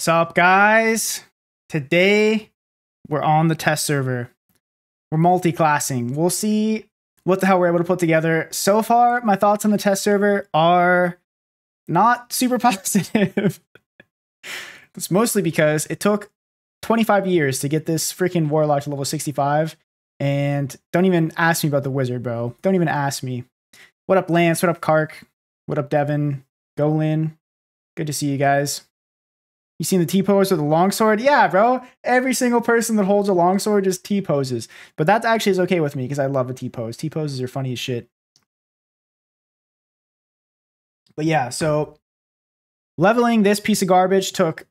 What's up, guys? Today we're on the test server. We're multi-classing. We'll see what the hell we're able to put together. So far, my thoughts on the test server are not super positive. it's mostly because it took 25 years to get this freaking warlock to level 65. And don't even ask me about the wizard, bro. Don't even ask me. What up, Lance? What up, Kark? What up, Devin? Golin? Good to see you guys. You seen the T pose with the longsword? Yeah, bro. Every single person that holds a longsword just T poses. But that actually is okay with me because I love a T pose. T poses are funny as shit. But yeah, so leveling this piece of garbage took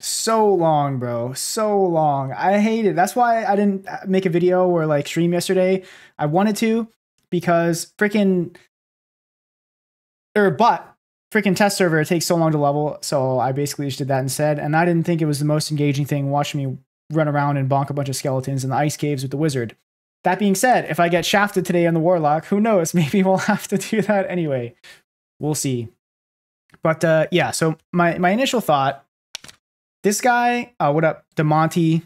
so long, bro. So long. I hate it. That's why I didn't uh, make a video or like stream yesterday. I wanted to because freaking or but freaking test server it takes so long to level. So i basically just did that instead. And i didn't think it was the most engaging thing watching me run around and bonk a bunch of skeletons in the ice caves with the wizard. That being said if i get shafted today on the warlock who knows? Maybe we'll have to do that anyway. We'll see. But uh yeah so my my initial thought this guy uh what up? Demonty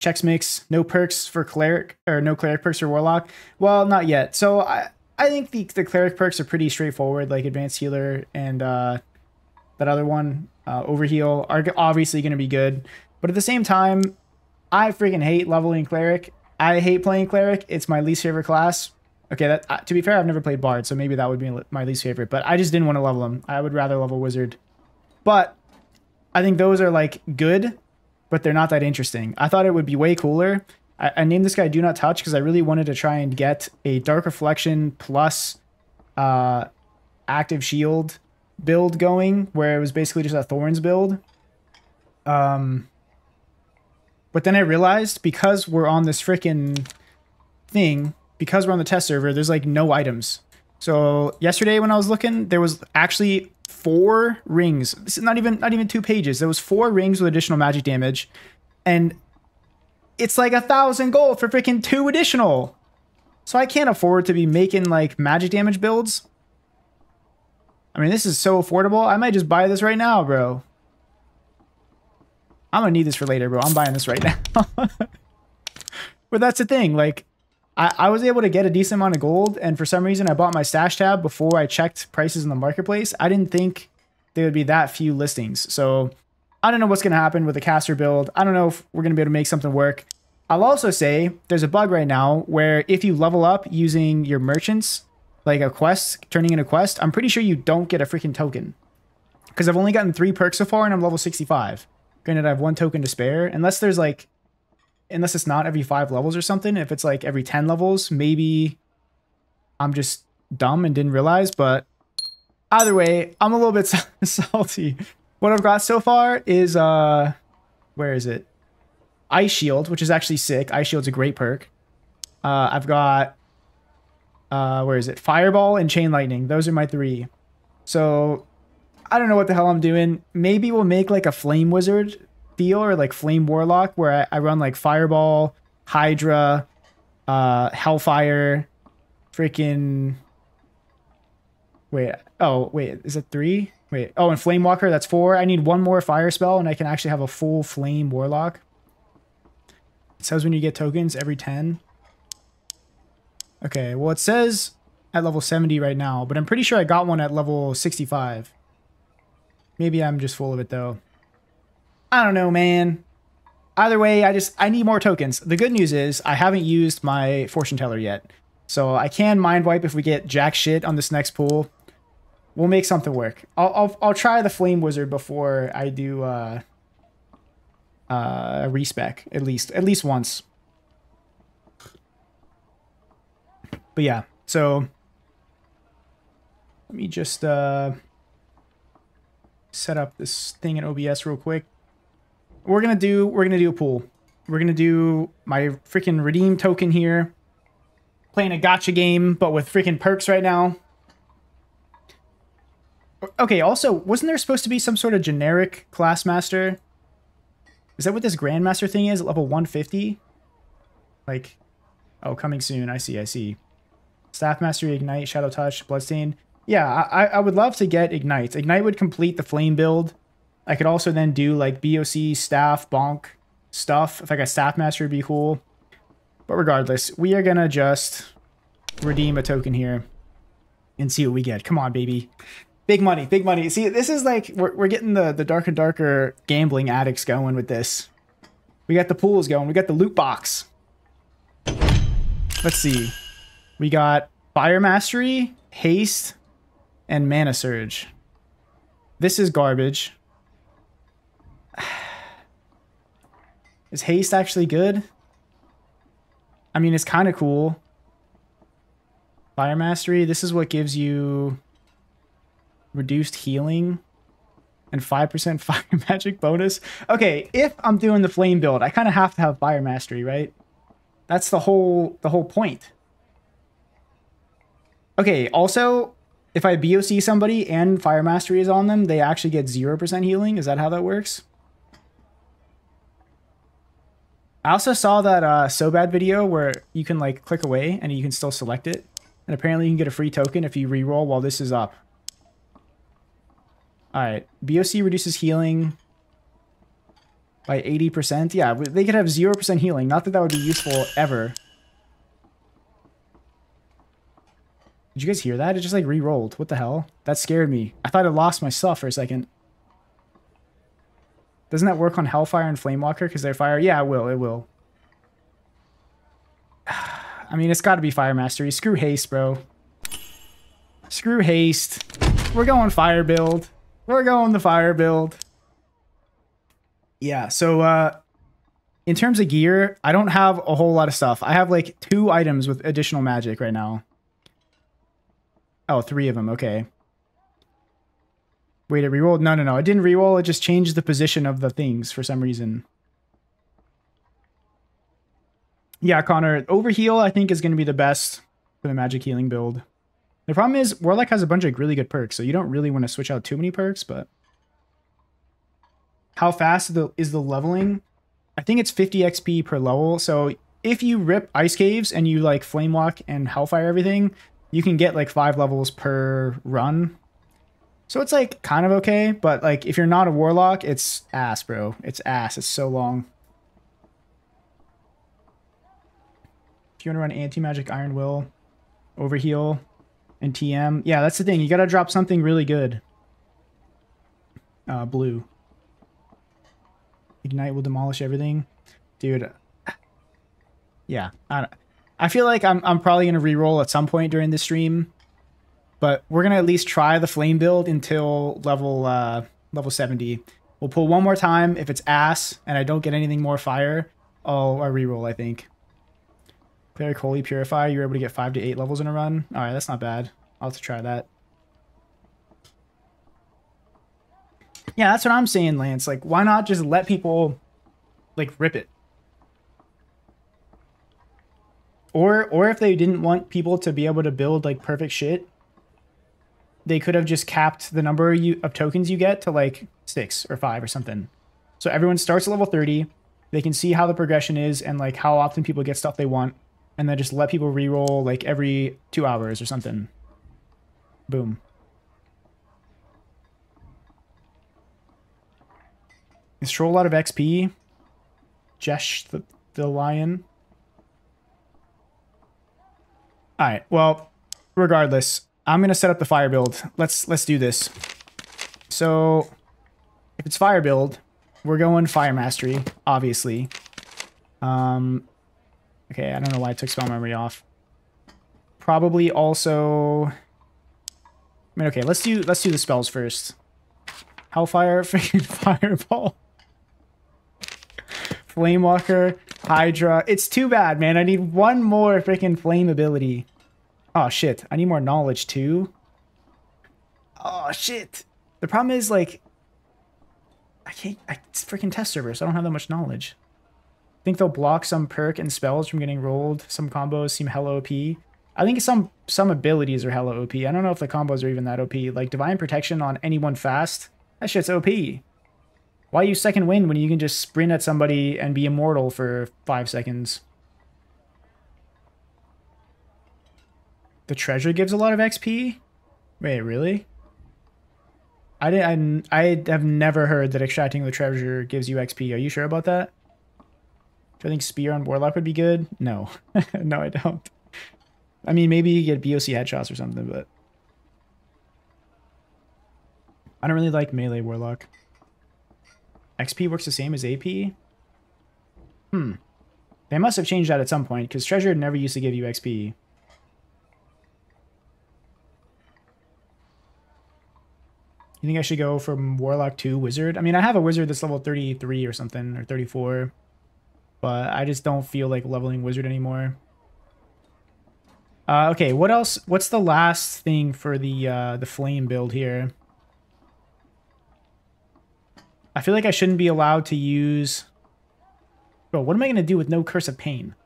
checks mix no perks for cleric or no cleric perks for warlock? Well not yet. So i I think the the cleric perks are pretty straightforward, like advanced healer and uh, that other one, uh, overheal, are obviously going to be good. But at the same time, I freaking hate leveling cleric. I hate playing cleric. It's my least favorite class. Okay, that uh, to be fair, I've never played bard, so maybe that would be my least favorite. But I just didn't want to level them. I would rather level wizard. But I think those are like good, but they're not that interesting. I thought it would be way cooler I, I named this guy Do Not Touch because I really wanted to try and get a Dark Reflection plus uh, Active Shield build going, where it was basically just a Thorns build. Um, but then I realized because we're on this freaking thing, because we're on the test server, there's like no items. So yesterday when I was looking, there was actually four rings. This is not even not even two pages. There was four rings with additional magic damage, and it's like a thousand gold for freaking two additional. So I can't afford to be making like magic damage builds. I mean, this is so affordable. I might just buy this right now, bro. I'm gonna need this for later, bro. I'm buying this right now. but that's the thing. Like, I, I was able to get a decent amount of gold, and for some reason, I bought my stash tab before I checked prices in the marketplace. I didn't think there would be that few listings. So I don't know what's going to happen with the caster build. I don't know if we're going to be able to make something work. I'll also say there's a bug right now where if you level up using your merchants, like a quest, turning in a quest, I'm pretty sure you don't get a freaking token. Because I've only gotten three perks so far and I'm level 65. Granted, I have one token to spare. Unless there's like, unless it's not every five levels or something. If it's like every 10 levels, maybe I'm just dumb and didn't realize. But either way, I'm a little bit salty what I've got so far is, uh, where is it? Ice Shield, which is actually sick. Ice Shield's a great perk. Uh, I've got, uh, where is it? Fireball and Chain Lightning. Those are my three. So, I don't know what the hell I'm doing. Maybe we'll make like a Flame Wizard deal or like Flame Warlock where I, I run like Fireball, Hydra, uh, Hellfire, freaking. Wait, oh, wait, is it three? Wait, oh, and Flame Walker, that's four. I need one more fire spell, and I can actually have a full Flame Warlock. It says when you get tokens every 10. Okay, well, it says at level 70 right now, but I'm pretty sure I got one at level 65. Maybe I'm just full of it, though. I don't know, man. Either way, I just, I need more tokens. The good news is I haven't used my Fortune Teller yet. So I can mind wipe if we get jack shit on this next pool. We'll make something work. I'll I'll, I'll try the flame wizard before I do uh, uh, a respec at least at least once. But yeah, so let me just uh, set up this thing in OBS real quick. We're gonna do we're gonna do a pool. We're gonna do my freaking redeem token here. Playing a gotcha game, but with freaking perks right now. Okay, also, wasn't there supposed to be some sort of generic class master? Is that what this grandmaster thing is? Level 150? Like, oh, coming soon. I see, I see. Staff Mastery, Ignite, Shadow Touch, Bloodstain. Yeah, I, I would love to get Ignite. Ignite would complete the Flame build. I could also then do like BOC, staff, bonk stuff. If I got staff Mastery, would be cool. But regardless, we are gonna just redeem a token here and see what we get. Come on, baby. Big money, big money. See, this is like, we're, we're getting the, the darker darker gambling addicts going with this. We got the pools going. We got the loot box. Let's see. We got Fire Mastery, Haste, and Mana Surge. This is garbage. Is Haste actually good? I mean, it's kind of cool. Fire Mastery, this is what gives you reduced healing and 5% fire magic bonus. Okay, if I'm doing the flame build, I kind of have to have fire mastery, right? That's the whole the whole point. Okay, also, if I BOC somebody and fire mastery is on them, they actually get 0% healing. Is that how that works? I also saw that uh, so bad video where you can like click away and you can still select it. And apparently you can get a free token if you reroll while this is up. Alright, BOC reduces healing by 80%. Yeah, they could have 0% healing. Not that that would be useful ever. Did you guys hear that? It just like re-rolled. What the hell? That scared me. I thought I lost my stuff for a second. Doesn't that work on Hellfire and Flamewalker because they're fire? Yeah, it will. It will. I mean, it's got to be Fire Mastery. Screw Haste, bro. Screw Haste. We're going Fire build. We're going the fire build. Yeah, so uh in terms of gear, I don't have a whole lot of stuff. I have like two items with additional magic right now. Oh, three of them. Okay. Wait, it rerolled? No, no, no. It didn't reroll. It just changed the position of the things for some reason. Yeah, Connor. Overheal, I think, is going to be the best for the magic healing build. The problem is, Warlock has a bunch of really good perks, so you don't really want to switch out too many perks, but... How fast the, is the leveling? I think it's 50 XP per level, so if you rip Ice Caves and you, like, Flame Walk and Hellfire everything, you can get, like, five levels per run. So it's, like, kind of okay, but, like, if you're not a Warlock, it's ass, bro. It's ass. It's so long. If you want to run Anti-Magic Iron Will, Overheal, and TM. Yeah, that's the thing. You gotta drop something really good. Uh, blue. Ignite will demolish everything. Dude. Yeah. I, I feel like I'm, I'm probably gonna re-roll at some point during the stream. But we're gonna at least try the flame build until level uh, level 70. We'll pull one more time. If it's ass and I don't get anything more fire, I'll, I'll re-roll, I think. Cleric Holy Purify, you're able to get 5 to 8 levels in a run. Alright, that's not bad. I'll have to try that. Yeah, that's what I'm saying, Lance. Like, why not just let people, like, rip it? Or, or if they didn't want people to be able to build, like, perfect shit, they could have just capped the number you, of tokens you get to, like, 6 or 5 or something. So everyone starts at level 30. They can see how the progression is and, like, how often people get stuff they want and then just let people re-roll like every two hours or something. Boom. Is Troll a lot of XP? Jesh the, the lion. Alright, well, regardless, I'm gonna set up the fire build. Let's let's do this. So if it's fire build, we're going fire mastery, obviously. Um Okay, I don't know why I took spell memory off. Probably also... I mean, okay, let's do let's do the spells first. Hellfire, freaking Fireball. Flamewalker, Hydra. It's too bad, man. I need one more freaking flame ability. Oh, shit. I need more knowledge, too. Oh, shit. The problem is, like... I can't... I, it's freaking test server, so I don't have that much knowledge think they'll block some perk and spells from getting rolled. Some combos seem hella OP. I think some some abilities are hella OP. I don't know if the combos are even that OP. Like Divine Protection on anyone fast, that shit's OP. Why use Second Wind when you can just sprint at somebody and be immortal for five seconds? The treasure gives a lot of XP? Wait, really? I didn't. I, I have never heard that extracting the treasure gives you XP. Are you sure about that? Do I think spear on warlock would be good? No, no, I don't. I mean, maybe you get BOC headshots or something, but I don't really like melee warlock. XP works the same as AP. Hmm. They must have changed that at some point because treasure never used to give you XP. You think I should go from Warlock to Wizard? I mean, I have a Wizard that's level 33 or something, or 34. But I just don't feel like leveling Wizard anymore. Uh, okay, what else? What's the last thing for the uh, the Flame build here? I feel like I shouldn't be allowed to use... Bro, what am I going to do with no Curse of Pain?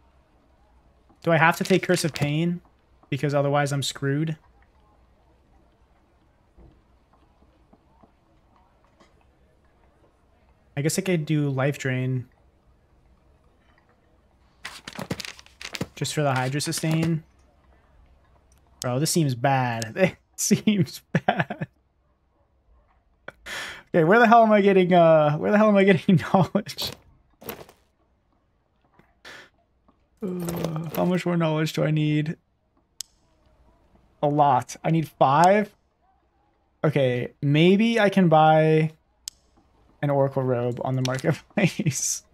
Do I have to take Curse of Pain? Because otherwise I'm screwed? I guess I could do life drain. Just for the Hydra sustain. Bro, this seems bad. It seems bad. Okay, where the hell am I getting, uh, where the hell am I getting knowledge? Uh, how much more knowledge do I need? A lot. I need five? Okay, maybe I can buy an Oracle robe on the marketplace.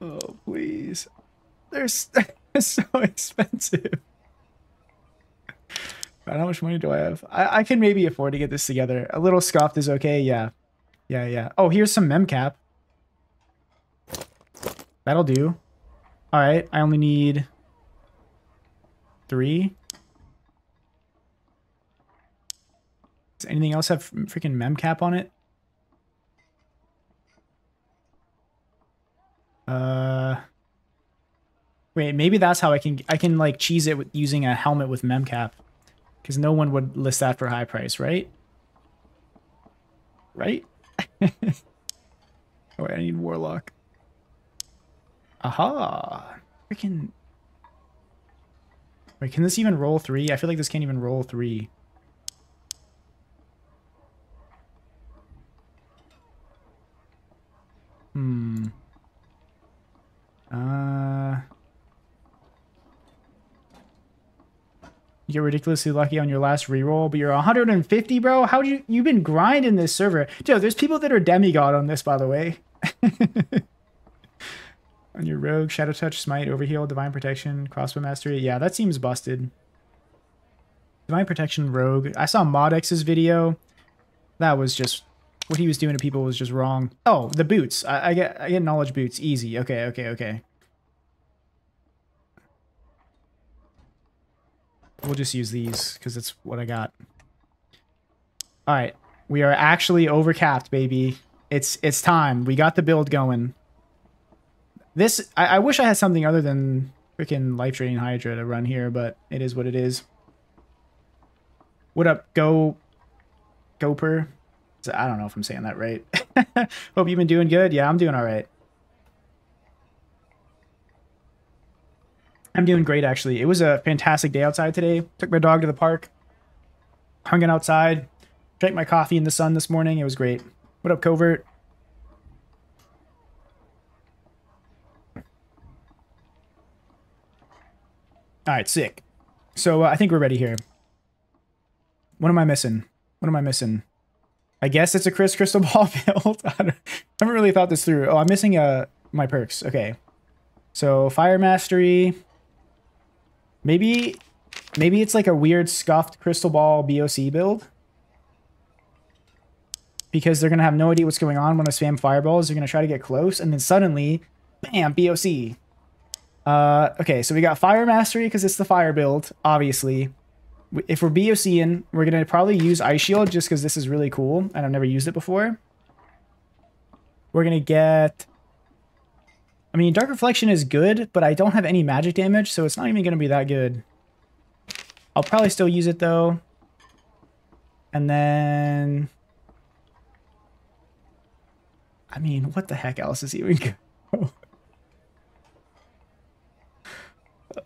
oh, please. They're, so expensive. God, how much money do I have? I, I can maybe afford to get this together. A little scuffed is okay. Yeah. Yeah, yeah. Oh, here's some memcap. That'll do. All right. I only need three. Does anything else have freaking memcap on it? Uh, wait, maybe that's how I can I can like cheese it with using a helmet with memcap, because no one would list that for high price, right? Right? oh wait, I need warlock. Aha! Freaking. Wait, can this even roll three? I feel like this can't even roll three. Hmm. Uh. You're ridiculously lucky on your last reroll, but you're 150, bro. How do you? You've been grinding this server, dude. There's people that are demigod on this, by the way. on your rogue, shadow touch, smite, overheal, divine protection, crossbow mastery. Yeah, that seems busted. Divine protection, rogue. I saw Modex's video. That was just what he was doing to people was just wrong. Oh, the boots. I, I get I get knowledge boots. Easy. Okay, okay, okay. We'll just use these because it's what I got. All right, we are actually overcapped, baby. It's it's time. We got the build going. This I, I wish I had something other than freaking life draining Hydra to run here, but it is what it is. What up, go, Goper? I don't know if I'm saying that right. Hope you've been doing good. Yeah, I'm doing all right. I'm doing great, actually. It was a fantastic day outside today. Took my dog to the park. Hung it outside. Drank my coffee in the sun this morning. It was great. What up, Covert? All right, sick. So uh, I think we're ready here. What am I missing? What am I missing? I guess it's a Kris Crystal Ball build. I, I, haven't really thought this through. Oh, I'm missing uh, my perks. Okay. So Fire Mastery. Maybe, maybe it's like a weird scuffed Crystal Ball BOC build. Because they're going to have no idea what's going on when I spam fireballs. They're going to try to get close. And then suddenly, bam, BOC. Uh, okay, so we got Fire Mastery because it's the fire build, obviously if we're BOCing, we're going to probably use Ice Shield just because this is really cool and I've never used it before. We're going to get... I mean, Dark Reflection is good, but I don't have any magic damage, so it's not even going to be that good. I'll probably still use it, though. And then... I mean, what the heck else is even good?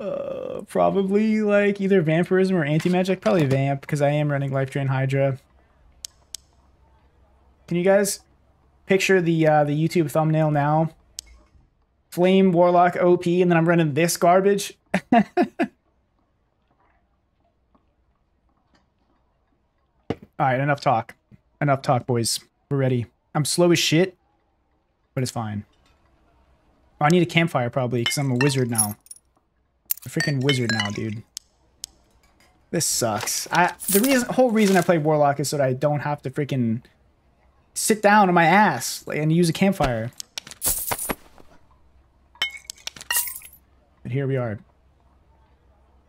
Uh, probably like either vampirism or anti-magic. Probably vamp because I am running life drain hydra. Can you guys picture the uh, the YouTube thumbnail now? Flame warlock OP, and then I'm running this garbage. All right, enough talk. Enough talk, boys. We're ready. I'm slow as shit, but it's fine. Oh, I need a campfire probably because I'm a wizard now. A freaking wizard now, dude. This sucks. I the reason whole reason I play Warlock is so that I don't have to freaking sit down on my ass and use a campfire. But here we are.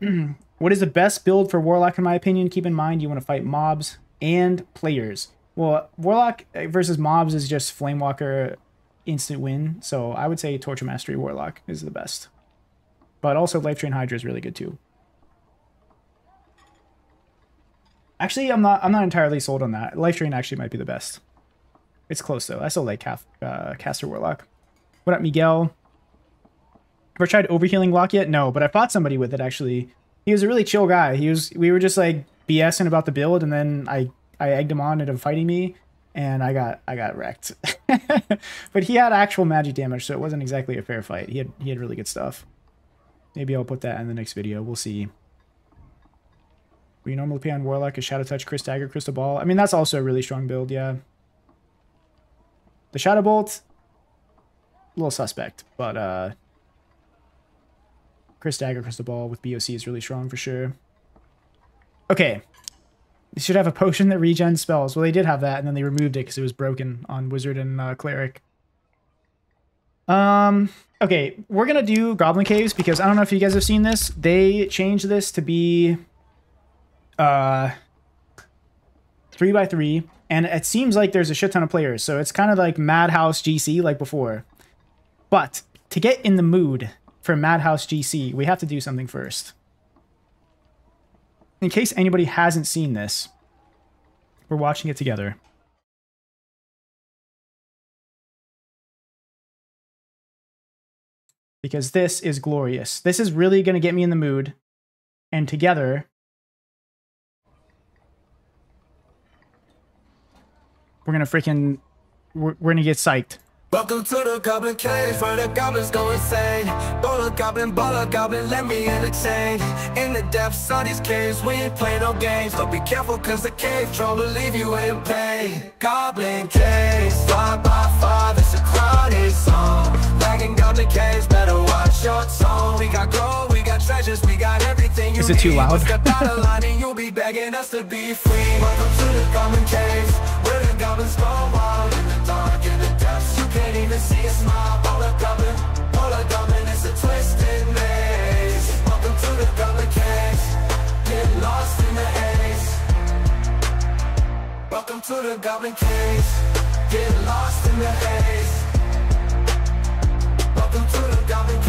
what is the best build for Warlock in my opinion? Keep in mind you want to fight mobs and players. Well, Warlock versus mobs is just Flamewalker instant win, so I would say Torture Mastery Warlock is the best. But also Life Drain Hydra is really good too. Actually, I'm not I'm not entirely sold on that. Life Drain actually might be the best. It's close though. I still like Caf, uh, Caster Warlock. What up, Miguel? Ever tried overhealing lock yet? No, but I fought somebody with it actually. He was a really chill guy. He was we were just like BSing about the build and then I I egged him on into fighting me and I got I got wrecked. but he had actual magic damage, so it wasn't exactly a fair fight. He had he had really good stuff. Maybe I'll put that in the next video. We'll see. We normally play on Warlock, a Shadow Touch, Kris Dagger, Crystal Ball. I mean, that's also a really strong build, yeah. The Shadow Bolt, a little suspect, but uh, Kris Dagger, Crystal Ball with BOC is really strong for sure. Okay. They should have a potion that regens spells. Well, they did have that, and then they removed it because it was broken on Wizard and uh, Cleric. Um, okay, we're gonna do Goblin Caves because I don't know if you guys have seen this. They changed this to be uh three by three, and it seems like there's a shit ton of players, so it's kind of like Madhouse GC like before. But to get in the mood for Madhouse GC, we have to do something first. In case anybody hasn't seen this, we're watching it together. Because this is glorious. This is really going to get me in the mood. And together, we're going to freaking, we're, we're going to get psyched. Welcome to the Goblin Cave, where the goblins go insane. Baller Goblin, baller Goblin, let me entertain. In the depths of these caves, we ain't play no games. But be careful, cause the cave troll will leave you in pain. Goblin Caves, fly by far, this a crowded zone. Lagging Goblin Caves, better watch your tone. We got gold, we got treasures, we got everything you Is it too loud? Step out of line and you'll be begging us to be free. Welcome to the Goblin Caves, where the goblins go wild Welcome to the goblin cave Get lost in the haze. Welcome to the goblin cave Get lost in the haze. Welcome to the goblin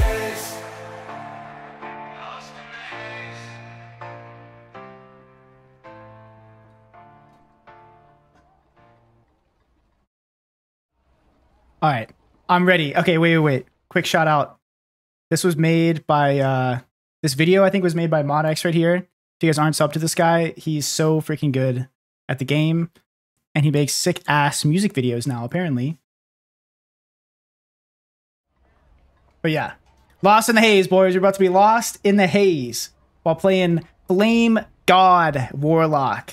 All right. I'm ready. Okay, wait, wait, wait. Quick shout out. This was made by uh this video I think was made by ModX right here. If you guys aren't sub to this guy, he's so freaking good at the game. And he makes sick ass music videos now, apparently. But yeah. Lost in the haze, boys. You're about to be lost in the haze while playing Flame God Warlock.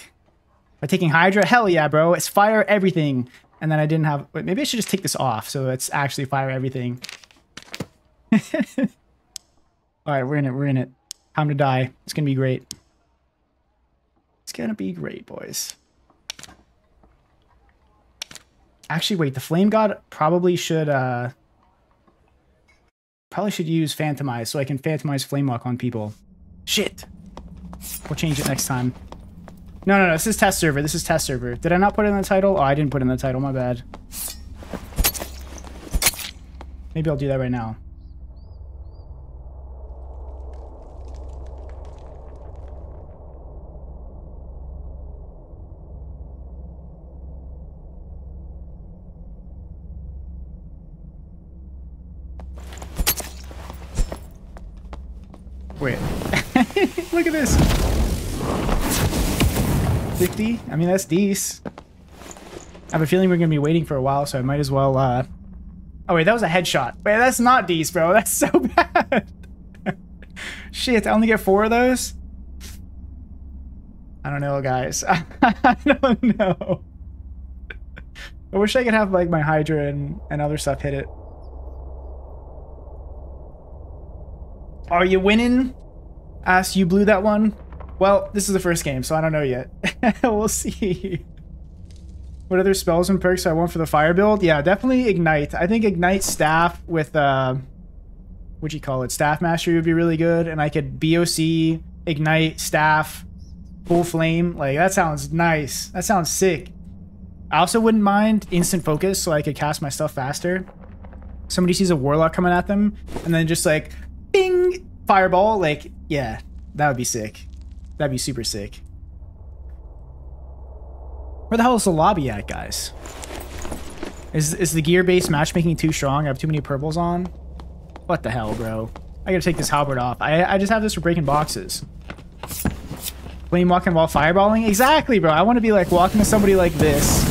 By taking Hydra? Hell yeah, bro. It's fire everything. And then I didn't have... Wait, maybe I should just take this off so it's actually fire everything. All right, we're in it. We're in it. Time to die. It's going to be great. It's going to be great, boys. Actually, wait. The Flame God probably should... uh Probably should use Phantomize so I can Phantomize Flame Walk on people. Shit! We'll change it next time. No, no, no. This is test server. This is test server. Did I not put it in the title? Oh, I didn't put in the title. My bad. Maybe I'll do that right now. Wait. Look at this. 50? I mean, that's decent. I have a feeling we're going to be waiting for a while, so I might as well, uh... Oh, wait, that was a headshot. Wait, that's not decent, bro. That's so bad. Shit, I only get four of those? I don't know, guys. I don't know. I wish I could have, like, my Hydra and, and other stuff hit it. Are you winning? Ass, you blew that one? Well, this is the first game, so I don't know yet. we'll see. What other spells and perks I want for the fire build? Yeah, definitely Ignite. I think Ignite Staff with, uh, what'd you call it? Staff Mastery would be really good. And I could BOC, Ignite, Staff, Full Flame. Like, that sounds nice. That sounds sick. I also wouldn't mind Instant Focus so I could cast my stuff faster. Somebody sees a Warlock coming at them, and then just like, bing, Fireball. Like, yeah, that would be sick. That'd be super sick. Where the hell is the lobby at, guys? Is, is the gear-based matchmaking too strong? I have too many purples on? What the hell, bro? I gotta take this halberd off. I, I just have this for breaking boxes. Flame walking while fireballing? Exactly, bro. I want to be like walking to somebody like this.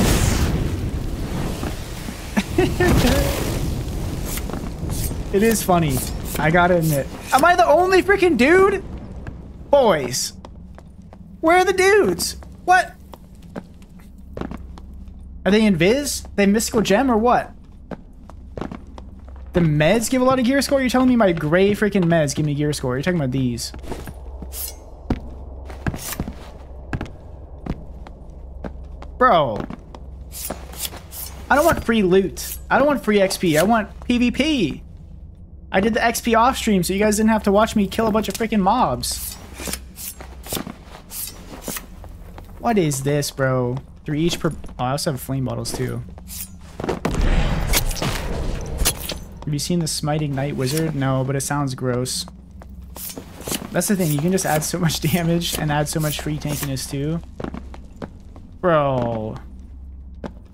it is funny. I gotta admit. Am I the only freaking dude? Boys. Where are the dudes? What? Are they invis? They mystical gem or what? The meds give a lot of gear score? You're telling me my gray freaking meds give me gear score. You're talking about these. Bro. I don't want free loot. I don't want free XP. I want PvP. I did the XP off stream so you guys didn't have to watch me kill a bunch of freaking mobs. What is this, bro? Three each per... Oh, I also have flame bottles, too. Have you seen the Smiting Night Wizard? No, but it sounds gross. That's the thing, you can just add so much damage and add so much free tankiness, too. Bro.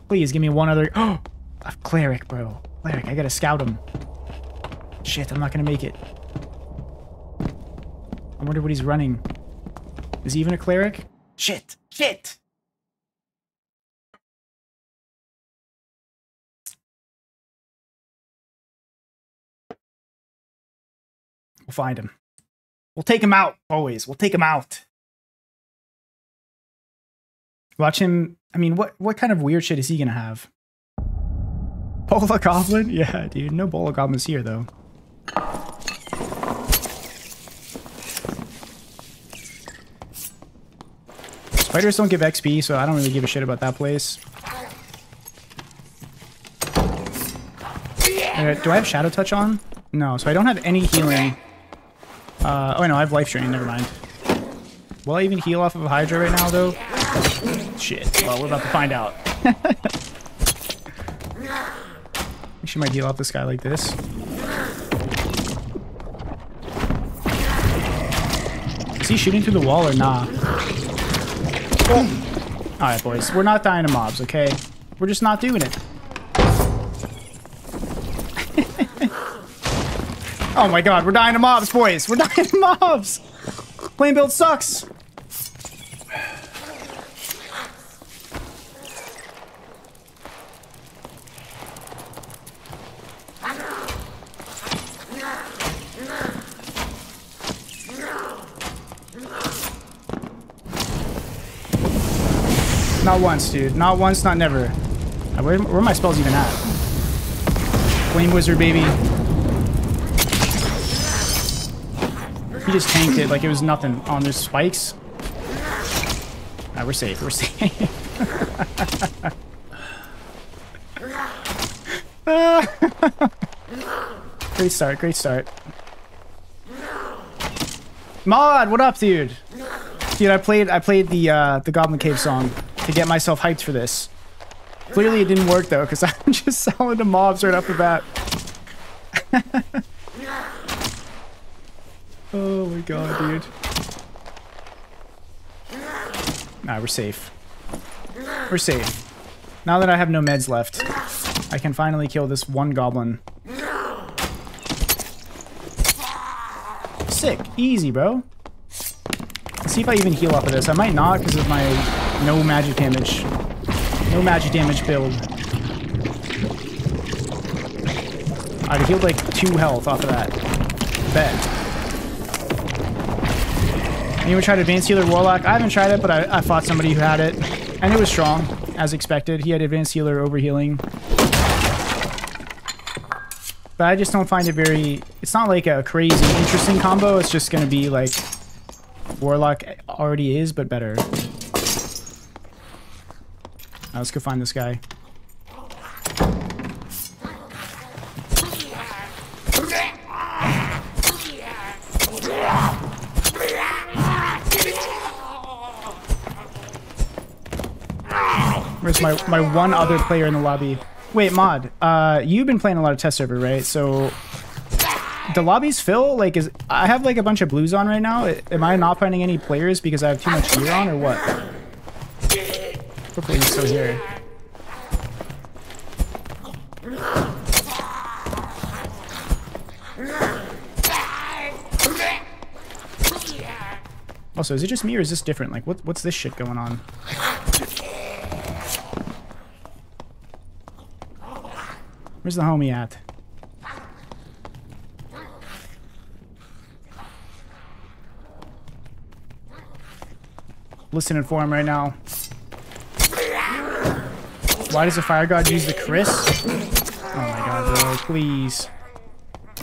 Please, give me one other... Oh! A cleric, bro. Cleric, I gotta scout him. Shit, I'm not gonna make it. I wonder what he's running. Is he even a cleric? Shit! Shit! We'll find him. We'll take him out, always. We'll take him out. Watch him. I mean, what what kind of weird shit is he gonna have? Bola Goblin? Yeah, dude. No Bola Goblins here, though. Spiders don't give XP, so I don't really give a shit about that place. Uh, do I have Shadow Touch on? No, so I don't have any healing. Uh, oh, no, I have Life Drain. Never mind. Will I even heal off of a Hydra right now, though? Shit. Well, we're about to find out. she might heal off this guy like this. Is he shooting through the wall or nah? Alright, boys. We're not dying to mobs, okay? We're just not doing it. oh my god, we're dying to mobs, boys! We're dying to mobs! Plane build sucks! Not once, dude. Not once, not never. Where, where are my spells even at? Flame Wizard, baby. He just tanked it like it was nothing. on there's spikes. Alright, we're safe. We're safe. great start. Great start. Mod, what up, dude? Dude, I played I played the uh, the Goblin Cave song to get myself hyped for this. Clearly it didn't work though, because I'm just selling to mobs right off the bat. oh my god, dude. Nah, we're safe. We're safe. Now that I have no meds left, I can finally kill this one goblin. sick. Easy, bro. Let's see if I even heal off of this. I might not because of my no magic damage. No magic damage build. I healed like two health off of that. Bet. Anyone tried Advanced Healer Warlock? I haven't tried it, but I, I fought somebody who had it. And it was strong, as expected. He had Advanced Healer Overhealing. But I just don't find it very... It's not like a crazy interesting combo. It's just going to be like... Warlock already is, but better. Let's go find this guy. Where's my, my one other player in the lobby? Wait, Mod, uh, you've been playing a lot of test server, right? So, the lobbies fill? Like, is I have like a bunch of blues on right now. Am I not finding any players because I have too much gear on, or what? Hopefully he's still here. Also, is it just me or is this different? Like, what, what's this shit going on? Where's the homie at? Listening for him right now. Why does the fire god use the Kris? Oh my god, bro, please.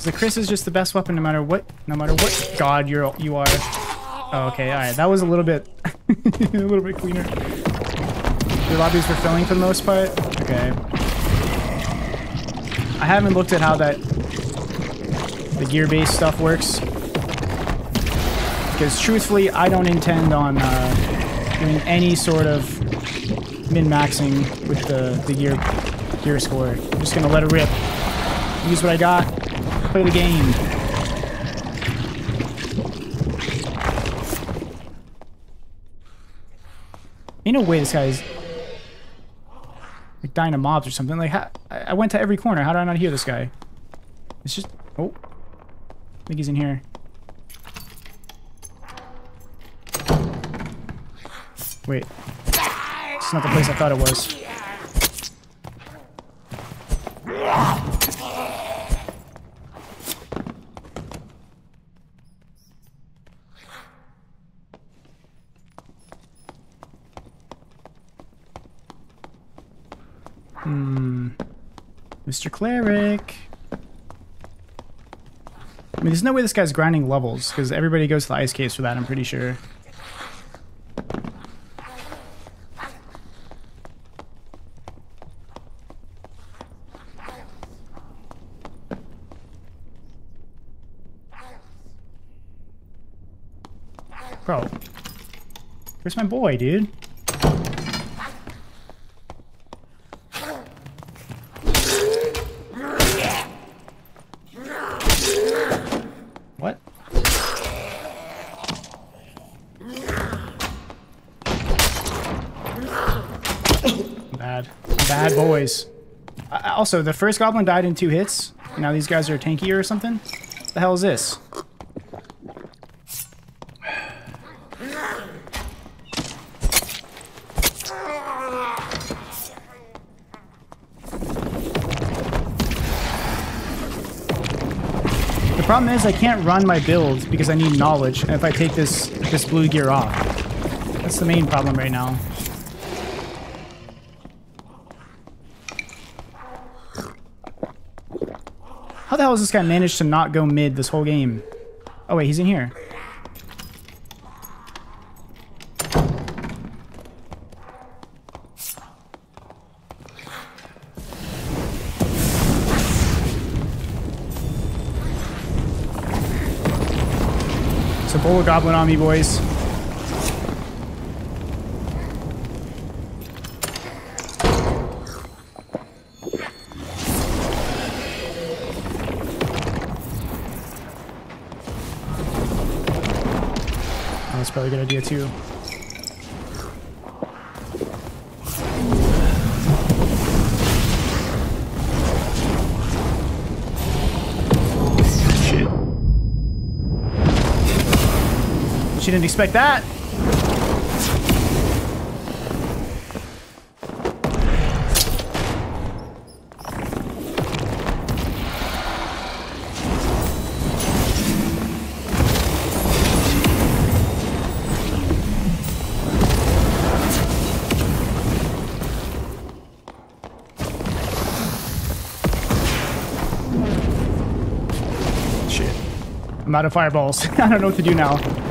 The Kris is just the best weapon no matter what no matter what god you're you are. Oh, okay, alright. That was a little bit a little bit cleaner. The lobbies were filling for the most part? Okay. I haven't looked at how that the gear-based stuff works. Because truthfully, I don't intend on uh, doing any sort of min-maxing with the, the gear gear score. I'm just gonna let it rip. Use what I got. Play the game. Ain't no way this guy's like dying of mobs or something. Like, I went to every corner. How did I not hear this guy? It's just... Oh. I think he's in here. Wait. Not the place I thought it was. Hmm. Mr. Cleric. I mean, there's no way this guy's grinding levels, because everybody goes to the ice case for that, I'm pretty sure. Bro. Where's my boy, dude? What? Bad. Bad boys. Also, the first goblin died in two hits. Now these guys are tankier or something? What the hell is this? Problem is I can't run my builds because I need knowledge, if I take this this blue gear off. That's the main problem right now. How the hell has this guy managed to not go mid this whole game? Oh wait, he's in here. Goblin on me, boys. That's probably a good idea too. Didn't expect that. I'm out of fireballs. I don't know what to do now.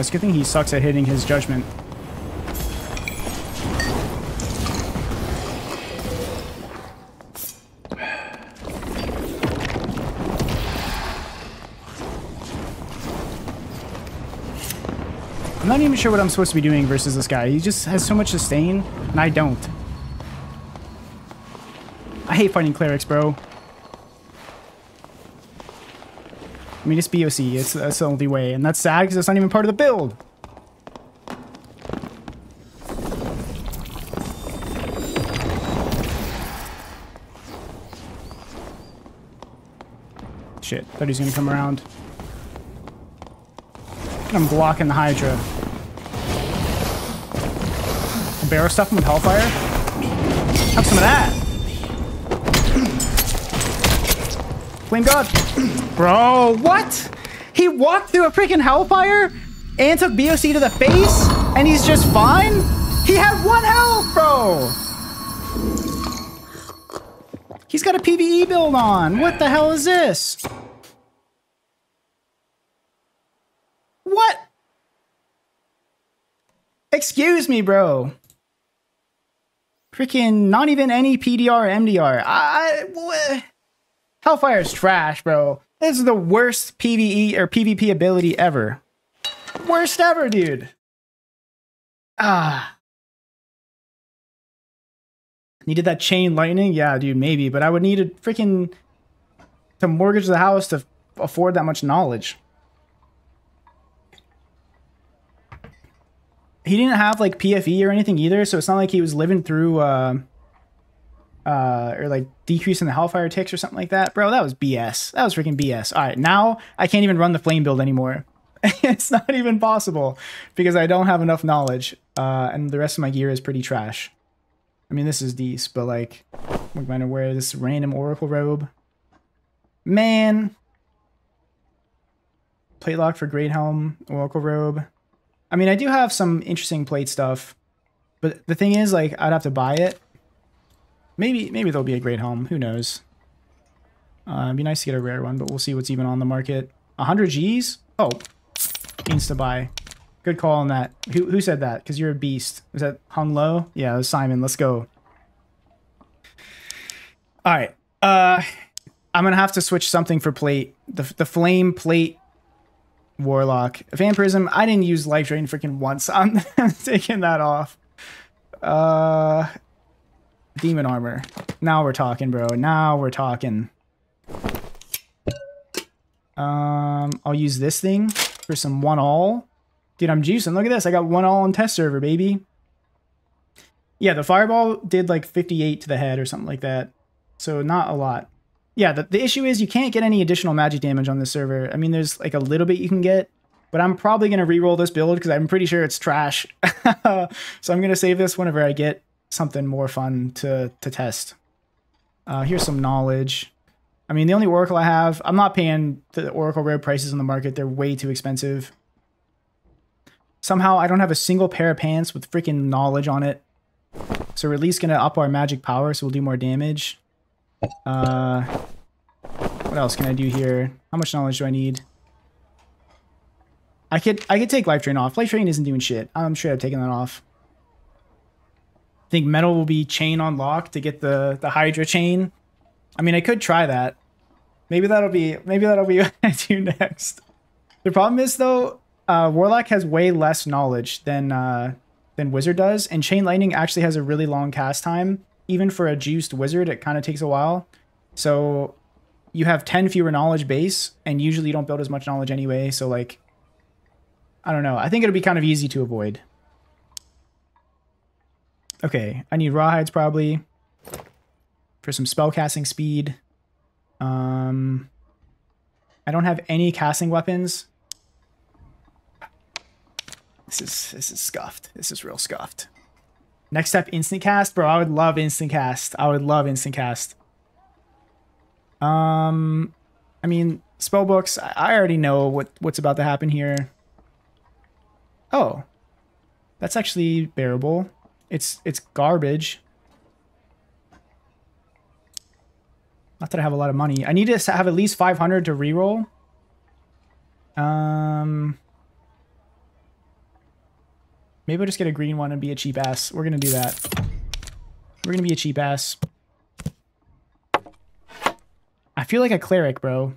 It's a good thing he sucks at hitting his judgment. I'm not even sure what I'm supposed to be doing versus this guy. He just has so much sustain, and I don't. I hate fighting clerics, bro. I mean, it's BOC. It's that's the only way, and that's sad because it's not even part of the build. Shit, thought he was gonna come around. I'm blocking the Hydra. Barrow stuff him with Hellfire? Have some of that. Flame God. Bro, what? He walked through a freaking Hellfire and took BOC to the face and he's just fine? He had one health, bro. He's got a PvE build on. What the hell is this? What? Excuse me, bro. Freaking not even any PDR or MDR. I, I Hellfire is trash, bro. This is the worst PvE or PvP ability ever. Worst ever, dude. Ah. Needed that chain lightning? Yeah, dude, maybe. But I would need a freaking to mortgage the house to afford that much knowledge. He didn't have like PFE or anything either, so it's not like he was living through uh uh, or like decreasing the Hellfire ticks or something like that. Bro, that was BS. That was freaking BS. All right, now I can't even run the flame build anymore. it's not even possible because I don't have enough knowledge, uh, and the rest of my gear is pretty trash. I mean, this is decent, but like, we're going to wear this random Oracle robe. Man. Plate lock for Great Helm, Oracle robe. I mean, I do have some interesting plate stuff, but the thing is, like, I'd have to buy it Maybe maybe there'll be a great helm. Who knows? Uh, it'd be nice to get a rare one, but we'll see what's even on the market. 100 G's? Oh, means to buy. Good call on that. Who, who said that? Because you're a beast. Was that Hung Low? Yeah, it was Simon. Let's go. All right. Uh, I'm going to have to switch something for plate. The, the flame plate warlock. Vampirism, I didn't use life drain freaking once. I'm taking that off. Uh, Demon armor. Now we're talking, bro. Now we're talking. Um, I'll use this thing for some one all. Dude, I'm juicing. Look at this. I got one all on test server, baby. Yeah, the fireball did like 58 to the head or something like that. So not a lot. Yeah, the, the issue is you can't get any additional magic damage on this server. I mean, there's like a little bit you can get, but I'm probably going to re-roll this build because I'm pretty sure it's trash. so I'm going to save this whenever I get something more fun to to test. Uh, here's some knowledge. I mean, the only Oracle I have, I'm not paying the Oracle rare prices on the market. They're way too expensive. Somehow, I don't have a single pair of pants with freaking knowledge on it. So we're at least going to up our magic power, so we'll do more damage. Uh, what else can I do here? How much knowledge do I need? I could I could take Life Drain off. Life Drain isn't doing shit. I'm sure I've taken that off think metal will be chain on lock to get the the Hydra chain. I mean, I could try that. Maybe that'll be maybe that'll be what I do next. The problem is though, uh, Warlock has way less knowledge than uh, than Wizard does, and Chain Lightning actually has a really long cast time. Even for a juiced Wizard, it kind of takes a while. So you have 10 fewer knowledge base, and usually you don't build as much knowledge anyway. So like, I don't know. I think it'll be kind of easy to avoid. Okay, I need rawhides probably for some spellcasting speed. Um, I don't have any casting weapons. This is this is scuffed. This is real scuffed. Next step, instant cast, bro. I would love instant cast. I would love instant cast. Um, I mean, spell books. I already know what what's about to happen here. Oh, that's actually bearable. It's it's garbage. Not that I have a lot of money. I need to have at least 500 to reroll. Um, maybe I'll just get a green one and be a cheap ass. We're gonna do that. We're gonna be a cheap ass. I feel like a cleric, bro.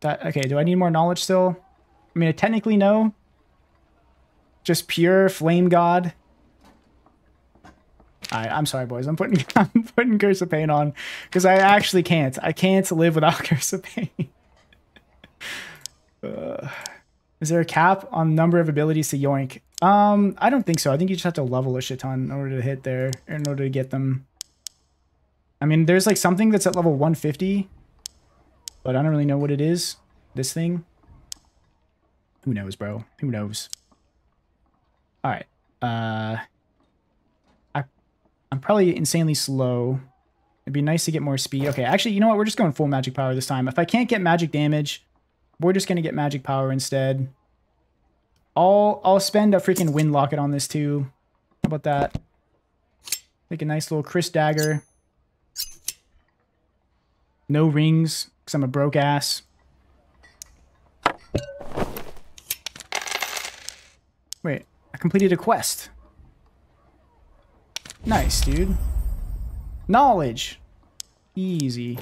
That okay, do I need more knowledge still? I mean, technically no. Just pure flame god. I, I'm sorry, boys. I'm putting I'm putting Curse of Pain on because I actually can't. I can't live without Curse of Pain. uh, is there a cap on number of abilities to yoink? Um, I don't think so. I think you just have to level a shit ton in order to hit there, in order to get them. I mean, there's like something that's at level 150, but I don't really know what it is. This thing. Who knows, bro? Who knows? All right. Uh, I, I'm probably insanely slow. It'd be nice to get more speed. Okay, actually, you know what? We're just going full magic power this time. If I can't get magic damage, we're just going to get magic power instead. I'll, I'll spend a freaking wind locket on this too. How about that? Make a nice little Kris dagger. No rings, because I'm a broke ass. Wait, I completed a quest. Nice, dude. Knowledge. Easy.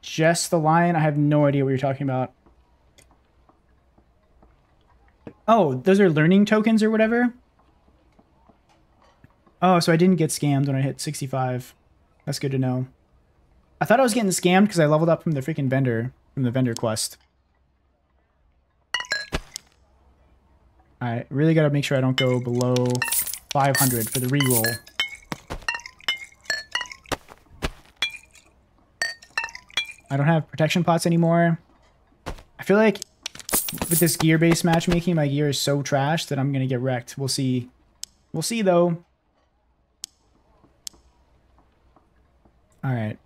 Just the lion? I have no idea what you're talking about. Oh, those are learning tokens or whatever? Oh, so I didn't get scammed when I hit 65. That's good to know. I thought I was getting scammed because I leveled up from the freaking vendor, from the vendor quest. I really got to make sure I don't go below 500 for the reroll. I don't have protection pots anymore. I feel like with this gear-based matchmaking, my gear is so trash that I'm to get wrecked. We'll see. We'll see, though. Alright.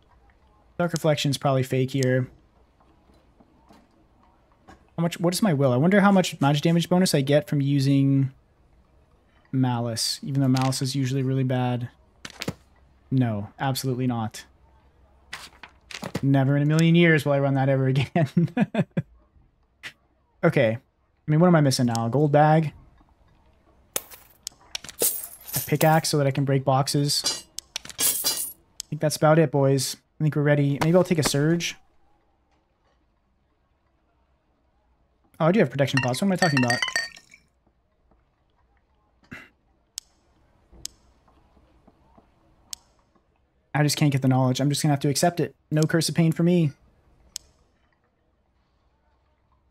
Dark Reflection is probably fake here. How much? What is my will? I wonder how much magic damage bonus I get from using Malice, even though Malice is usually really bad. No, absolutely not. Never in a million years will I run that ever again. okay. I mean, what am I missing now? A gold bag? A pickaxe so that I can break boxes? I think that's about it, boys. I think we're ready. Maybe I'll take a surge. Oh, I do have protection pots. What am I talking about? I just can't get the knowledge. I'm just going to have to accept it. No curse of pain for me.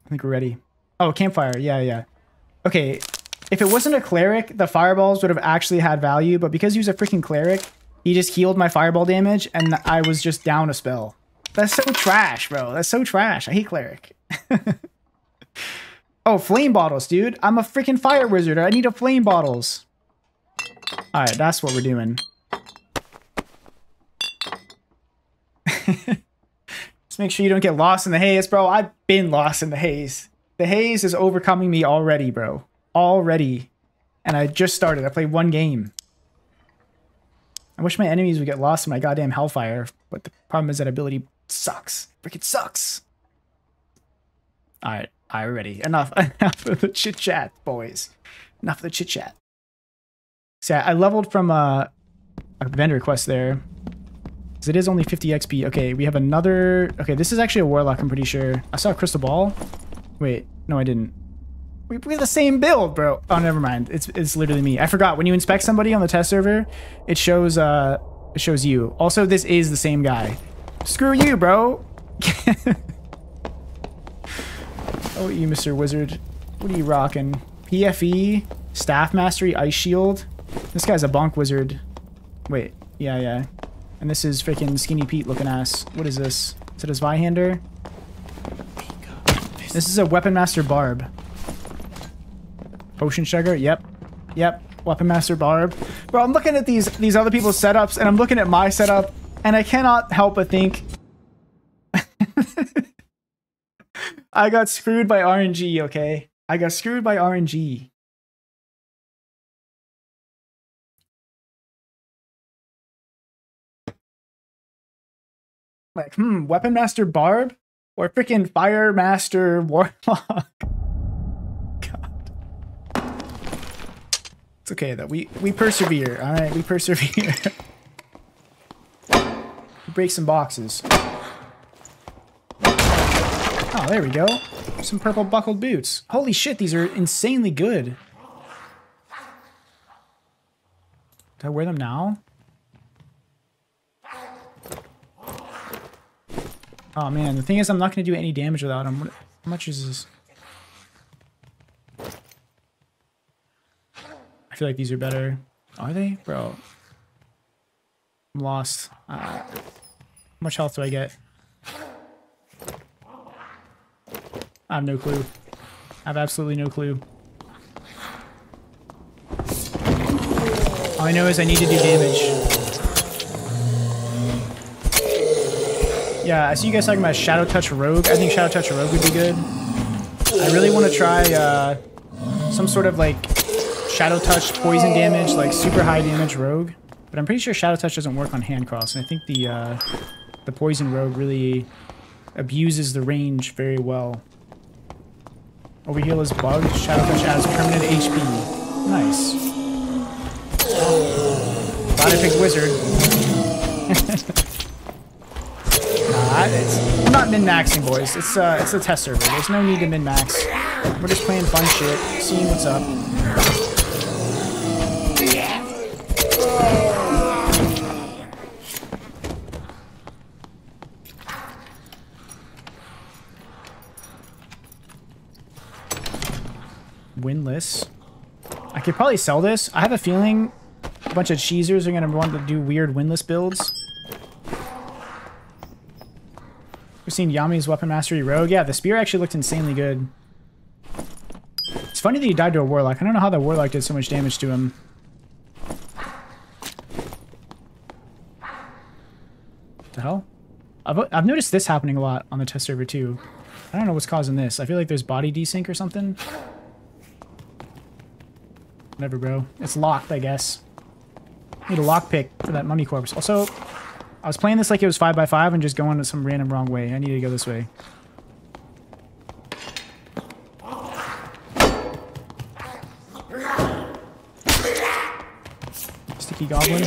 I think we're ready. Oh, campfire. Yeah, yeah. Okay, if it wasn't a cleric, the fireballs would have actually had value, but because he was a freaking cleric, he just healed my fireball damage, and I was just down a spell. That's so trash, bro. That's so trash. I hate cleric. oh, flame bottles, dude. I'm a freaking fire wizard. I need a flame bottles. All right, that's what we're doing. Just make sure you don't get lost in the haze, bro. I've been lost in the haze. The haze is overcoming me already, bro. Already. And I just started. I played one game. I wish my enemies would get lost in my goddamn hellfire, but the problem is that ability sucks. Freaking sucks. Alright, alright, ready. Enough, enough of the chit chat, boys. Enough of the chit chat. See, I leveled from uh, a vendor quest there. Because it is only 50 XP. Okay, we have another... Okay, this is actually a warlock, I'm pretty sure. I saw a crystal ball. Wait, no, I didn't. We, we have the same build, bro. Oh, never mind. It's it's literally me. I forgot. When you inspect somebody on the test server, it shows uh it shows you. Also, this is the same guy. Screw you, bro. oh, you, Mr. Wizard. What are you rocking? PFE, Staff Mastery, Ice Shield. This guy's a bonk wizard. Wait, yeah, yeah. And this is freaking Skinny Pete looking ass. What is this? Is it his Zweihander? This is a Weapon Master Barb. Potion Chugger, yep. Yep, Weapon Master Barb. Bro, I'm looking at these these other people's setups, and I'm looking at my setup, and I cannot help but think... I got screwed by RNG, okay? I got screwed by RNG. Like, hmm, Weapon Master Barb? Or freaking Fire Master Warlock? It's okay though. We we persevere, alright? We persevere. we break some boxes. Oh, there we go. Some purple buckled boots. Holy shit, these are insanely good. Do I wear them now? Oh man, the thing is I'm not going to do any damage without them. What, how much is this? I feel like these are better. Are they? Bro. I'm lost. Uh, how much health do I get? I have no clue. I have absolutely no clue. All I know is I need to do damage. Yeah, I see you guys talking about Shadow Touch Rogue. I think Shadow Touch Rogue would be good. I really want to try uh, some sort of like Shadow Touch poison damage, like super high damage Rogue. But I'm pretty sure Shadow Touch doesn't work on hand cross, and I think the uh, the poison Rogue really abuses the range very well. Overheal is bugged. Shadow Touch adds permanent HP. Nice. Glad I picked Wizard. not min-maxing, boys. It's uh, it's a test server. There's no need to min-max. We're just playing fun shit, seeing what's up. I could probably sell this. I have a feeling a bunch of cheesers are going to want to do weird winless builds. We've seen Yami's Weapon Mastery Rogue. Yeah, the spear actually looked insanely good. It's funny that he died to a Warlock. I don't know how the Warlock did so much damage to him. What the hell? I've, I've noticed this happening a lot on the test server too. I don't know what's causing this. I feel like there's body desync or something. Whatever, bro. It's locked, I guess. Need a lockpick for that mummy corpse. Also, I was playing this like it was 5x5 and just going some random wrong way. I need to go this way. Sticky goblin.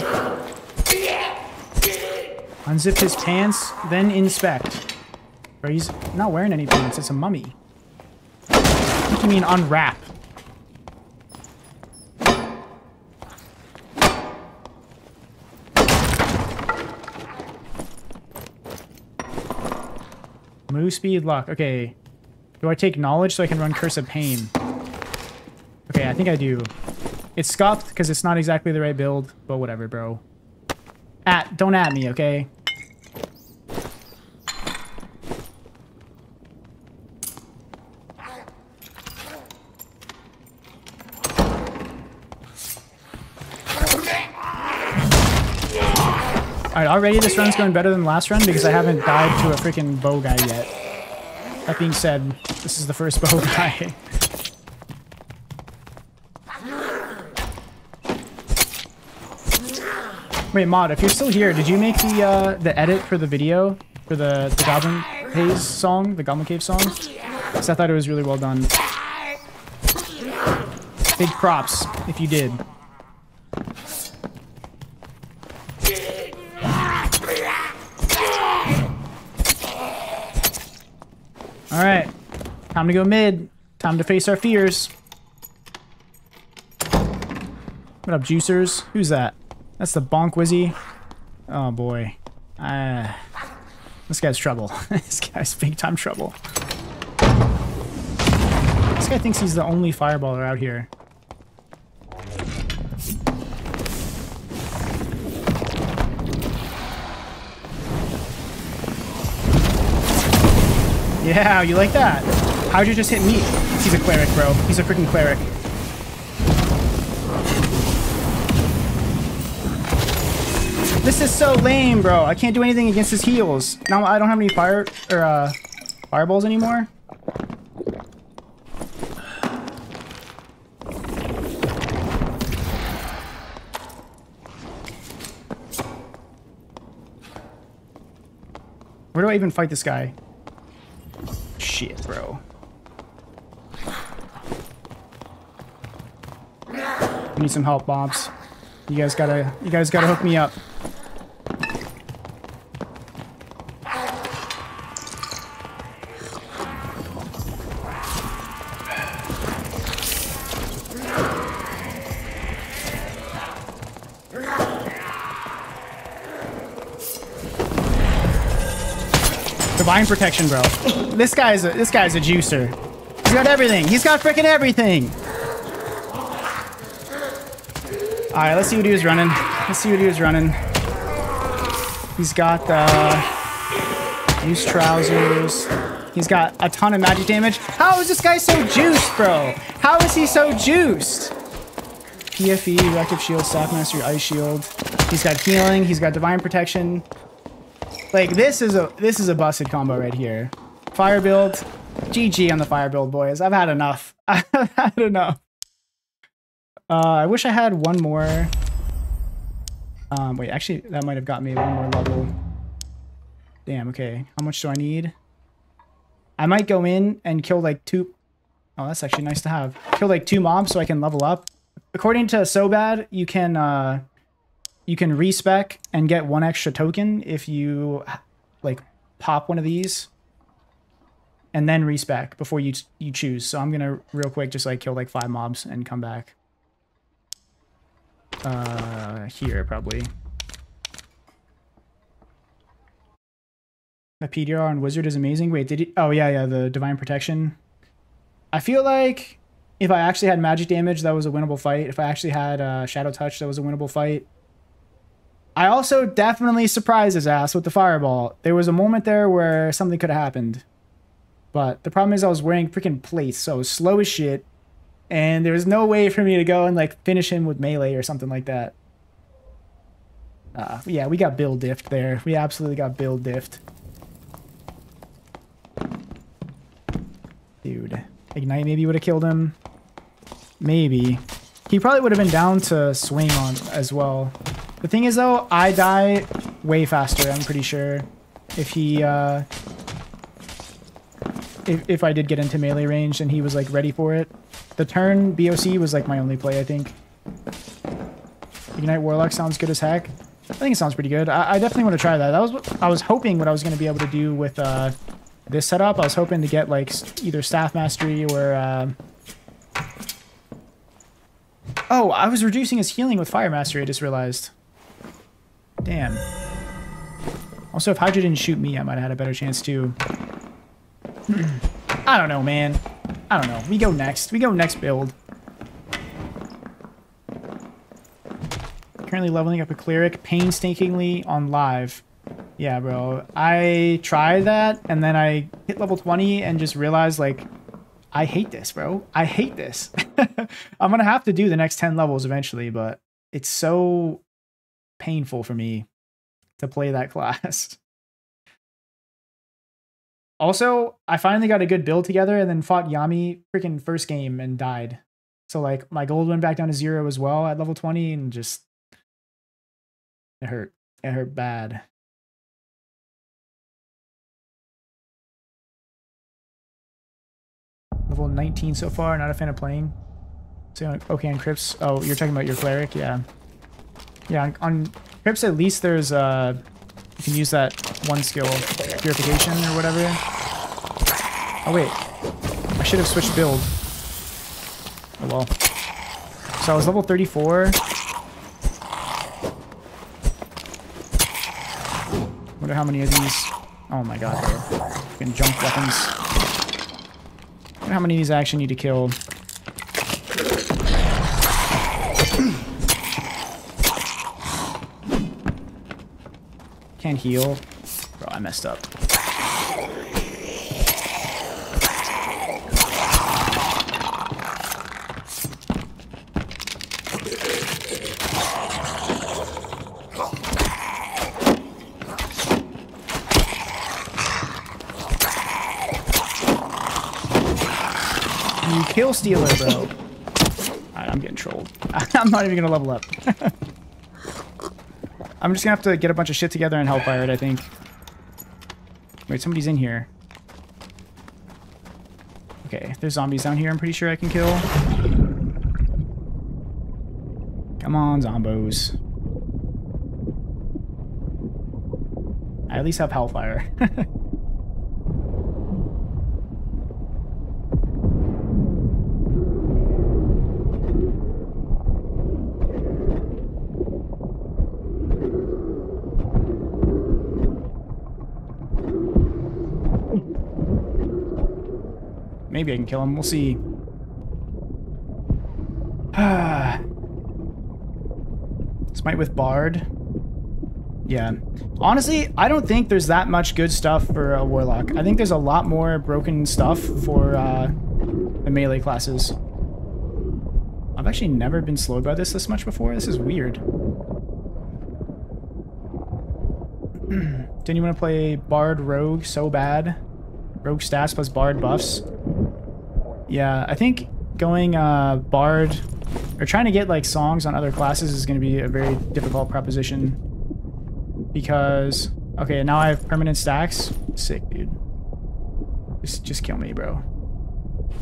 Unzip his pants, then inspect. Bro, he's not wearing any pants. It's a mummy. What do you mean unwrap? Move speed, luck. Okay. Do I take knowledge so I can run Curse of Pain? Okay, I think I do. It's scuffed because it's not exactly the right build, but whatever, bro. At, don't at me, okay? Already this run's going better than last run because I haven't died to a freaking bow guy yet. That being said, this is the first bow guy. Wait, Mod, if you're still here, did you make the uh, the edit for the video? For the, the Goblin Haze song? The Goblin Cave song? Because I thought it was really well done. Big props, if you did. Alright. Time to go mid. Time to face our fears. What up, juicers? Who's that? That's the bonk wizzy. Oh boy. Uh, this guy's trouble. this guy's big time trouble. This guy thinks he's the only fireballer out here. Yeah, you like that? How'd you just hit me? He's a cleric, bro. He's a freaking cleric. This is so lame, bro. I can't do anything against his heals. Now I don't have any fire or uh, fireballs anymore. Where do I even fight this guy? Shit, bro. I need some help, Bobs. You guys gotta, you guys gotta hook me up. Divine protection, bro. This guy's a, this guy's a juicer. He's got everything. He's got freaking everything. All right, let's see what he was running. Let's see what he was running. He's got uh, loose trousers. He's got a ton of magic damage. How is this guy so juiced, bro? How is he so juiced? PFE, Reactive Shield, Staff Mastery, Ice Shield. He's got healing. He's got Divine Protection. Like this is a this is a busted combo right here. Fire build. GG on the fire build, boys. I've had enough. I've had enough. Uh, I wish I had one more. Um, wait, actually, that might have got me one more level. Damn, okay. How much do I need? I might go in and kill like two... Oh, that's actually nice to have. Kill like two mobs so I can level up. According to SoBad, you can uh, you can respec and get one extra token if you like pop one of these and then respec before you you choose. So I'm gonna real quick just like kill like five mobs and come back. Uh, here probably. The PDR on Wizard is amazing. Wait, did he? Oh yeah, yeah, the Divine Protection. I feel like if I actually had magic damage, that was a winnable fight. If I actually had uh, Shadow Touch, that was a winnable fight. I also definitely surprised his ass with the fireball. There was a moment there where something could have happened. But the problem is I was wearing freaking plates, so slow as shit. And there was no way for me to go and like finish him with melee or something like that. Uh, yeah, we got build diffed there. We absolutely got build diffed. Dude. Ignite maybe would have killed him. Maybe. He probably would have been down to swing on as well. The thing is, though, I die way faster, I'm pretty sure. If he, uh... If, if I did get into melee range and he was, like, ready for it. The turn BOC was, like, my only play, I think. Ignite Warlock sounds good as heck. I think it sounds pretty good. I, I definitely want to try that. That was I was hoping what I was going to be able to do with, uh, this setup. I was hoping to get, like, either Staff Mastery or, uh... Oh, I was reducing his healing with Fire Mastery, I just realized. Damn. Also, if Hydra didn't shoot me, I might have had a better chance too. I don't know, man. I don't know. We go next. We go next build. Currently leveling up a cleric painstakingly on live. Yeah, bro. I tried that, and then I hit level 20 and just realized, like, I hate this, bro. I hate this. I'm going to have to do the next 10 levels eventually, but it's so painful for me to play that class. Also, I finally got a good build together and then fought Yami freaking first game and died. So like my gold went back down to zero as well at level 20 and just it hurt. It hurt bad. Level 19 so far, not a fan of playing. So okay on Crypts. Oh, you're talking about your cleric? Yeah. Yeah, on, on at least there's uh you can use that one skill, purification or whatever. Oh wait. I should have switched build. Oh well. So I was level 34. Wonder how many of these. Oh my god, bro. Fucking junk weapons. how many of these I actually need to kill. Can't heal. Bro, I messed up. You kill stealer, bro. Alright, I'm getting trolled. I'm not even gonna level up. I'm just gonna have to get a bunch of shit together and hellfire it, I think. Wait, somebody's in here. Okay, there's zombies down here I'm pretty sure I can kill. Come on, zombos. I at least have hellfire. Maybe I can kill him. We'll see. Smite with Bard. Yeah. Honestly, I don't think there's that much good stuff for a Warlock. I think there's a lot more broken stuff for uh, the melee classes. I've actually never been slowed by this this much before. This is weird. Didn't you want to play Bard Rogue so bad? Rogue stats plus Bard buffs. Yeah, I think going uh, Bard or trying to get like songs on other classes is going to be a very difficult proposition because okay, now I have permanent stacks. Sick, dude. Just just kill me, bro.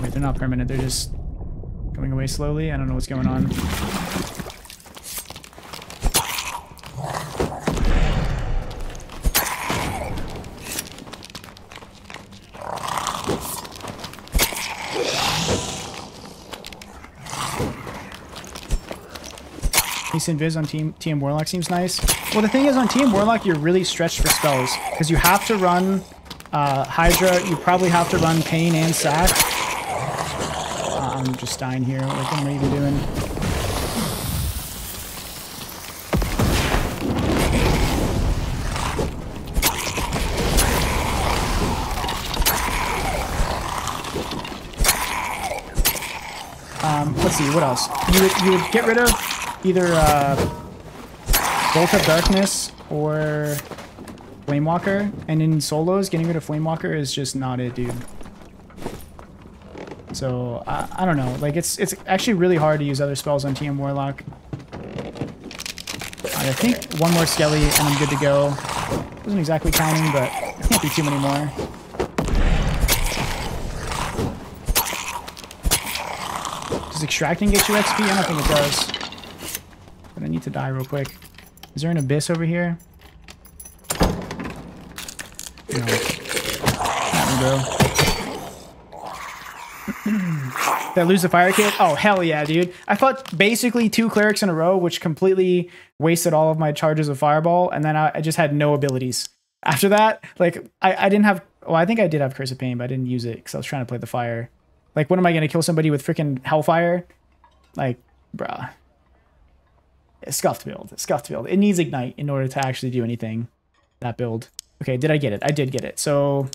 Wait, they're not permanent. They're just going away slowly. I don't know what's going on. Decent Viz on Team TM Warlock seems nice. Well, the thing is, on TM Warlock, you're really stretched for spells. Because you have to run uh, Hydra, you probably have to run Pain and Sack. Uh, I'm just dying here. What am I even doing? Um, let's see, what else? You would, you would get rid of either uh, Bolt of Darkness or Flamewalker. And in solos, getting rid of Flamewalker is just not it, dude. So, I, I don't know. Like, it's it's actually really hard to use other spells on TM Warlock. I think one more Skelly and I'm good to go. Wasn't exactly counting, but can't be too many more. Does extracting get you XP? I don't think it does. I need to die real quick. Is there an abyss over here? No. Bro. that lose the fire kit? Oh, hell yeah, dude. I fought basically two clerics in a row, which completely wasted all of my charges of fireball, and then I, I just had no abilities. After that, like, I, I didn't have... Well, I think I did have Curse of Pain, but I didn't use it because I was trying to play the fire. Like, what am I going to kill somebody with freaking Hellfire? Like, bruh. Scuffed build. Scuffed build. It needs Ignite in order to actually do anything. That build. Okay, did I get it? I did get it. So,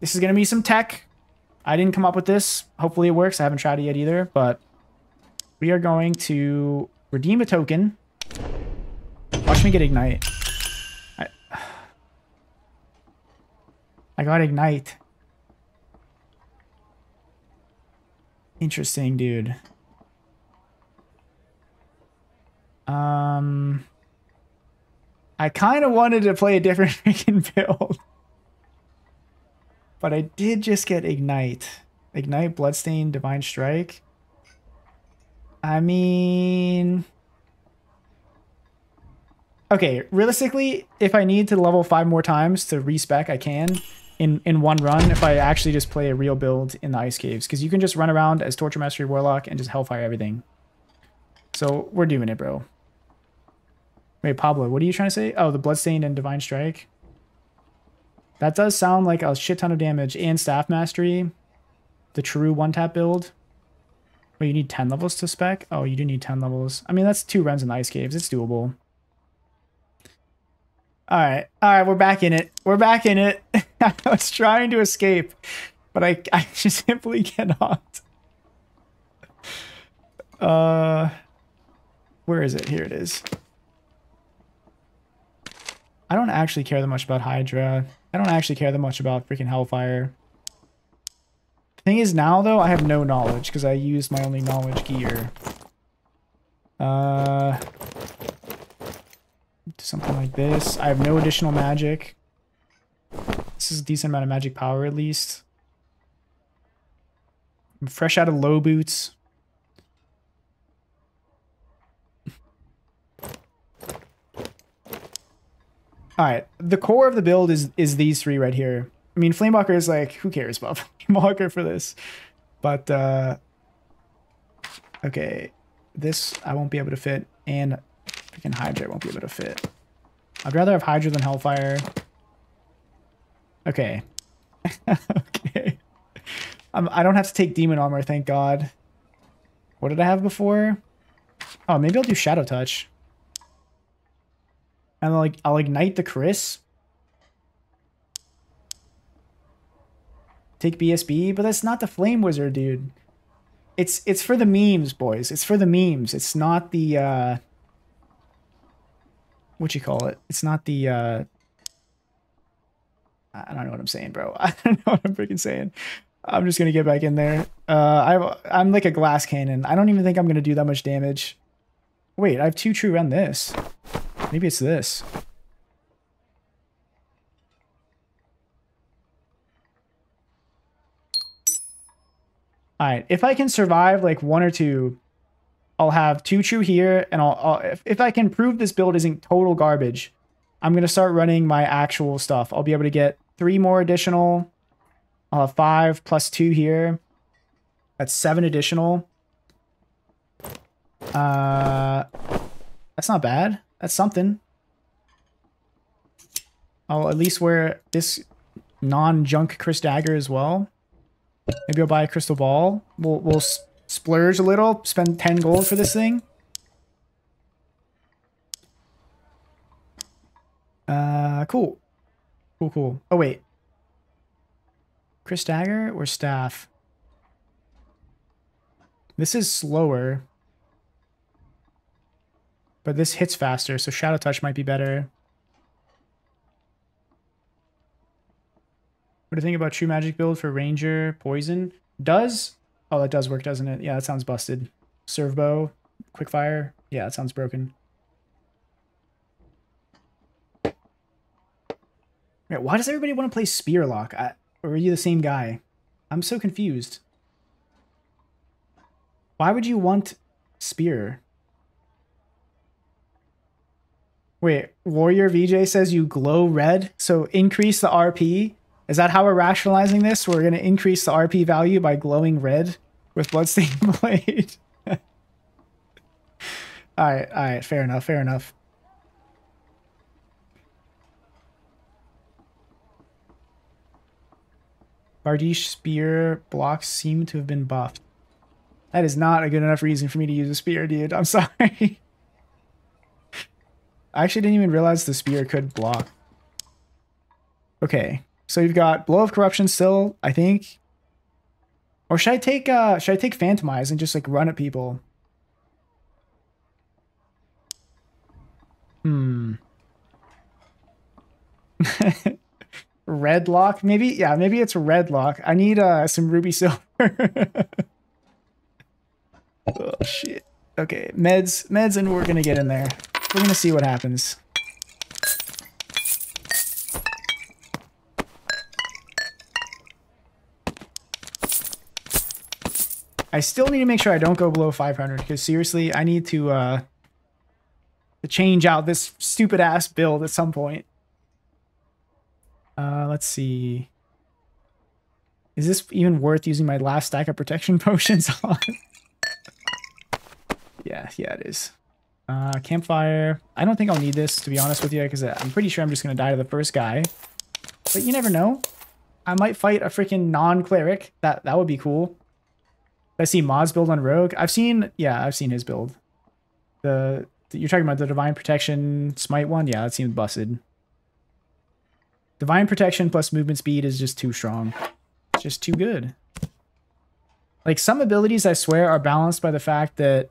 this is going to be some tech. I didn't come up with this. Hopefully it works. I haven't tried it yet either, but we are going to redeem a token. Watch me get Ignite. I, I got Ignite. Interesting, dude. Um, I kind of wanted to play a different freaking build. But I did just get Ignite. Ignite, Bloodstain, Divine Strike. I mean... Okay, realistically, if I need to level five more times to respec, I can in, in one run if I actually just play a real build in the Ice Caves. Because you can just run around as Torture Mastery Warlock and just Hellfire everything. So we're doing it, bro. Wait, Pablo, what are you trying to say? Oh, the Bloodstain and Divine Strike. That does sound like a shit ton of damage and Staff Mastery. the true one-tap build. Oh, you need 10 levels to spec? Oh, you do need 10 levels. I mean, that's two runs in the ice caves. It's doable. All right. All right, we're back in it. We're back in it. I was trying to escape, but I, I just simply cannot. Uh, where is it? Here it is. I don't actually care that much about Hydra. I don't actually care that much about freaking Hellfire. Thing is now though, I have no knowledge because I used my only knowledge gear. Uh, something like this. I have no additional magic. This is a decent amount of magic power at least. I'm fresh out of low boots. All right, the core of the build is is these three right here. I mean, Flamewalker is like, who cares about Flamewalker for this? But, uh, okay, this I won't be able to fit, and freaking Hydra won't be able to fit. I'd rather have Hydra than Hellfire. Okay. okay. Um, I don't have to take Demon Armor, thank God. What did I have before? Oh, maybe I'll do Shadow Touch. And like I'll ignite the Kris. take BSB, but that's not the Flame Wizard, dude. It's it's for the memes, boys. It's for the memes. It's not the uh what you call it? It's not the uh I don't know what I'm saying, bro. I don't know what I'm freaking saying. I'm just gonna get back in there. Uh I I'm like a glass cannon. I don't even think I'm gonna do that much damage. Wait, I have two true run this. Maybe it's this. All right, if I can survive like one or two, I'll have two true here, and I'll, I'll if, if I can prove this build isn't total garbage, I'm gonna start running my actual stuff. I'll be able to get three more additional. I'll have five plus two here. That's seven additional. Uh, that's not bad. That's something. I'll at least wear this non-junk Kris Dagger as well. Maybe I'll buy a crystal ball. We'll, we'll splurge a little, spend 10 gold for this thing. Uh, cool. Cool, cool. Oh, wait. Kris Dagger or Staff? This is slower. But this hits faster, so Shadow Touch might be better. What do you think about True Magic build for Ranger Poison? Does? Oh, that does work, doesn't it? Yeah, that sounds busted. Serve bow, quickfire. Yeah, that sounds broken. Right, why does everybody want to play Spearlock? I, or are you the same guy? I'm so confused. Why would you want Spear? Wait, Warrior VJ says you glow red, so increase the RP is that how we're rationalizing this? We're going to increase the RP value by glowing red with Bloodstained Blade. all right, all right, fair enough, fair enough. Bardiche spear blocks seem to have been buffed. That is not a good enough reason for me to use a spear, dude. I'm sorry. I actually didn't even realize the spear could block. Okay. So you've got Bolt of Corruption still, I think. Or should I take uh should I take Phantomize and just like run at people? Hmm. red lock, maybe? Yeah, maybe it's red lock. I need uh some ruby silver. oh shit. Okay, meds, meds, and we're gonna get in there. We're gonna see what happens. I still need to make sure I don't go below 500 because seriously, I need to uh to change out this stupid ass build at some point. Uh, let's see. Is this even worth using my last stack of protection potions on? yeah, yeah, it is. Uh, campfire. I don't think I'll need this, to be honest with you, because I'm pretty sure I'm just going to die to the first guy. But you never know. I might fight a freaking non-cleric. That that would be cool. I see Mod's build on Rogue. I've seen, yeah, I've seen his build. The, the you're talking about the Divine Protection Smite one? Yeah, that seems busted. Divine Protection plus movement speed is just too strong. It's just too good. Like some abilities, I swear, are balanced by the fact that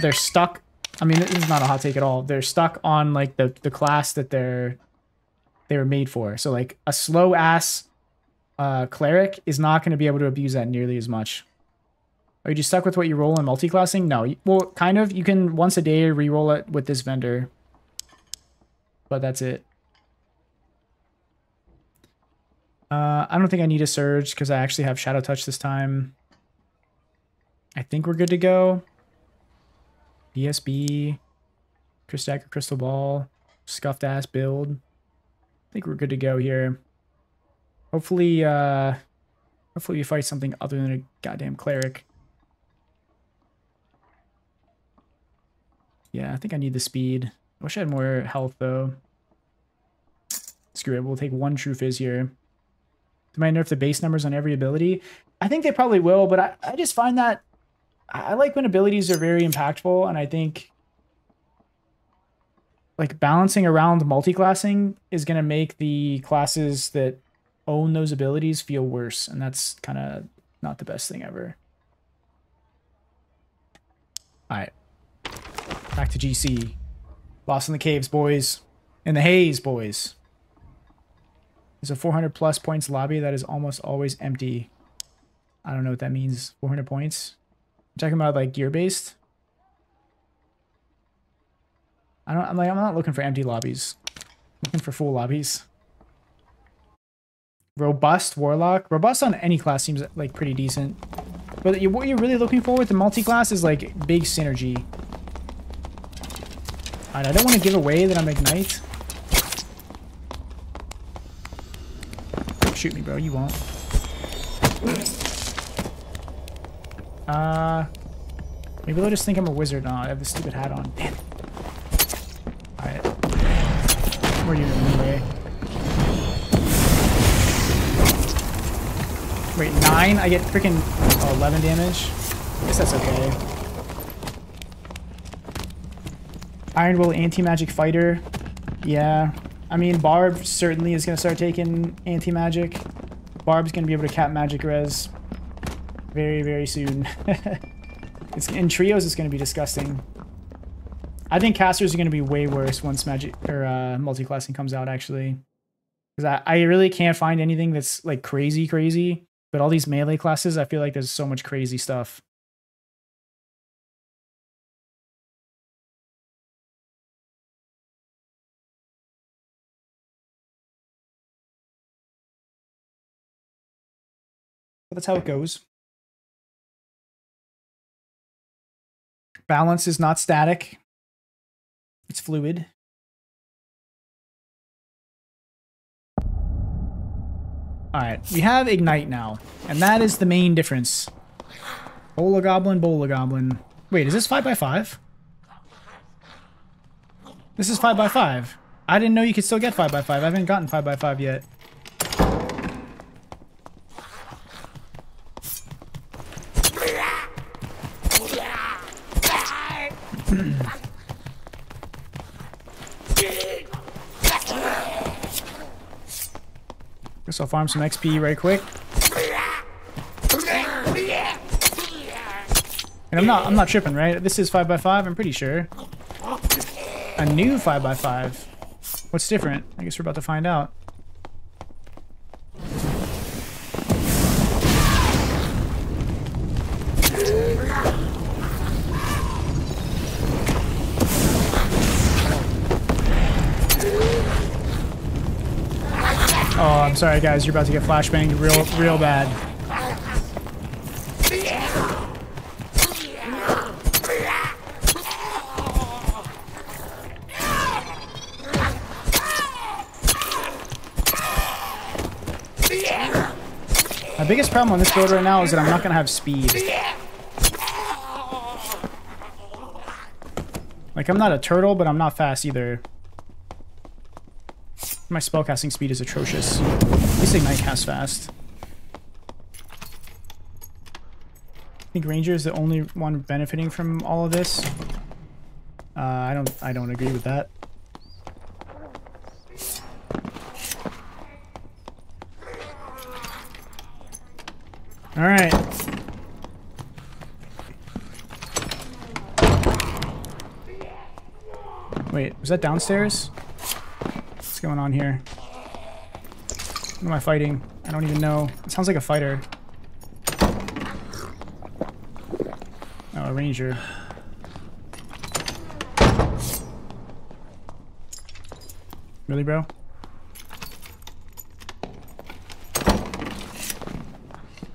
they're stuck. I mean, this is not a hot take at all. They're stuck on like the the class that they're they were made for. So like a slow ass uh, cleric is not going to be able to abuse that nearly as much. Are you just stuck with what you roll in multi-classing? No. Well, kind of. You can once a day re-roll it with this vendor. But that's it. Uh, I don't think I need a surge because I actually have Shadow Touch this time. I think we're good to go. BSB, Crystal Crystal Ball, scuffed ass build. I think we're good to go here. Hopefully, uh, hopefully we fight something other than a goddamn cleric. Yeah, I think I need the speed. I wish I had more health though. Screw it, we'll take one true fizz here. They might nerf the base numbers on every ability. I think they probably will, but I, I just find that I like when abilities are very impactful, and I think like balancing around multi-classing is going to make the classes that own those abilities feel worse, and that's kind of not the best thing ever. All right, back to GC. Lost in the caves, boys. In the haze, boys. There's a 400 plus points lobby that is almost always empty. I don't know what that means. 400 points? I'm talking about like gear based. I don't. I'm like. I'm not looking for empty lobbies. I'm looking for full lobbies. Robust warlock. Robust on any class seems like pretty decent. But what you're really looking for with the multi-class is like big synergy. Alright, I don't want to give away that I'm ignite. Shoot me, bro. You won't. Uh, maybe they'll just think I'm a wizard. No, I have this stupid hat on. Damn. Alright. You anyway? Wait, 9? I get freaking oh, 11 damage? I guess that's okay. Iron Will anti-magic fighter. Yeah. I mean, Barb certainly is going to start taking anti-magic. Barb's going to be able to cap magic res very, very soon. it's, in trios, it's going to be disgusting. I think casters are going to be way worse once magic or uh, multi-classing comes out, actually. Because I, I really can't find anything that's like crazy, crazy. But all these melee classes, I feel like there's so much crazy stuff. But that's how it goes. Balance is not static. It's fluid. Alright, we have Ignite now. And that is the main difference. Bola Goblin, Bola Goblin. Wait, is this 5x5? This is 5x5. I didn't know you could still get 5x5. I haven't gotten 5x5 yet. I'll farm some XP right quick. And I'm not I'm not tripping, right? This is 5x5, I'm pretty sure. A new 5x5. What's different? I guess we're about to find out. Sorry, guys. You're about to get flashbanged real, real bad. My biggest problem on this build right now is that I'm not going to have speed. Like, I'm not a turtle, but I'm not fast either. My spellcasting speed is atrocious. At least Ignite casts fast. I think Ranger is the only one benefiting from all of this. Uh, I don't I don't agree with that. All right. Wait, was that downstairs? Going on here? What am I fighting? I don't even know. It sounds like a fighter. Oh, a ranger. Really, bro?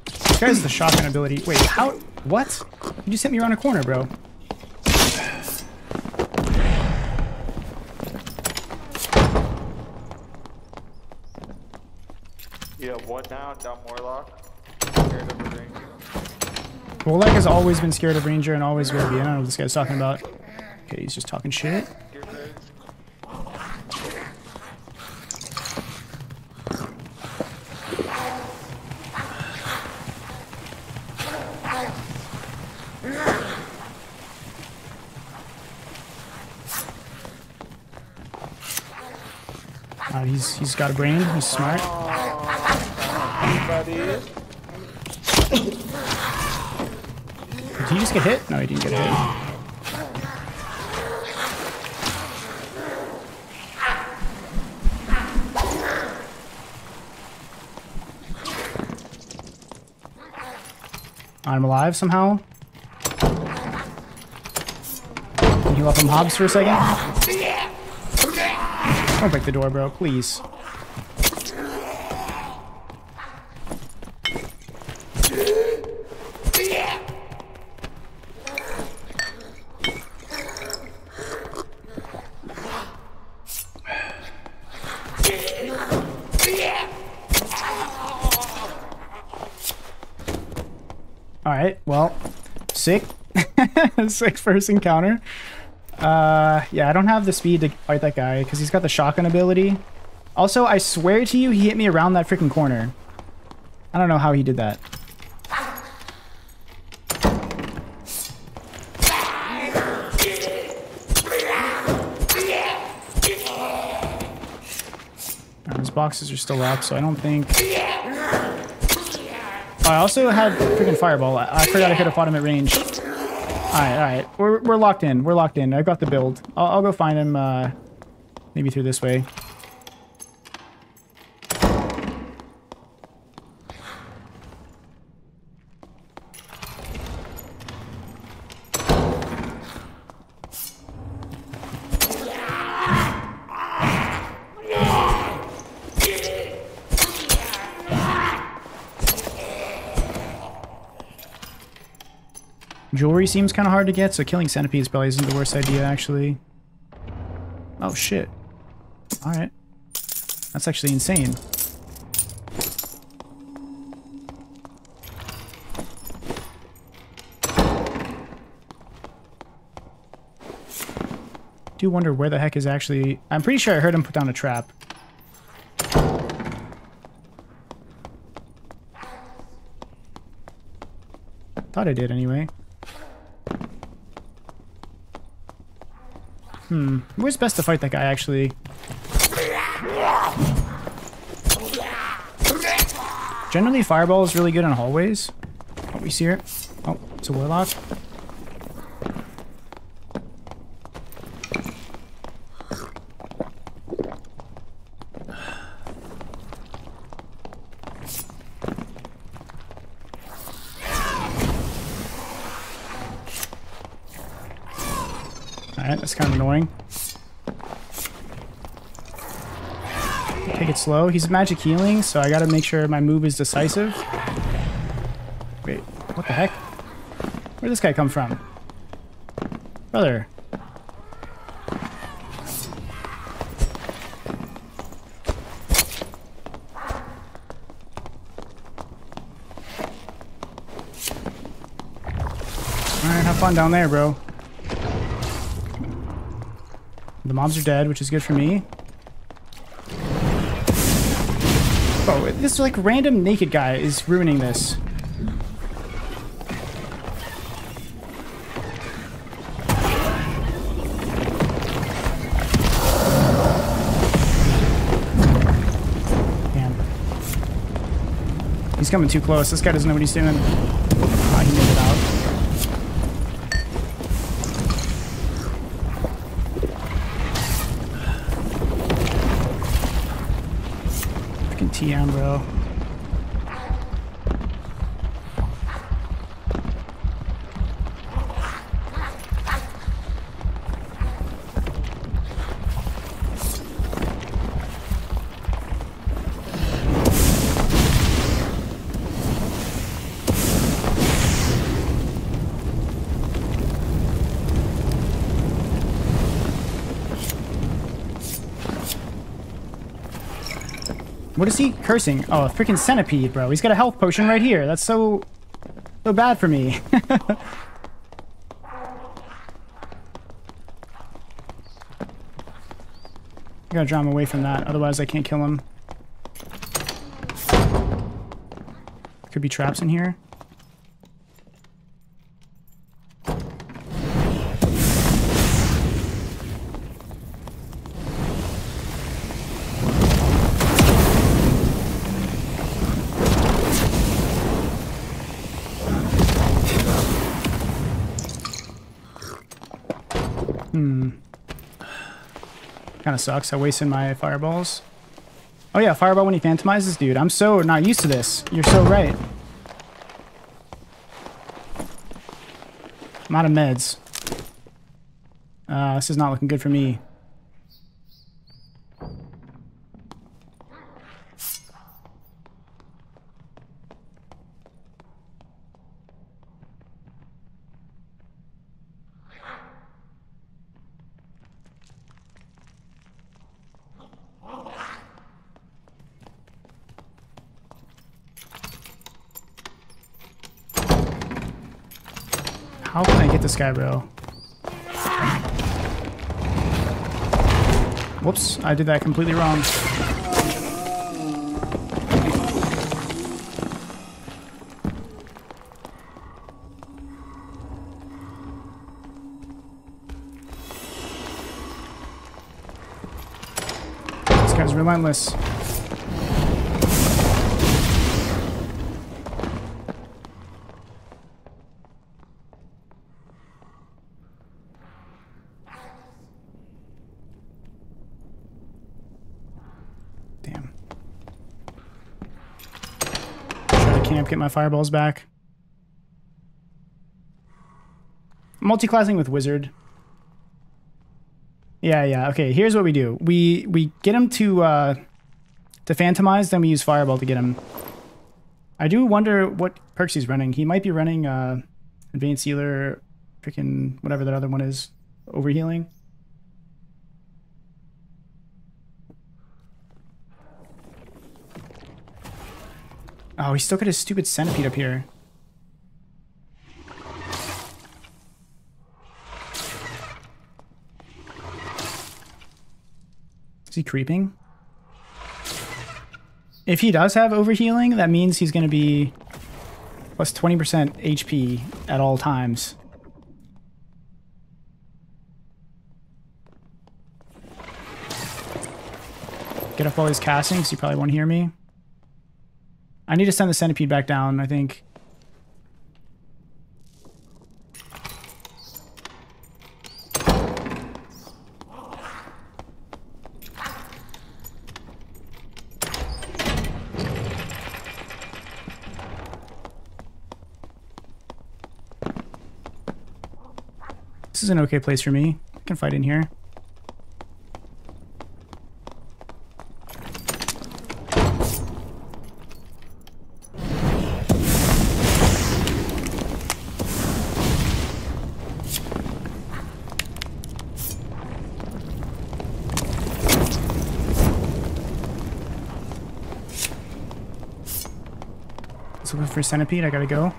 This guy's the shotgun ability. Wait, how? What? You just hit me around a corner, bro. You have one down, down Morlock. Scared of ring. Wolak has always been scared of Ranger and always will be. I don't know what this guy's talking about. Okay, he's just talking shit. Uh, he's he's got a brain. He's smart. Buddy. Did he just get hit? No, he didn't get hit. I'm alive somehow. Can you up him Hobbs for a second? Don't break the door, bro, please. All right, well, sick. Sick first encounter. Uh, yeah, I don't have the speed to fight that guy because he's got the shotgun ability. Also, I swear to you, he hit me around that freaking corner. I don't know how he did that. Uh, his boxes are still up, so I don't think... Oh, I also had freaking fireball. I, I forgot I could have fought him at range. Alright, alright. We're, we're locked in. We're locked in. I got the build. I'll, I'll go find him, uh, maybe through this way. Jewelry seems kind of hard to get, so killing centipedes probably isn't the worst idea, actually. Oh, shit. Alright. That's actually insane. do wonder where the heck is actually... I'm pretty sure I heard him put down a trap. Thought I did anyway. Hmm. Where's best to fight that guy, actually? Generally, Fireball is really good in hallways. Oh, we see her. Oh, it's a Warlock. Alright, that's kind of annoying. Take it slow. He's magic healing, so I gotta make sure my move is decisive. Wait, what the heck? Where'd this guy come from? Brother. Alright, have fun down there, bro. The mobs are dead, which is good for me. Oh, this like random naked guy is ruining this. Damn. He's coming too close. This guy doesn't know what he's doing. Ah, he TM, bro. What is he cursing? Oh, a freaking centipede, bro. He's got a health potion right here. That's so... So bad for me. I gotta draw him away from that, otherwise I can't kill him. Could be traps in here. Kind of sucks. I wasted my fireballs. Oh yeah, fireball when he phantomizes? Dude, I'm so not used to this. You're so right. I'm out of meds. Uh, this is not looking good for me. How can I get this guy, bro? Whoops, I did that completely wrong. This guy's relentless. Get my fireballs back. Multi-classing with wizard. Yeah, yeah. Okay, here's what we do. We we get him to uh to phantomize, then we use fireball to get him. I do wonder what perks he's running. He might be running uh advanced healer, freaking whatever that other one is, overhealing. Oh, he's still got his stupid centipede up here. Is he creeping? If he does have overhealing, that means he's going to be plus 20% HP at all times. Get up he's casting, because he probably won't hear me. I need to send the centipede back down, I think. This is an okay place for me. I can fight in here. for Centipede. I gotta go.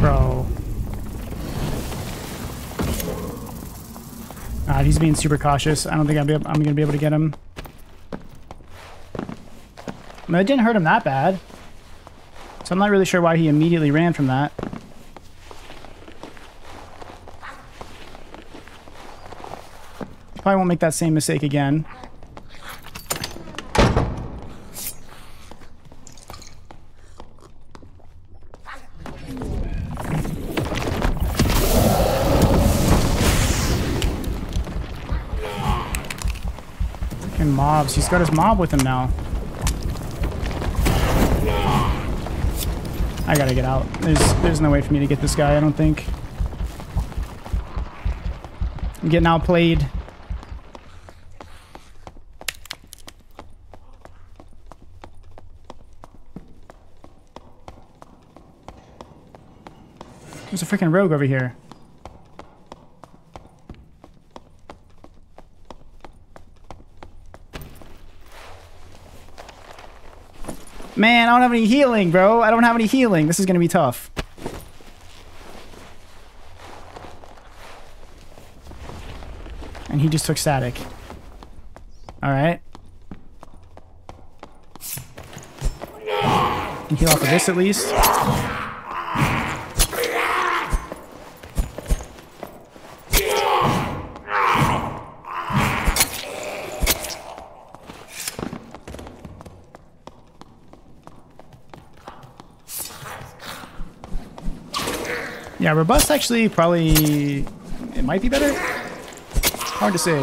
Bro. Ah, he's being super cautious. I don't think I'm, be I'm gonna be able to get him. I mean, it didn't hurt him that bad. So I'm not really sure why he immediately ran from that. Probably won't make that same mistake again. Freaking mobs. He's got his mob with him now. I gotta get out. There's there's no way for me to get this guy, I don't think. I'm getting outplayed. There's a freaking rogue over here. Man, I don't have any healing, bro. I don't have any healing. This is going to be tough. And he just took static. Alright. Can heal off of this at least. Yeah, robust actually probably it might be better. Hard to say.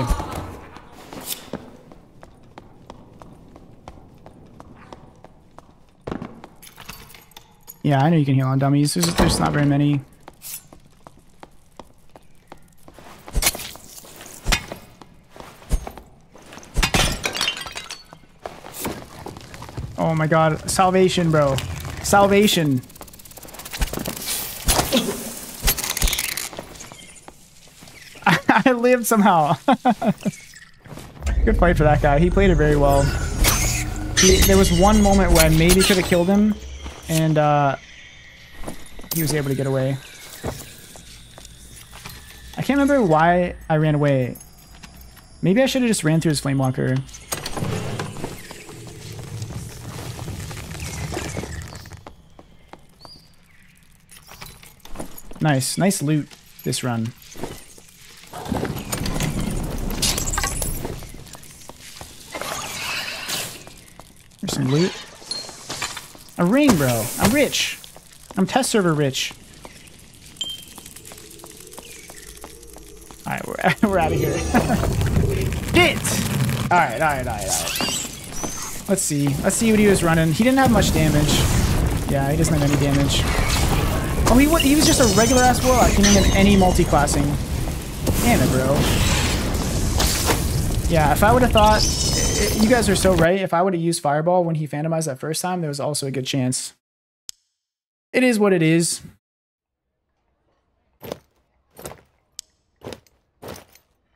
Yeah, I know you can heal on dummies. There's, there's not very many. Oh my god. Salvation, bro. Salvation. I lived somehow. Good fight for that guy. He played it very well. He, there was one moment where I maybe could have killed him, and uh, he was able to get away. I can't remember why I ran away. Maybe I should have just ran through his Flamewalker. Nice, nice loot this run. There's loot. A ring, bro. I'm rich. I'm test server rich. Alright, we're, we're out of here. Get! Alright, alright, alright, alright. Let's see. Let's see what he was running. He didn't have much damage. Yeah, he doesn't have any damage. Oh, he, he was just a regular ass warlock. He didn't have any multi-classing. Damn it, bro. Yeah, if I would have thought... You guys are so right. If I would have used Fireball when he Phantomized that first time, there was also a good chance. It is what it is.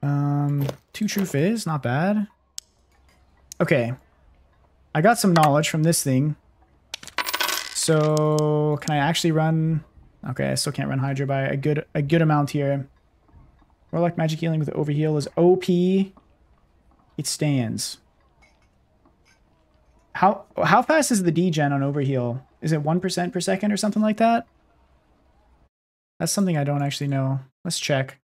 Um, two true fizz, not bad. Okay. I got some knowledge from this thing. So, can I actually run... Okay, I still can't run Hydra by a good a good amount here. Warlock magic healing with overheal is OP. It stands. How how fast is the degen on overheal? Is it 1% per second or something like that? That's something I don't actually know. Let's check.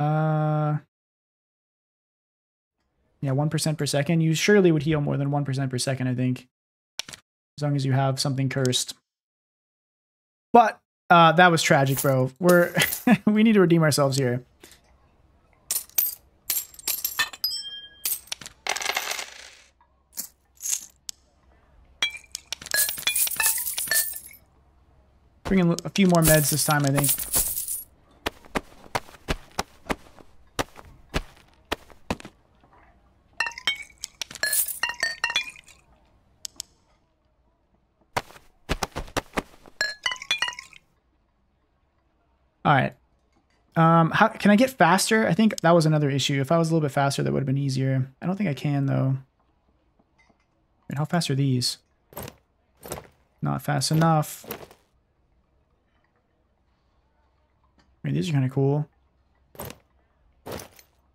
Uh Yeah, 1% per second. You surely would heal more than 1% per second, I think. As long as you have something cursed. But uh that was tragic, bro. We're we need to redeem ourselves here. Bring in a few more meds this time, I think. All right. Um, how can I get faster? I think that was another issue. If I was a little bit faster, that would have been easier. I don't think I can though. Wait, how fast are these? Not fast enough. I mean, these are kind of cool.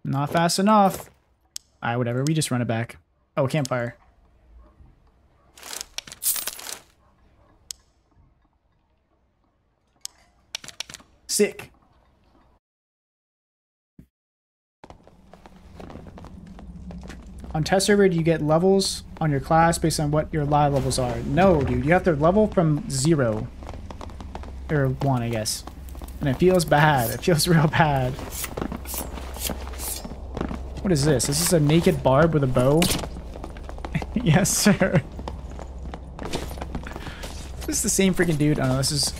Not fast enough. Alright, whatever. We just run it back. Oh, campfire. Sick. On test server, do you get levels on your class based on what your live levels are? No, dude. You have to level from zero. Or one, I guess. And it feels bad. It feels real bad. What is this? Is this a naked barb with a bow? yes, sir. This is the same freaking dude. Oh, this is...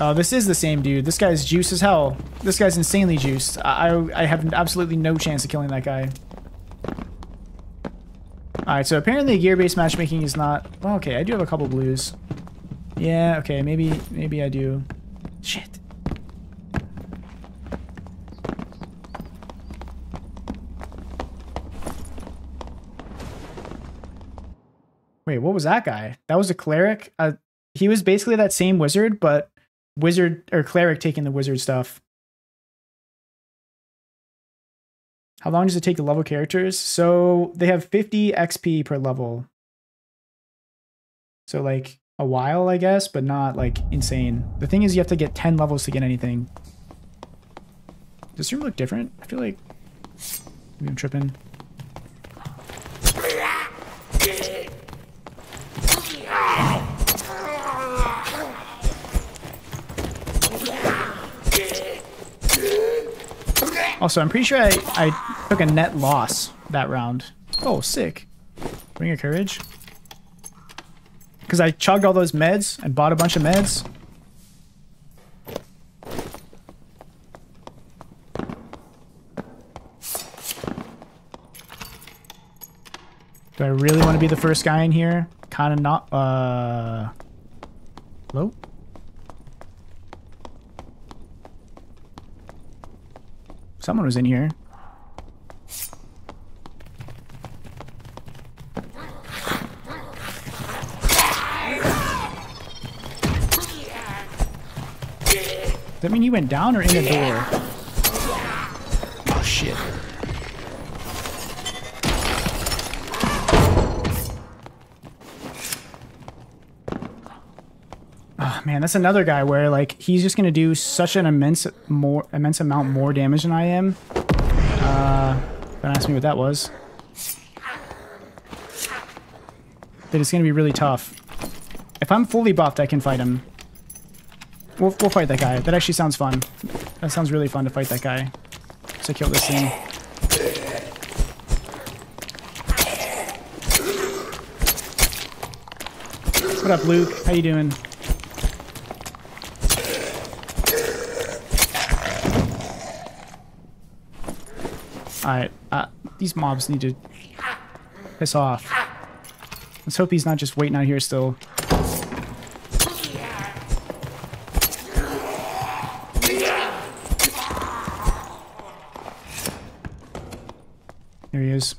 Oh, this is the same dude. This guy's juice as hell. This guy's insanely juiced. I, I, I have absolutely no chance of killing that guy. Alright, so apparently gear-based matchmaking is not... Well, okay, I do have a couple blues. Yeah, okay, maybe maybe I do. Shit. Wait, what was that guy? That was a cleric? Uh, he was basically that same wizard, but wizard or cleric taking the wizard stuff. How long does it take to level characters? So they have 50 XP per level. So like a while, I guess, but not like insane. The thing is you have to get 10 levels to get anything. Does this room look different? I feel like maybe I'm tripping. Also, I'm pretty sure I, I took a net loss that round. Oh, sick. Bring your courage. Because I chugged all those meds and bought a bunch of meds. Do I really want to be the first guy in here? Kind of not. Uh, hello? Someone was in here. Does that mean you went down or in the door? Man, that's another guy where like he's just gonna do such an immense more immense amount more damage than I am. Uh, don't ask me what that was. That it's gonna be really tough. If I'm fully buffed, I can fight him. We'll, we'll fight that guy. That actually sounds fun. That sounds really fun to fight that guy. To kill this thing. What up, Luke? How you doing? Alright, uh, these mobs need to piss off. Let's hope he's not just waiting out here still. There he is.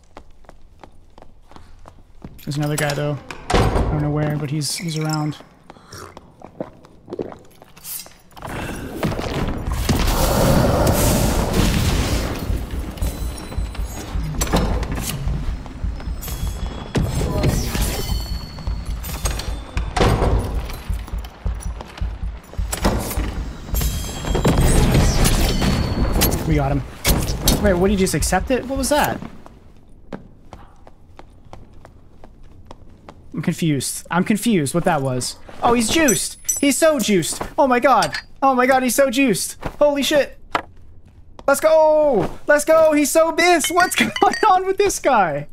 There's another guy though. I don't know where, but he's he's around. Wait, what did you just accept it? What was that? I'm confused. I'm confused what that was. Oh, he's juiced. He's so juiced. Oh my god. Oh my god, he's so juiced. Holy shit. Let's go. Let's go. He's so biz. What's going on with this guy?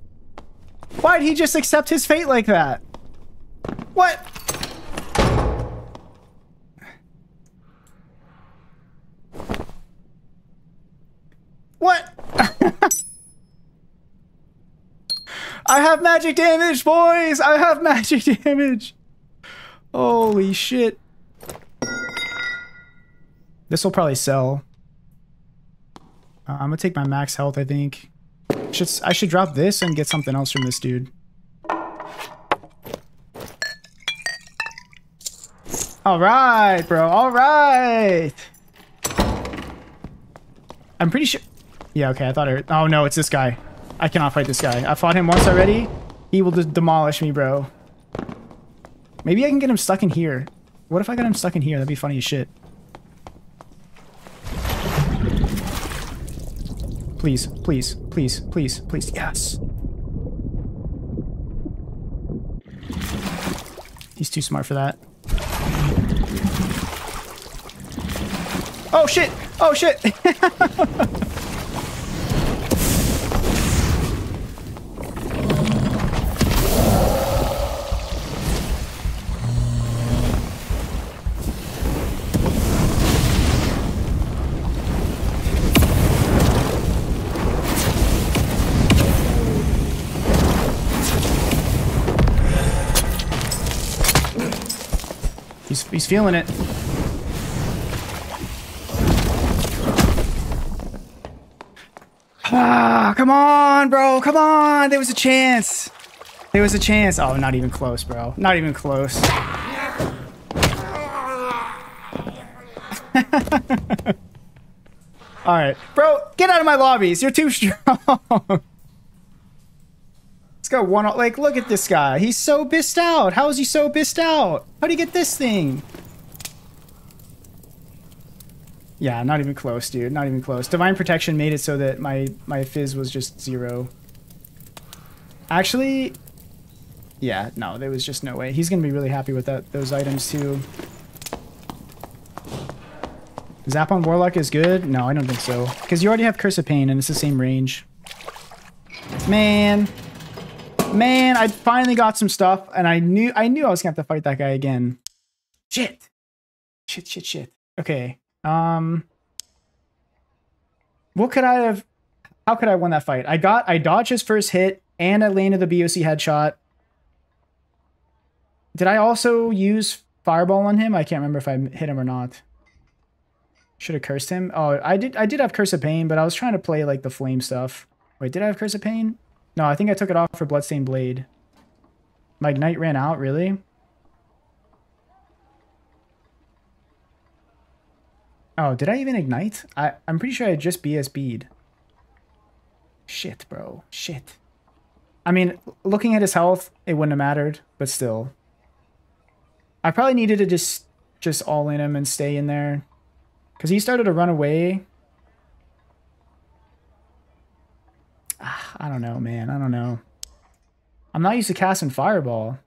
Why'd he just accept his fate like that? What? What? I have magic damage, boys! I have magic damage! Holy shit. This will probably sell. Uh, I'm gonna take my max health, I think. Should, I should drop this and get something else from this dude. Alright, bro. Alright! I'm pretty sure... Yeah, okay, I thought I. Oh no, it's this guy. I cannot fight this guy. I fought him once already. He will just demolish me, bro. Maybe I can get him stuck in here. What if I got him stuck in here? That'd be funny as shit. Please, please, please, please, please. Yes. He's too smart for that. Oh shit! Oh shit! he's feeling it. Ah, come on, bro. Come on. There was a chance. There was a chance. Oh, not even close, bro. Not even close. All right. Bro, get out of my lobbies. You're too strong. Let's one. Like, look at this guy. He's so bissed out. How is he so bissed out? How do you get this thing? Yeah, not even close, dude. Not even close. Divine Protection made it so that my, my fizz was just zero. Actually, yeah, no, there was just no way. He's going to be really happy with that those items, too. Zap on Warlock is good? No, I don't think so. Because you already have Curse of Pain, and it's the same range. Man. Man, I finally got some stuff, and I knew I knew I was to have to fight that guy again. Shit. Shit, shit, shit. Okay. Um, what could I have? How could I win that fight? I got I dodged his first hit and I landed the BOC headshot. Did I also use fireball on him? I can't remember if I hit him or not. Should have cursed him. Oh, I did. I did have curse of pain, but I was trying to play like the flame stuff. Wait, did I have curse of pain? No, I think I took it off for bloodstained blade. My ignite ran out. Really? Oh, did I even ignite? I, I'm pretty sure I just BSB'd. Shit, bro. Shit. I mean, looking at his health, it wouldn't have mattered, but still. I probably needed to just just all in him and stay in there. Because he started to run away. I don't know, man. I don't know. I'm not used to casting Fireball.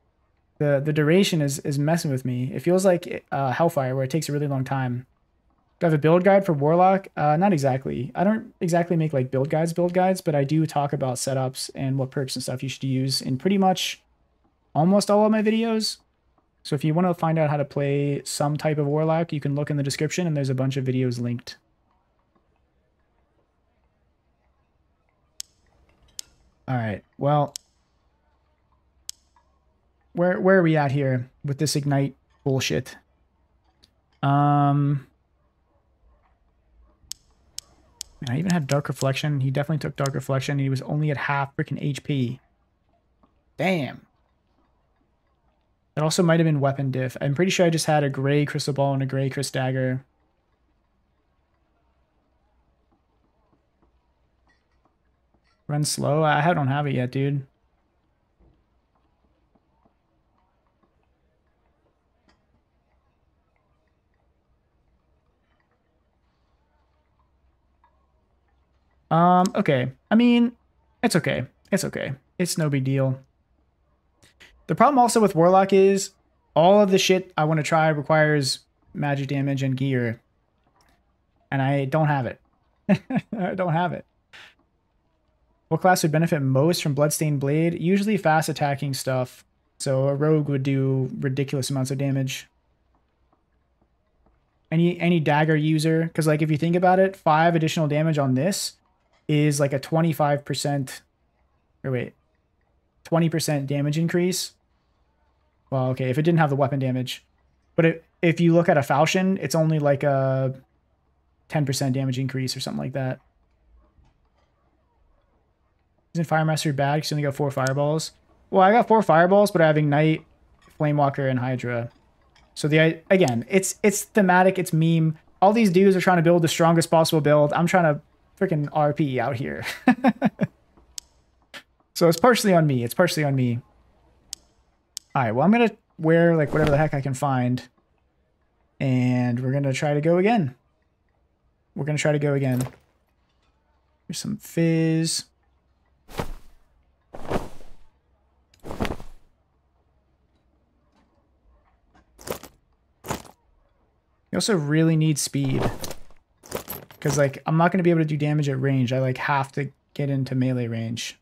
The the duration is, is messing with me. It feels like uh, Hellfire, where it takes a really long time. Do I have a build guide for Warlock? Uh, not exactly. I don't exactly make like build guides, build guides, but I do talk about setups and what perks and stuff you should use in pretty much almost all of my videos. So if you want to find out how to play some type of Warlock, you can look in the description and there's a bunch of videos linked. All right. Well, where where are we at here with this ignite bullshit? Um I even had Dark Reflection. He definitely took Dark Reflection. He was only at half freaking HP. Damn. It also might have been Weapon Diff. I'm pretty sure I just had a gray Crystal Ball and a gray crystal Dagger. Run slow? I don't have it yet, dude. Um, okay. I mean, it's okay. It's okay. It's no big deal. The problem also with Warlock is all of the shit I want to try requires magic damage and gear. And I don't have it. I don't have it. What class would benefit most from Bloodstained Blade? Usually fast attacking stuff. So a rogue would do ridiculous amounts of damage. Any any dagger user, because like if you think about it, five additional damage on this is like a 25% or wait 20% damage increase well okay if it didn't have the weapon damage but it, if you look at a falchion it's only like a 10% damage increase or something like that isn't fire mastery bad because you only got four fireballs well i got four fireballs but i have ignite flamewalker and hydra so the again it's it's thematic it's meme all these dudes are trying to build the strongest possible build i'm trying to freaking RP out here. so it's partially on me. It's partially on me. All right, well, I'm going to wear like whatever the heck I can find. And we're going to try to go again. We're going to try to go again. Here's some fizz. You also really need speed. Because, like, I'm not going to be able to do damage at range. I, like, have to get into melee range.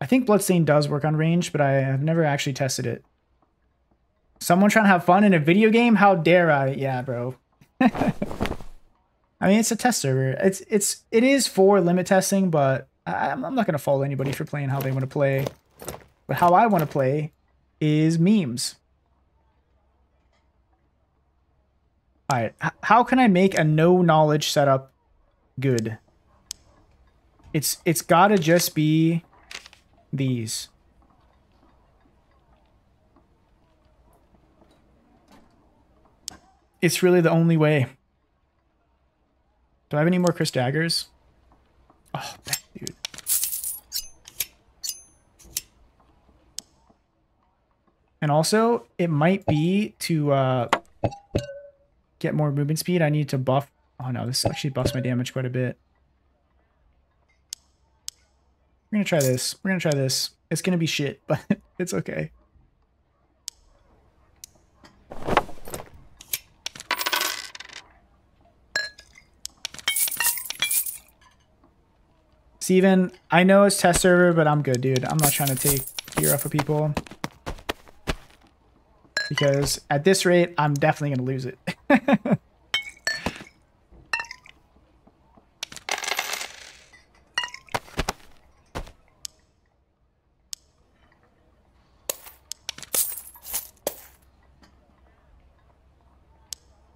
I think Bloodstain does work on range, but I have never actually tested it. Someone trying to have fun in a video game? How dare I? Yeah, bro. I mean, it's a test server. It's it's it is for limit testing, but I'm, I'm not gonna follow anybody for playing how they want to play. But how I want to play is memes. All right, how can I make a no knowledge setup good? It's it's gotta just be these. It's really the only way. Do I have any more Kris daggers? Oh, dude. And also, it might be to uh, get more movement speed. I need to buff. Oh no, this actually buffs my damage quite a bit. We're gonna try this. We're gonna try this. It's gonna be shit, but it's okay. Steven, I know it's test server, but I'm good, dude. I'm not trying to take gear off of people. Because at this rate, I'm definitely going to lose it.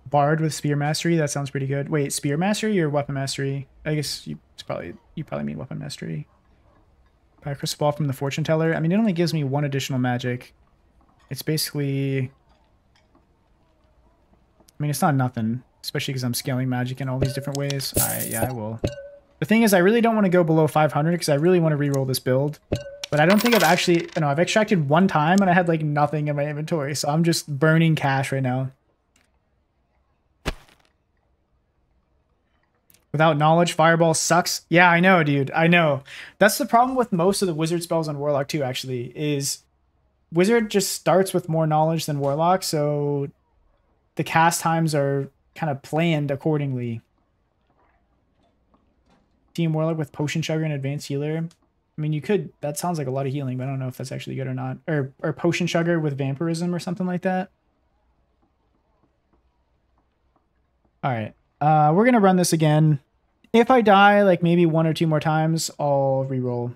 Bard with Spear Mastery. That sounds pretty good. Wait, Spear Mastery or Weapon Mastery? I guess you probably you probably mean Weapon Mastery. Buy Crystal Ball from the Fortune Teller. I mean, it only gives me one additional magic. It's basically... I mean, it's not nothing, especially because I'm scaling magic in all these different ways. Alright, yeah, I will. The thing is, I really don't want to go below 500 because I really want to re-roll this build. But I don't think I've actually... you know, I've extracted one time and I had, like, nothing in my inventory. So I'm just burning cash right now. Without knowledge, Fireball sucks. Yeah, I know, dude. I know. That's the problem with most of the Wizard spells on Warlock too, actually, is Wizard just starts with more knowledge than Warlock, so the cast times are kind of planned accordingly. Team Warlock with Potion Chugger and Advanced Healer. I mean, you could... That sounds like a lot of healing, but I don't know if that's actually good or not. Or, or Potion Chugger with Vampirism or something like that. Alright. Uh, we're going to run this again. If I die, like maybe one or two more times, I'll re-roll.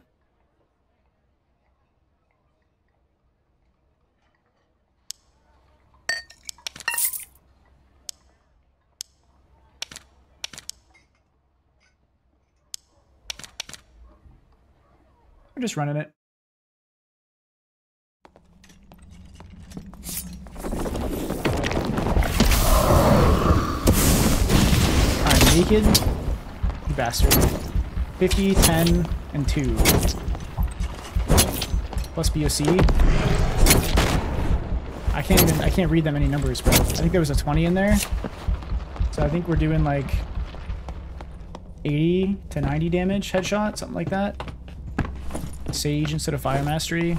We're just running it. Naked bastard. 50, 10, and 2. Plus BOC. I can't even, I can't read that many numbers, bro. I think there was a 20 in there. So I think we're doing like 80 to 90 damage headshot, something like that. Sage instead of Fire Mastery.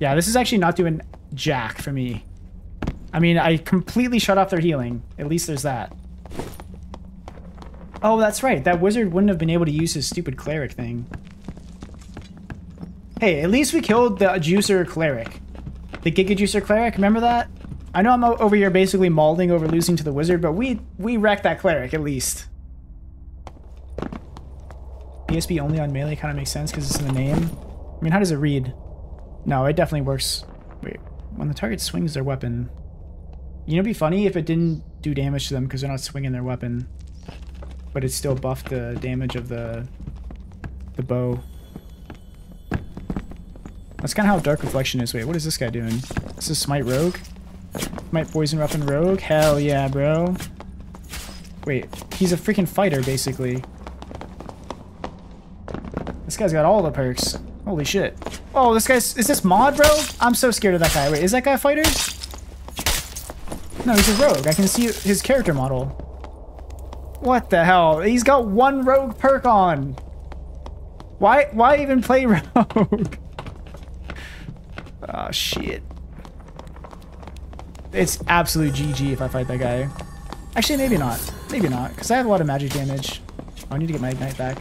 Yeah, this is actually not doing jack for me. I mean, I completely shut off their healing. At least there's that. Oh, that's right. That wizard wouldn't have been able to use his stupid cleric thing. Hey, at least we killed the juicer cleric. The Giga Juicer cleric, remember that? I know I'm over here basically mauling over losing to the wizard, but we we wrecked that cleric at least. BSB only on melee kind of makes sense because it's in the name. I mean, how does it read? No, it definitely works. Wait, when the target swings their weapon. You know, it'd be funny if it didn't do damage to them because they're not swinging their weapon but it still buffed the damage of the the bow. That's kind of how Dark Reflection is. Wait, what is this guy doing? This is Smite Rogue? Smite poison weapon rogue? Hell yeah, bro. Wait, he's a freaking fighter, basically. This guy's got all the perks. Holy shit. Oh, this guy's... Is this mod, bro? I'm so scared of that guy. Wait, is that guy a fighter? No, he's a rogue. I can see his character model. What the hell? He's got one rogue perk on. Why, why even play rogue? oh, shit. It's absolute GG if I fight that guy. Actually, maybe not. Maybe not, because I have a lot of magic damage. Oh, I need to get my ignite back.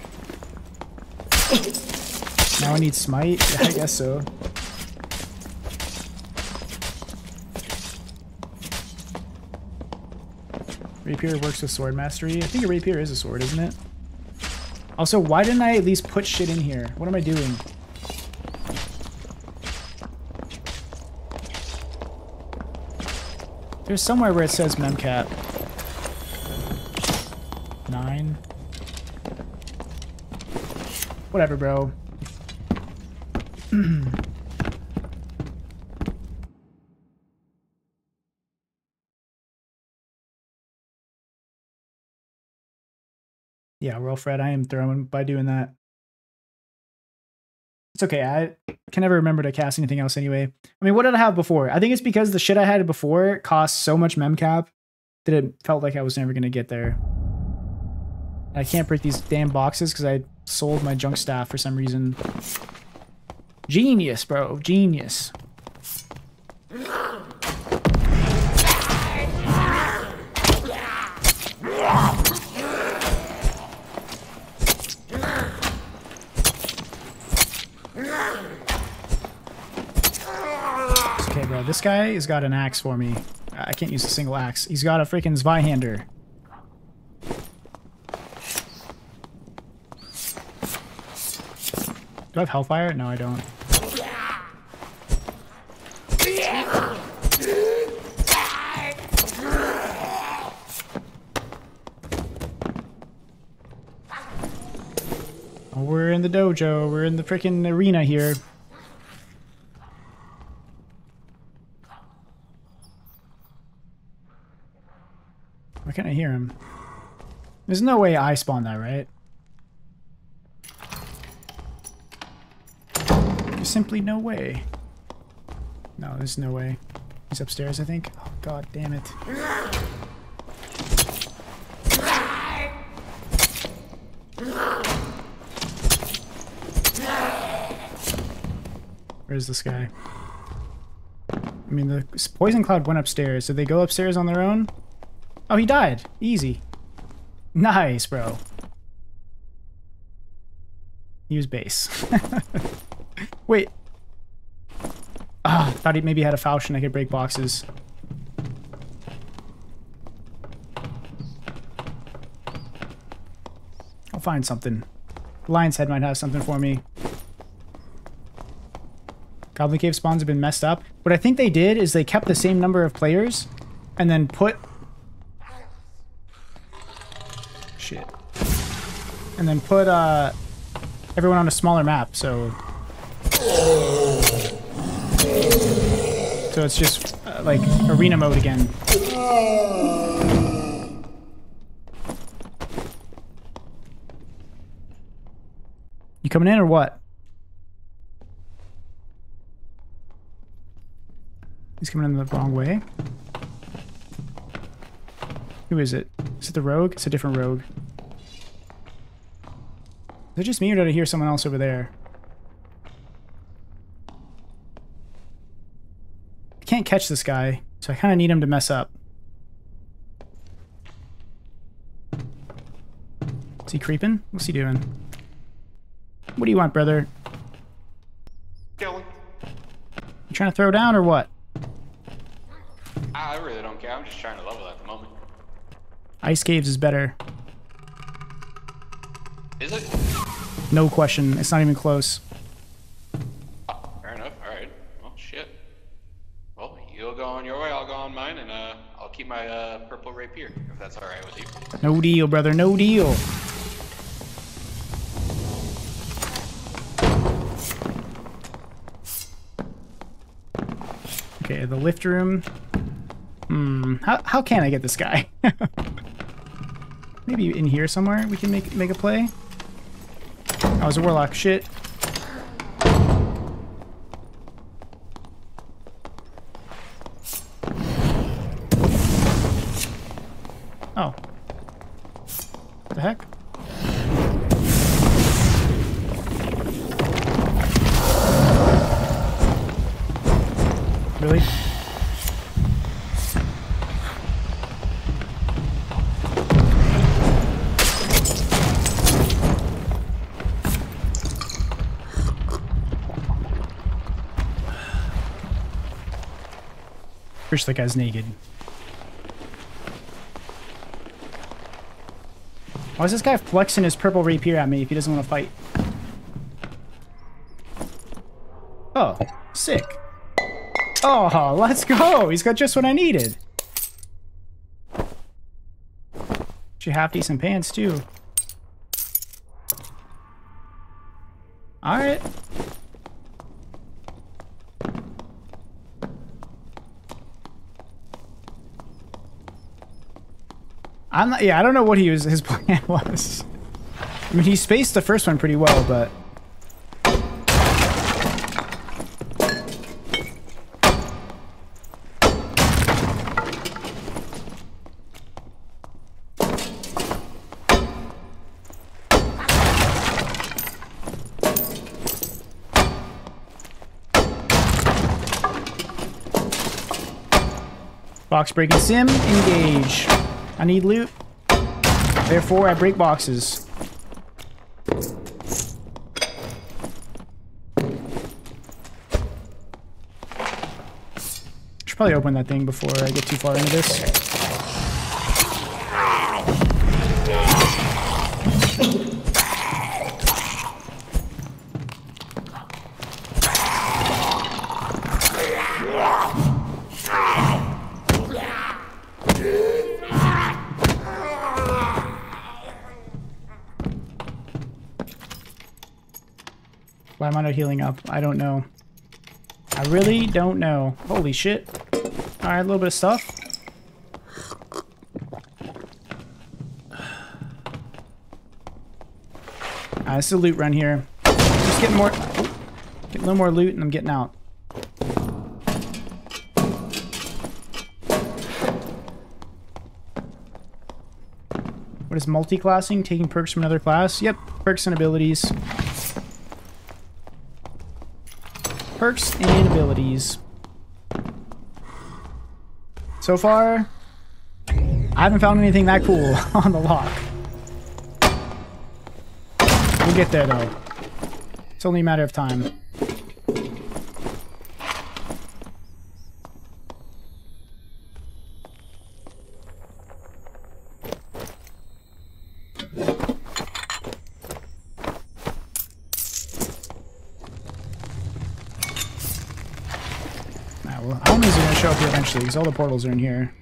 Now I need smite? Yeah, I guess so. Rapier works with sword mastery. I think a rapier is a sword, isn't it? Also, why didn't I at least put shit in here? What am I doing? There's somewhere where it says memcap. Nine. Whatever, bro. yeah, well, Fred, I am throwing by doing that. It's okay. I can never remember to cast anything else anyway. I mean, what did I have before? I think it's because the shit I had before cost so much memcap that it felt like I was never going to get there. I can't break these damn boxes because I sold my junk staff for some reason. Genius, bro. Genius. This guy has got an axe for me. I can't use a single axe. He's got a freaking Zweihander. Do I have Hellfire? No, I don't. We're in the dojo. We're in the freaking arena here. Can't I hear him? There's no way I spawned that, right? There's simply no way. No, there's no way. He's upstairs, I think. Oh, god damn it. Where's this guy? I mean, the poison cloud went upstairs. Did they go upstairs on their own? Oh, he died. Easy. Nice, bro. Use base. Wait. Ah, thought he maybe had a falchion I could break boxes. I'll find something. Lion's Head might have something for me. Goblin Cave spawns have been messed up. What I think they did is they kept the same number of players and then put... And then put uh, everyone on a smaller map, so... So it's just uh, like arena mode again. You coming in or what? He's coming in the wrong way. Who is it? Is it the rogue? It's a different rogue. Is it just me or did I hear someone else over there? I can't catch this guy, so I kind of need him to mess up. Is he creeping? What's he doing? What do you want, brother? Killing. You trying to throw down or what? Ah, I really don't care. I'm just trying to level at the moment. Ice Caves is better. Is it? No question. It's not even close. Fair enough. All right. Well, shit. Well, you'll go on your way. I'll go on mine, and uh, I'll keep my uh, purple rapier if that's all right with you. No deal, brother. No deal. Okay, the lift room. Hmm. How how can I get this guy? Maybe in here somewhere we can make make a play. Oh, was a warlock. Shit. Wish that guy's naked. Why is this guy flexing his purple rapier at me if he doesn't want to fight? Oh, sick. Oh, let's go! He's got just what I needed. She half decent pants too. Alright. I'm not, yeah, I don't know what he was his plan was. I mean, he spaced the first one pretty well, but Box breaking sim, engage. I need loot. Therefore, I break boxes. Should probably open that thing before I get too far into this. Healing up? I don't know. I really don't know. Holy shit. Alright, a little bit of stuff. Uh, this is a loot run here. Just getting more... Getting a little more loot and I'm getting out. What is multi-classing? Taking perks from another class? Yep, perks and abilities. Perks and abilities. So far, I haven't found anything that cool on the lock. We'll get there though. It's only a matter of time. Nah, well, homies are gonna show up here eventually because all the portals are in here.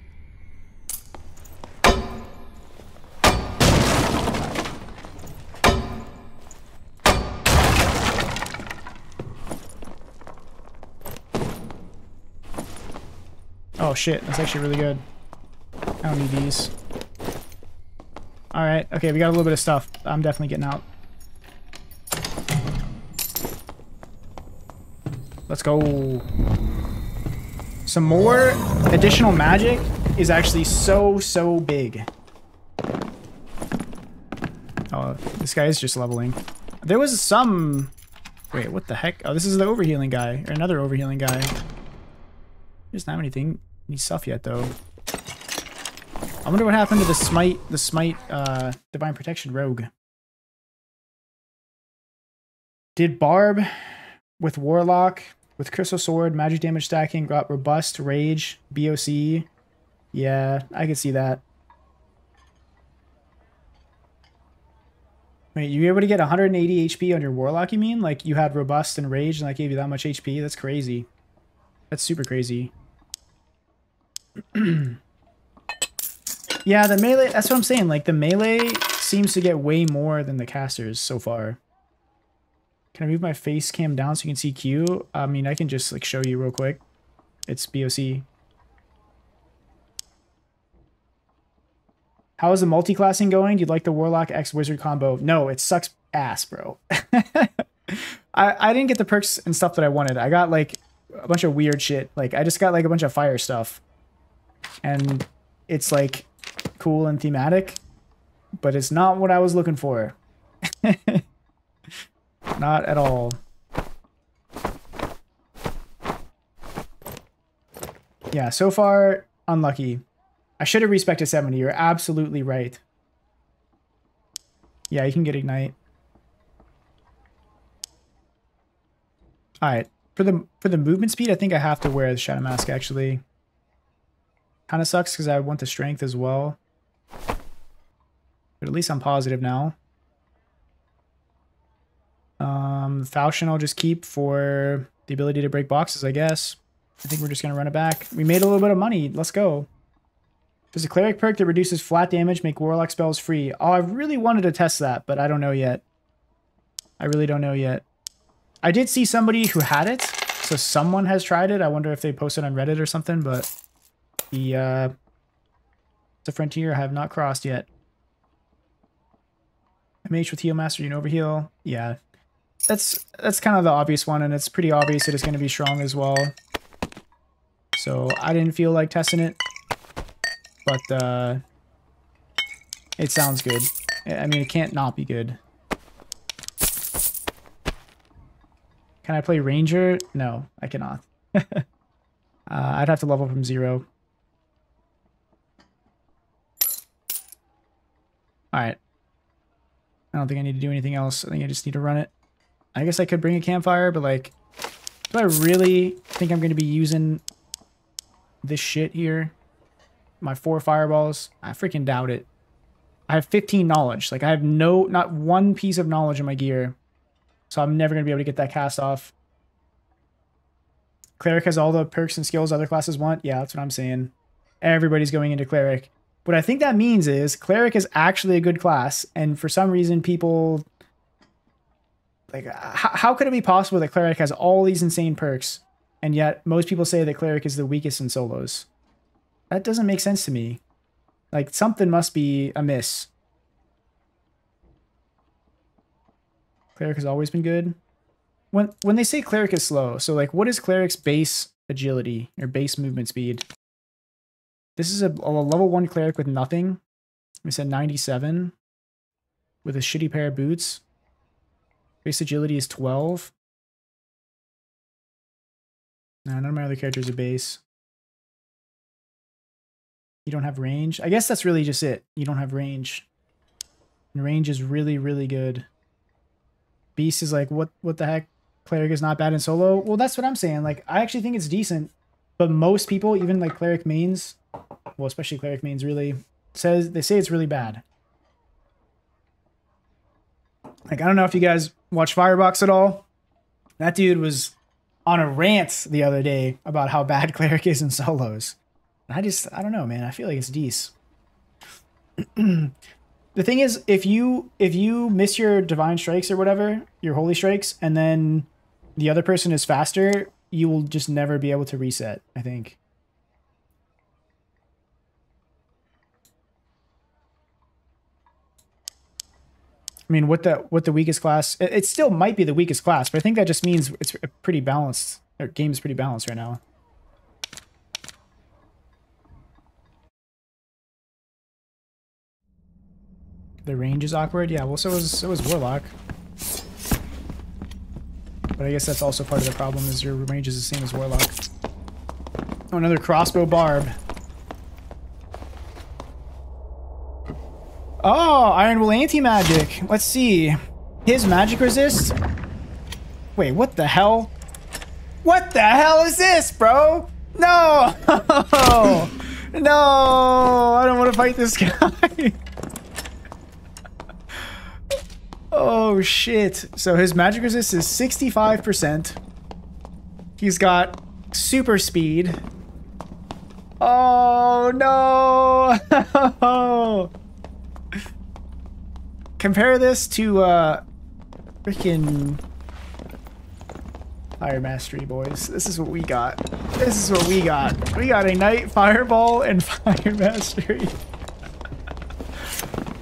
Oh shit, that's actually really good. I don't need these. Alright, okay, we got a little bit of stuff. I'm definitely getting out. Let's go. Some more additional magic is actually so, so big. Oh, this guy is just leveling. There was some... Wait, what the heck? Oh, this is the overhealing guy. Or another overhealing guy. He doesn't have anything, any stuff yet, though. I wonder what happened to the smite, the smite, uh, divine protection rogue. Did Barb with Warlock, with Crystal Sword, magic damage stacking, got robust, rage, BOC. Yeah, I could see that. Wait, you were able to get 180 HP on your Warlock, you mean? Like, you had robust and rage and that gave you that much HP? That's crazy. That's super crazy. yeah, the melee, that's what I'm saying. Like, the melee seems to get way more than the casters so far. Can I move my face cam down so you can see Q? I mean, I can just, like, show you real quick. It's BOC. How is the multi-classing going? Do you like the Warlock X Wizard combo? No, it sucks ass, bro. I, I didn't get the perks and stuff that I wanted. I got like a bunch of weird shit. Like I just got like a bunch of fire stuff. And it's like cool and thematic, but it's not what I was looking for. not at all. Yeah, so far, unlucky. I should have respected 70. You're absolutely right. Yeah, you can get Ignite. Alright. For the for the movement speed, I think I have to wear the Shadow Mask, actually. Kind of sucks because I want the strength as well. But at least I'm positive now. Um, Falchion I'll just keep for the ability to break boxes, I guess. I think we're just going to run it back. We made a little bit of money. Let's go. Does a cleric perk that reduces flat damage make warlock spells free? Oh, I really wanted to test that, but I don't know yet. I really don't know yet. I did see somebody who had it, so someone has tried it. I wonder if they posted on Reddit or something, but the uh, the frontier I have not crossed yet. MH with heal master, you know overheal. Yeah, that's that's kind of the obvious one, and it's pretty obvious it is going to be strong as well. So I didn't feel like testing it, but uh, it sounds good. I mean, it can't not be good. Can I play Ranger? No, I cannot. uh, I'd have to level from zero. Alright. I don't think I need to do anything else. I think I just need to run it. I guess I could bring a campfire, but like, do I really think I'm going to be using this shit here? My four fireballs? I freaking doubt it. I have 15 knowledge. Like, I have no, not one piece of knowledge in my gear. So I'm never going to be able to get that cast off. Cleric has all the perks and skills other classes want. Yeah, that's what I'm saying. Everybody's going into Cleric. What I think that means is Cleric is actually a good class. And for some reason, people... Like, how, how could it be possible that Cleric has all these insane perks, and yet most people say that Cleric is the weakest in solos? That doesn't make sense to me. Like, something must be amiss. Cleric has always been good. When when they say cleric is slow, so like what is cleric's base agility or base movement speed? This is a, a level one cleric with nothing. We said 97 with a shitty pair of boots. Base agility is 12. Nah, none of my other characters are base. You don't have range. I guess that's really just it. You don't have range. And range is really, really good. Beast is like, what what the heck? Cleric is not bad in solo. Well, that's what I'm saying. Like, I actually think it's decent. But most people, even like cleric mains, well, especially cleric mains, really says they say it's really bad. Like, I don't know if you guys watch Firebox at all. That dude was on a rant the other day about how bad cleric is in solos. I just, I don't know, man. I feel like it's decent. the thing is, if you if you miss your divine strikes or whatever, your holy strikes, and then the other person is faster, you will just never be able to reset, I think. I mean, what the what the weakest class? It, it, still might be the weakest class, but I think that just means it's pretty balanced. Or game is pretty balanced right now. The range is awkward. Yeah, well, so was so was Warlock. But I guess that's also part of the problem is your range is the same as Warlock. Oh, another crossbow barb. Oh, Iron Will anti-magic. Let's see. His magic resist? Wait, what the hell? What the hell is this, bro? No! no! I don't want to fight this guy. Oh, shit. So his magic resist is 65%. He's got super speed. Oh, no. Compare this to, uh, freaking Fire Mastery, boys. This is what we got. This is what we got. We got Ignite Fireball and Fire Mastery.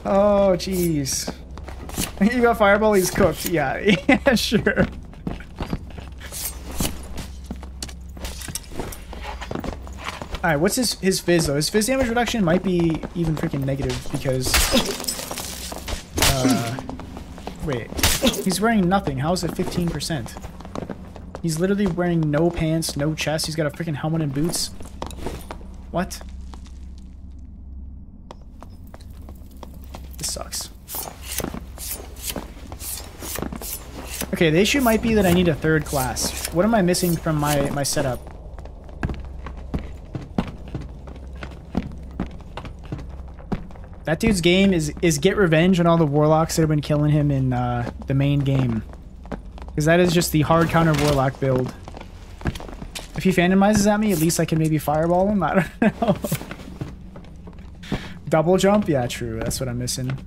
Oh, jeez. You got fireball, he's cooked. Yeah, yeah, sure. Alright, what's his his fizz though? His fizz damage reduction might be even freaking negative because wait. He's wearing nothing. How is it 15%? He's literally wearing no pants, no chest. He's got a freaking helmet and boots. What? This sucks. Okay, the issue might be that I need a third class. What am I missing from my, my setup? That dude's game is, is get revenge on all the warlocks that have been killing him in uh, the main game. Because that is just the hard counter warlock build. If he phantomizes at me, at least I can maybe fireball him. I don't know. Double jump? Yeah, true. That's what I'm missing.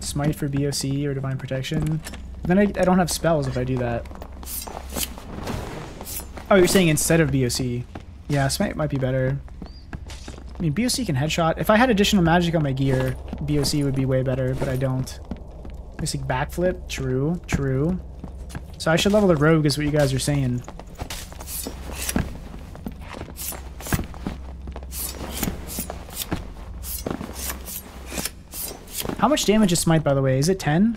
Smite for BOC or Divine Protection. Then I, I don't have spells if I do that. Oh, you're saying instead of BOC. Yeah, Smite might be better. I mean, BOC can headshot. If I had additional magic on my gear, BOC would be way better, but I don't. Basic backflip. True, true. So I should level the rogue is what you guys are saying. How much damage is Smite, by the way? Is it 10?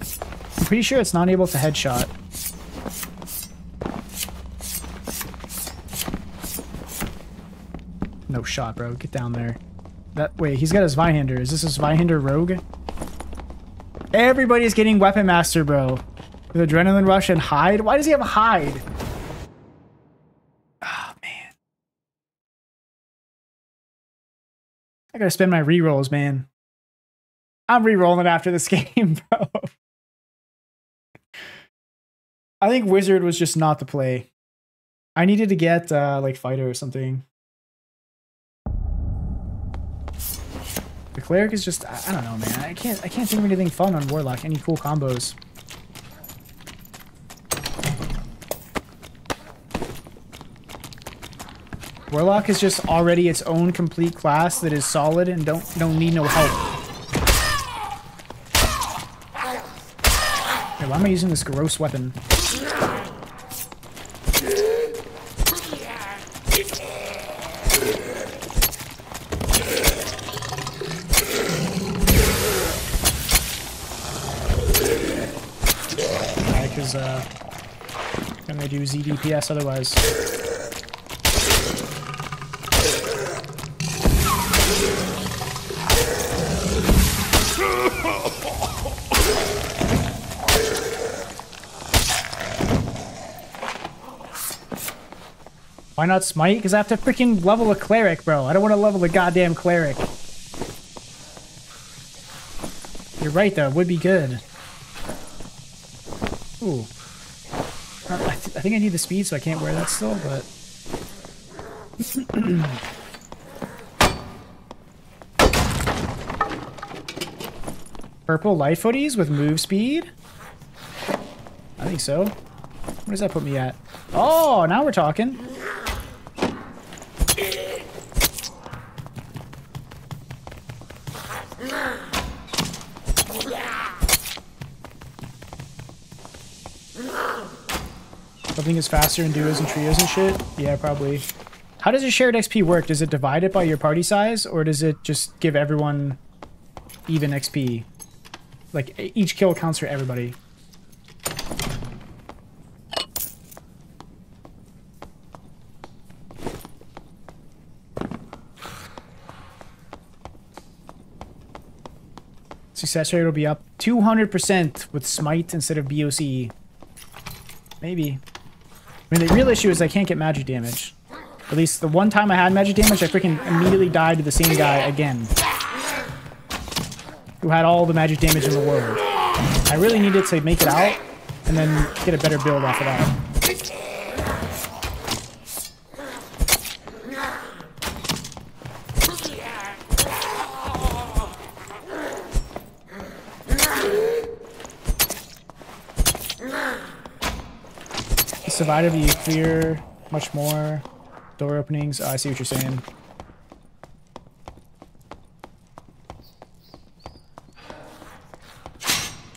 I'm pretty sure it's not able to headshot. Shot, bro. Get down there. That Wait, he's got his Zweihander. Is this his Zweihander rogue? Everybody's getting Weapon Master, bro. With Adrenaline Rush and Hide? Why does he have Hide? Oh, man. I gotta spend my rerolls, man. I'm rerolling after this game, bro. I think Wizard was just not the play. I needed to get, uh, like, Fighter or something. Cleric is just, I, I don't know, man. I can't, I can't think of anything fun on Warlock. Any cool combos. Warlock is just already its own complete class that is solid and don't don't need no help. Why am I using this gross weapon? Because uh, I'm gonna do ZDPS otherwise. Why not smite? Because I have to freaking level a cleric, bro. I don't want to level a goddamn cleric. You're right, though. It would be good. Ooh. I, think I need the speed, so I can't wear that still, but... Purple light footies with move speed? I think so. What does that put me at? Oh, now we're talking. Is faster in duos and trios and shit? Yeah, probably. How does your shared XP work? Does it divide it by your party size, or does it just give everyone even XP? Like, each kill counts for everybody. Success rate will be up 200% with Smite instead of BOC. Maybe. I mean, the real issue is I can't get magic damage. At least the one time I had magic damage, I freaking immediately died to the same guy again. Who had all the magic damage in the world. I really needed to make it out, and then get a better build off of that. of you clear much more. Door openings. Oh, I see what you're saying.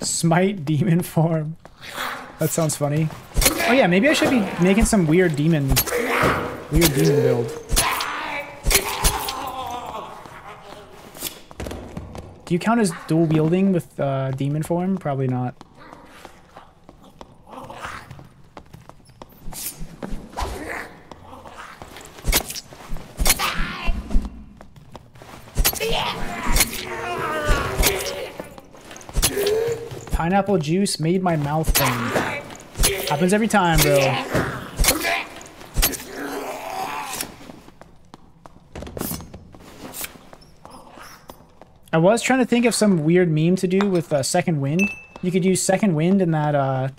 Smite demon form. That sounds funny. Oh yeah, maybe I should be making some weird demon, weird demon build. Do you count as dual wielding with uh, demon form? Probably not. Pineapple juice made my mouth burn. Happens every time, bro. I was trying to think of some weird meme to do with uh, second wind. You could use second wind and that uh,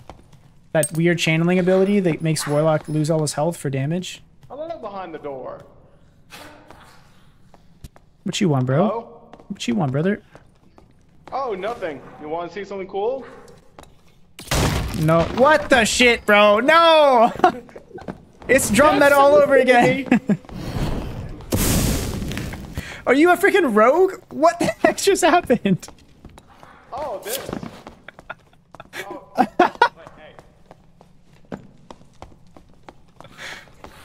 that weird channeling ability that makes Warlock lose all his health for damage. Hello behind the door. What you want, bro? Hello? What you want, brother? Oh, nothing. You want to see something cool? No. What the shit, bro? No! it's drum that all over again. Are you a freaking rogue? What the heck just happened? Oh, this. Oh, hey.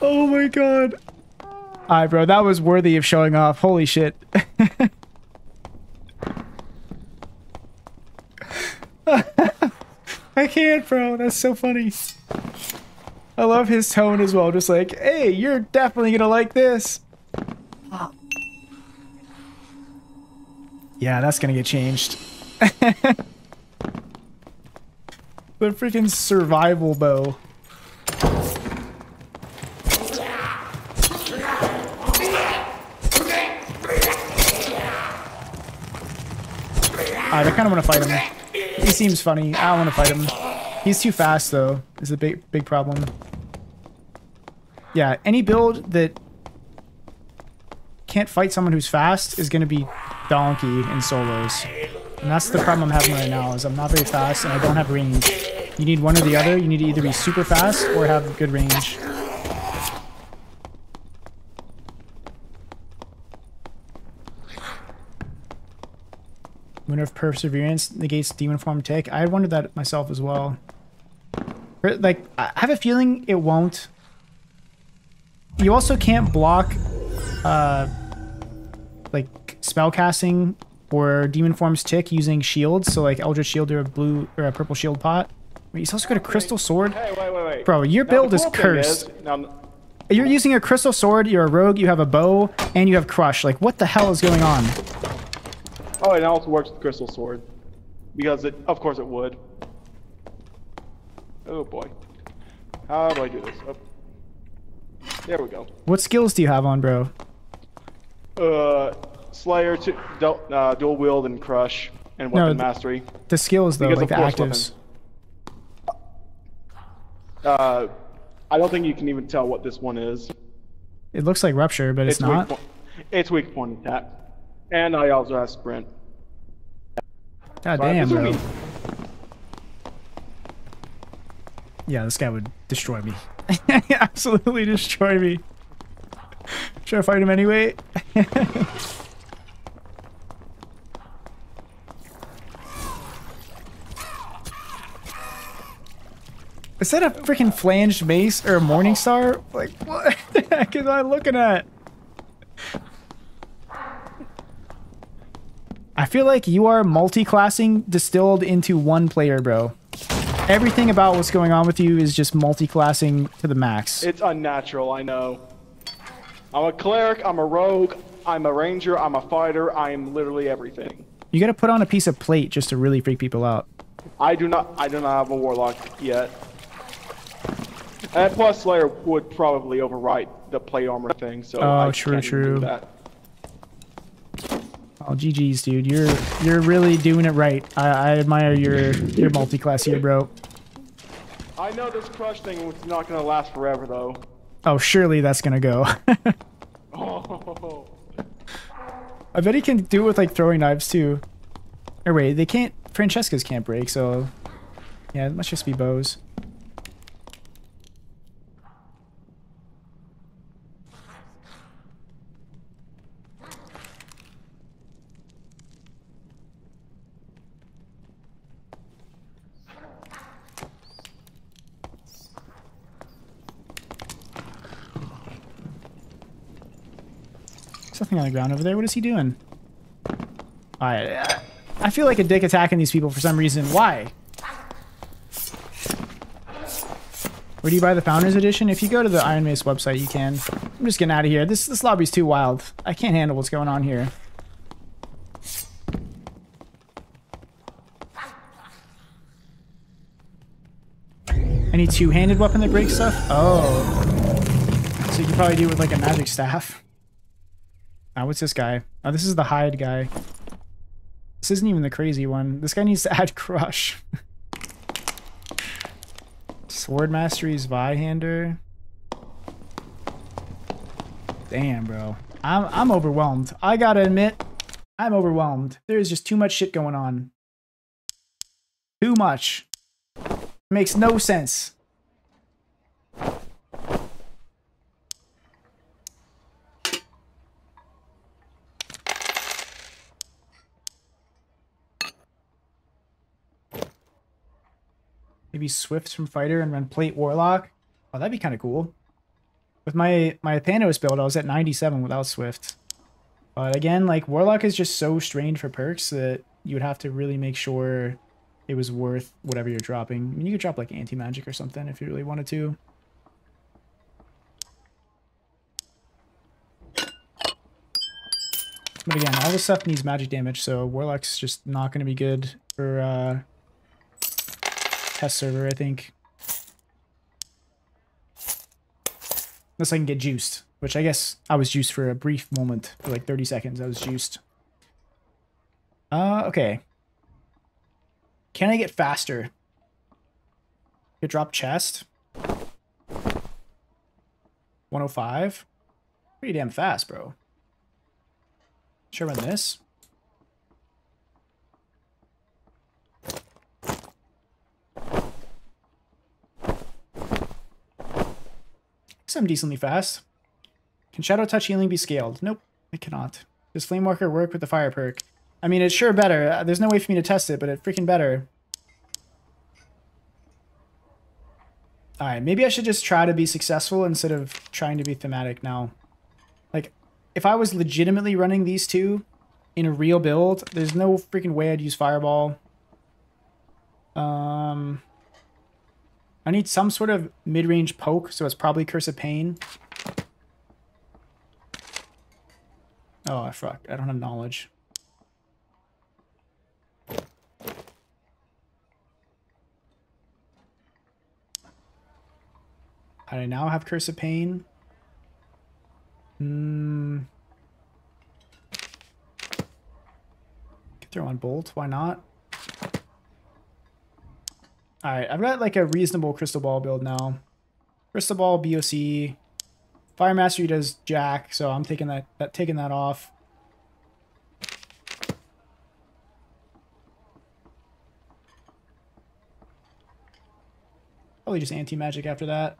Oh my god. Alright, bro, that was worthy of showing off. Holy shit. I can't, bro. That's so funny. I love his tone as well. Just like, hey, you're definitely gonna like this. Yeah, that's gonna get changed. the freaking survival bow. Alright, I kind of want to fight him. He seems funny. I don't want to fight him. He's too fast, though. Is a big, big problem. Yeah, any build that can't fight someone who's fast is going to be donkey in solos. And that's the problem I'm having right now, is I'm not very fast and I don't have range. You need one or the other. You need to either be super fast or have good range. Winter of Perseverance negates Demon Form Tick. I wondered that myself as well. Like, I have a feeling it won't. You also can't block, uh, like, spellcasting or Demon Form's Tick using shields. So, like, Eldritch Shield or a blue or a purple shield pot. Wait, he's also got a Crystal Sword. Hey, wait, wait, wait. Bro, your Now, build the is cursed. is- now, You're using a Crystal Sword, you're a rogue, you have a bow, and you have Crush. Like, what the hell is going on? Oh, it also works with Crystal Sword. Because it, of course it would. Oh boy. How do I do this? Oh. There we go. What skills do you have on, bro? Uh, Slayer, to, du- uh, Dual Wield, and Crush, and No, Weapon th- Mastery. The skills, though, Because like the of actives. Uh, I don't think you can even tell what this one is. It looks like Rupture, but it's, not. Weak, po- it's weak point attack. And I also have Sprint. God damn, bro. Yeah, this guy would destroy me. Absolutely destroy me. Should I fight him anyway? Is that a freaking flanged mace or a morning star? Like, what the heck is I looking at? I feel like you are multi-classing distilled into one player, bro. Everything about what's going on with you is just multi-classing to the max. It's unnatural, I know. I'm a cleric, I'm a rogue, I'm a ranger, I'm a fighter, I am literally everything. You gotta put on a piece of plate just to really freak people out. I do not I do not have a warlock yet. And plus Slayer would probably overwrite the plate armor thing, so Oh, I true, can't even do true. that. Oh, GG's, dude. You're you're really doing it right. I, I admire your your multi-class here, bro. I know this crush thing is not gonna last forever though. Oh, surely that's gonna go. Oh, I bet he can do it with like throwing knives too. Or wait, they can't. Francesca's can't break, so yeah, it must just be bows. Something on the ground over there. What is he doing? Alright. I feel like a dick attacking these people for some reason. Why? Where do you buy the Founders Edition? If you go to the Iron Mace website, you can. I'm just getting out of here. This this lobby's too wild. I can't handle what's going on here. Any two-handed weapon that breaks stuff? Oh. So you can probably do it with like a magic staff. Ah, what's this guy? Oh, this is the hide guy. This isn't even the crazy one. This guy needs to add crush. Sword Mastery's Zweihander. Damn, bro. I'm I'm overwhelmed. I gotta admit, I'm overwhelmed. There's just too much shit going on. Too much. Makes no sense. Maybe Swift from Fighter and run Plate Warlock. Oh, that'd be kind of cool. With my, my Thanos build, I was at 97 without Swift. But again, like, Warlock is just so strained for perks that you would have to really make sure it was worth whatever you're dropping. I mean, you could drop, like, Anti-Magic or something if you really wanted to. But again, all this stuff needs magic damage, so Warlock's just not going to be good for uh, test server, I think. Unless I can get juiced, which I guess I was juiced for a brief moment, for like 30 seconds, I was juiced. Uh, okay. Can I get faster? Could drop chest. 105? Pretty damn fast, bro. Should I run this? I'm decently fast. Can Shadow Touch healing be scaled? Nope, it cannot. Does Flamewalker work with the fire perk? I mean, it's sure better. Uh, there's no way for me to test it, but it's freaking better. Alright, maybe I should just try to be successful instead of trying to be thematic now. Like, if I was legitimately running these two in a real build, there's no freaking way I'd use Fireball. Um, I need some sort of mid-range poke, so it's probably Curse of Pain. Oh, I fucked. I don't have knowledge. I now have Curse of Pain. Hmm. Can throw on Bolt. Why not? Alright, I've got like a reasonable Crystal Ball build now. Crystal Ball, BOC. Fire Mastery does Jack, so I'm taking that, that taking that off. Probably just anti-magic after that.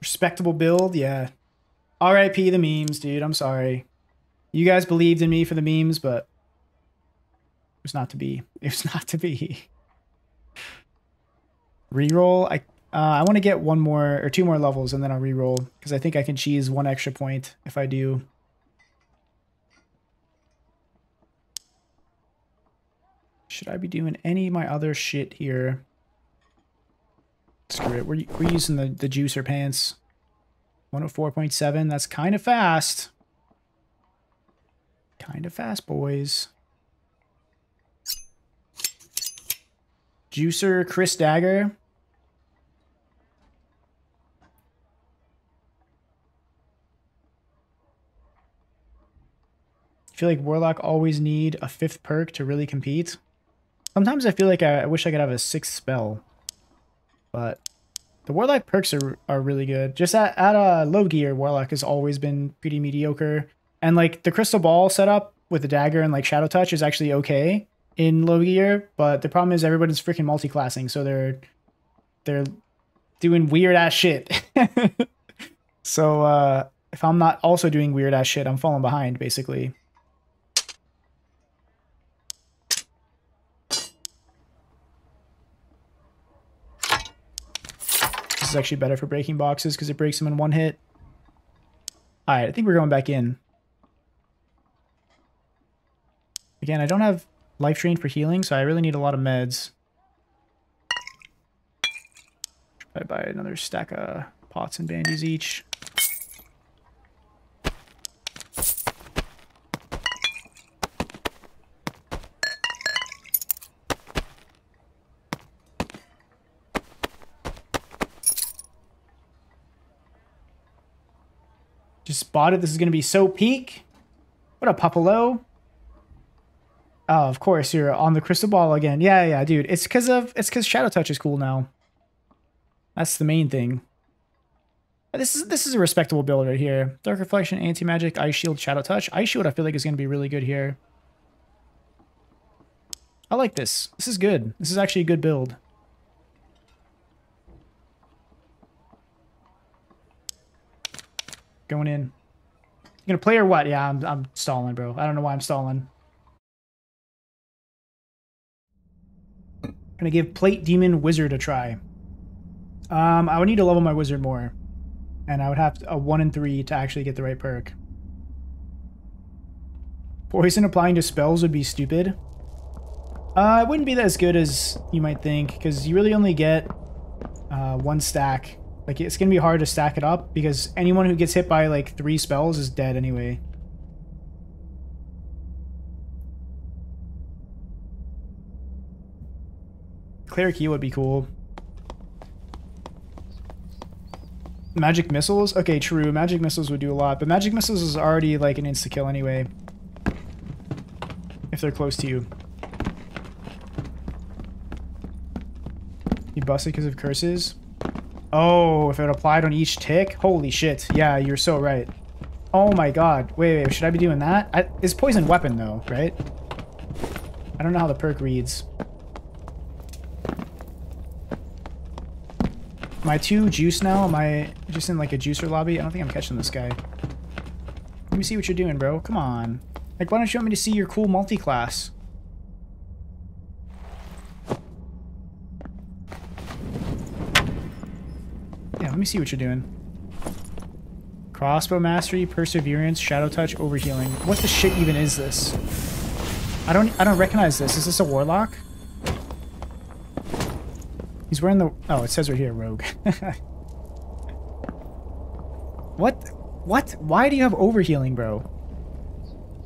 Respectable build, yeah. RIP the memes, dude. I'm sorry. You guys believed in me for the memes, but was not to be. It was not to be. Reroll. I uh, I want to get one more or two more levels and then I'll reroll because I think I can cheese one extra point if I do. Should I be doing any of my other shit here? Screw it. We're, we're using the, the juicer pants. 104.7. That's kind of fast. Kind of fast, boys. Juicer, Kris Dagger. I feel like Warlock always need a fifth perk to really compete. Sometimes I feel like I, wish I could have a sixth spell. But the Warlock perks are, are really good. Just at, at uh, low gear, Warlock has always been pretty mediocre. And like the crystal ball setup with the dagger and like shadow touch is actually okay in low gear, but the problem is everybody's freaking multi-classing, so they're they're doing weird ass shit. so uh if I'm not also doing weird ass shit, I'm falling behind basically. This is actually better for breaking boxes because it breaks them in one hit. All right, I think we're going back in. Again, I don't have life drain for healing, so I really need a lot of meds. I buy another stack of pots and bandies each. Just spotted this is going to be so peak. What a Papalo. Oh, of course, you're on the crystal ball again. Yeah, yeah, dude. It's because of it's because Shadow Touch is cool now. That's the main thing. This is this is a respectable build right here. Dark Reflection, Anti-Magic, Ice Shield, Shadow Touch. Ice Shield I feel like is going to be really good here. I like this. This is good. This is actually a good build. Going in. You gonna play or what? Yeah, I'm, I'm stalling, bro. I don't know why I'm stalling. Gonna give Plate Demon Wizard a try. Um, I would need to level my wizard more. And I would have a 1 and 3 to actually get the right perk. Poison applying to spells would be stupid. Uh, it wouldn't be that as good as you might think, because you really only get uh, one stack. Like, it's going to be hard to stack it up, because anyone who gets hit by, like, three spells is dead anyway. Cleric Key would be cool. Magic missiles? Okay, true. Magic missiles would do a lot, but magic missiles is already like an insta kill anyway. If they're close to you. You busted because of curses? Oh, if it applied on each tick? Holy shit. Yeah, you're so right. Oh my god. Wait, wait, should I be doing that? I, it's poison weapon though, right? I don't know how the perk reads. Am I too juice now? Am I just in like a juicer lobby? I don't think I'm catching this guy. Let me see what you're doing, bro. Come on. Like, why don't you want me to see your cool multi-class? Yeah, let me see what you're doing. Crossbow mastery, perseverance, shadow touch, overhealing. What the shit even is this? I don't I don't recognize this. Is this a warlock? He's wearing the... Oh, it says right here, rogue. what? What? Why do you have overhealing, bro?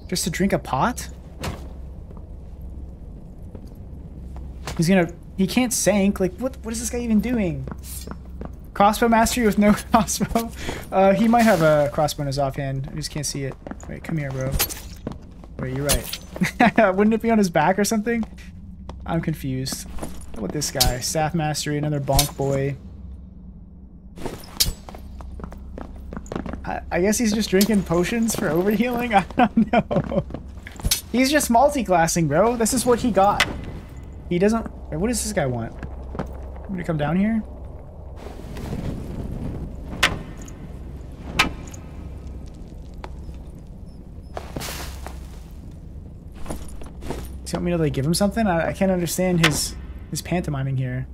Just to drink a pot? He's gonna... He can't sank. Like, what? what is this guy even doing? Crossbow mastery with no crossbow? Uh, he might have a crossbow in his offhand. I just can't see it. Wait, come here, bro. Wait, you're right. Wouldn't it be on his back or something? I'm confused. What this guy? Staff Mastery, another bonk boy. I, I guess he's just drinking potions for overhealing? I don't know. He's just multi-classing, bro. This is what he got. He doesn't... What does this guy want? I'm gonna come down here? Do you want me to like give him something? I, I can't understand his his pantomiming here.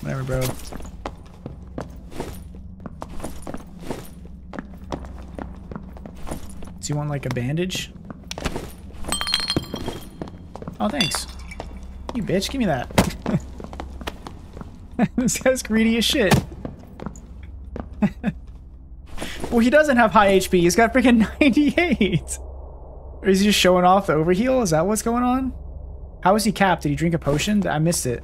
Whatever, bro. Do you want like a bandage? Oh, thanks. You bitch, give me that. this guy's greedy as shit. well, he doesn't have high HP. He's got freaking 98. Is he just showing off the overheal? Is that what's going on? How is he capped? Did he drink a potion? I missed it.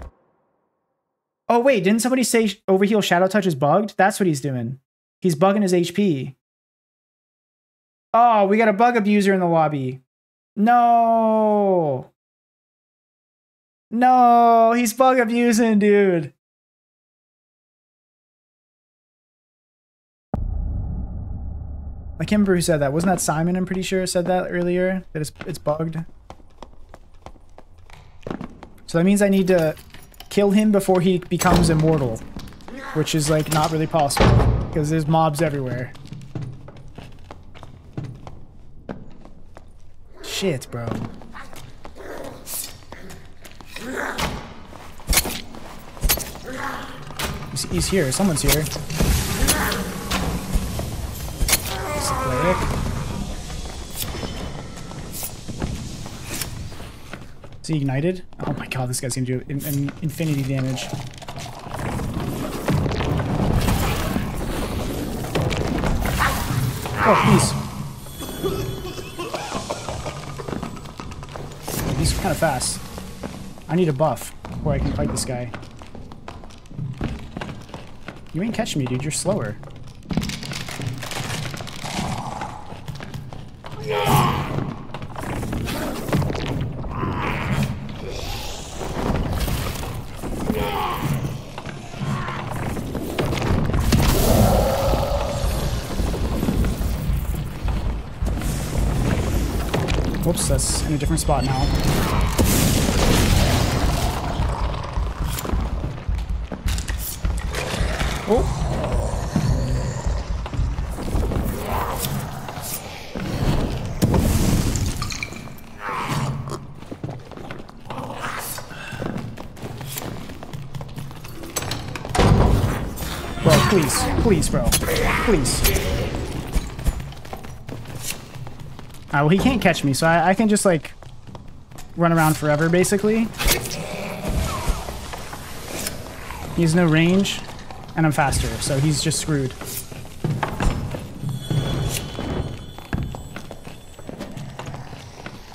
Oh, wait. Didn't somebody say overheal shadow touch is bugged? That's what he's doing. He's bugging his HP. Oh, we got a bug abuser in the lobby. No. No, he's bug abusing, dude. I can't remember who said that. Wasn't that Simon, I'm pretty sure, said that earlier? That it's, it's bugged? So that means I need to kill him before he becomes immortal. Which is, like, not really possible. Because there's mobs everywhere. Shit, bro. He's, here. Someone's here. It's a cleric. Is he ignited? Oh my god, this guy's gonna do in, in infinity damage. Oh, please. He's kind of fast. I need a buff before I can fight this guy. You ain't catching me, dude. You're slower. In a different spot now. Oh. Bro, please, please, bro, please. Alright, well he can't catch me, so I, I can just like run around forever, basically. He has no range, and I'm faster, so he's just screwed.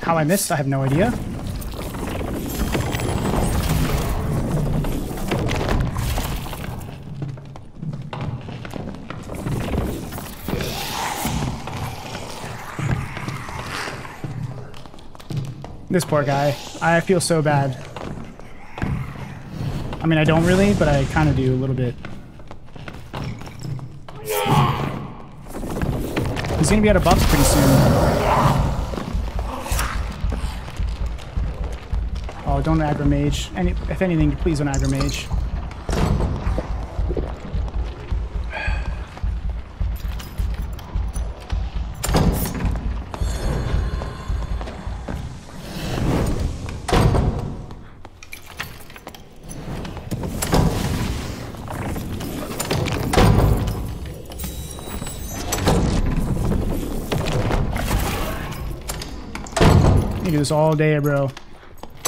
How I missed, I have no idea. This poor guy. I feel so bad. I mean, I don't really, but I kind of do a little bit. He's gonna be out of buffs pretty soon. Oh, don't aggro mage. Any, if anything, please don't aggro mage. This all day, bro.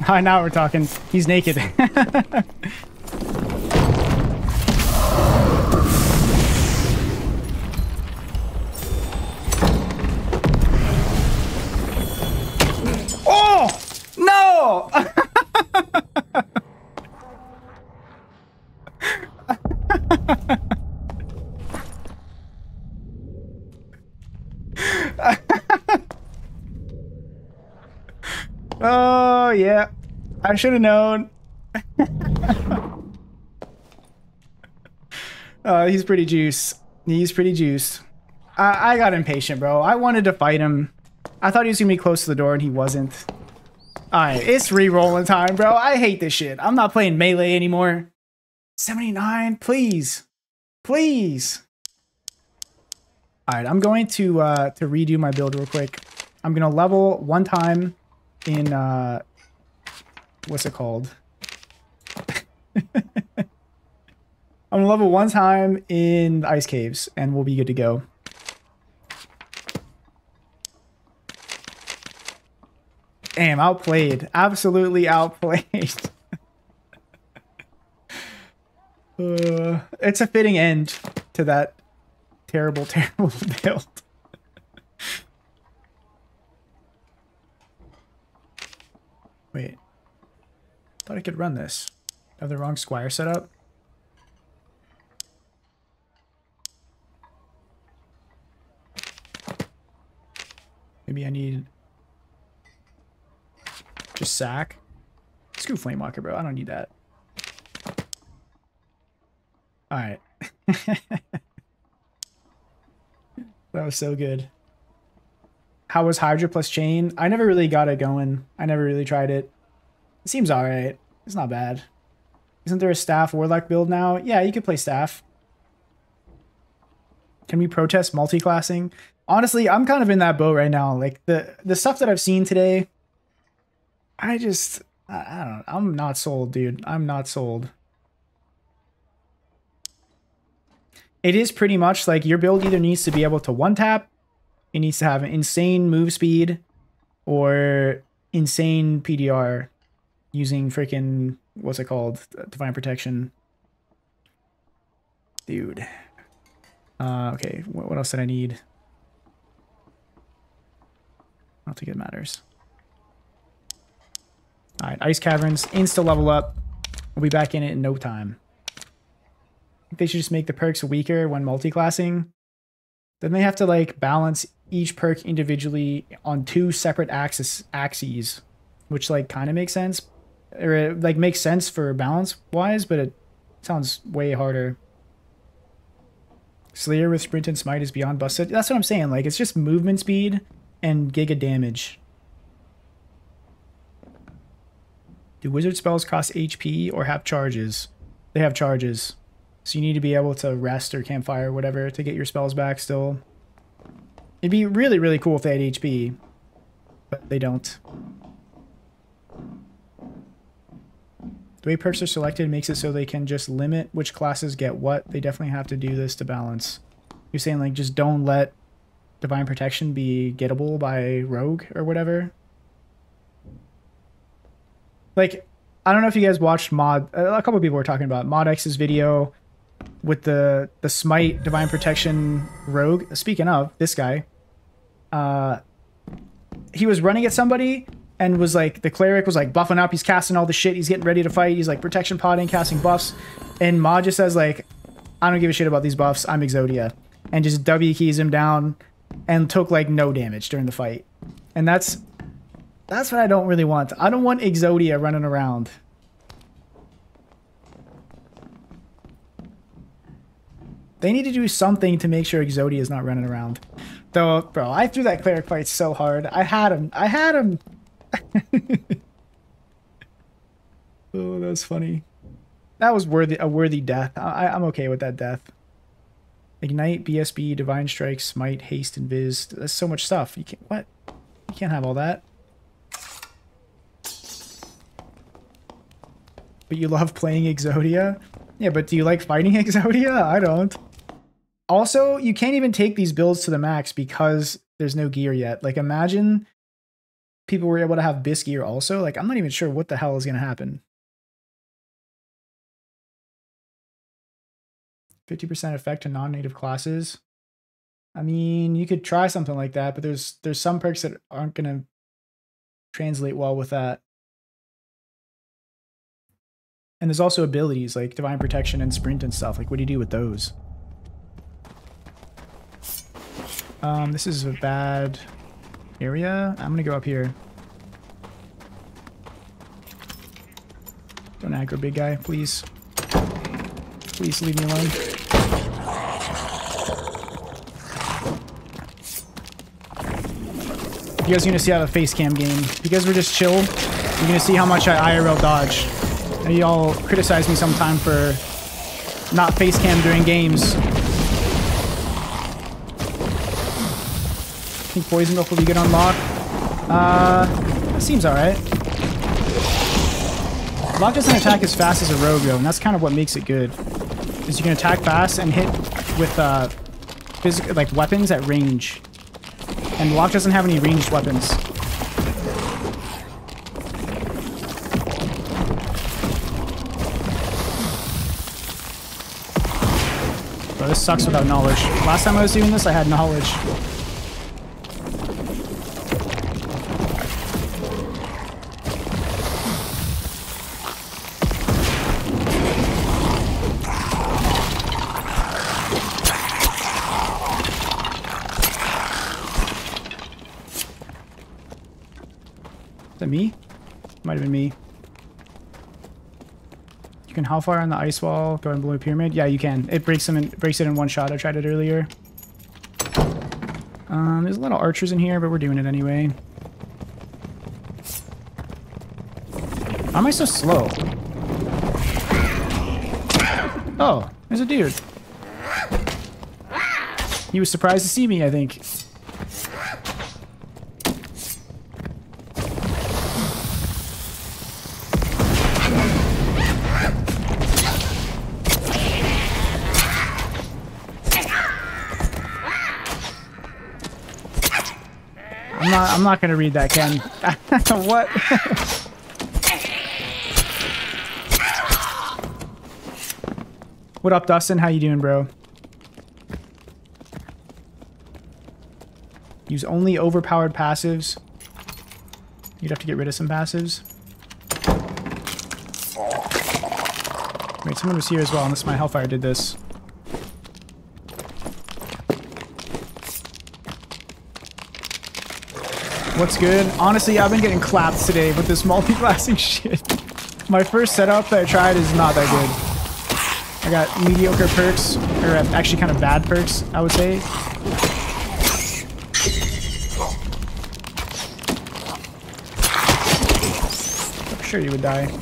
Hi, now we're talking. He's naked. should have known. uh, he's pretty juice. He's pretty juice. I, I got impatient, bro. I wanted to fight him. I thought he was to be close to the door, and he wasn't. Alright, it's re-rolling time, bro. I hate this shit. I'm not playing Melee anymore. 79, please. Please. Alright, I'm going to uh, to redo my build real quick. I'm going to level one time in uh what's it called? I'm level one time in the ice caves and we'll be good to go. Damn, outplayed. Absolutely outplayed. uh, it's a fitting end to that terrible, terrible build. Wait. Thought I could run this. Have the wrong squire set up? Maybe I need just sack. Screw Flamewalker, bro. I don't need that. Alright. that was so good. How was Hydra plus Chain? I never really got it going. I never really tried it. It seems alright. It's not bad. Isn't there a staff warlock build now? Yeah, you could play staff. Can we protest multi-classing? Honestly, I'm kind of in that boat right now. Like the the stuff that I've seen today, I just I, I don't. I'm not sold, dude. I'm not sold. It is pretty much like your build either needs to be able to one tap, it needs to have insane move speed, or insane PDR using freaking what's it called? Divine protection. Dude. Uh, okay, what, what else did I need? I don't think it matters. All right, Ice Caverns, insta level up. We'll be back in it in no time. They should just make the perks weaker when multi-classing. Then they have to like balance each perk individually on two separate axis axes, which like kind of makes sense, or it, like makes sense for balance wise, but it sounds way harder. Slayer with sprint and smite is beyond busted. That's what I'm saying. Like it's just movement speed and giga damage. Do wizard spells cost HP or have charges? They have charges. So you need to be able to rest or campfire or whatever to get your spells back still. It'd be really, really cool if they had HP. But they don't. The way perks are selected makes it so they can just limit which classes get what. They definitely have to do this to balance. You're saying like just don't let Divine Protection be gettable by Rogue or whatever? Like, I don't know if you guys watched Mod. A couple people were talking about Mod X's video with the the Smite Divine Protection Rogue. Speaking of this guy, uh, he was running at somebody and was like the cleric was like buffing up. He's casting all the shit. He's getting ready to fight. He's like protection potting, casting buffs, and Ma just says like, I don't give a shit about these buffs. I'm Exodia, and just W keys him down and took like no damage during the fight. And that's that's what I don't really want. I don't want Exodia running around. They need to do something to make sure Exodia is not running around. Though, bro, I threw that cleric fight so hard. I had him. I had him. oh, that was funny. That was worthy a worthy death. I, I'm okay with that death. Ignite, BSB, Divine Strike, Smite, Haste, and Viz. That's so much stuff. You can't what? You can't have all that. But you love playing Exodia? Yeah, but do you like fighting Exodia? I don't. Also, you can't even take these builds to the max because there's no gear yet. Like, imagine people were able to have BIS gear also. Like, I'm not even sure what the hell is going to happen. 50% effect to non-native classes. I mean, you could try something like that, but there's there's some perks that aren't going to translate well with that. And there's also abilities like Divine Protection and Sprint and stuff. Like, what do you do with those? Um, this is a bad area. I'm gonna go up here. Don't aggro big guy, please. Please leave me alone. You guys are gonna see how the face cam game. Because we're just chill, you're gonna see how much I IRL dodge. And y'all criticize me sometime for not face cam during games. Think Poison will be good on lock. Uh, that seems alright. Lock doesn't attack as fast as a rogue though, and that's kind of what makes it good. Is you can attack fast and hit with uh, physical like weapons at range. And Lock doesn't have any ranged weapons. This sucks without knowledge. Last time I was doing this, I had knowledge. How far on the ice wall go and blow pyramid? Yeah, you can. It breaks them in breaks it in one shot. I tried it earlier. Um, there's a lot of archers in here, but we're doing it anyway. Why am I so slow? Oh, there's a dude. He was surprised to see me, I think. I'm not. Gonna read that, Ken. what? what up, Dustin? How you doing, bro? Use only overpowered passives. You'd have to get rid of some passives. Wait, someone was here as well, unless my Hellfire did this. What's good? Honestly, I've been getting clapped today with this multi-classing shit. My first setup that I tried is not that good. I got mediocre perks, or uh, actually kind of bad perks, I would say. I'm sure you would die.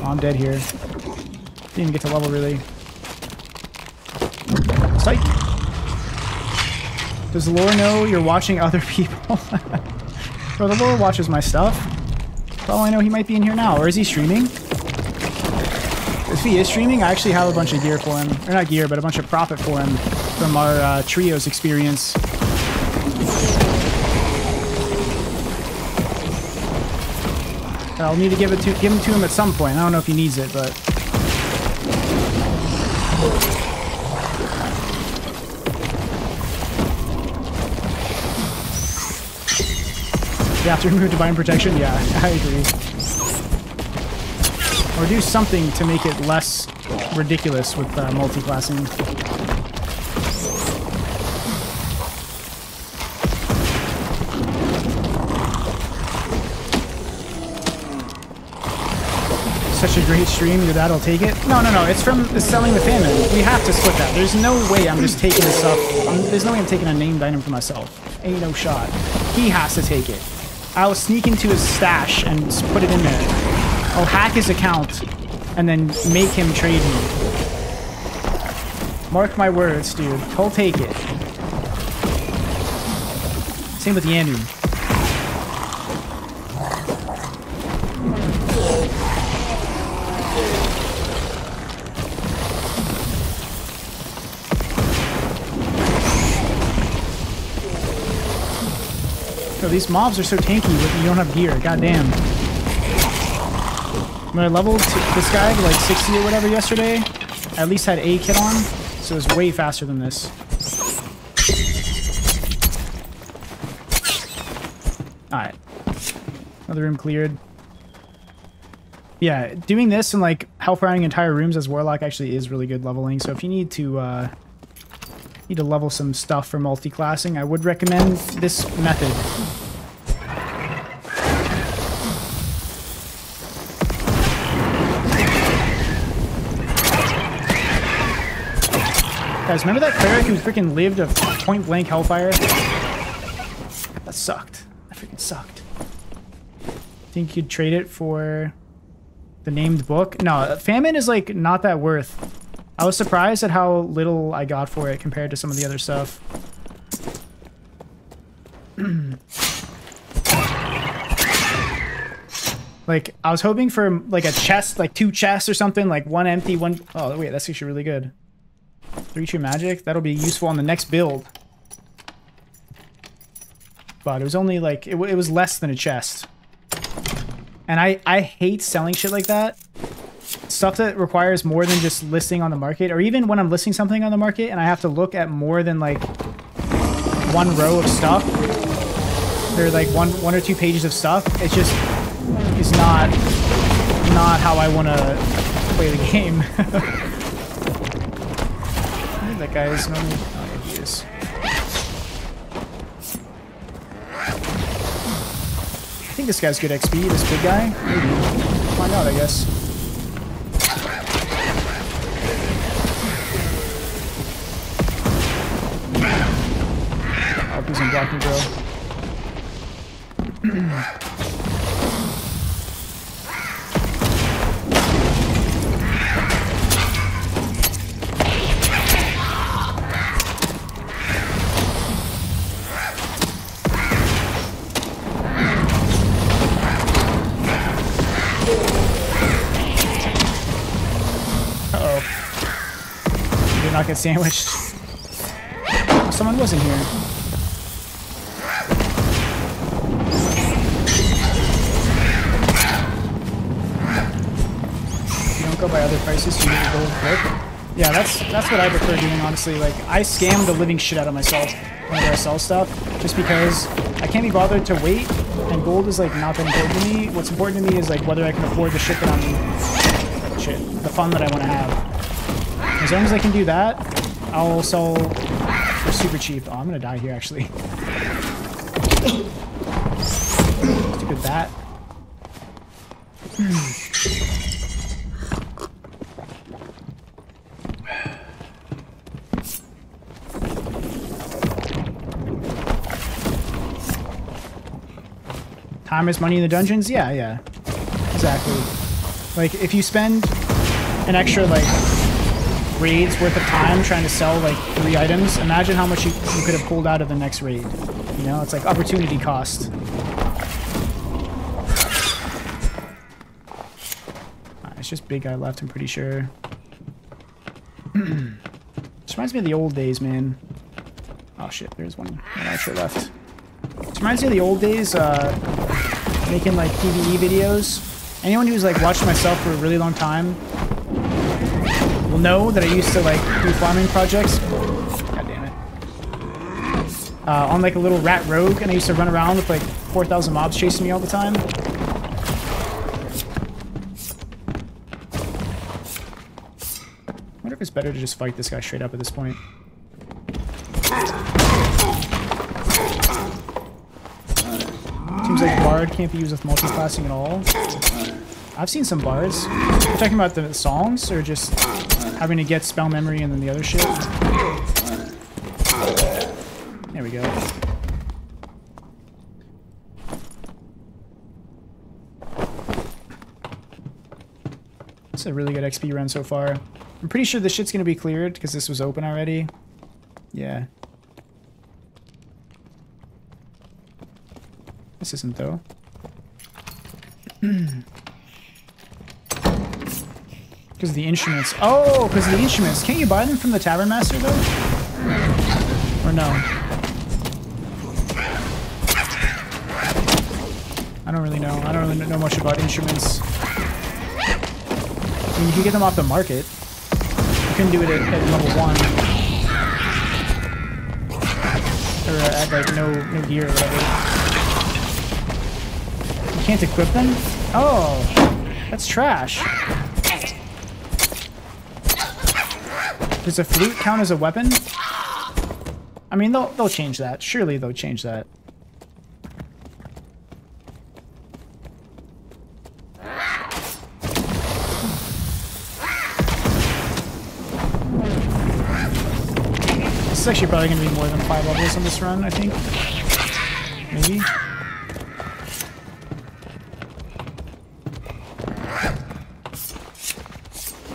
Oh, I'm dead here. Didn't even get to level, really. Psych! Does lore know you're watching other people? Bro, Thelorr watches my stuff. For all I know, he might be in here now. Or is he streaming? If he is streaming, I actually have a bunch of gear for him. Or not gear, but a bunch of profit for him from our uh, trios experience. I'll need to give it to give him to him at some point. I don't know if he needs it, but Have to remove Divine Protection? Yeah, I agree. Or do something to make it less ridiculous with uh, multi-classing. Such a great stream, your dad will take it? No, no, no, it's from Selling the Famine. We have to split that. There's no way I'm just taking this up. I'm, there's no way I'm taking a named item for myself. Ain't no shot. He has to take it. I'll sneak into his stash and put it in there. I'll hack his account and then make him trade me. Mark my words, dude. He'll take it. Same with Yandu. These mobs are so tanky when you don't have gear. Goddamn. When I leveled this guy to like 60 or whatever yesterday, I at least had a kit on, so it's way faster than this. Alright. Another room cleared. Yeah, doing this and like hellfiring entire rooms as Warlock actually is really good leveling, so if you need to uh, need to level some stuff for multi-classing, I would recommend this method. Guys, remember that cleric who freaking lived a point-blank hellfire? That sucked. That freaking sucked. Think you'd trade it for the named book? No, Famine is like not that worth. I was surprised at how little I got for it compared to some of the other stuff. like, I was hoping for like a chest, like two chests or something, like one empty, one... Oh, wait, that's actually really good. Three true magic? That'll be useful on the next build. But it was only like, it, it was less than a chest. And I, I hate selling shit like that. Stuff that requires more than just listing on the market, or even when I'm listing something on the market and I have to look at more than like one row of stuff, or like one one or two pages of stuff, it's just is not not how I want to play the game. that guy is normally. Oh, yeah, he is. I think this guy's good XP, this big guy. Maybe. Find out, I guess. Oh, please unblock me, bro. not get sandwiched. Someone wasn't here. You don't go by other prices, you need to go. Yeah, that's that's what I prefer doing, honestly. Like, I scam the living shit out of myself whenever I sell stuff, just because I can't be bothered to wait, and gold is, like, not that important to me. What's important to me is, like, whether I can afford the shit that I'm... Shit. The fun that I want to have. As long as I can do that, I'll sell for super cheap. Oh, I'm gonna die here, actually. Stupid bat. Time is money in the dungeons? Yeah, yeah. Exactly. Like, if you spend an extra, like, raids worth of time trying to sell, like, three items, imagine how much you, you could have pulled out of the next raid. You know, it's like opportunity cost. It's just big guy left, I'm pretty sure. this reminds me of the old days, man. Oh shit, there's one, archer left. This reminds me of the old days, uh, making like PvE videos. Anyone who's like watched myself for a really long time will know that I used to like do farming projects. God damn it. Uh, on like a little rat rogue, and I used to run around with like 4,000 mobs chasing me all the time. I wonder if it's better to just fight this guy straight up at this point. Seems like Bard can't be used with multi-classing at all. I've seen some Bards. You're talking about the songs, or just having to get spell memory and then the other shit? There we go. It's a really good XP run so far. I'm pretty sure this shit's gonna be cleared because this was open already. Yeah. This isn't though. Because the instruments. Oh, because the instruments. Can't you buy them from the Tavern Master though? Or no? I don't really know. I don't really know much about instruments. I mean, you can get them off the market. You couldn't do it at, at level one. Or at like no no gear or whatever. You can't equip them? Oh, that's trash. Does a flute count as a weapon? I mean, they'll they'll change that. Surely they'll change that. This is actually probably going to be more than five levels on this run, I think. Maybe.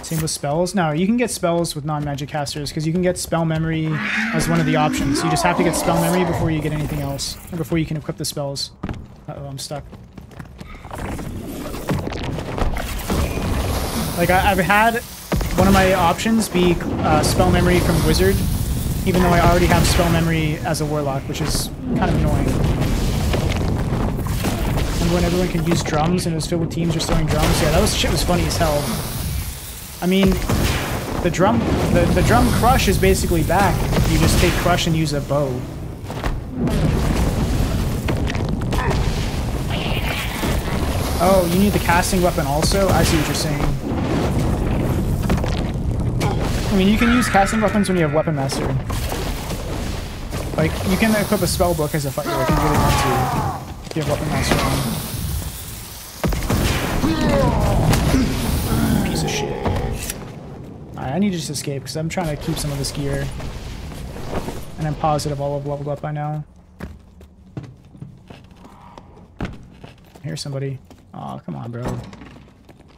Same with spells. No, you can get spells with non-magic casters because you can get spell memory as one of the options. You just have to get spell memory before you get anything else, or before you can equip the spells. Uh oh I'm stuck. Like I, I've had one of my options be uh, spell memory from wizard, even though I already have spell memory as a warlock, which is kind of annoying. And when everyone can use drums and it was filled with teams just throwing drums, yeah, that was shit was funny as hell. I mean, the drum, the, the drum crush is basically back. You just take crush and use a bow. Oh, you need the casting weapon also? I see what you're saying. I mean, you can use casting weapons when you have Weapon Master. Like, you can equip a spell book as a fighter if you really want to. If you have Weapon Master on. Piece of shit. I need to just escape because I'm trying to keep some of this gear. And I'm positive I'll have leveled up by now. Here's somebody. Oh, come on, bro.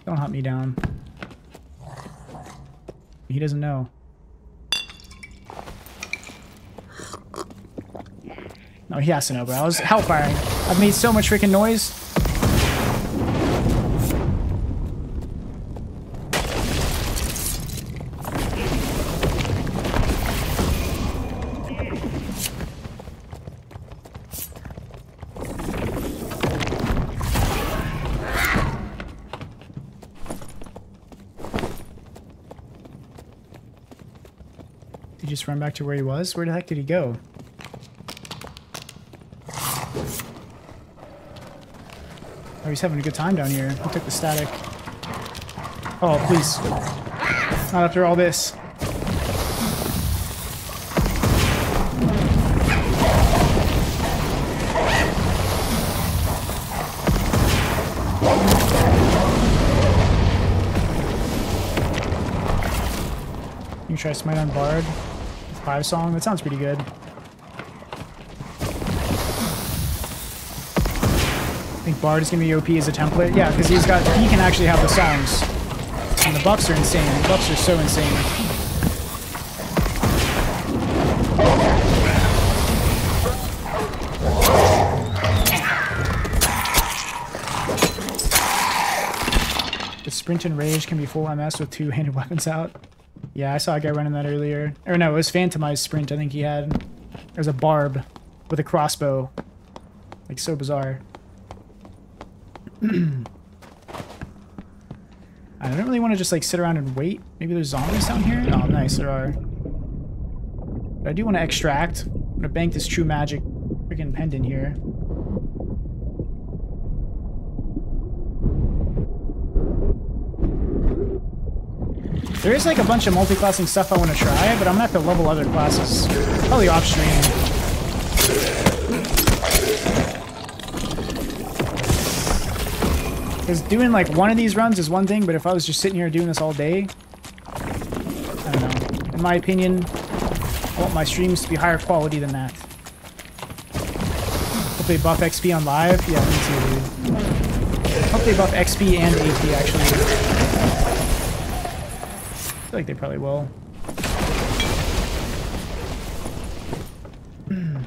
Don't hunt me down. He doesn't know. No, he has to know, bro. I was hellfiring. I've made so much freaking noise. Back to where he was? Where the heck did he go? Oh, he's having a good time down here. He took the static. Oh, please. Not after all this. You try Smite on Bard Five Song? That sounds pretty good. I think Bard is going to be OP as a template. Yeah, because he's got he can actually have the songs. And the buffs are insane. The buffs are so insane. The sprint and rage can be full MS with two-handed weapons out. Yeah, I saw a guy running that earlier. Or no, it was Phantomized Sprint I think he had. There's a barb with a crossbow. Like, so bizarre. I don't really want to just, like, sit around and wait. Maybe there's zombies down here? Oh, nice, there are. But I do want to extract. I'm going to bank this True Magic freaking pendant here. There is like a bunch of multi-classing stuff I want to try, but I'm gonna have to level other classes. Probably off stream. Because doing like one of these runs is one thing, but if I was just sitting here doing this all day, I don't know. In my opinion, I want my streams to be higher quality than that. Hope they buff XP on live. Yeah, me too, dude. Hope they buff XP and AP actually feel like they probably will.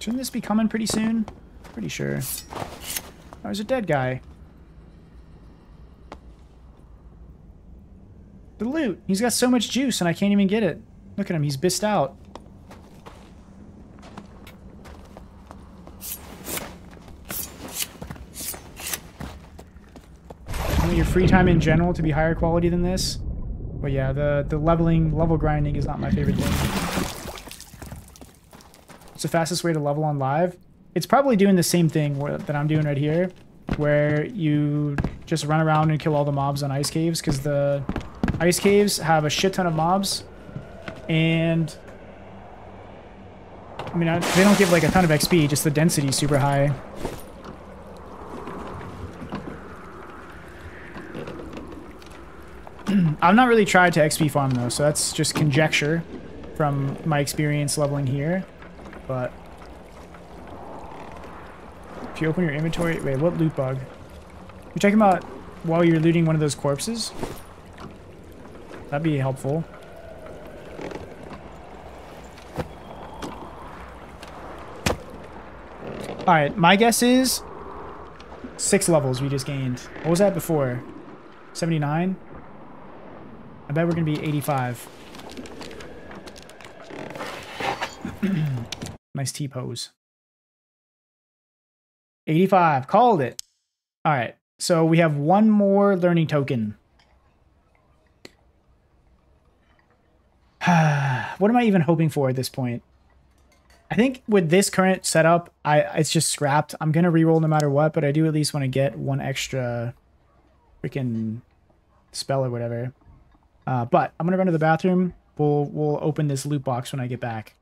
Shouldn't this be coming pretty soon? Pretty sure. Oh, there's a dead guy. The loot! He's got so much juice and I can't even get it. Look at him, he's bissed out. Your free time in general to be higher quality than this. But yeah, the, the leveling, level grinding is not my favorite thing. It's the fastest way to level on live? It's probably doing the same thing where, that I'm doing right here, where you just run around and kill all the mobs on ice caves, because the ice caves have a shit ton of mobs, and I mean, I, they don't give like a ton of XP, just the density is super high. I've not really tried to XP farm though, so that's just conjecture from my experience leveling here. But if you open your inventory, wait, what loot bug? You're talking about while you're looting one of those corpses? That'd be helpful. Alright, my guess is six levels we just gained. What was that before? 79? I bet we're going to be 85. nice T-pose. 85. Called it. All right. So we have one more learning token. what am I even hoping for at this point? I think with this current setup, I it's just scrapped. I'm going to reroll no matter what, but I do at least want to get one extra freaking spell or whatever. Uh, but I'm gonna run to the bathroom. We'll we'll open this loot box when I get back.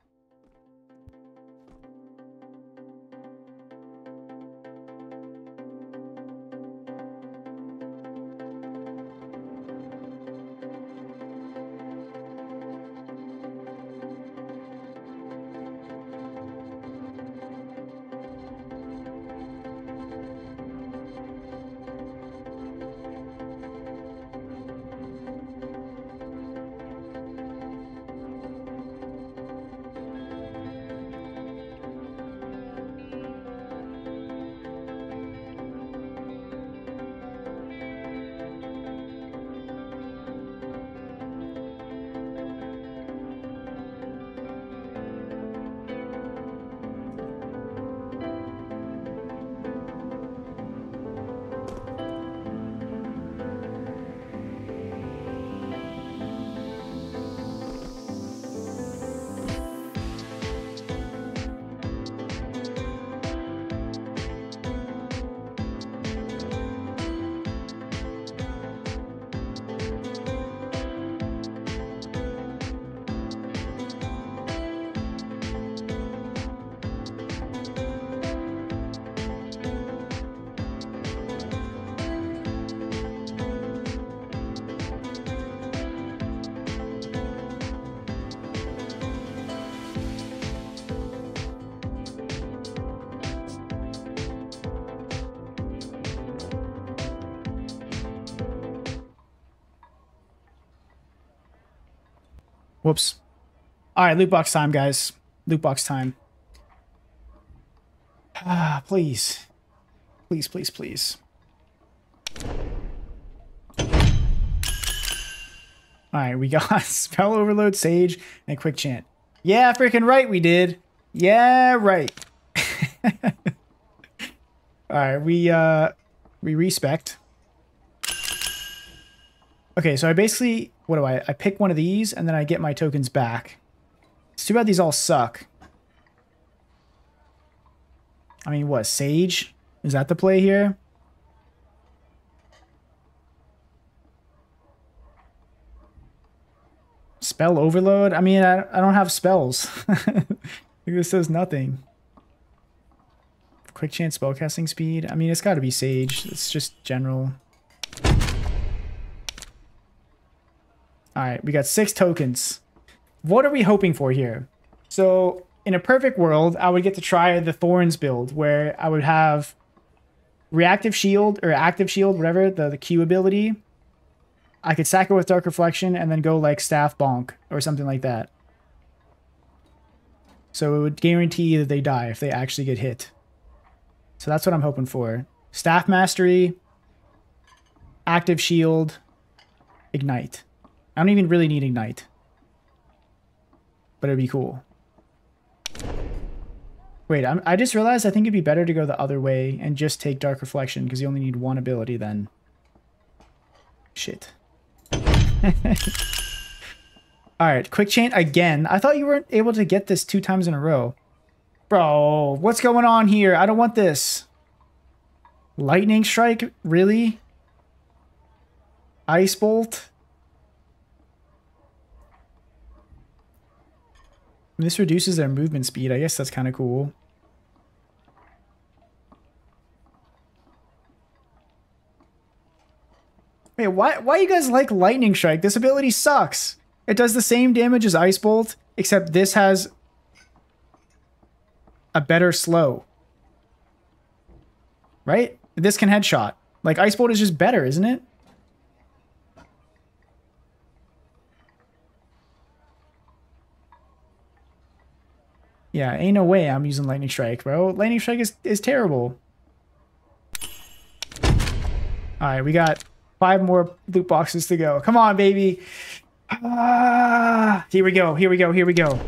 All right, loot box time, guys. Loot box time. Ah, please. Please, please, please. All right, we got spell overload, sage, and quick chant. Yeah, freaking right, we did. Yeah, right. All right, we uh, we respect. Okay, so I basically what do I? I pick one of these and then I get my tokens back. It's too bad these all suck. I mean, what sage? Is that the play here? Spell overload? I mean, I, I don't have spells. this says nothing. Quick chant spellcasting speed? I mean, it's got to be Sage. It's just general. Alright, we got six tokens. What are we hoping for here? So, in a perfect world, I would get to try the Thorns build, where I would have reactive shield, or active shield, whatever, the, the Q ability, I could sack it with Dark Reflection and then go like Staff Bonk or something like that. So it would guarantee that they die if they actually get hit. So that's what I'm hoping for. Staff Mastery, Active Shield, Ignite. I don't even really need Ignite. But it'd be cool. Wait, I'm, i just realized I think it'd be better to go the other way and just take Dark Reflection because you only need one ability then. Shit. Alright, quick chant again. I thought you weren't able to get this two times in a row. Bro, what's going on here? I don't want this. Lightning strike? Really? Ice bolt? This reduces their movement speed. I guess that's kind of cool. Wait, why why you guys like Lightning Strike? This ability sucks. It does the same damage as Ice Bolt, except this has a better slow. Right? This can headshot. Like Ice Bolt is just better, isn't it? Yeah, ain't no way I'm using Lightning Strike, bro. Lightning Strike is, is terrible. Alright, we got Five more loot boxes to go. Come on, baby. Ah, here we go. Here we go. Here we go.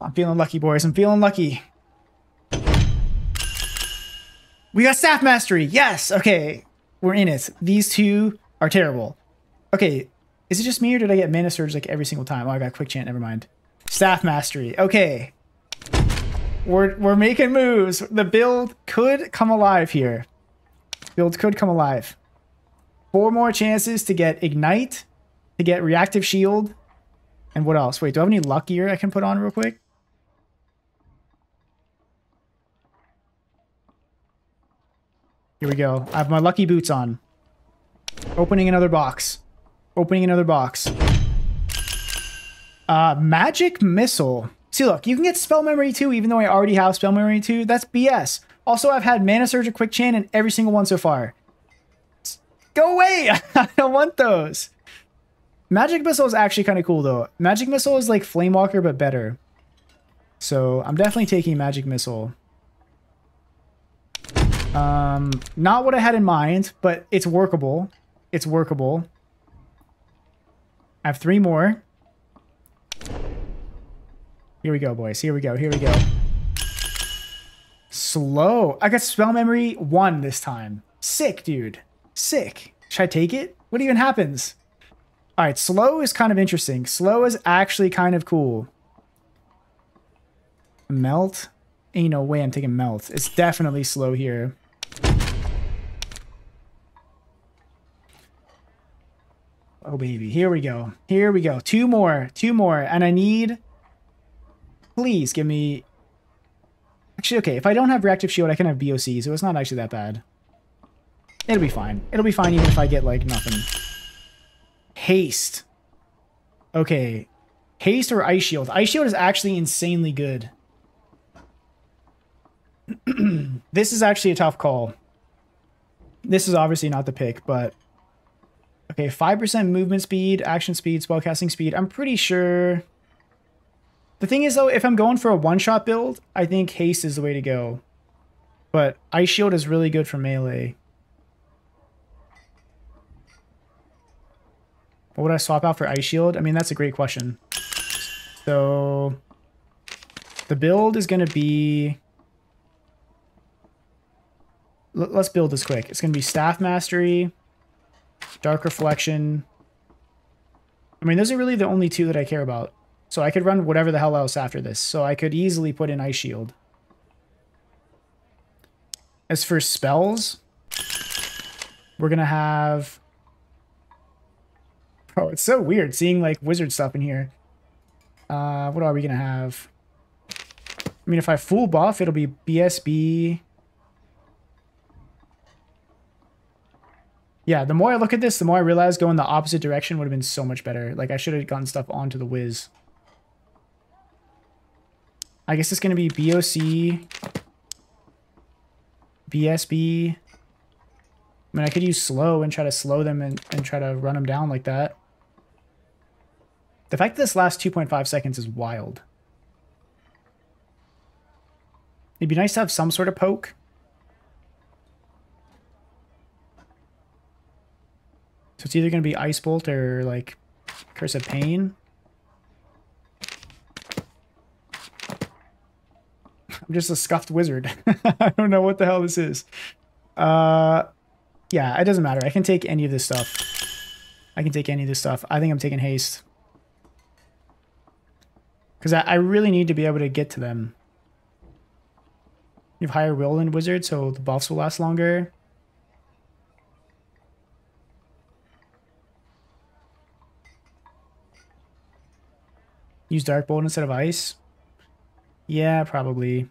I'm feeling lucky, boys. I'm feeling lucky. We got staff mastery. Yes. Okay. We're in it. These two are terrible. Okay. Is it just me or did I get mana surge like every single time? Oh, I got quick chant. Never mind. Staff mastery. Okay. We're, we're making moves. The build could come alive here. Build could come alive. Four more chances to get Ignite, to get Reactive Shield, and what else? Wait, do I have any luck gear I can put on real quick? Here we go. I have my lucky boots on. Opening another box. Opening another box. Uh, Magic Missile. See, look, you can get Spell Memory too, even though I already have Spell Memory too. That's BS. Also, I've had Mana Surge or Quick Chant in every single one so far. Go away! I don't want those. Magic Missile is actually kind of cool, though. Magic Missile is like Flamewalker, but better. So, I'm definitely taking Magic Missile. Um, not what I had in mind, but it's workable. It's workable. I have three more. Here we go, boys. Here we go. Here we go. Slow. I got spell memory one this time. Sick, dude. Sick. Should I take it? What even happens? All right, slow is kind of interesting. Slow is actually kind of cool. Melt? Ain't no way I'm taking melt. It's definitely slow here. Oh, baby. Here we go. Here we go. Two more. Two more. And I need... Please give me Actually, okay, if I don't have reactive shield, I can have BOC, so it's not actually that bad. It'll be fine. It'll be fine even if I get, like, nothing. Haste. Okay. Haste or Ice Shield? Ice Shield is actually insanely good. this is actually a tough call. This is obviously not the pick, but... Okay, 5% movement speed, action speed, spellcasting speed. I'm pretty sure... The thing is, though, if I'm going for a one-shot build, I think haste is the way to go. But Ice Shield is really good for melee. What would I swap out for Ice Shield? I mean, that's a great question. So... The build is going to be... Let's build this quick. It's going to be Staff Mastery, Dark Reflection. I mean, those are really the only two that I care about. So I could run whatever the hell else after this. So I could easily put in Ice Shield. As for spells, we're going to have... Oh, it's so weird seeing like wizard stuff in here. Uh, what are we going to have? I mean, if I full buff, it'll be BSB. Yeah, the more I look at this, the more I realize going the opposite direction would have been so much better. Like, I should have gotten stuff onto the whiz. I guess it's going to be BOC, BSB. I mean, I could use slow and try to slow them and, and try to run them down like that. The fact that this lasts 2.5 seconds is wild. It'd be nice to have some sort of poke. So it's either going to be Ice Bolt or like Curse of Pain. I'm just a scuffed wizard. I don't know what the hell this is. Uh, yeah, it doesn't matter. I can take any of this stuff. I can take any of this stuff. I think I'm taking haste. Because I, I really need to be able to get to them. You have higher will than wizard, so the buffs will last longer. Use Dark Bolt instead of Ice? Yeah, probably.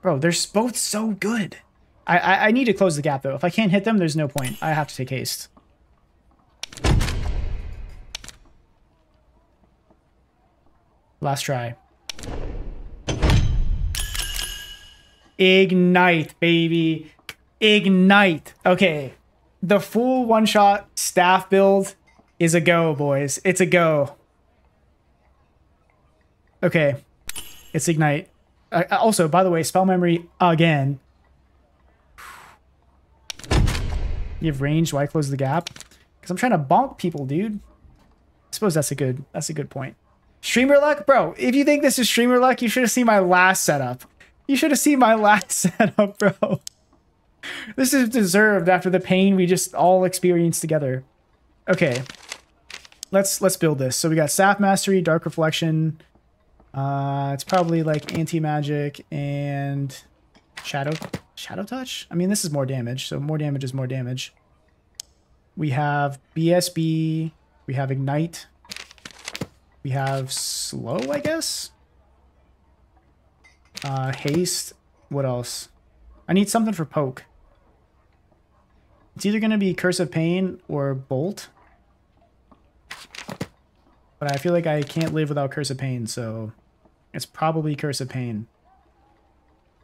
Bro, they're both so good. I, I, I need to close the gap, though. If I can't hit them, there's no point. I have to take haste. Last try. Ignite, baby. Ignite. Okay. The full one-shot staff build is a go, boys. It's a go. Okay. It's Ignite. Uh, also, by the way, spell memory again. You have range. Why close the gap? Because I'm trying to bonk people, dude. I suppose that's a good that's a good point. Streamer luck? Bro, if you think this is streamer luck, you should have seen my last setup. You should have seen my last setup, bro. This is deserved after the pain we just all experienced together. Okay let's let's build this. So we got Staff Mastery, Dark Reflection. Uh, it's probably like Anti-Magic and Shadow Shadow Touch. I mean, this is more damage, so more damage is more damage. We have BSB. We have Ignite. We have Slow, I guess. Uh, haste. What else? I need something for Poke. It's either going to be Curse of Pain or Bolt. But I feel like I can't live without Curse of Pain, so it's probably Curse of Pain.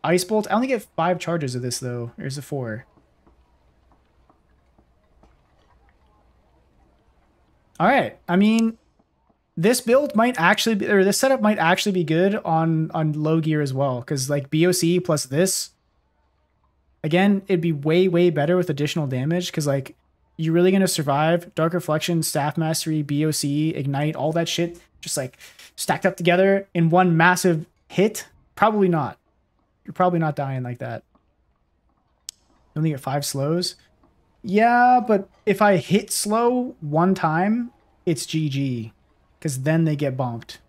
Ice Bolt, I only get five charges of this though. There's a four. Alright, I mean, this build might actually be, or this setup might actually be good on, on low gear as well. Because like BOC plus this, again, it'd be way, way better with additional damage. Because like you really gonna survive Dark Reflection, Staff Mastery, BOC, Ignite, all that shit, just like stacked up together in one massive hit? Probably not. You're probably not dying like that. You only get five slows? Yeah, but if I hit slow one time, it's GG. Because then they get bumped.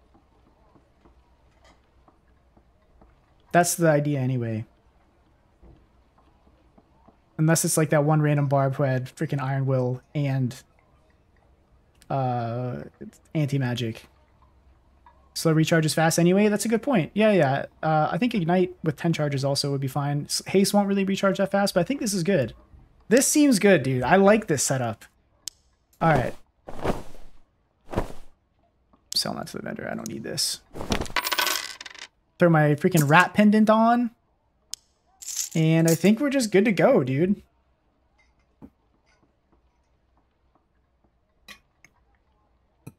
That's the idea anyway. Unless it's like that one random barb who had freaking Iron Will and uh, anti-magic. Slow recharges fast anyway. That's a good point. Yeah, yeah. Uh, I think Ignite with 10 charges also would be fine. Haste won't really recharge that fast, but I think this is good. This seems good, dude. I like this setup. All right. Sell that to the vendor. I don't need this. Throw my freaking rat pendant on. And I think we're just good to go, dude.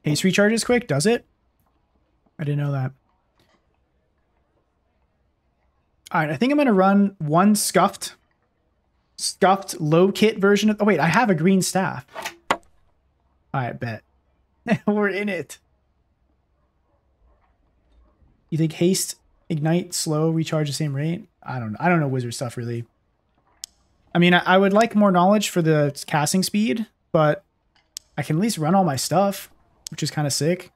Haste recharges quick, does it? I didn't know that. All right, I think I'm going to run one scuffed, scuffed low kit version of... Oh, wait, I have a green staff. All right, bet. we're in it. You think haste, ignite, slow, recharge the same rate? I don't know. I don't know wizard stuff really. I mean, I, I would like more knowledge for the casting speed, but I can at least run all my stuff, which is kind of sick.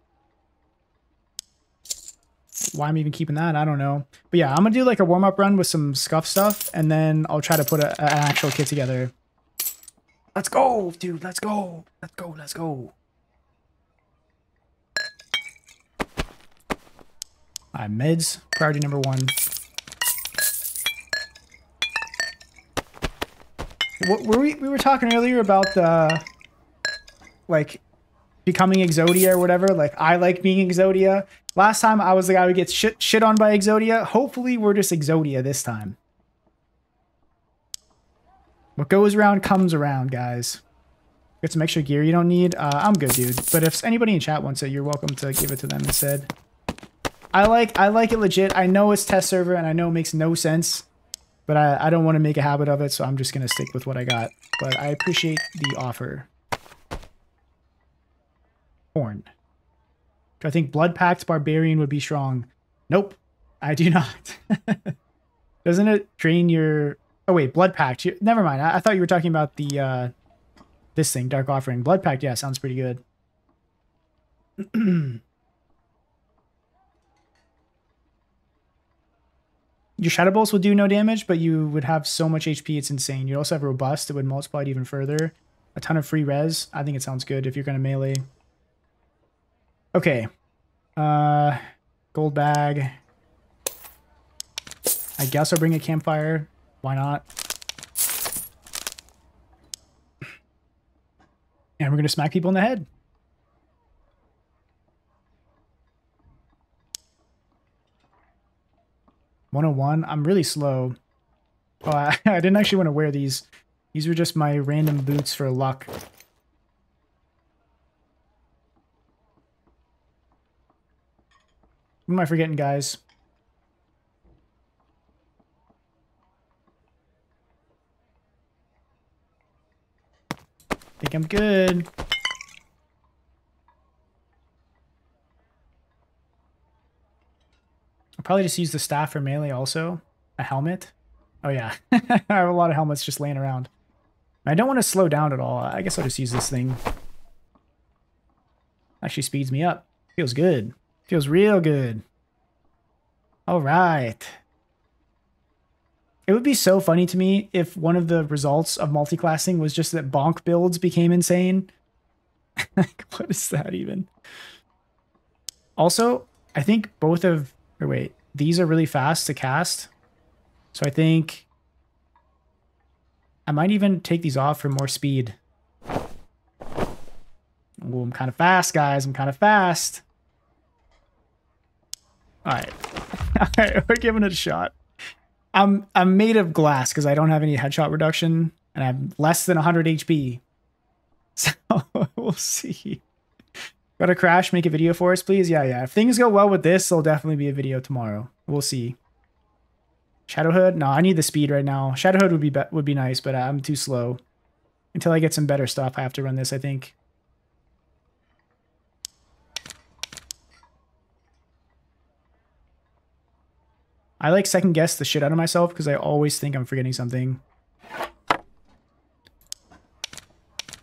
Why I'm even keeping that, I don't know. But yeah, I'm gonna do like a warm-up run with some scuff stuff, and then I'll try to put a, an actual kit together. Let's go, dude. Let's go. Let's go. Let's go. Alright, meds, priority number one. What were we we were talking earlier about the like becoming Exodia or whatever. Like I like being Exodia. Last time I was the guy who gets shit shit on by Exodia. Hopefully we're just Exodia this time. What goes around comes around, guys. Get some extra gear you don't need. Uh, I'm good, dude. But if anybody in chat wants it, you're welcome to give it to them instead. I like I like it legit. I know it's test server and I know it makes no sense, but I, I don't want to make a habit of it, so I'm just gonna stick with what I got. But I appreciate the offer. Horn. Do I think Blood Pact Barbarian would be strong? Nope, I do not. Doesn't it drain your... Oh wait, Blood Pact. You... Never mind. I, I thought you were talking about the uh, this thing, Dark Offering. Blood Pact, yeah, sounds pretty good. your Shadow Bolts would do no damage, but you would have so much HP, it's insane. You also have Robust, it would multiply it even further. A ton of free res. I think it sounds good if you're going to melee. Okay. Uh, gold bag. I guess I'll bring a campfire. Why not? And we're going to smack people in the head. One hundred one. I'm really slow. Oh, I, I didn't actually want to wear these. These were just my random boots for luck. What am I forgetting, guys? I think I'm good. Probably just use the staff for melee also. A helmet. Oh yeah, I have a lot of helmets just laying around. I don't want to slow down at all. I guess I'll just use this thing. Actually speeds me up. Feels good. Feels real good. All right. It would be so funny to me if one of the results of multiclassing was just that bonk builds became insane. like, what is that even? Also, I think both of, or wait, these are really fast to cast. So I think I might even take these off for more speed. Oh, I'm kind of fast, guys. I'm kind of fast. All right. All right, we're giving it a shot. I'm I'm made of glass because I don't have any headshot reduction and I'm less than 100 HP. So we'll see. Got to crash, make a video for us, please. Yeah, yeah. If things go well with this, there'll definitely be a video tomorrow. We'll see. Shadowhood? No, I need the speed right now. Shadowhood would be, be would be nice, but I'm too slow. Until I get some better stuff, I have to run this, I think. I like second guess the shit out of myself because I always think I'm forgetting something.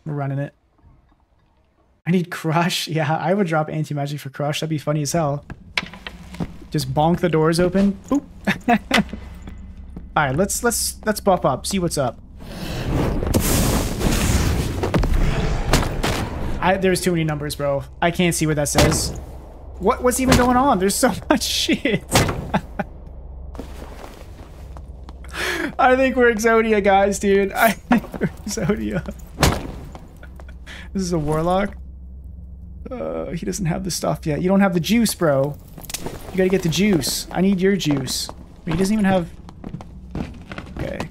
We're running it. Need crush. Yeah, I would drop anti-magic for crush. That'd be funny as hell. Just bonk the doors open. Boop. All right, let's let's let's buff up. See what's up. I, there's too many numbers, bro. I can't see what that says. What what's even going on? There's so much shit. I think we're Exodia, guys, dude. I think we're Exodia. this is a warlock. Uh, he doesn't have the stuff yet. You don't have the juice, bro. You gotta get the juice. I need your juice. He doesn't even have... Okay. I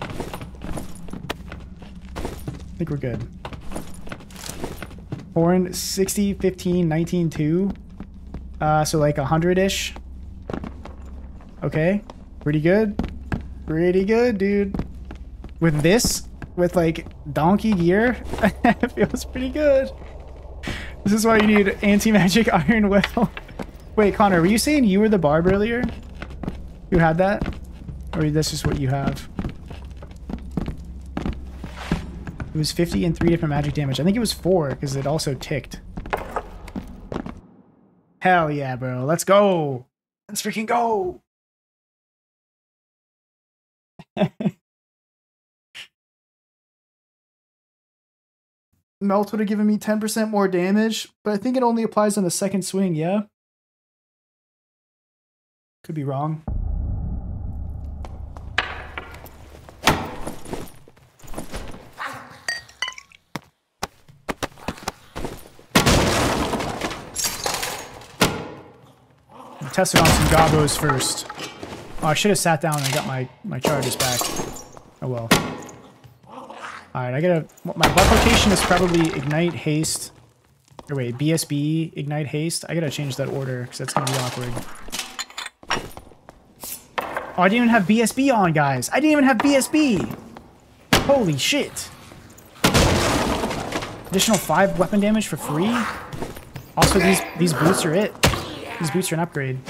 think we're good. Horn 60, 15, 19, 2. Uh, so like 100-ish. Okay. Pretty good. Pretty good, dude. With this, with like donkey gear, it feels pretty good. This is why you need anti-magic iron will. Wait, Connor, were you saying you were the barb earlier? You had that? Or this is what you have? It was 50 and 3 different magic damage. I think it was 4, because it also ticked. Hell yeah, bro. Let's go! Let's freaking go! Melt would have given me 10% more damage, but I think it only applies on the second swing, yeah? Could be wrong. Tested on some gobos first. Oh, I should have sat down and got my, my charges back. Oh well. Alright, I gotta... My buff rotation is probably Ignite, Haste... Or wait, BSB, Ignite, Haste. I gotta change that order, because that's gonna be awkward. Oh, I didn't even have BSB on, guys! I didn't even have BSB! Holy shit! Additional 5 weapon damage for free? Also, these, these boots are it. These boots are an upgrade.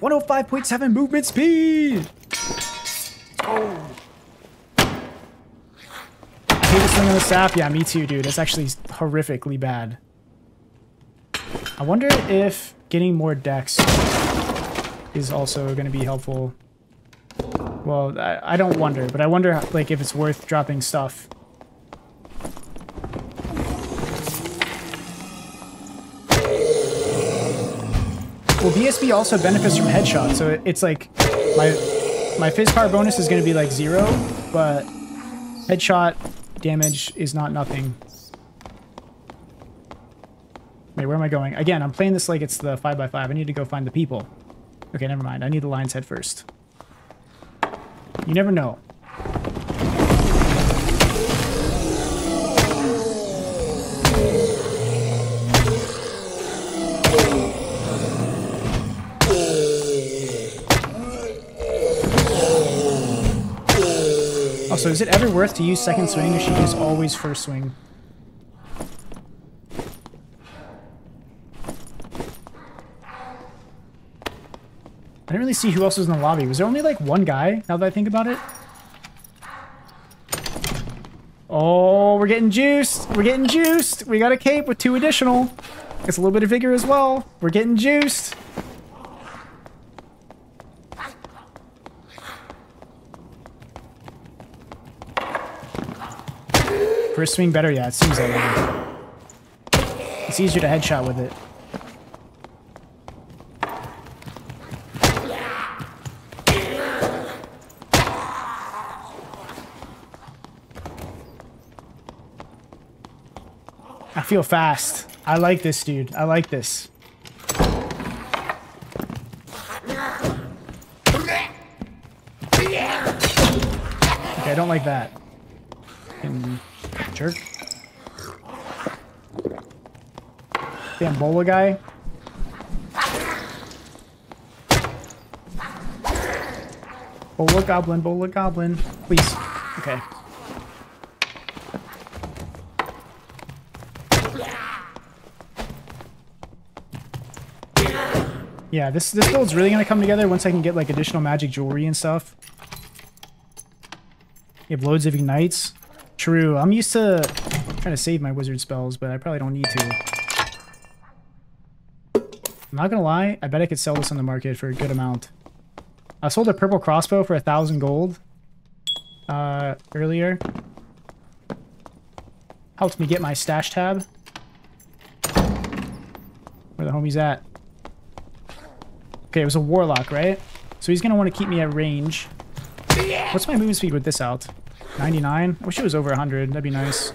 105.7 movement speed! Oh. Hate the swing on the sap. Yeah, me too, dude. It's actually horrifically bad. I wonder if getting more dex is also going to be helpful. Well, I, I don't wonder, but I wonder like if it's worth dropping stuff Well, BSB also benefits from headshot, so it's like my my phys power bonus is going to be like zero, but headshot damage is not nothing. Wait, where am I going? Again, I'm playing this like it's the 5x5. I need to go find the people. Okay, never mind. I need the lion's head first. You never know. Also, is it ever worth to use second swing or should you use always first swing? I didn't really see who else was in the lobby. Was there only like one guy, now that I think about it? Oh, we're getting juiced. We're getting juiced. We got a cape with two additional. It's a little bit of vigor as well. We're getting juiced. First swing better? Yeah, it seems that way. It's easier to headshot with it. I feel fast. I like this, dude. I like this. Okay, I don't like that. And Jerk. Damn bola guy. Bola goblin, bola goblin. Please. Okay. Yeah, this this build's really gonna come together once I can get like additional magic jewelry and stuff. You have loads of ignites. True. I'm used to trying to save my wizard spells, but I probably don't need to. I'm not gonna lie, I bet I could sell this on the market for a good amount. I sold a purple crossbow for a thousand gold uh, earlier. Helped me get my stash tab. Where the homie's at? Okay, it was a warlock, right? So he's gonna want to keep me at range. What's my movement speed with this out? 99? I wish it was over 100. That'd be nice.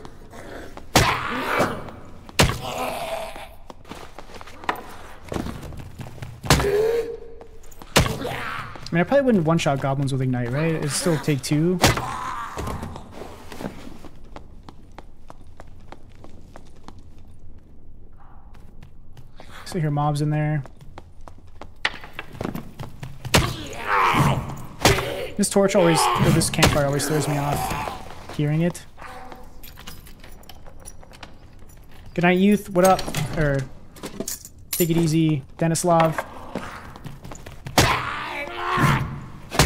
I mean, I probably wouldn't one-shot goblins with Ignite, right? It'd still take two. So here mobs in there. This torch always, or this campfire always throws me off. Hearing it. Good night, Euth. What up? Or take it easy, Denislav.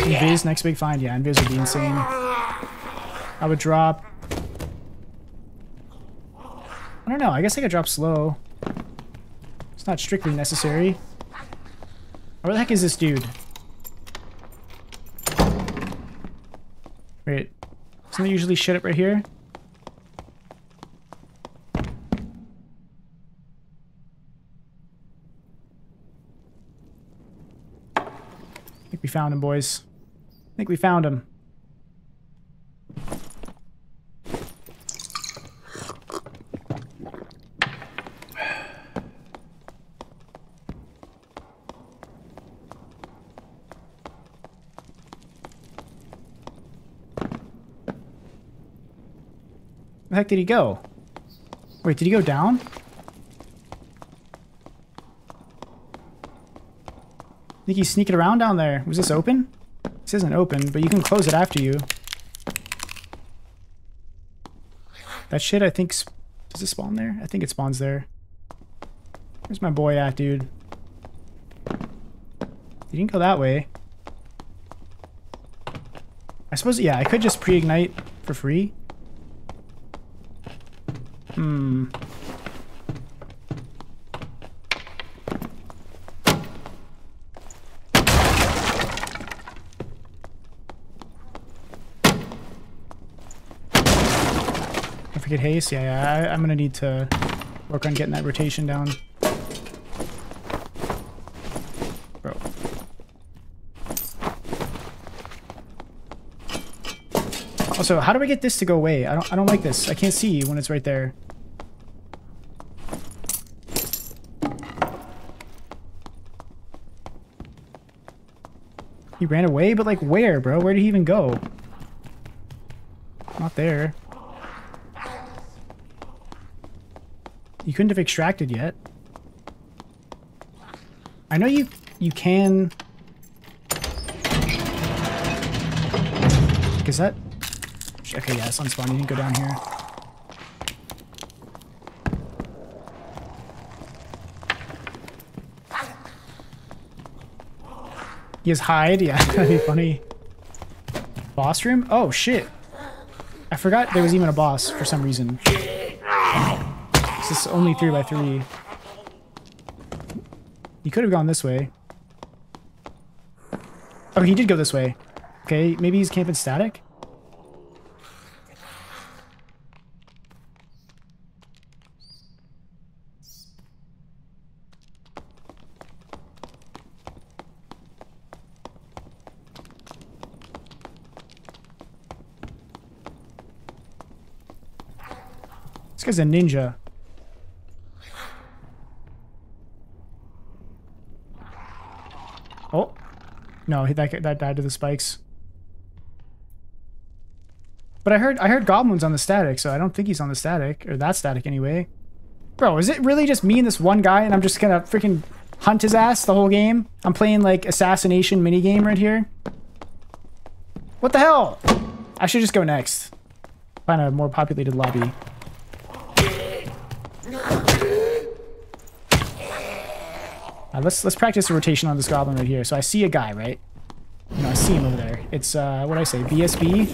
Invis, next big find. Yeah, Invis would be insane. I would drop. I don't know. I guess I could drop slow. It's not strictly necessary. Where the heck is this dude? Wait. Doesn't it usually shit up right here? I think we found him, boys. I think we found him. The heck did he go? Wait, did he go down? I think he's sneaking around down there. Was this open? This isn't open, but you can close it after you. That shit, I think... Does it spawn there? I think it spawns there. Where's my boy at, dude? He didn't go that way. I suppose, yeah, I could just pre-ignite for free. Hmm. I get haste. Yeah, yeah. I, I'm gonna need to work on getting that rotation down. Oh, also, how do I get this to go away? I don't I don't like this. I can't see when it's right there. He ran away? But like where, bro? Where did he even go? Not there. You couldn't have extracted yet. I know you you can Is that Okay, yeah, it's unspawned. You didn't go down here. He has hide? Yeah, that'd be funny. Boss room? Oh, shit. I forgot there was even a boss for some reason. This is only 3 by 3 He could have gone this way. Oh, he did go this way. Okay, maybe he's camping static? Guy's a ninja. Oh. No, that, that died to the spikes. But I heard I heard goblins on the static, so I don't think he's on the static. Or that static anyway. Bro, is it really just me and this one guy and I'm just gonna freaking hunt his ass the whole game? I'm playing like assassination minigame right here. What the hell? I should just go next. Find a more populated lobby. Uh, let's let's practice a rotation on this goblin right here. So I see a guy, right? You know, I see him over there. It's uh, what I say, BSB.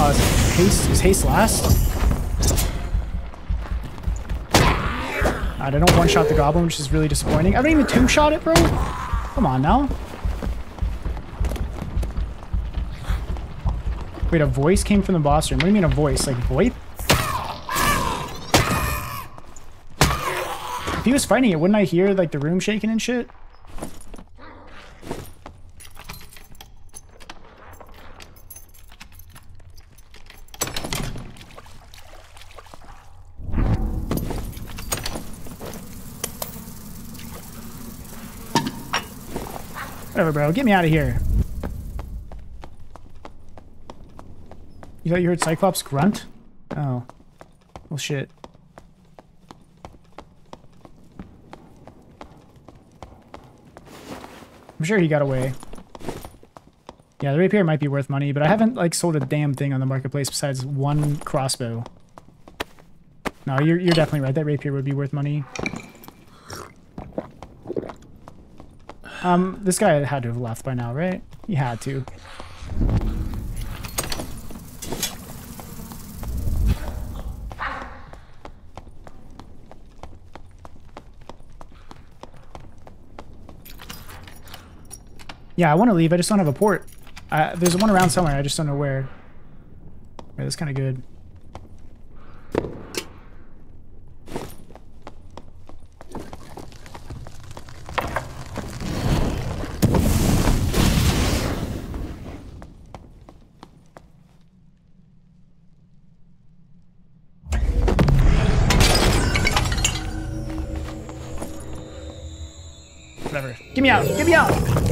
Uh, is haste is haste last? I don't one shot the goblin, which is really disappointing. I don't even two shot it, bro. Come on now. Wait, a voice came from the boss room. What do you mean a voice? Like VoIP? If he was fighting it, wouldn't I hear like the room shaking and shit? Whatever, bro. Get me out of here. You thought you heard Cyclops grunt? Oh. Well, shit. I'm sure he got away. Yeah, the rapier might be worth money, but I haven't like sold a damn thing on the marketplace besides one crossbow. No, you're you're definitely right. That rapier would be worth money. Um, this guy had to have left by now, right? He had to. Yeah, I want to leave. I just don't have a port. Uh, there's one around somewhere. I just don't know where. Yeah, that's kind of good. Whatever. Get me out! Get me out!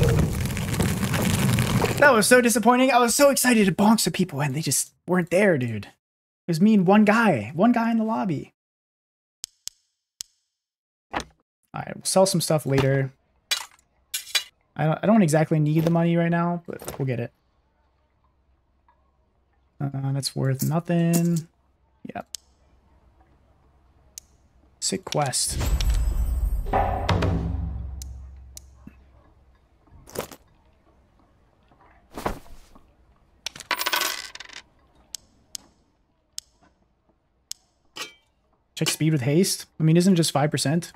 That was so disappointing. I was so excited to bonk some people and they just weren't there, dude. It was me and one guy. One guy in the lobby. Alright, we'll sell some stuff later. I don't I don't exactly need the money right now, but we'll get it. Uh, that's worth nothing. Yep. Sick quest. Check speed with haste. I mean, isn't just 5%?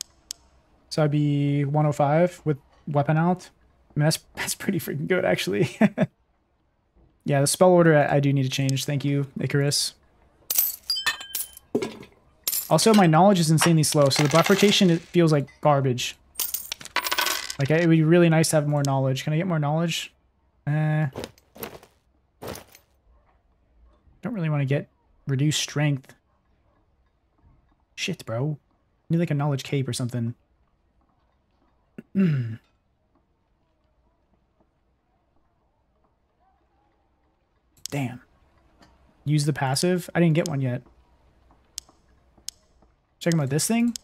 So I'd be 105 with weapon out. I mean, that's, that's pretty freaking good, actually. yeah, the spell order I, I do need to change. Thank you, Icarus. Also, my knowledge is insanely slow, so the buff rotation it feels like garbage. Like, it would be really nice to have more knowledge. Can I get more knowledge? Uh, don't really want to get reduced strength. Shit, bro. I need like a knowledge cape or something. Damn. Use the passive? I didn't get one yet. Checking about this thing?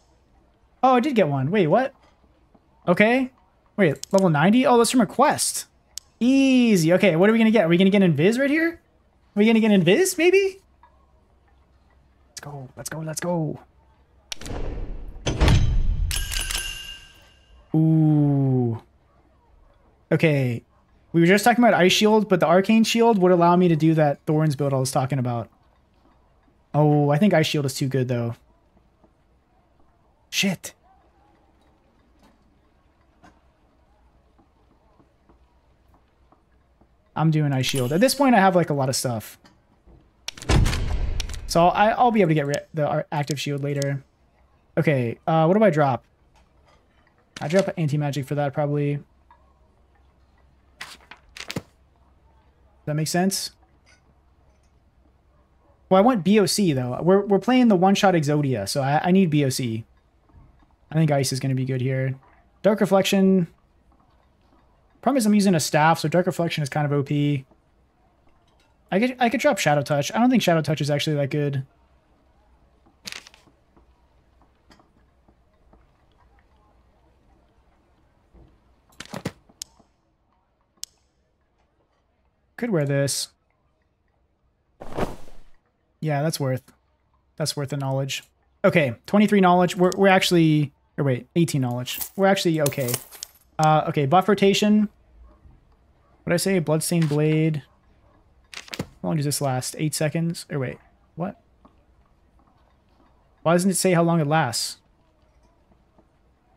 Oh, I did get one. Wait, what? Okay. Wait, level 90? Oh, that's from a quest. Easy. Okay, what are we going to get? Are we going to get Invis right here? Are we going to get Invis, maybe? Let's go. Let's go. Let's go. Ooh. Okay. We were just talking about Ice Shield, but the Arcane Shield would allow me to do that Thorns build I was talking about. Oh, I think Ice Shield is too good, though. Shit. I'm doing Ice Shield. At this point, I have, like, a lot of stuff. So I, I'll be able to get the active shield later. Okay, uh, what do I drop? I drop anti-magic for that, probably. Does that make sense? Well, I want BOC, though. We're, we're playing the one-shot Exodia, so I, I need BOC. I think Ice is going to be good here. Dark Reflection. Problem is I'm using a staff, so Dark Reflection is kind of OP. I could I could drop Shadow Touch. I don't think Shadow Touch is actually that good. Could wear this. Yeah, that's worth. That's worth the knowledge. Okay, 23 knowledge. We're, we're actually... Or wait, 18 knowledge. We're actually okay. Uh, okay, buff rotation. What did I say? Bloodstained Blade. How long does this last? Eight seconds? Or wait, what? Why doesn't it say how long it lasts?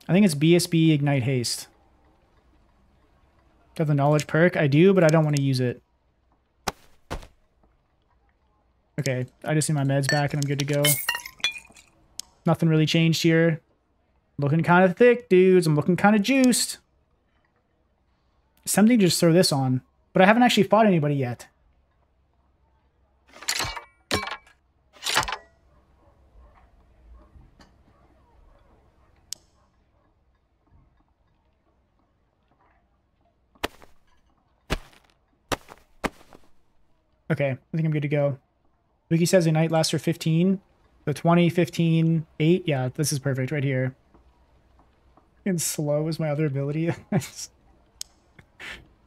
I think it's BSB Ignite Haste. Got the knowledge perk? I do, but I don't want to use it. Okay, I just need my meds back and I'm good to go. Nothing really changed here. Looking kind of thick, dudes. I'm looking kind of juiced. Something to just throw this on. But I haven't actually fought anybody yet. Okay, I think I'm good to go. Wiki says Ignite lasts for 15. So 20, 15, 8. Yeah, this is perfect right here. And slow is my other ability. That's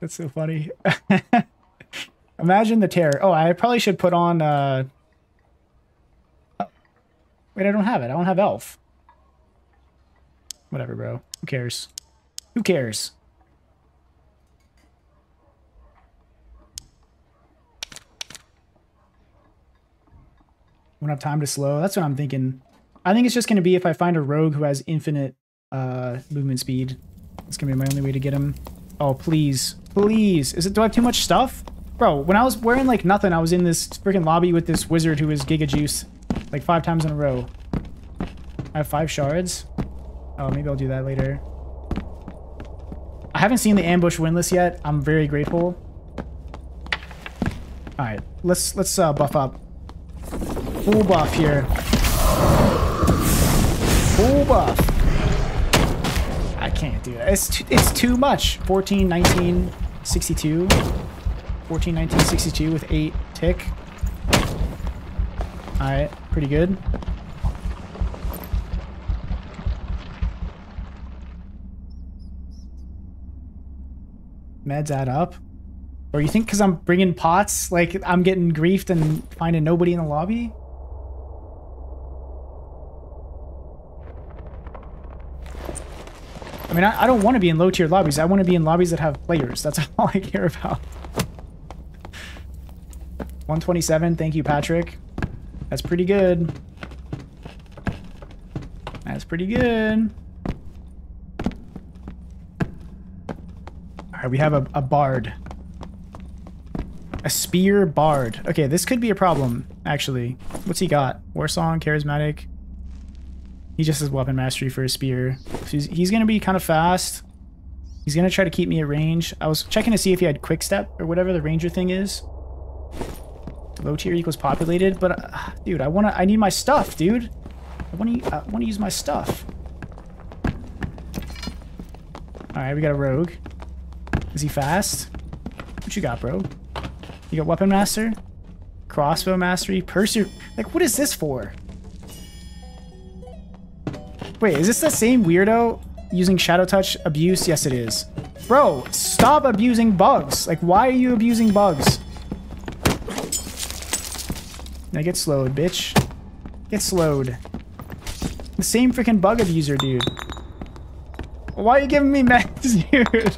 so funny. Imagine the terror. Oh, I probably should put on, uh... Wait, I don't have it. I don't have elf. Whatever, bro. Who cares? Who cares? Won't have time to slow. That's what I'm thinking. I think it's just going to be if I find a rogue who has infinite uh, movement speed. It's going to be my only way to get him. Oh, please. Please. Is it? Do I have too much stuff? Bro, when I was wearing like nothing, I was in this freaking lobby with this wizard who was Giga Juice like five times in a row. I have five shards. Oh, maybe I'll do that later. I haven't seen the ambush winless yet. I'm very grateful. All right, let's let's uh, buff up. Full buff here. Full buff. I can't do that. It's too, it's too much. 14, 19, 62. 14, 19, 62 with 8 tick. Alright, pretty good. Meds add up. Or you think because I'm bringing pots, like I'm getting griefed and finding nobody in the lobby? I mean, I, I don't want to be in low tier lobbies. I want to be in lobbies that have players. That's all I care about. 127, thank you, Patrick. That's pretty good. That's pretty good. Alright, we have a, a bard. A spear bard. Okay, this could be a problem, actually. What's he got? War song, charismatic. He just has weapon mastery for a spear. So he's, he's going to be kind of fast. He's going to try to keep me at range. I was checking to see if he had quick step or whatever the ranger thing is. Low tier equals populated, but uh, dude, I want to I need my stuff, dude. I want to I want to use my stuff. All right, we got a rogue. Is he fast? What you got, bro? You got weapon master? Crossbow mastery? Pursuit? Like, what is this for? Wait, is this the same weirdo using shadow touch abuse? Yes, it is. Bro, stop abusing bugs. Like, why are you abusing bugs? Now get slowed, bitch. Get slowed. The same freaking bug abuser, dude. Why are you giving me meds, dude?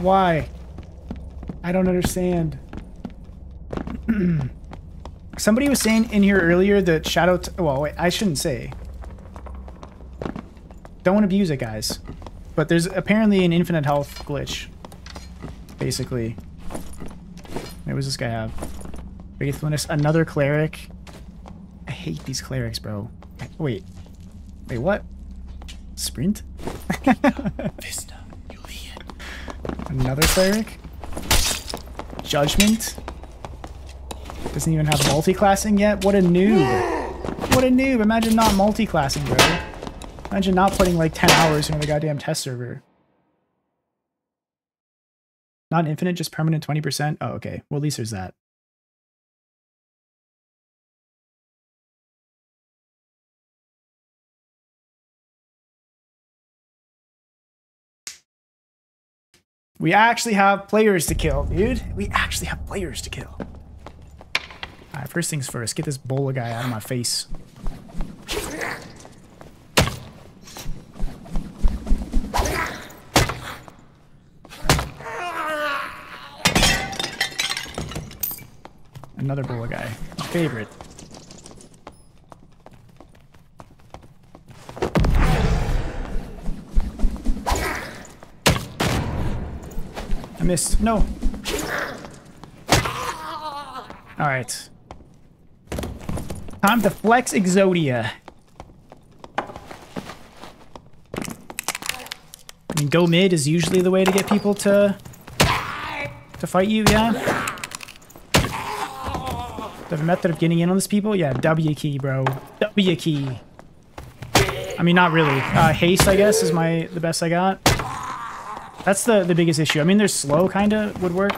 Why? I don't understand. Somebody was saying in here earlier that Shadow... well, wait, I shouldn't say. Don't want to abuse it, guys. But there's apparently an infinite health glitch. Basically. What does this guy have? Faithfulness. Another cleric. I hate these clerics, bro. Wait. Wait, what? Sprint? Vista. Another cleric? Judgment? Doesn't even have multi-classing yet? What a noob. What a noob. Imagine not multi-classing, bro. Imagine not putting like 10 hours into the goddamn test server. Not infinite, just permanent 20%? Oh, okay. Well, at least there's that. We actually have players to kill, dude. We actually have players to kill. Alright, first things first. Get this Bola guy out of my face. Another Bola guy. My favorite. I missed. No. Alright. Time to flex Exodia. I mean, go mid is usually the way to get people to to fight you, yeah? The method of getting in on these people? Yeah, W key, bro. W key. I mean, not really. Uh, haste, I guess, is my the best I got. That's the, the biggest issue. I mean, there's slow, kind of, would work.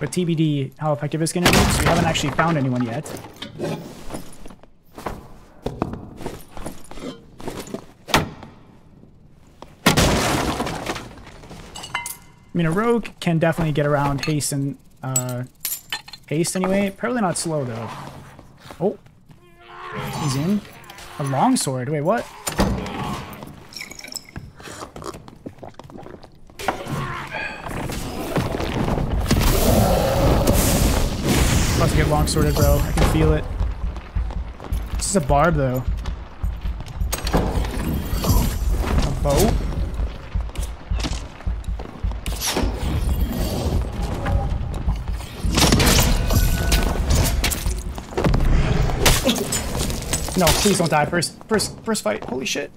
But TBD how effective it's going to be, so we haven't actually found anyone yet. I mean, a rogue can definitely get around haste and, uh, haste anyway. Probably not slow, though. Oh. He's in. A longsword. Wait, what? Get longsworded, bro. I can feel it. This is a barb, though. A bow? No, please don't die. First, first, first fight. Holy shit.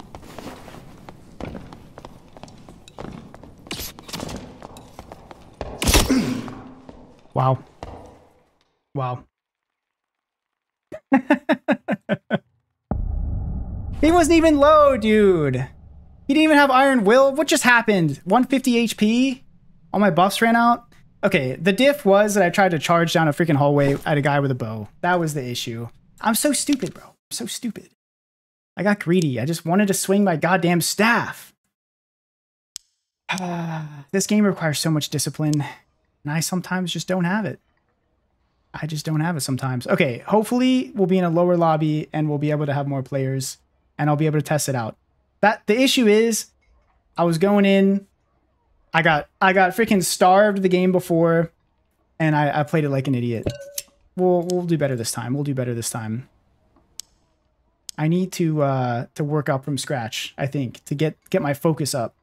Wow. Wow. he wasn't even low, dude. He didn't even have Iron Will. What just happened? 150 HP? All my buffs ran out? Okay, the diff was that I tried to charge down a freaking hallway at a guy with a bow. That was the issue. I'm so stupid, bro. I'm so stupid. I got greedy. I just wanted to swing my goddamn staff. this game requires so much discipline, and I sometimes just don't have it. I just don't have it sometimes. Okay, hopefully we'll be in a lower lobby and we'll be able to have more players and I'll be able to test it out. That the issue is I was going in I got I got freaking starved the game before and I, I played it like an idiot. We'll we'll do better this time. We'll do better this time. I need to uh to work up from scratch, I think, to get get my focus up.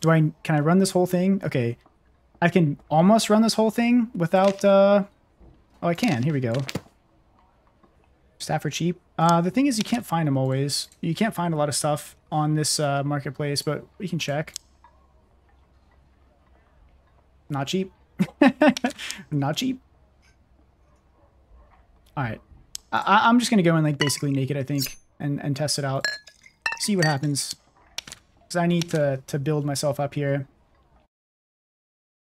Do I can I run this whole thing? Okay. I can almost run this whole thing without, uh... Oh, I can. Here we go. Staff are cheap. Uh, the thing is you can't find them always. You can't find a lot of stuff on this uh, marketplace, but we can check. Not cheap. Not cheap. Alright. I I'm just going to go in, like, basically naked, I think, and, and test it out. See what happens. Because I need to, to build myself up here.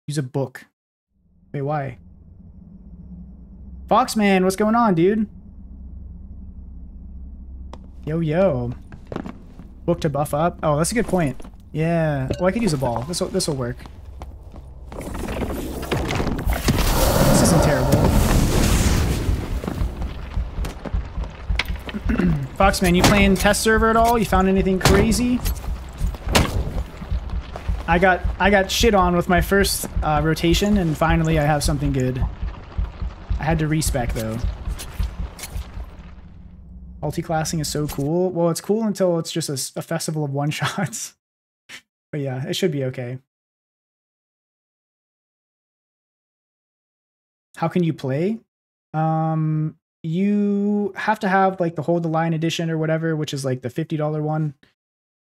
Use a book. Wait, why? Foxman, what's going on, dude? Yo, yo. Book to buff up? Oh, that's a good point. Yeah. Well, I could use a ball. This will this will work. This isn't terrible. Foxman, you playing test server at all? You found anything crazy? I got I got shit on with my first uh, rotation, and finally I have something good. I had to respec though. Multi-classing is so cool. Well, it's cool until it's just a, a festival of one-shots. but yeah, it should be okay. How can you play? Um, you have to have like the Hold the Line edition or whatever, which is like the $50 one.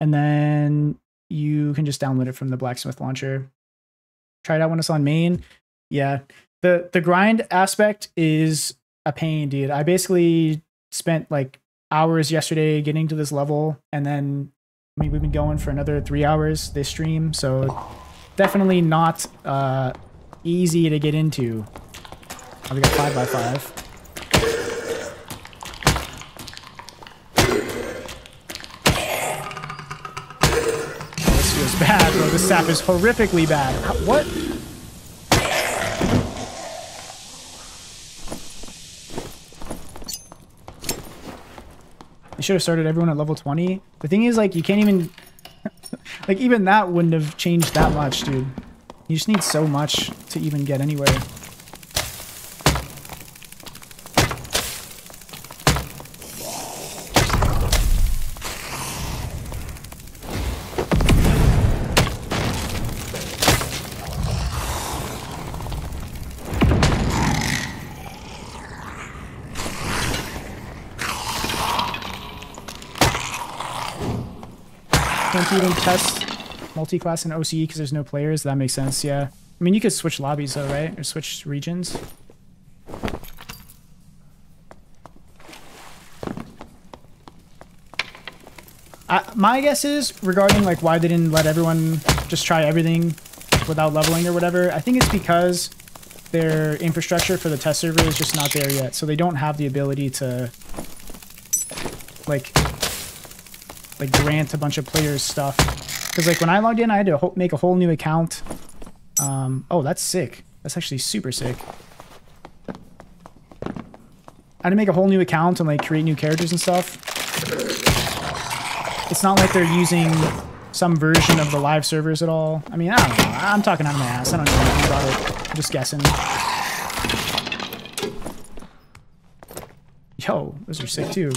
And then you can just download it from the blacksmith launcher. Try it out when it's on main. Yeah. The the grind aspect is a pain, dude. I basically spent like hours yesterday getting to this level and then I mean we've been going for another three hours this stream, so definitely not uh easy to get into. Oh, we got five by five. Bro. This sap is horrifically bad. What? I should have started everyone at level 20. The thing is, like, you can't even... like, even that wouldn't have changed that much, dude. You just need so much to even get anywhere. Multi-class and OCE because there's no players. That makes sense, yeah. I mean, you could switch lobbies though, right? Or switch regions. Uh, my guess is, regarding like why they didn't let everyone just try everything without leveling or whatever, I think it's because their infrastructure for the test server is just not there yet. So they don't have the ability to like like grant a bunch of players stuff Because like when I logged in, I had to make a whole new account. Um, oh, that's sick. That's actually super sick. I had to make a whole new account and like create new characters and stuff. It's not like they're using some version of the live servers at all. I mean, I don't know. I'm talking out of my ass. I don't know anything about it. I'm just guessing. Yo, those are sick too.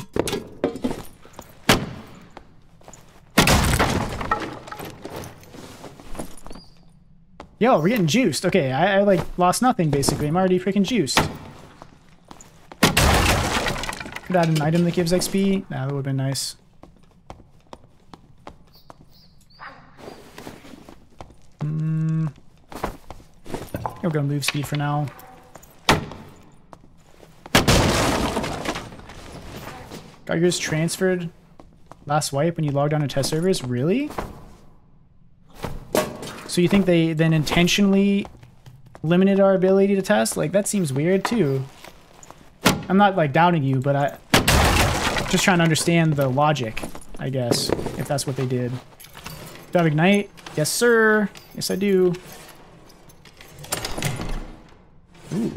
Yo, we're getting juiced. Okay, I, I like lost nothing basically. I'm already freaking juiced. Could add an item that gives XP. Nah, that would have been nice. Hmm. I'll go move speed for now. Got yours transferred last wipe when you logged on to test servers? Really? So you think they then intentionally limited our ability to test? Like, that seems weird, too. I'm not, like, doubting you, but I... Just trying to understand the logic, I guess, if that's what they did. Do I Ignite? Yes, sir. Yes, I do. Ooh.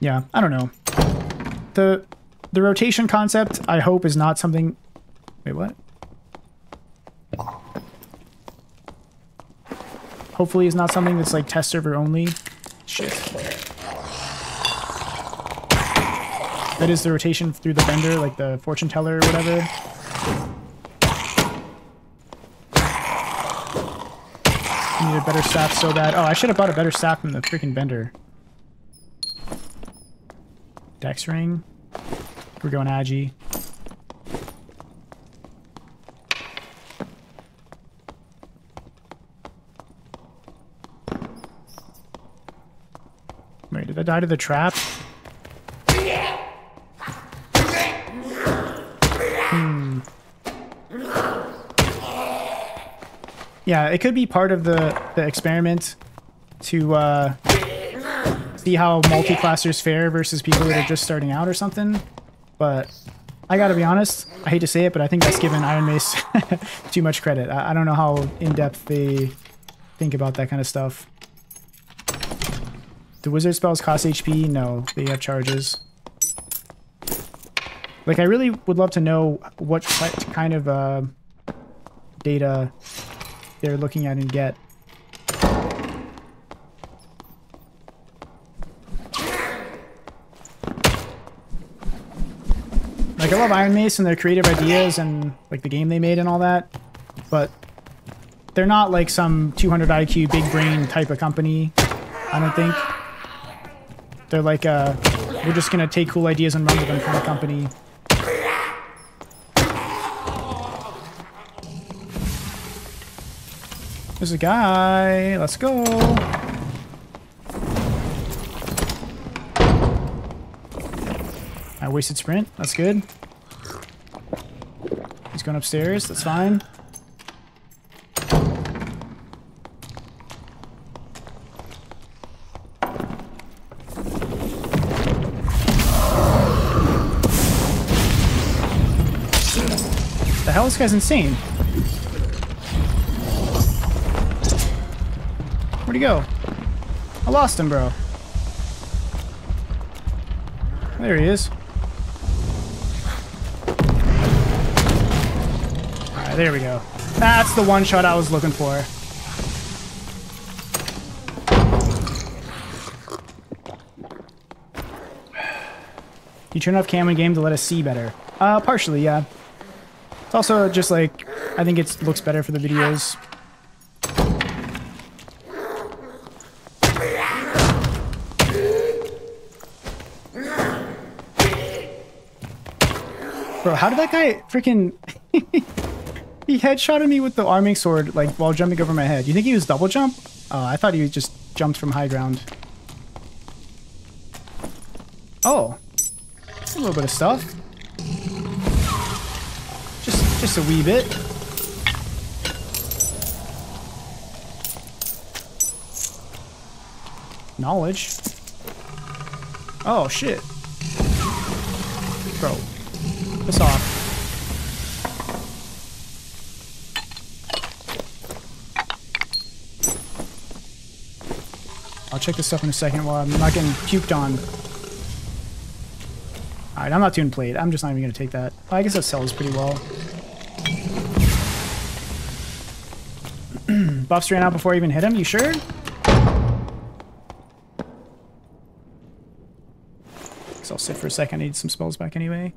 Yeah, I don't know. The the rotation concept, I hope, is not something... Wait, what? Hopefully is not something that's like test server only. Shit. That is the rotation through the vendor, like the fortune teller or whatever. I need a better staff so bad. Oh, I should have bought a better staff from the freaking vendor. Dex ring. We're going Agi. Wait, did I die to the trap? Hmm. Yeah, it could be part of the, the experiment to uh, see how multi-classers fare versus people that are just starting out or something. But I gotta be honest, I hate to say it, but I think that's given Ironmace too much credit. I, I don't know how in-depth they think about that kind of stuff. Do wizard spells cost HP? No, they have charges. Like, I really would love to know what kind of uh, data they're looking at and get. I love Ironmace and their creative ideas and, like, the game they made and all that, but they're not, like, some 200 IQ big brain type of company, I don't think. They're like, uh, we're just gonna take cool ideas and run with them kind of company. There's a guy. Let's go. I wasted sprint. That's good. He's going upstairs. That's fine. The hell? This guy's insane. Where'd he go? I lost him, bro. There he is. There we go. That's the one shot I was looking for. You turn off cam in game to let us see better. Uh, partially, yeah. It's also just like, I think it looks better for the videos. Bro, how did that guy freaking... he headshotted me with the arming sword, like, while jumping over my head. You think he was double jump? Oh, I thought he just jumped from high ground. Oh. A little bit of stuff. Just, just a wee bit. Knowledge. Oh, shit. Bro. Piss off. Check this stuff in a second while I'm not getting puked on. Alright, I'm not doing plate. I'm just not even going to take that. I guess that sells pretty well. Buffs ran out before I even hit him? You sure? Guess I'll sit for a second. I need some spells back anyway.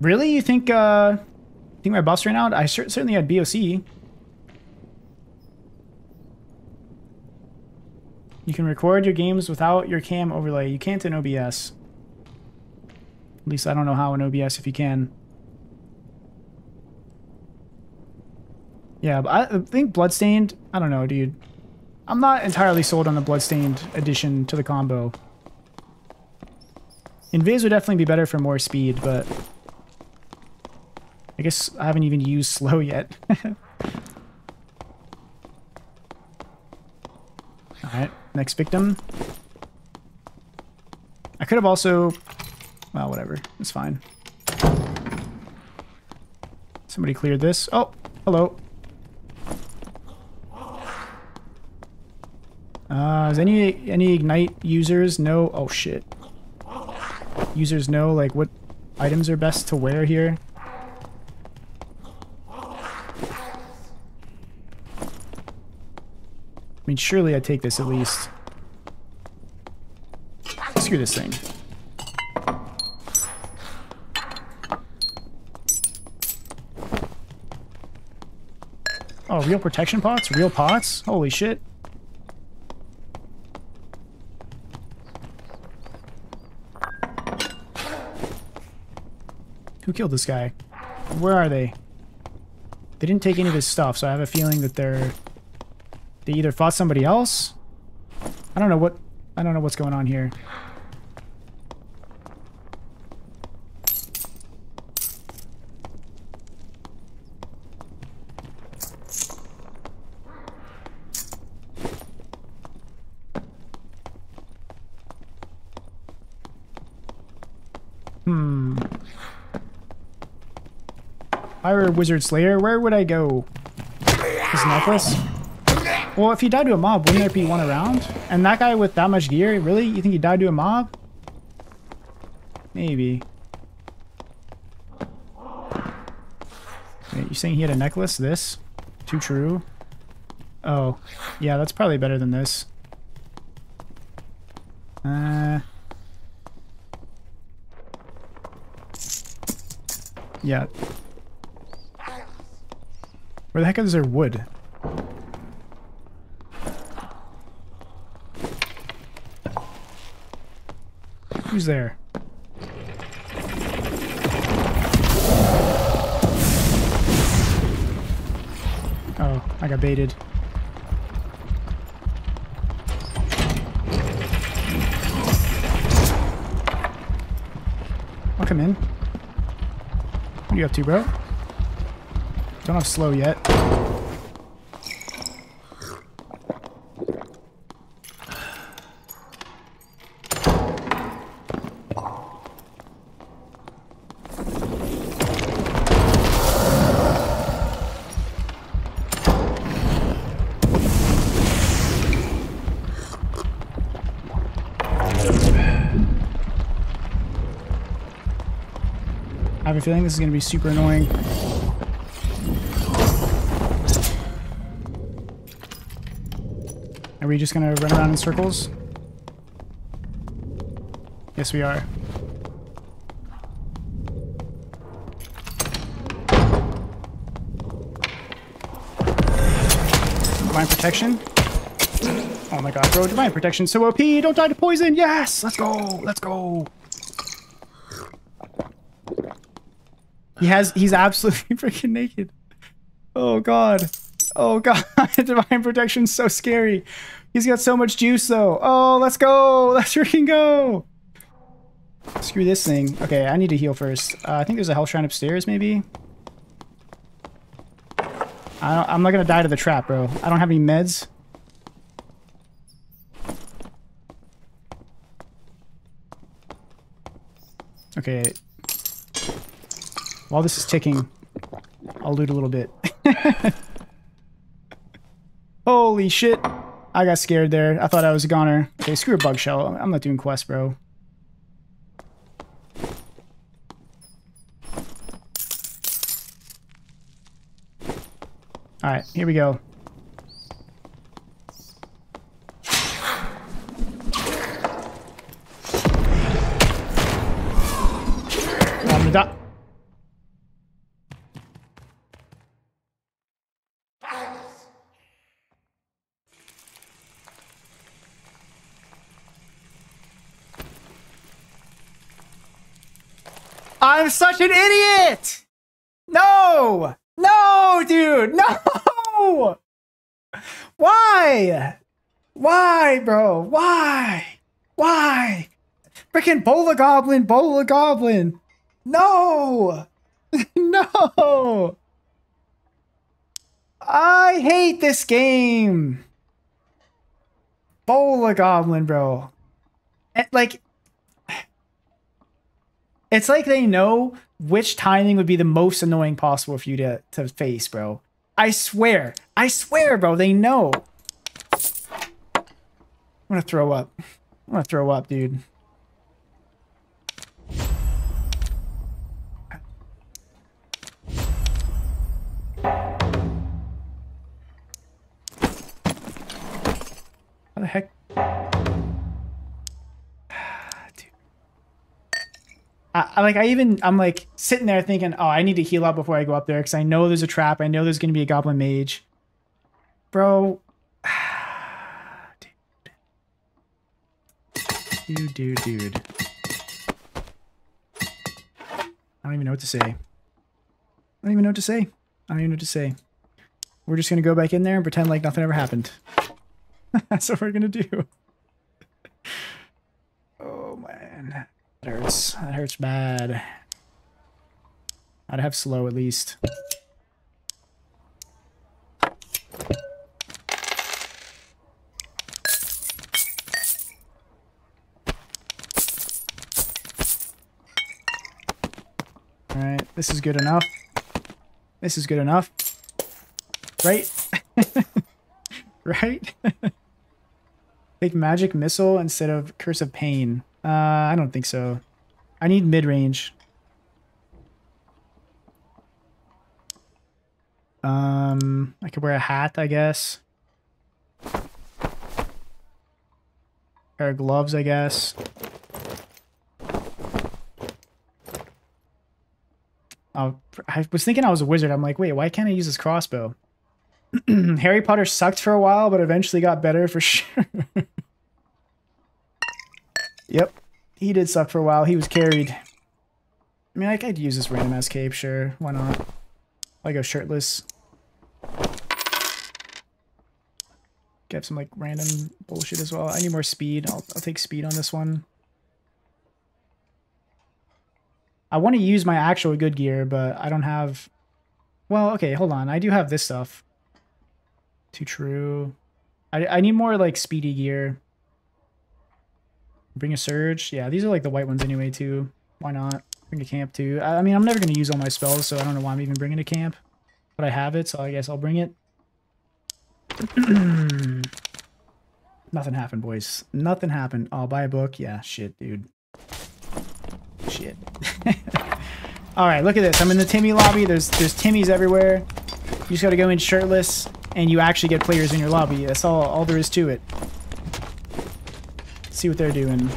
Really? You think, uh... think my buffs ran out? I certainly had BOC. You can record your games without your cam overlay. You can't in OBS. At least I don't know how in OBS if you can. Yeah, but I think Bloodstained, I don't know, dude. I'm not entirely sold on the Bloodstained addition to the combo. Invis would definitely be better for more speed, but... I guess I haven't even used slow yet. Alright, next victim. I could have also... Well, whatever. It's fine. Somebody cleared this. Oh, hello. Uh, does any any ignite users know? Oh shit. Users know like what items are best to wear here. I mean, surely I'd take this at least. Screw this thing. Oh, real protection pots? Real pots? Holy shit. Who killed this guy? Where are they? They didn't take any of his stuff, so I have a feeling that they're... They either fought somebody else? I don't know what... I don't know what's going on here. Hmm. Fire Wizard Slayer, where would I go? His necklace? Well, if he died to a mob, wouldn't there be one around? And that guy with that much gear, really? You think he died to a mob? Maybe. Wait, you saying he had a necklace? This? Too true? Oh. Yeah, that's probably better than this. Uh... Yeah. Where the heck is there wood? Who's there? Oh, I got baited. I'll come in. What are you up to, bro? Don't have slow yet. Feeling this is going to be super annoying. Are we just going to run around in circles? Yes, we are. Divine Protection? Oh my god, bro, Divine Protection so OP! Don't die to poison! Yes! Let's go! Let's go! He has, he's absolutely freaking naked. Oh God. Oh God. Divine protection's so scary. He's got so much juice though. Oh, let's go. Let's freaking go. Screw this thing. Okay, I need to heal first. Uh, I think there's a hell shrine upstairs, maybe. I am not gonna die to the trap, bro. I don't have any meds. Okay, while this is ticking, I'll loot a little bit. Holy shit. I got scared there. I thought I was a goner. Okay, screw a bug shell. I'm not doing quests, bro. Alright, here we go. On the dot. I'm such an idiot! No! No, dude! No! Why? Why, bro? Why? Why? Freaking Bola Goblin, Bola Goblin! No! no! I hate this game! Bola Goblin, bro. Eh, Like, it's like they know which timing would be the most annoying possible for you to, to face, bro. I swear. I swear, bro. They know. I'm gonna throw up. I'm gonna throw up, dude. I, like I even I'm like sitting there thinking, oh, I need to heal up before I go up there because I know there's a trap. I know there's gonna be a goblin mage, bro. dude, dude, dude. I don't even know what to say. I don't even know what to say. I don't even know what to say. We're just gonna go back in there and pretend like nothing ever happened. That's what we're gonna do. Oh man. That hurts. That hurts bad. I'd have slow at least. Alright, this is good enough. This is good enough. Right? right? Take magic missile instead of curse of pain. Uh, I don't think so. I need mid range. Um, I could wear a hat, I guess. Pair of gloves, I guess. Oh, I was thinking I was a wizard. I'm like, wait, why can't I use this crossbow? Harry Potter sucked for a while, but eventually got better for sure. Yep, he did suck for a while. He was carried. I mean, I could use this random ass cape, sure. Why not? I go shirtless. Get some like random bullshit as well. I need more speed. I'll, I'll take speed on this one. I want to use my actual good gear, but I don't have... Well, okay, hold on. I do have this stuff. Too true. I, I need more, like, speedy gear. Bring a surge. Yeah, these are, like, the white ones anyway, too. Why not? Bring a camp, too. I, I mean, I'm never going to use all my spells, so I don't know why I'm even bringing a camp. But I have it, so I guess I'll bring it. Nothing happened, boys. Nothing happened. I'll buy a book? Yeah, shit, dude. Shit. All right, look at this. I'm in the Timmy lobby. There's there's Timmys everywhere. You just gotta go in shirtless, and you actually get players in your lobby. That's all all there is to it. See what they're doing.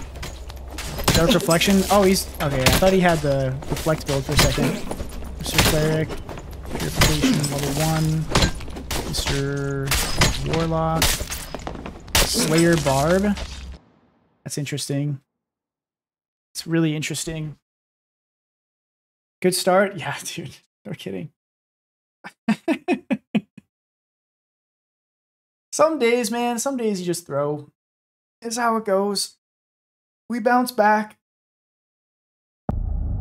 Dark reflection. Oh, he's okay. I thought he had the reflect build for a second. Mr. Cleric, purification level one. Mr. Warlock, Slayer Barb. That's interesting. It's really interesting. Good start? Yeah, dude. No kidding. some days, man, some days you just throw is how it goes. We bounce back.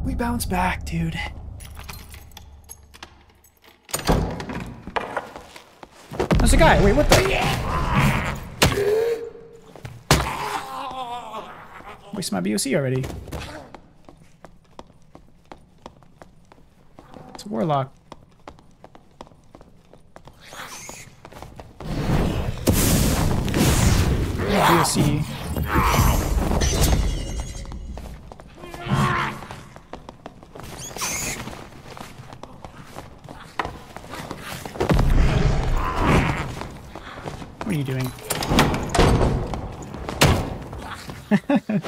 We bounce back, dude. There's a guy. Wait, what the? Waste my BOC already. It's a warlock. What are you doing?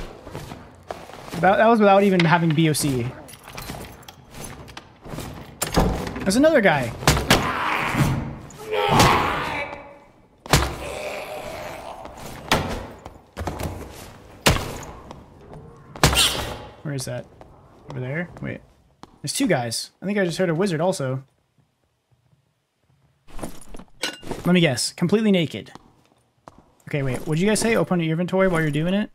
that was without even having BOC. There's another guy. Is that? Over there? Wait. There's two guys. I think I just heard a wizard also. Let me guess. Completely naked. Okay, wait. What'd you guys say? Open your inventory while you're doing it?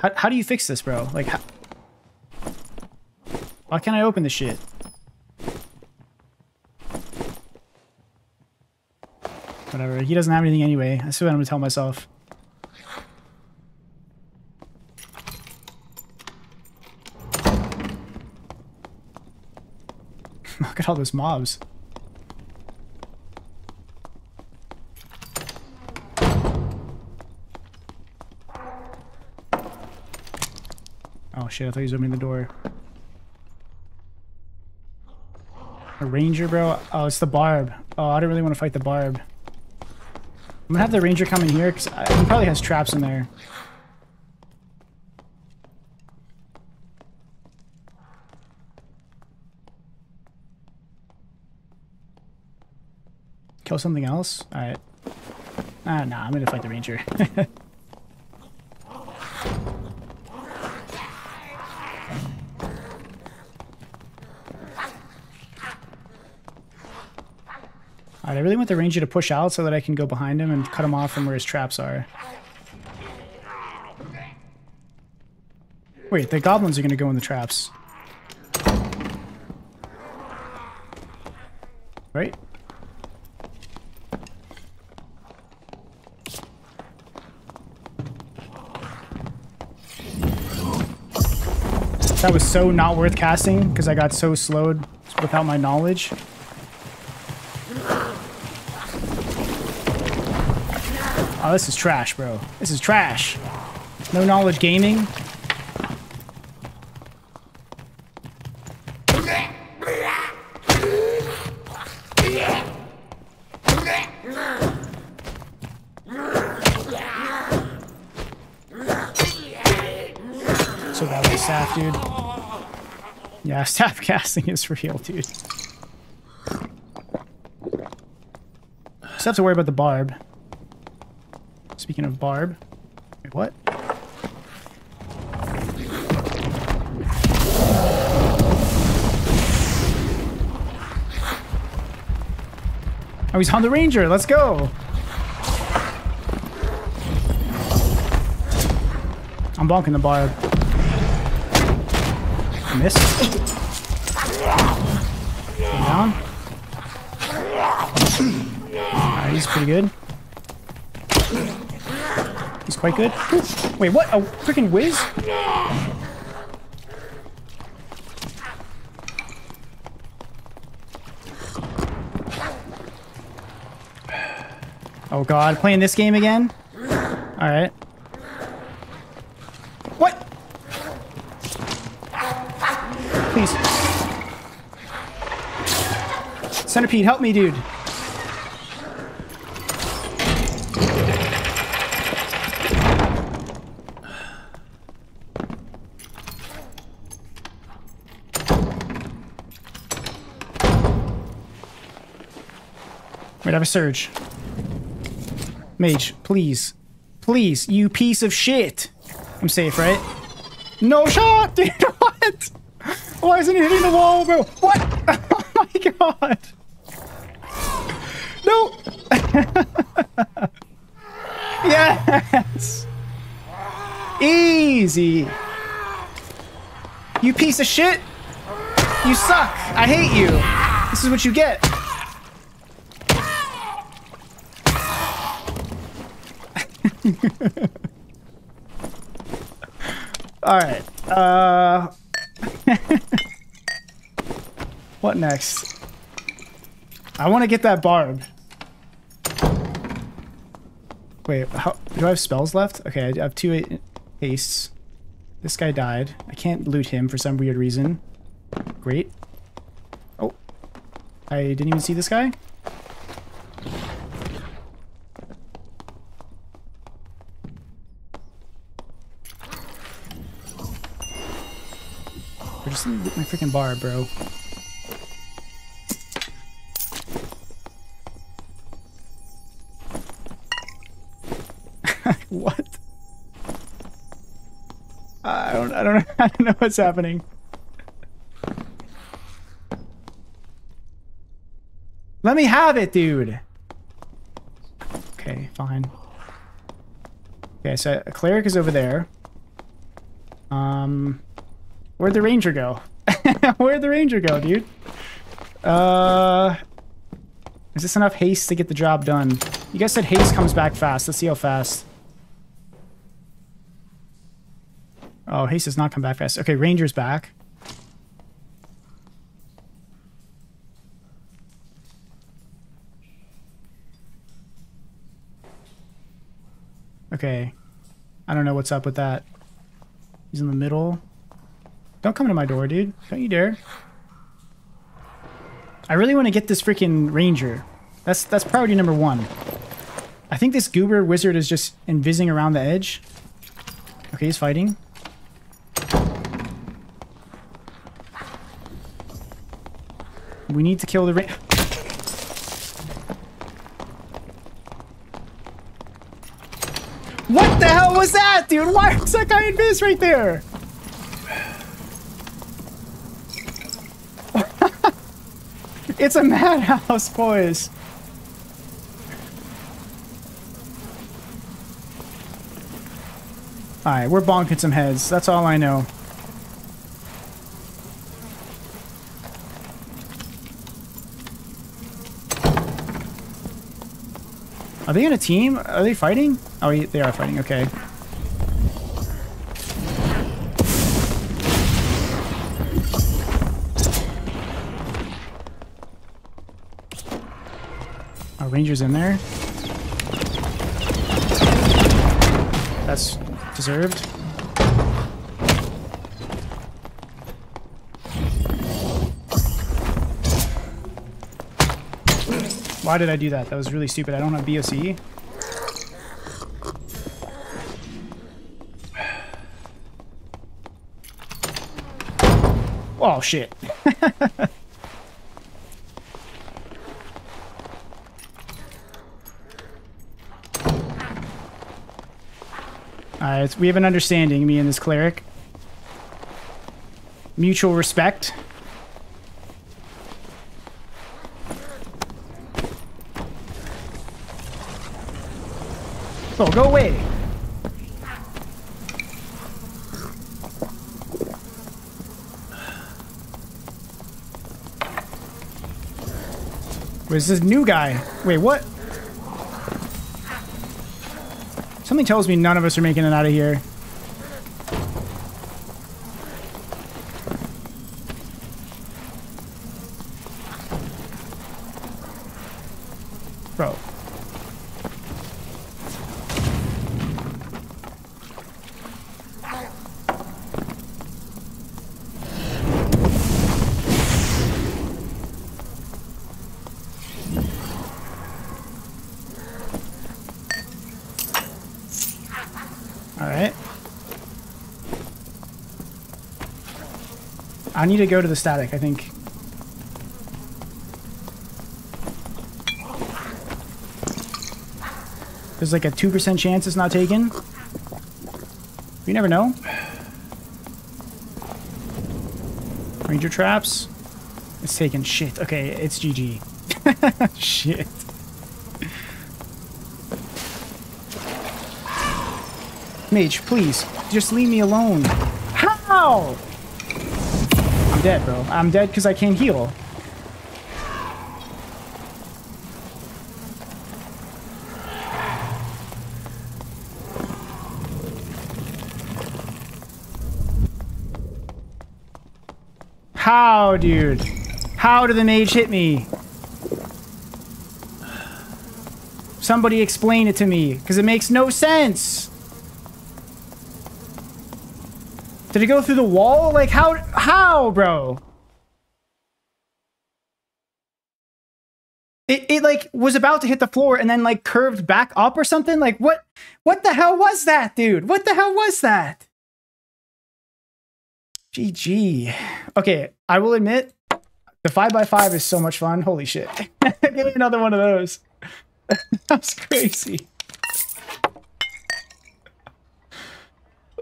How, how do you fix this, bro? Like, how... Why can't I open this shit? Whatever. He doesn't have anything anyway. That's what I'm gonna tell myself. Look at all those mobs. Oh shit, I thought he was opening the door. A ranger, bro? Oh, it's the barb. Oh, I don't really want to fight the barb. I'm gonna have the ranger come in here, because he probably has traps in there. Kill something else? Alright. Ah, nah, I'm gonna fight the ranger. Alright, I really want the ranger to push out so that I can go behind him and cut him off from where his traps are. Wait, the goblins are gonna go in the traps. Right? That was so not worth casting because I got so slowed without my knowledge. Oh, this is trash, bro. This is trash. No knowledge gaming. So bad with staff, dude. Yeah, staff casting is real, dude. Just have to worry about the barb. Speaking of barb. Wait, what? Oh, he's on the ranger. Let's go. I'm bonking the barb. Miss. Down. Alright, he's pretty good. He's quite good. Wait, what? A freaking whiz? Oh god, playing this game again? Alright. Centipede, help me, dude. Wait, I have a surge. Mage, please. Please, you piece of shit. I'm safe, right? No shot, dude, what? Why isn't he hitting the wall, bro? What? You piece of shit. You suck. I hate you. This is what you get. All right. Uh What next? I want to get that barb. Wait, how, do I have spells left? Okay, I have two ha- hastes. This guy died. I can't loot him for some weird reason. Great. Oh. I didn't even see this guy? I just get my freaking bar, bro. Don't know. What's happening. Let me have it, dude. Okay, fine. Okay, so a cleric is over there. Um, where'd the ranger go? Where'd the ranger go, dude? Uh, is this enough haste to get the job done? You guys said haste comes back fast. Let's see how fast. Oh, haste does not come back fast. Okay, ranger's back. Okay. I don't know what's up with that. He's in the middle. Don't come to my door, dude. Don't you dare. I really want to get this freaking ranger. That's that's priority number one. I think this goober wizard is just invising around the edge. Okay, he's fighting. We need to kill the ra- What the hell was that, dude? Why was that guy invis right there? it's a madhouse, boys. Alright, we're bonking some heads. That's all I know. Are they in a team? Are they fighting? Oh, they are fighting. Okay. Oh, Ranger's in there. That's deserved. Why did I do that? That was really stupid. I don't have BOC. Oh, shit. Alright, we have an understanding, me and this cleric. Mutual respect. Oh, go away. Where's this new guy? Wait, what? Something tells me none of us are making it out of here. Bro. Alright. I need to go to the static, I think. There's like a 2% chance it's not taken. You never know. Ranger traps. It's taken. Shit. Okay, it's GG. Shit. Mage, please, just leave me alone. How? Dead, bro. I'm dead because I can't heal. How, dude? How did the mage hit me? Somebody explain it to me, because it makes no sense. Did it go through the wall? Like, how, how, bro? It, it like was about to hit the floor and then like curved back up or something. Like what what the hell was that, dude? What the hell was that? GG. Okay, I will admit the 5x5 is so much fun. Holy shit. Give me another one of those. That's crazy.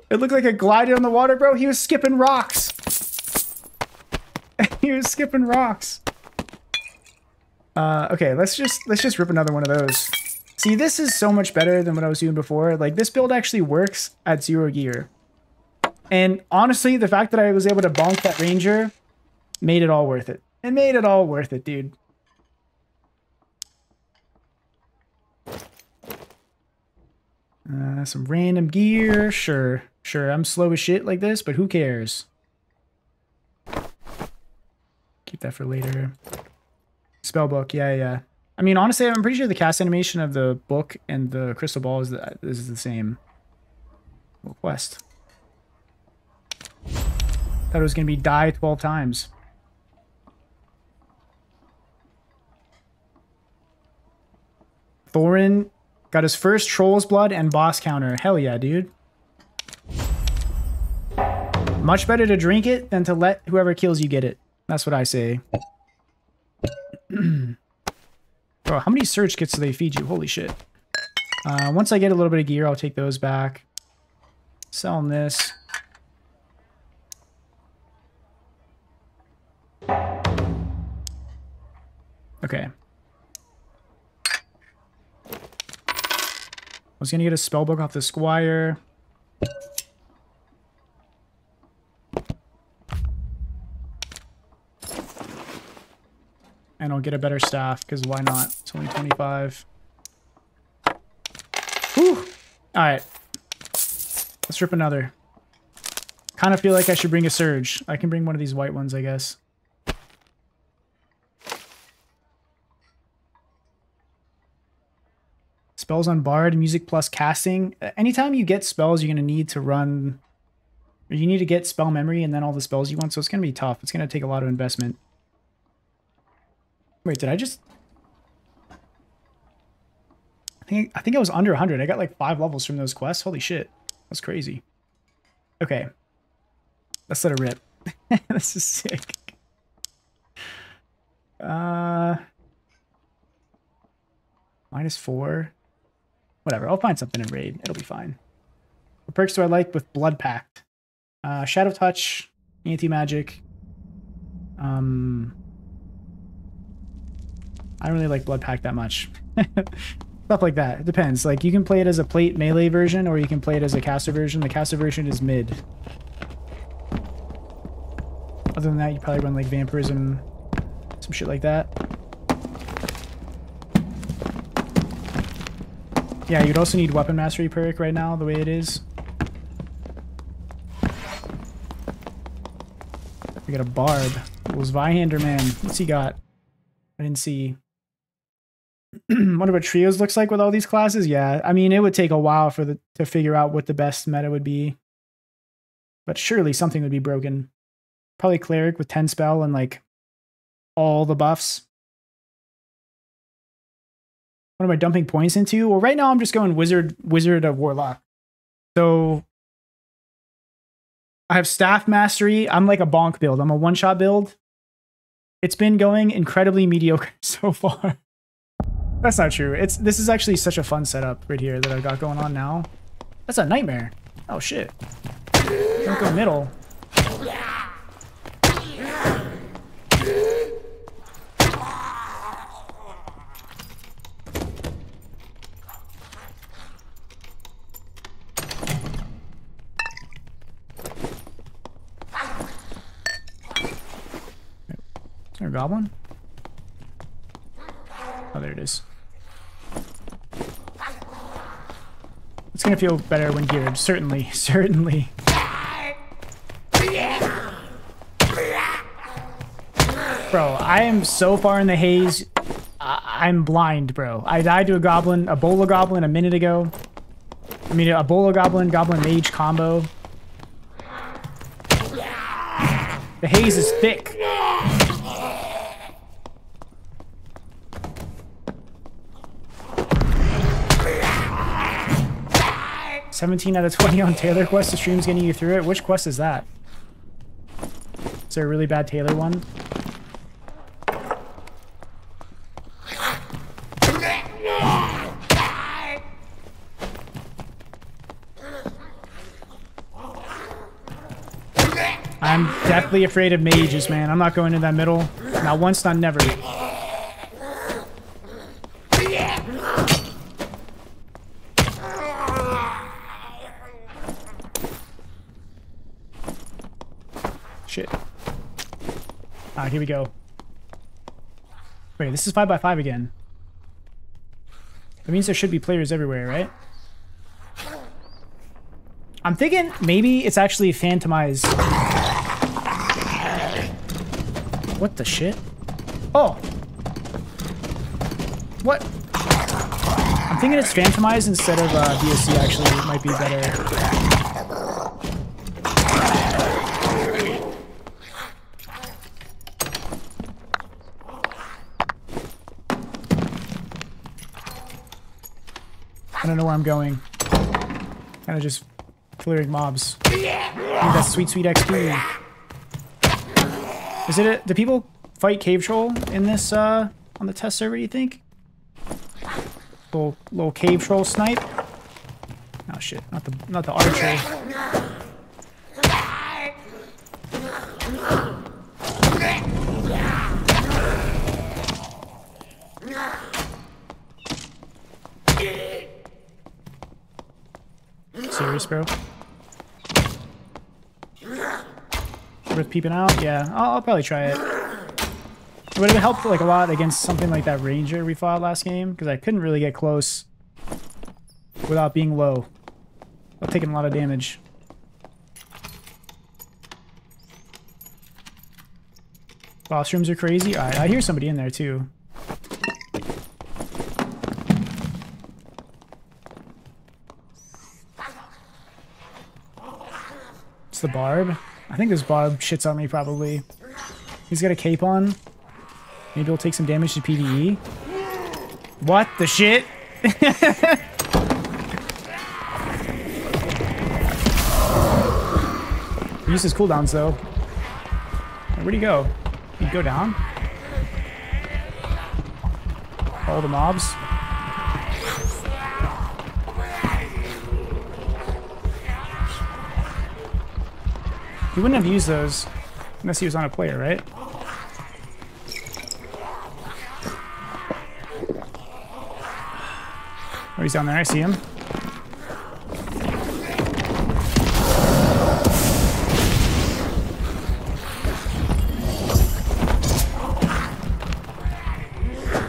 It looked like a glided on the water, bro. He was skipping rocks. He was skipping rocks. Uh, okay, let's just let's just rip another one of those. See, this is so much better than what I was doing before. Like, this build actually works at zero gear. And honestly, the fact that I was able to bonk that ranger made it all worth it. It made it all worth it, dude. Uh, some random gear, sure. Sure, I'm slow as shit like this, but who cares? Keep that for later. Spellbook, yeah, yeah. I mean, honestly, I'm pretty sure the cast animation of the book and the crystal ball is the, is the same. Quest. Thought it was gonna be die 12 times. Thorin got his first Troll's Blood and boss counter. Hell yeah, dude. Much better to drink it than to let whoever kills you get it. That's what I say. Bro, how many surge kits do they feed you? Holy shit. Uh, once I get a little bit of gear, I'll take those back. Selling this. Okay. I was gonna get a spellbook off the squire. I'll get a better staff, because why not? It's only 25. Whew! Alright. Let's rip another. Kind of feel like I should bring a surge. I can bring one of these white ones, I guess. Spells on Bard, music plus casting. Anytime you get spells, you're going to need to run... You need to get spell memory and then all the spells you want, so it's going to be tough. It's going to take a lot of investment. Wait, did I just... I think, I think I was under 100. I got like five levels from those quests. Holy shit. That's crazy. Okay. Let's let it rip. this is sick. Uh... Minus four. Whatever, I'll find something in Raid. It'll be fine. What perks do I like with Blood Pact? Uh, Shadow Touch, Anti-Magic. Um... I don't really like Blood Pact that much. Stuff like that. It depends. Like, you can play it as a plate melee version, or you can play it as a caster version. The caster version is mid. Other than that, you probably run, like, Vampirism, some shit like that. Yeah, you'd also need Weapon Mastery perk right now, the way it is. We got a Barb. It was Zweihander, man. What's he got? I didn't see. wonder what trios looks like with all these classes. Yeah, I mean, it would take a while for the to figure out what the best meta would be. But surely something would be broken. Probably cleric with 10 spell and like all the buffs. What am I dumping points into? Well, right now I'm just going wizard, wizard of warlock. So I have staff mastery. I'm like a bonk build. I'm a one shot build. It's been going incredibly mediocre so far. That's not true. It's this is actually such a fun setup right here that I've got going on now. That's a nightmare. Oh shit. Don't go middle. Goblin? Oh, there it is. It's gonna feel better when geared. Certainly, certainly. Bro, I am so far in the haze. I- I'm blind, bro. I died to a goblin, a bola goblin a minute ago. I mean, a bola goblin, goblin mage combo. The haze is thick. Seventeen out of twenty on Tailor quest. The stream's getting you through it. Which quest is that? Is there a really bad Tailor one? I'm deathly afraid of mages, man. I'm not going in that middle. Not once, not never. Shit. Here we go. Wait, this is 5x5 again. That means there should be players everywhere, right? I'm thinking maybe it's actually phantomized. What the shit? Oh! What? I'm thinking it's phantomized instead of uh, actually. It might be better. I don't know where I'm going. Kind of just clearing mobs. Need that sweet, sweet XP. Is it a, do people fight cave troll in this uh on the test server, do you think? Little little cave troll snipe? Oh shit, not the not the archer. Serious, bro? Worth peeping out? Yeah, I'll, I'll probably try it. It would have helped like a lot against something like that ranger we fought last game because I couldn't really get close without being low. I'm taking a lot of damage. Boss rooms are crazy. Alright, I hear somebody in there too. The barb. I think this barb shits on me probably. He's got a cape on. Maybe he'll take some damage to PvE. What the shit? He used his cooldowns though. Where'd he go? Did he go down? All the mobs. He wouldn't have used those unless he was on a player, right? Oh, he's down there. I see him.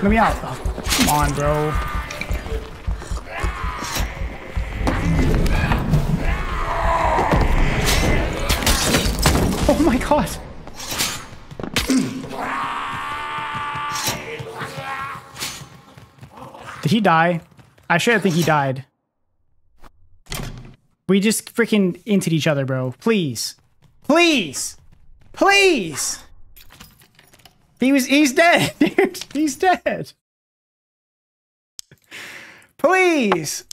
Let me out. Oh, come on, bro. Oh my god. Did he die? I sure think he died. We just freaking inted each other, bro. Please. Please. Please. He was he's dead, dude. He's dead. Please.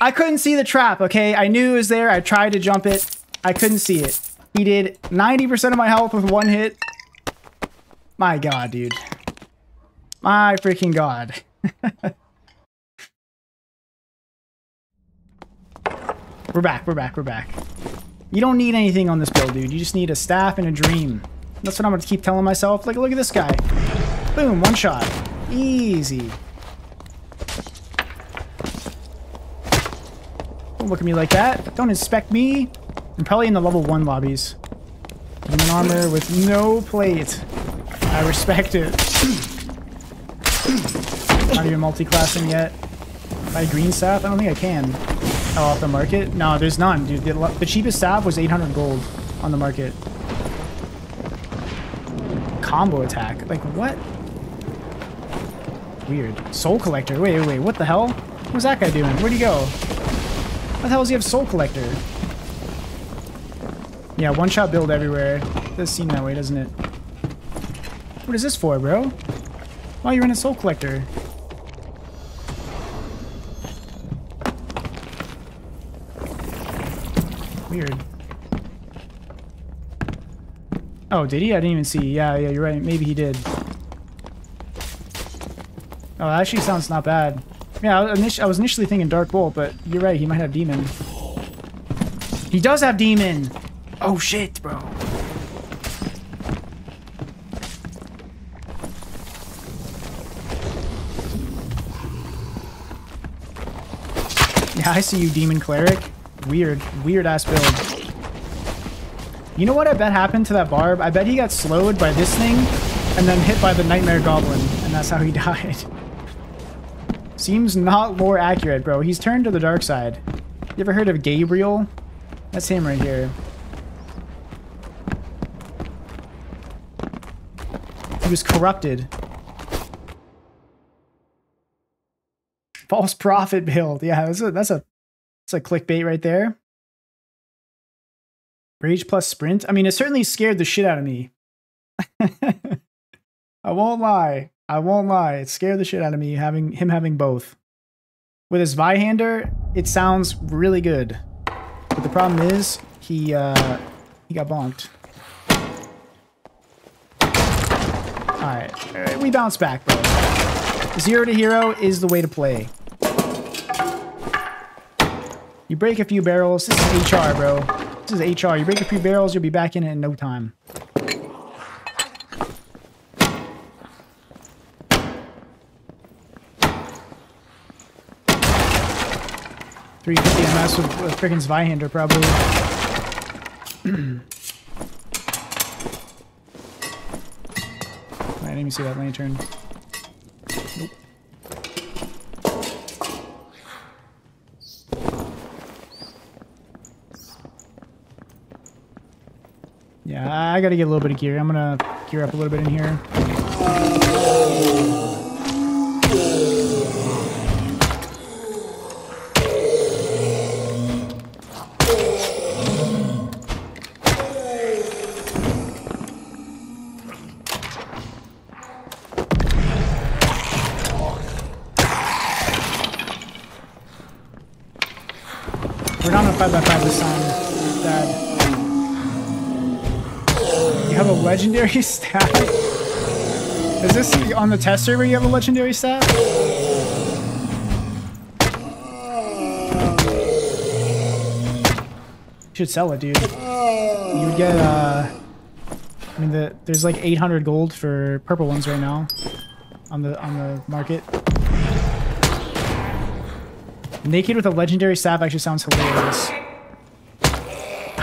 I couldn't see the trap, okay? I knew it was there. I tried to jump it. I couldn't see it. He did 90% of my health with one hit. My god, dude. My freaking god. we're back, we're back, we're back. You don't need anything on this build, dude. You just need a staff and a dream. That's what I'm gonna keep telling myself. Like, look at this guy. Boom, one shot. Easy. Don't look at me like that. Don't inspect me. I'm probably in the level 1 lobbies. I'm armor with no plate. I respect it. Not even multi-classing yet. Buy green staff? I don't think I can. Oh, off the market? No, there's none, dude. The, the cheapest staff was 800 gold on the market. Combo attack. Like, what? Weird. Soul Collector. Wait, wait, wait. What the hell? What's that guy doing? Where'd he go? The hell does he have Soul Collector? Yeah, one-shot build everywhere. It does seem that way, doesn't it? What is this for, bro? Why you're in a Soul Collector? Weird. Oh, did he? I didn't even see. Yeah, yeah, you're right. Maybe he did. Oh, that actually sounds not bad. Yeah, I was, initially thinking Dark Bolt, but you're right. He might have Demon. He does have Demon! Oh, shit, bro. Yeah, I see you, Demon Cleric. Weird, weird ass build. You know what I bet happened to that barb? I bet he got slowed by this thing and then hit by the Nightmare Goblin, and that's how he died. Seems not more accurate, bro. He's turned to the dark side. You ever heard of Gabriel? That's him right here. He was corrupted. False prophet build. Yeah, that's a that's a that's a clickbait right there. Rage plus sprint. I mean, it certainly scared the shit out of me. I won't lie. I won't lie. It scared the shit out of me having him having both. With his Zweihander, it sounds really good. But the problem is he uh he got bonked. Alright. All right, we bounce back, bro. Zero to hero is the way to play. You break a few barrels. This is HR, bro. This is HR. You break a few barrels, you'll be back in it in no time. Three fifty MS with, with freaking Zweihander, probably. I didn't even see that lantern. Nope. Yeah, I gotta get a little bit of gear. I'm gonna gear up a little bit in here. Legendary stat? Is this on the test server you have a legendary? You should sell it, dude. You get, uh... I mean, the, there's like 800 gold for purple ones right now on the on the market. Naked with a legendary staff actually sounds hilarious.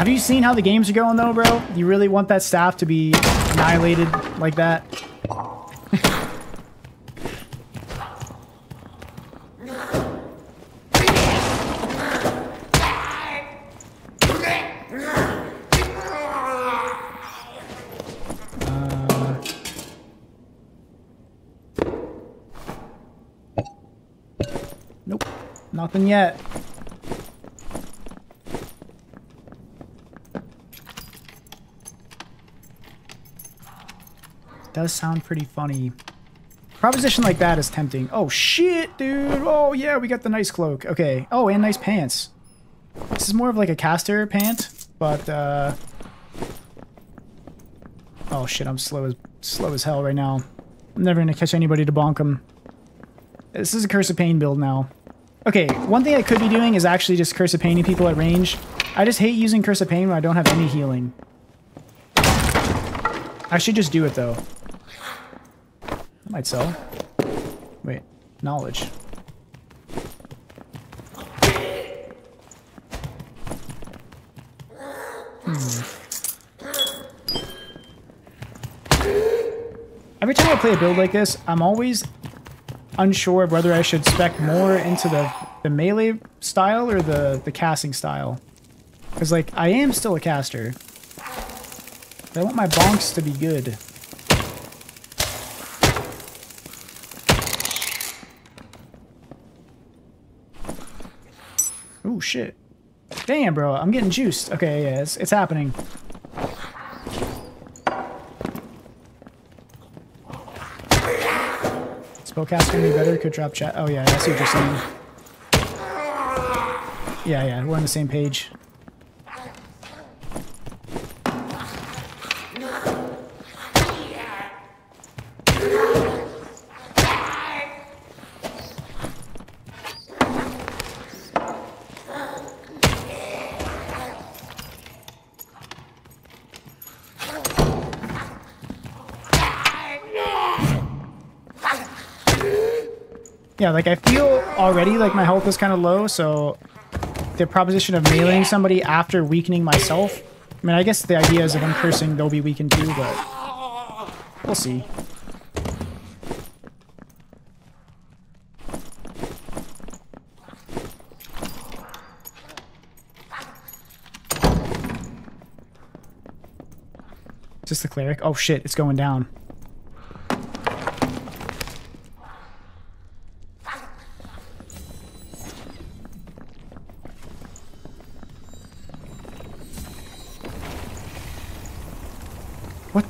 Have you seen how the games are going though, bro? You really want that staff to be annihilated like that? Uh, nothing yet. Does sound pretty funny. Proposition like that is tempting. Oh shit, dude. Oh yeah, we got the nice cloak. Okay. Oh, and nice pants. This is more of like a caster pant, but uh Oh shit, I'm slow as slow as hell right now. I'm never gonna catch anybody to bonk him. This is a Curse of Pain build now. Okay, one thing I could be doing is actually just Curse of Paining people at range. I just hate using Curse of Pain when I don't have any healing. I should just do it though. Might sell. Wait, knowledge. Hmm. Every time I play a build like this, I'm always unsure of whether I should spec more into the the melee style or the the casting style? Because like I am still a caster. But I want my bonks to be good. Shit. Damn, bro, I'm getting juiced. Okay, yeah, it's, it's happening. Spellcast gonna be better, could drop chat. Oh yeah, I see what you're saying. Yeah, yeah, we're on the same page. Yeah, like I feel already like my health is kind of low, so the proposition of mailing somebody after weakening myself. I mean, I guess the idea is if I'm cursing, they'll be weakened too, but we'll see. Is this the cleric? Oh shit, it's going down.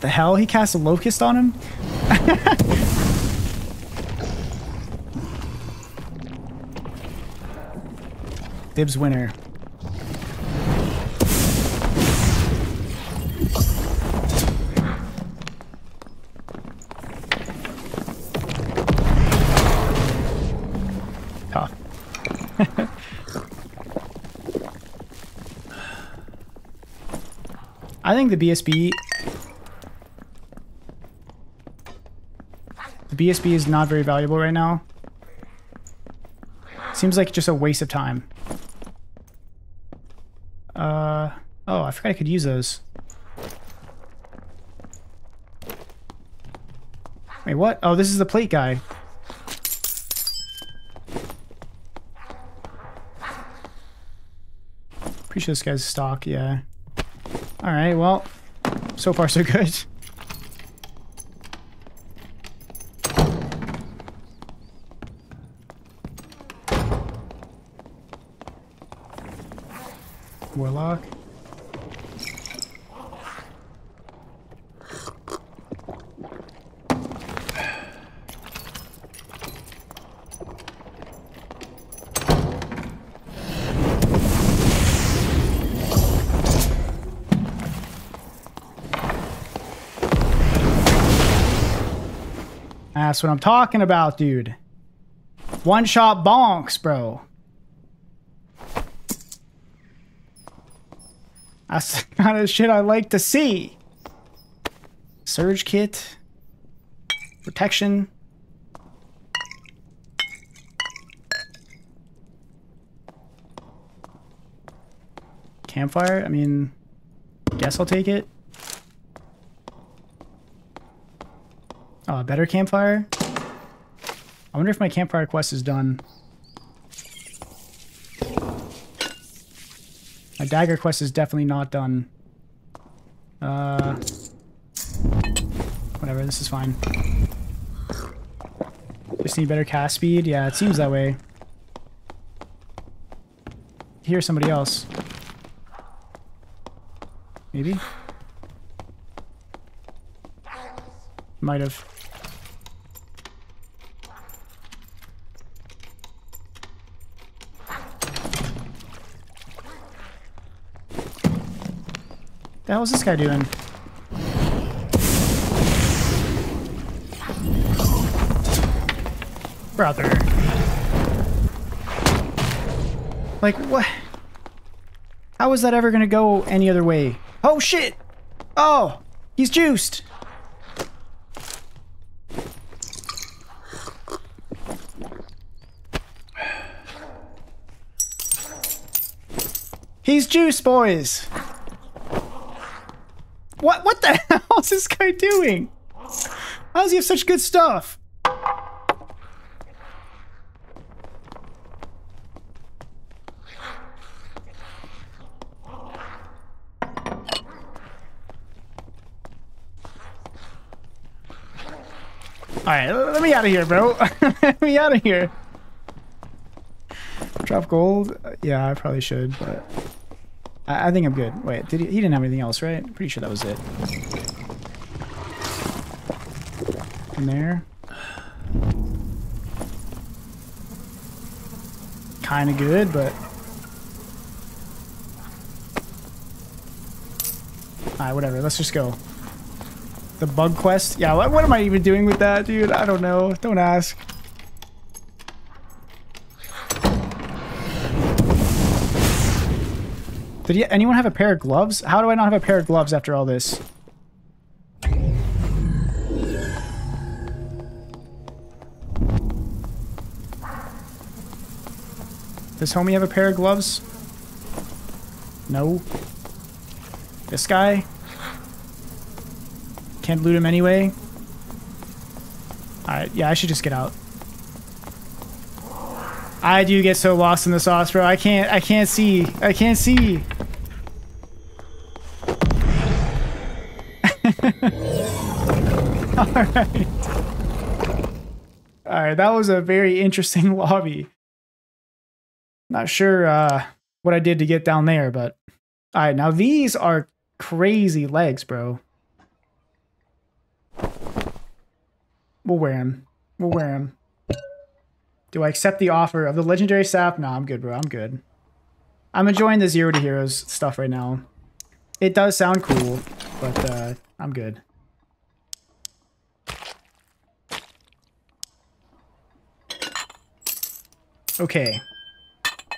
What the hell? He cast a locust on him? Dibs winner. I think the BSB BSB is not very valuable right now. Seems like just a waste of time. Uh, oh, I forgot I could use those. Wait, what? Oh, this is the plate guy. Pretty sure this guy's stock, yeah. Alright, well, so far so good. That's what I'm talking about, dude. One shot bonks, bro. That's the kind of shit I like to see. Surge kit. Protection. Campfire? I mean, guess I'll take it. Oh, a better campfire? I wonder if my campfire quest is done. My dagger quest is definitely not done. Uh, whatever, this is fine. Just need better cast speed? Yeah, it seems that way. Here's somebody else. Maybe? Might have. The hell is this guy doing? Brother. Like, what? How is that ever gonna go any other way? Oh, shit! Oh! He's juiced! He's juiced, boys! What what the hell is this guy doing? How does he have such good stuff? Alright, let me out of here, bro. let me out of here. Drop gold? Uh, yeah, I probably should, but... I, I think I'm good. Wait, did he? He didn't have anything else, right? Pretty sure that was it. In there. Kind of good, but Alright, whatever. Let's just go. The bug quest? Yeah, what, what am I even doing with that, dude? I don't know. Don't ask. Did you, anyone have a pair of gloves? How do I not have a pair of gloves after all this? Does homie have a pair of gloves? No. This guy? Can't loot him anyway? Alright, yeah, I should just get out. I do get so lost in the sauce, bro. I can't, I can't see. I can't see. Alright. Alright, that was a very interesting lobby. Not sure uh, what I did to get down there, but... Alright, now these are crazy legs, bro. We'll wear him. We'll wear him. Do I accept the offer of the legendary sap? No, I'm good, bro. I'm good. I'm enjoying the Zero to Heroes stuff right now. It does sound cool, but uh, I'm good. Okay.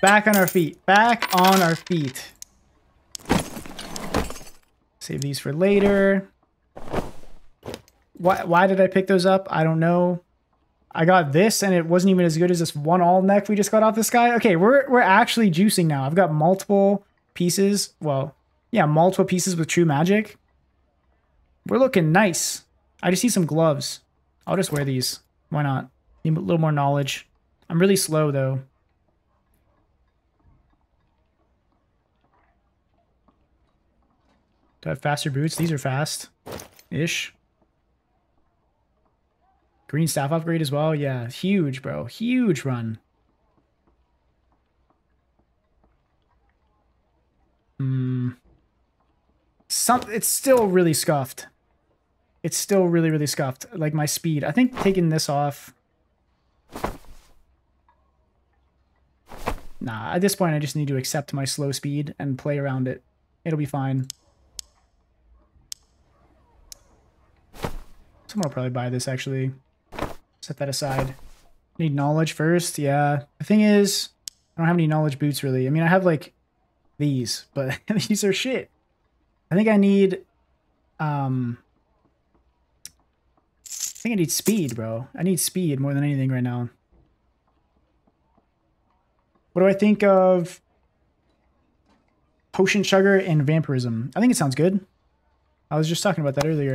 Back on our feet. Back on our feet. Save these for later. Why, why did I pick those up? I don't know. I got this and it wasn't even as good as this one all neck we just got off this guy. Okay, we're, we're actually juicing now. I've got multiple pieces. Well, yeah, multiple pieces with true magic. We're looking nice. I just need some gloves. I'll just wear these. Why not? Need a little more knowledge. I'm really slow though. Do I have faster boots? These are fast. Ish. Green staff upgrade as well. Yeah, huge, bro. Huge run. Hmm. Some, it's still really scuffed. It's still really, really scuffed. Like my speed. I think taking this off... Nah, at this point I just need to accept my slow speed and play around it. It'll be fine. Someone will probably buy this, actually. Set that aside. Need knowledge first? Yeah. The thing is, I don't have any knowledge boots, really. I mean, I have, like, these, but these are shit. I think I need, um... I think I need speed, bro. I need speed more than anything right now. What do I think of Potion Chugger and Vampirism? I think it sounds good. I was just talking about that earlier.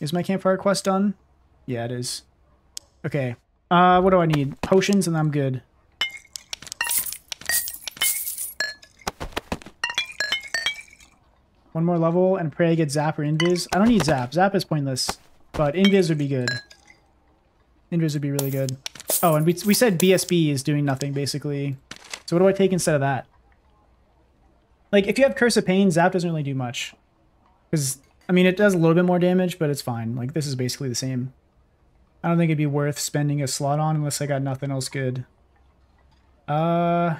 Is my campfire quest done? Yeah, it is. Okay. Uh, what do I need? Potions and I'm good. One more level and pray I get Zap or Invis. I don't need Zap. Zap is pointless. But Invis would be good. Invis would be really good. Oh, and we, we said BSB is doing nothing, basically. So what do I take instead of that? Like, if you have Curse of Pain, Zap doesn't really do much. Because I mean, it does a little bit more damage, but it's fine. Like, this is basically the same. I don't think it'd be worth spending a slot on unless I got nothing else good. Uh...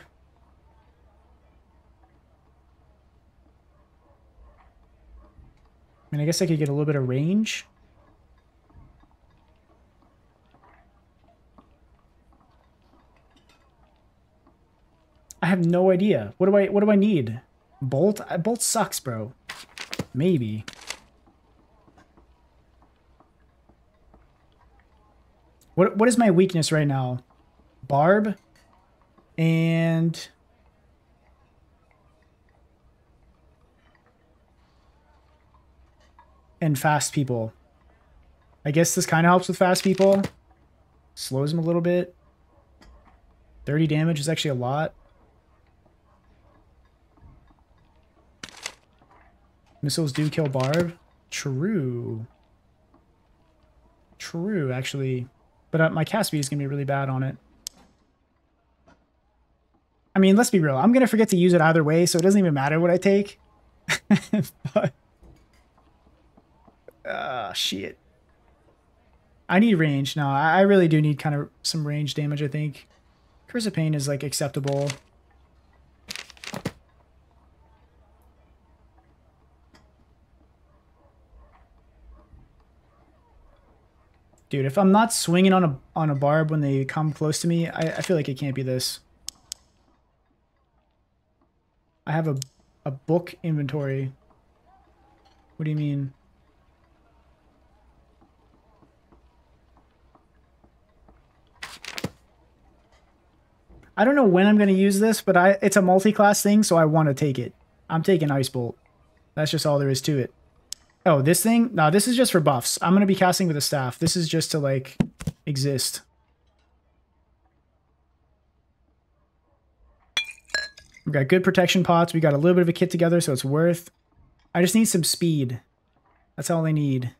I mean, I guess I could get a little bit of range. I have no idea. What do I what do I need? Bolt? Bolt sucks, bro. Maybe. What what is my weakness right now? Barb and and fast people. I guess this kind of helps with fast people. Slows them a little bit. 30 damage is actually a lot. Missiles do kill Barb. True. True, actually. But uh, my speed is going to be really bad on it. I mean, let's be real. I'm going to forget to use it either way, so it doesn't even matter what I take. Ah, shit. I need range. No, I I really do need kind of some range damage, I think. Curse of Pain is, like, acceptable. Dude, if I'm not swinging on a on a barb when they come close to me, I, I feel like it can't be this. I have a a book inventory. What do you mean? I don't know when I'm going to use this, but I it's a multi-class thing, so I want to take it. I'm taking Ice Bolt. That's just all there is to it. Oh, this thing? No, this is just for buffs. I'm going to be casting with a staff. This is just to, like, exist. We've got good protection pots. We got a little bit of a kit together, so it's worth. I just need some speed. That's all I need.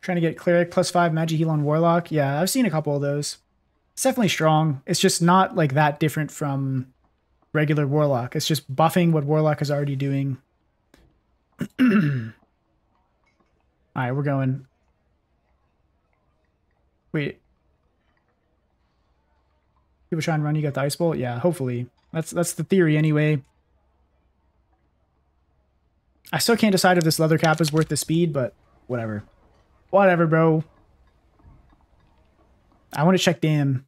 Trying to get Cleric plus 5 Magic Heal on Warlock. Yeah, I've seen a couple of those. It's definitely strong. It's just not like that different from regular Warlock. It's just buffing what Warlock is already doing. Alright, we're going. Wait. People try and run, you got the Ice Bolt? Yeah, hopefully. That's that's the theory anyway. I still can't decide if this leather cap is worth the speed, but whatever. Whatever, bro. I want to check Dam.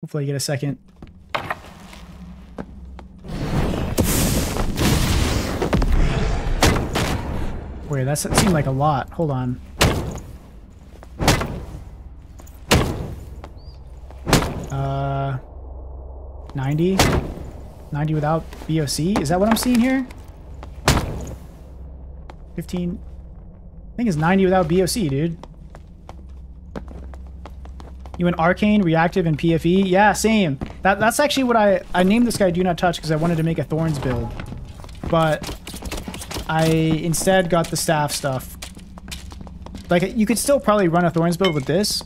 Hopefully I get a second. Wait, that seemed like a lot. Hold on. Uh, 90? 90 without BOC? Is that what I'm seeing here? 15. I think it's 90 without BOC, dude. You went Arcane, Reactive, and PFE? Yeah, same. That That's actually what I... I named this guy Do Not Touch because I wanted to make a Thorns build. But I instead got the staff stuff. Like, you could still probably run a Thorns build with this.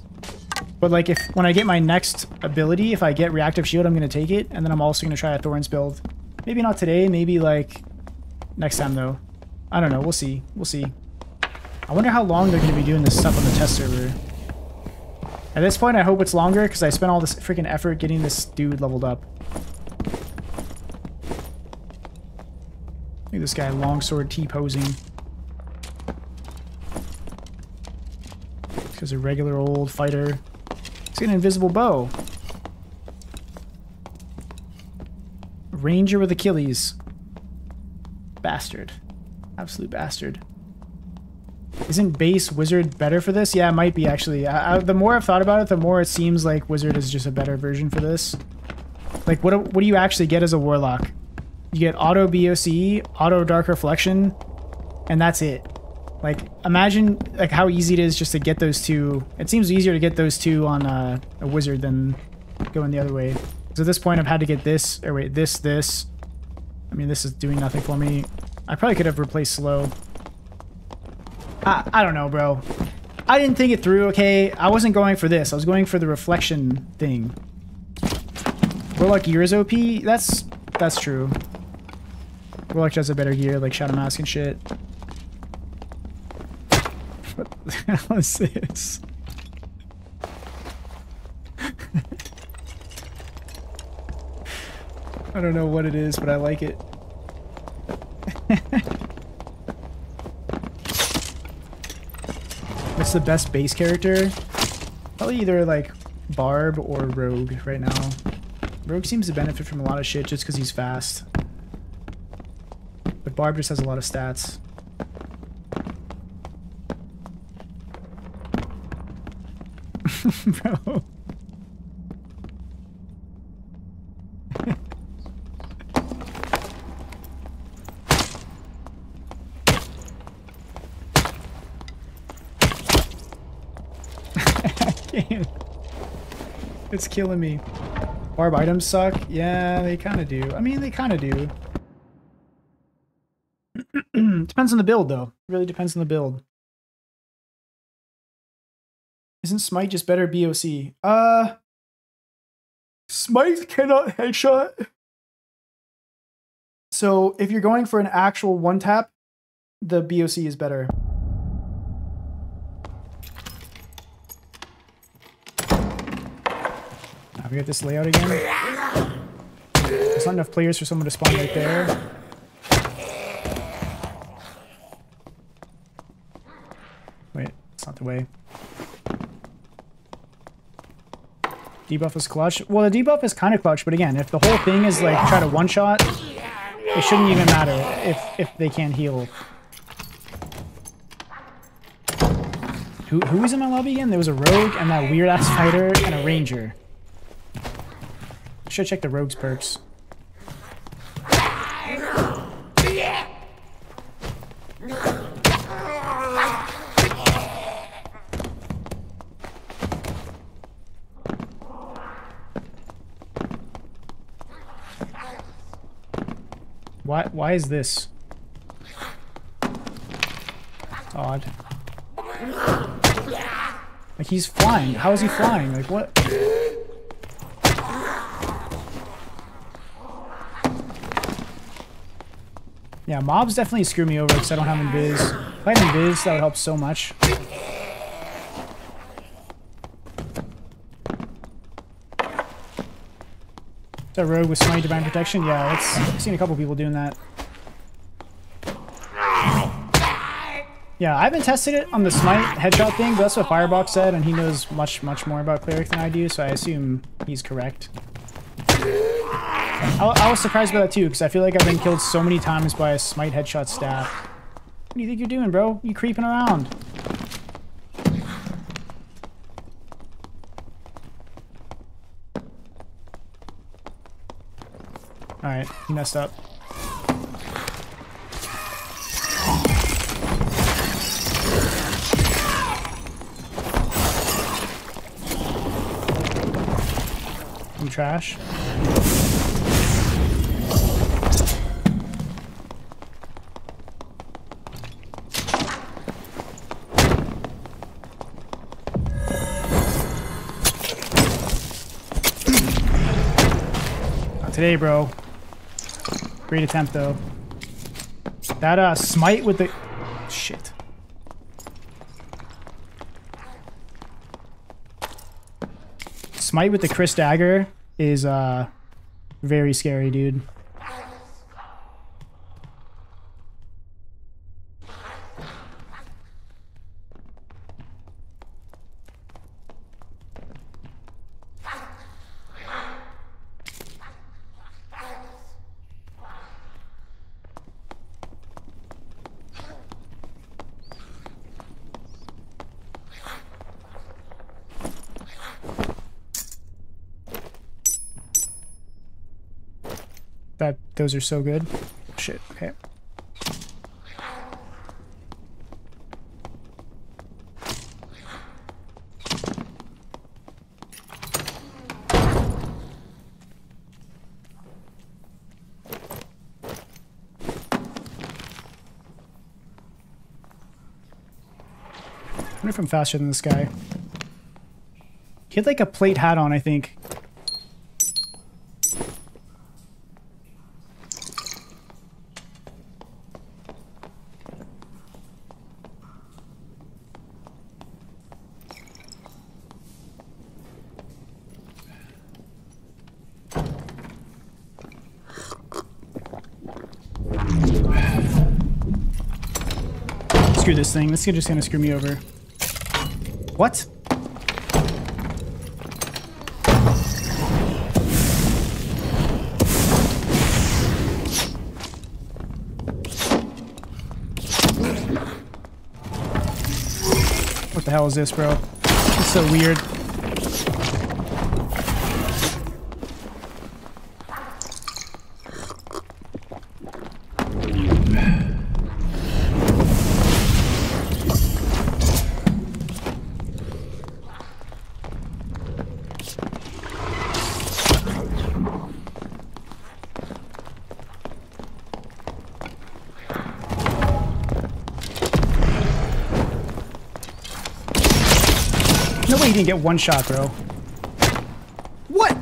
But, like, if when I get my next ability, if I get Reactive Shield, I'm going to take it. And then I'm also going to try a Thorns build. Maybe not today, maybe, like, next time, though. I don't know. We'll see. We'll see. I wonder how long they're going to be doing this stuff on the test server. At this point, I hope it's longer, because I spent all this freaking effort getting this dude leveled up. Look at this guy, longsword T-posing. Because a regular old fighter. He's got an invisible bow. Ranger with Achilles. Bastard. Absolute bastard. Isn't base wizard better for this? Yeah, it might be actually. I, I, the more I've thought about it, the more it seems like wizard is just a better version for this. Like, what, what do you actually get as a warlock? You get auto BOC, auto dark reflection, and that's it. Like, imagine like how easy it is just to get those two. It seems easier to get those two on uh, a wizard than going the other way. So at this point, I've had to get this, or wait, this, this. I mean, this is doing nothing for me. I probably could have replaced slow. I, I don't know, bro. I didn't think it through, okay? I wasn't going for this. I was going for the reflection thing. Warlock gear is OP? That's, that's true. Warlock has a better gear, like Shadow Mask and shit. What the hell is this? I don't know what it is, but I like it. What's the best base character? Probably either like Barb or Rogue right now. Rogue seems to benefit from a lot of shit just because he's fast. Barb just has a lot of stats. Bro. It's killing me. Barb items suck? Yeah, they kind of do. I mean, they kind of do. Depends on the build, though. Really depends on the build. Isn't Smite just better BOC? Uh, Smite cannot headshot. So if you're going for an actual one tap, the BOC is better. Now we got this layout again. There's not enough players for someone to spawn right there. The way. Debuff is clutch. Well, the debuff is kind of clutch, but again, if the whole thing is like try to one shot, it shouldn't even matter if if they can't heal. Who who was in my lobby again? There was a rogue and that weird ass fighter and a ranger. Should check the rogue's perks. Why why is this? Odd. Like he's flying. How is he flying? Like what? Yeah, mobs definitely screw me over because I don't have invis. If I had invis, that would help so much. That rogue with smite divine protection? Yeah, I've seen a couple people doing that. Yeah, I haven't tested it on the smite headshot thing, but that's what Firebox said, and he knows much, much more about cleric than I do, so I assume he's correct. I, I was surprised by that too, because I feel like I've been killed so many times by a smite headshot staff. What do you think you're doing, bro? You creeping around? Alright, he messed up. I'm trash. Today, bro. Great attempt, though. That uh, smite with the... Shit. Smite with the Kris Dagger is uh, very scary, dude. That those are so good. Shit. Okay. I wonder if I'm faster than this guy. He had like a plate hat on, I think. Screw this thing. This is just gonna screw me over. What? What the hell is this, bro? It's so weird. Get one shot, bro. What?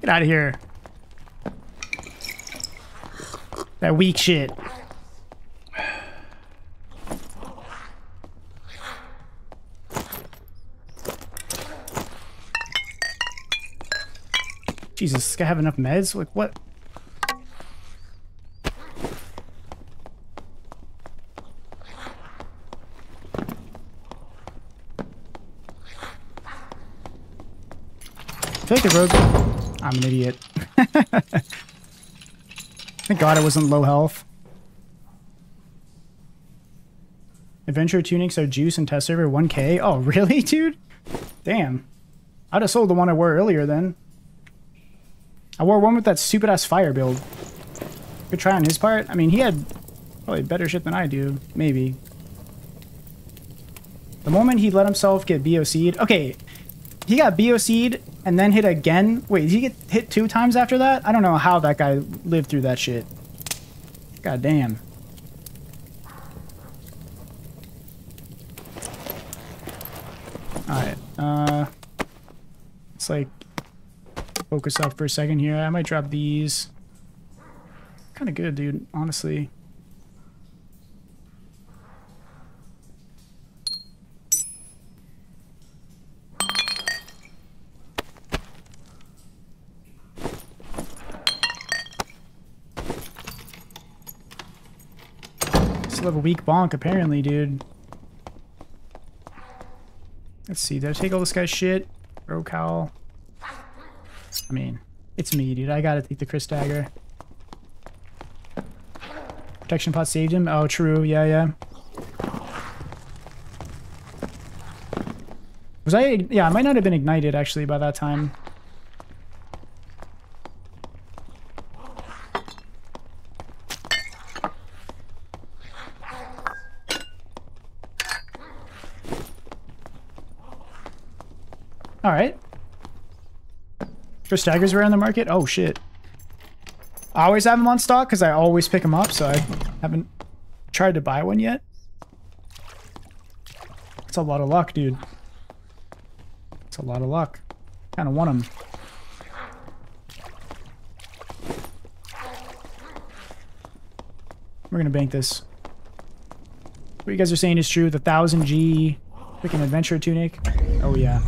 Get out of here. That weak shit. Jesus, this guy have enough meds? Like, what? I the rogue... I'm an idiot. Thank God it wasn't low health. Adventure tunics are juice and test server 1k. Oh, really, dude? Damn. I'd have sold the one I wore earlier then. I wore one with that stupid ass fire build. Good try on his part. I mean, he had probably better shit than I do. Maybe. The moment he let himself get BOC'd. Okay, he got BOC'd and then hit again. Wait, did he get hit two times after that? I don't know how that guy lived through that shit. God damn. Alright, uh... It's like... Focus up for a second here. I might drop these. Kind of good, dude, honestly. Still have a weak bonk, apparently, dude. Let's see, did I take all this guy's shit? Bro cowl. I mean, it's me, dude. I gotta take the Kris dagger. Protection pot saved him? Oh, true. Yeah, yeah. Was I... Yeah, I might not have been ignited, actually, by that time. Alright. Kris daggers were on the market? Oh, shit. I always have them on stock because I always pick them up, so I haven't tried to buy one yet. It's a lot of luck, dude. It's a lot of luck. Kind of want them. We're gonna bank this. What you guys are saying is true. The 1000G freaking adventure tunic. Oh, yeah.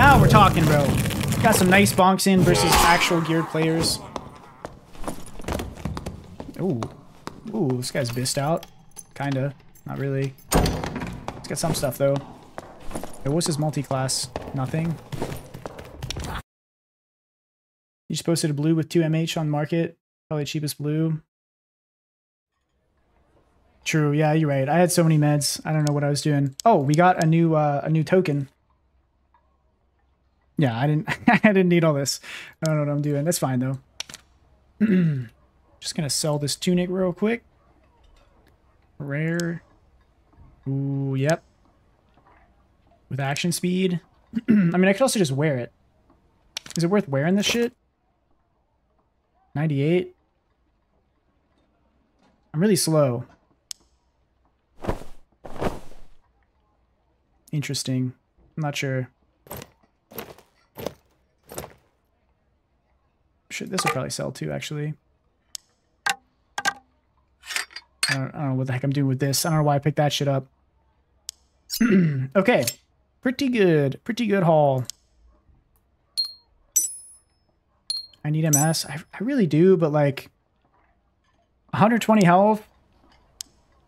Now we're talking, bro. Got some nice bonks in versus actual geared players. Ooh. Ooh, this guy's bissed out. Kinda. Not really. He's got some stuff, though. Hey, what's his multi-class? Nothing. You just posted a blue with 2 MH on market. Probably cheapest blue. True, yeah, you're right. I had so many meds. I don't know what I was doing. Oh, we got a new uh, a new token. Yeah, I didn't I didn't need all this. I don't know what I'm doing. That's fine though. Just gonna sell this tunic real quick. Rare. Ooh, yep. With action speed. I mean, I could also just wear it. Is it worth wearing this shit? 98. I'm really slow. Interesting. I'm not sure. Shit, this will probably sell too, actually. I don't, I don't know what the heck I'm doing with this. I don't know why I picked that shit up. okay. Pretty good. Pretty good haul. I need MS. I, I really do, but like 120 health.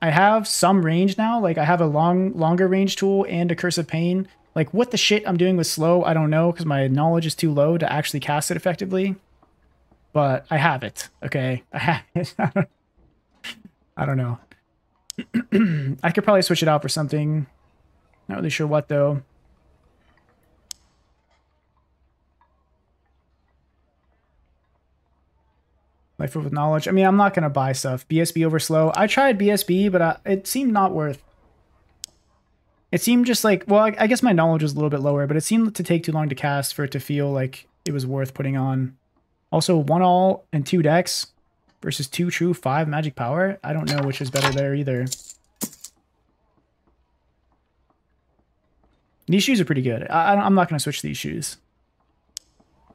I have some range now. Like I have a long, longer range tool and a Curse of Pain. Like what the shit I'm doing with slow, I don't know because my knowledge is too low to actually cast it effectively. But I have it. Okay, I have it. I don't know. I could probably switch it out for something. Not really sure what though. Life with knowledge. I mean, I'm not gonna buy stuff. BSB over slow. I tried BSB, but I, it seemed not worth. It seemed just like well, I, I guess my knowledge was a little bit lower, but it seemed to take too long to cast for it to feel like it was worth putting on. Also, one all and two dex. versus two true, five magic power. I don't know which is better there either. These shoes are pretty good. I, I'm not going to switch these shoes.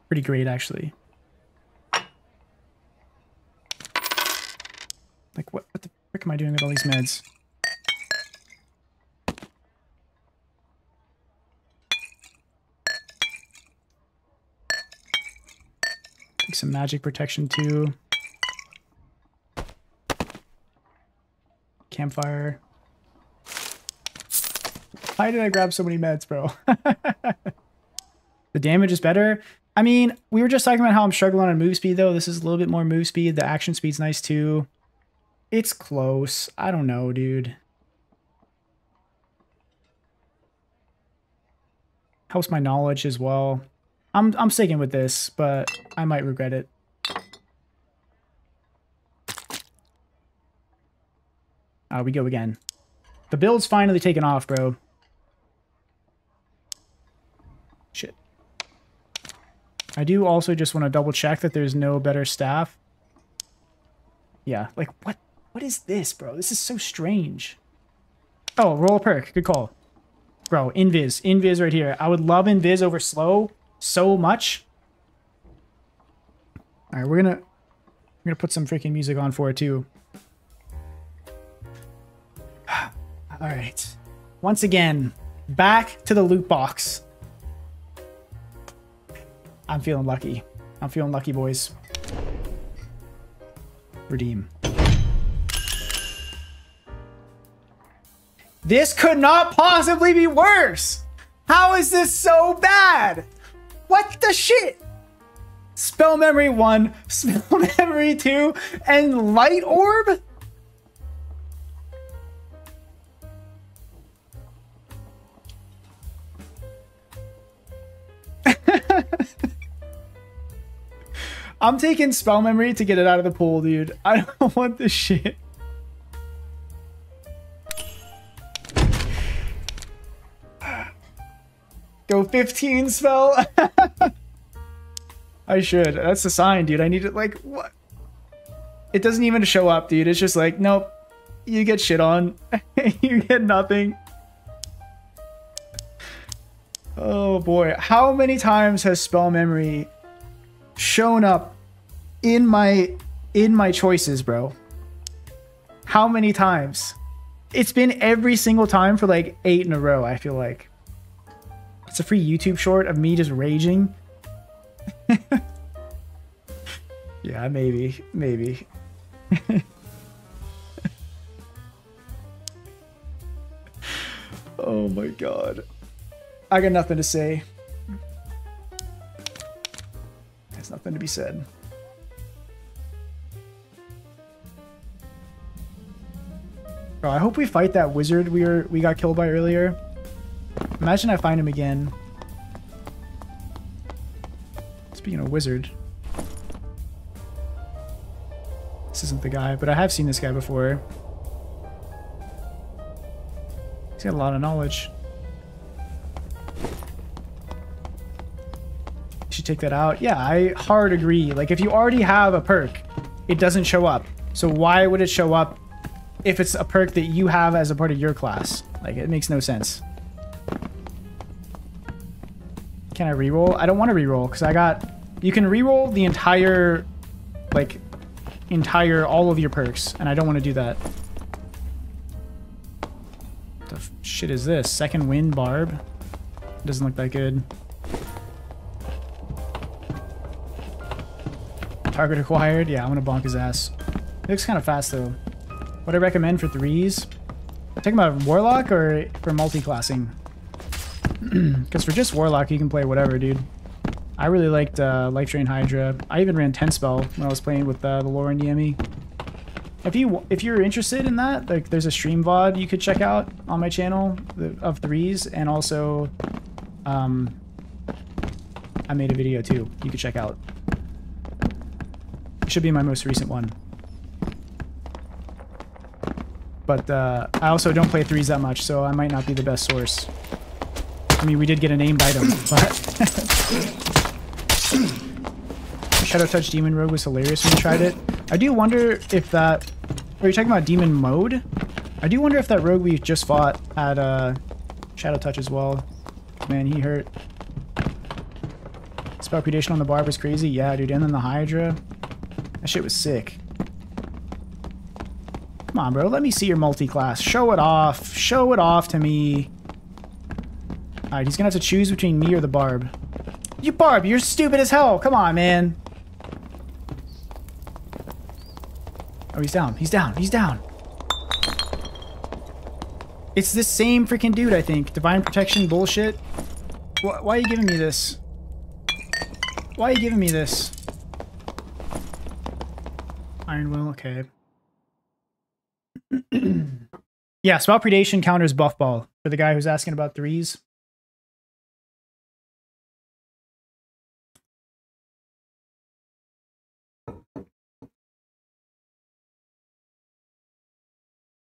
Pretty great, actually. Like, what, what the frick am I doing with all these meds? Some magic protection too. Campfire. Why did I grab so many meds, bro? the damage is better. I mean, we were just talking about how I'm struggling on move speed, though. This is a little bit more move speed. The action speed's nice, too. It's close. I don't know, dude. Helps my knowledge as well. I'm, I'm sticking with this, but I might regret it. Uh, we go again. The build's finally taken off, bro. Shit. I do also just want to double check that there's no better staff. Yeah, like what? What is this, bro? This is so strange. Oh, roll a perk. Good call. Bro, invis. Invis right here. I would love invis over slow so much. All right, we're gonna we're gonna put some freaking music on for it too. All right. Once again, back to the loot box. I'm feeling lucky. I'm feeling lucky, boys. Redeem. This could not possibly be worse! How is this so bad? What the shit? Spell Memory 1, Spell Memory 2, and Light Orb? I'm taking spell memory to get it out of the pool, dude. I don't want this shit. Go 15 spell. I should. That's a sign, dude. I need it. Like, what? It doesn't even show up, dude. It's just like, nope. You get shit on. you get nothing. Oh boy. How many times has spell memory shown up in my in my choices, bro? How many times? It's been every single time for like eight in a row, I feel like. It's a free YouTube short of me just raging. yeah, maybe. Maybe. oh my god. I got nothing to say. There's nothing to be said. Bro, I hope we fight that wizard we were we got killed by earlier. Imagine I find him again. Speaking of wizard. This isn't the guy, but I have seen this guy before. He's got a lot of knowledge. should take that out. Yeah, I hard agree. Like, if you already have a perk, it doesn't show up. So why would it show up if it's a perk that you have as a part of your class? Like, it makes no sense. Can I reroll? I don't want to reroll because I got... You can reroll the entire, like, entire, all of your perks, and I don't want to do that. What the shit is this? Second wind barb? Doesn't look that good. Target acquired. Yeah, I'm gonna bonk his ass. It looks kind of fast though. What I recommend for threes? Take him out Warlock or for multi-classing? Because for just Warlock, you can play whatever, dude. I really liked uh, Life Drain Hydra. I even ran 10 spell when I was playing with uh, Thelorr and Y4mi. If you if you're interested in that, like there's a stream VOD you could check out on my channel of threes, and also um, I made a video too. You could check out. It should be my most recent one. But uh, I also don't play threes that much, so I might not be the best source. I mean, we did get a named item, but... Shadow Touch Demon Rogue was hilarious when we tried it. I do wonder if that... Are you talking about demon mode? I do wonder if that rogue we just fought had uh, Shadow Touch as well. Man, he hurt. Spell predation on the barb was crazy. Yeah, dude. And then the Hydra. That shit was sick. Come on, bro. Let me see your multi-class. Show it off. Show it off to me. Alright, he's gonna have to choose between me or the barb. You barb, you're stupid as hell. Come on, man. Oh, he's down. He's down. He's down. It's this same freaking dude, I think. Divine protection bullshit. Wh why are you giving me this? Why are you giving me this? Iron Will, okay. yeah, spell predation counters buff ball for the guy who's asking about threes.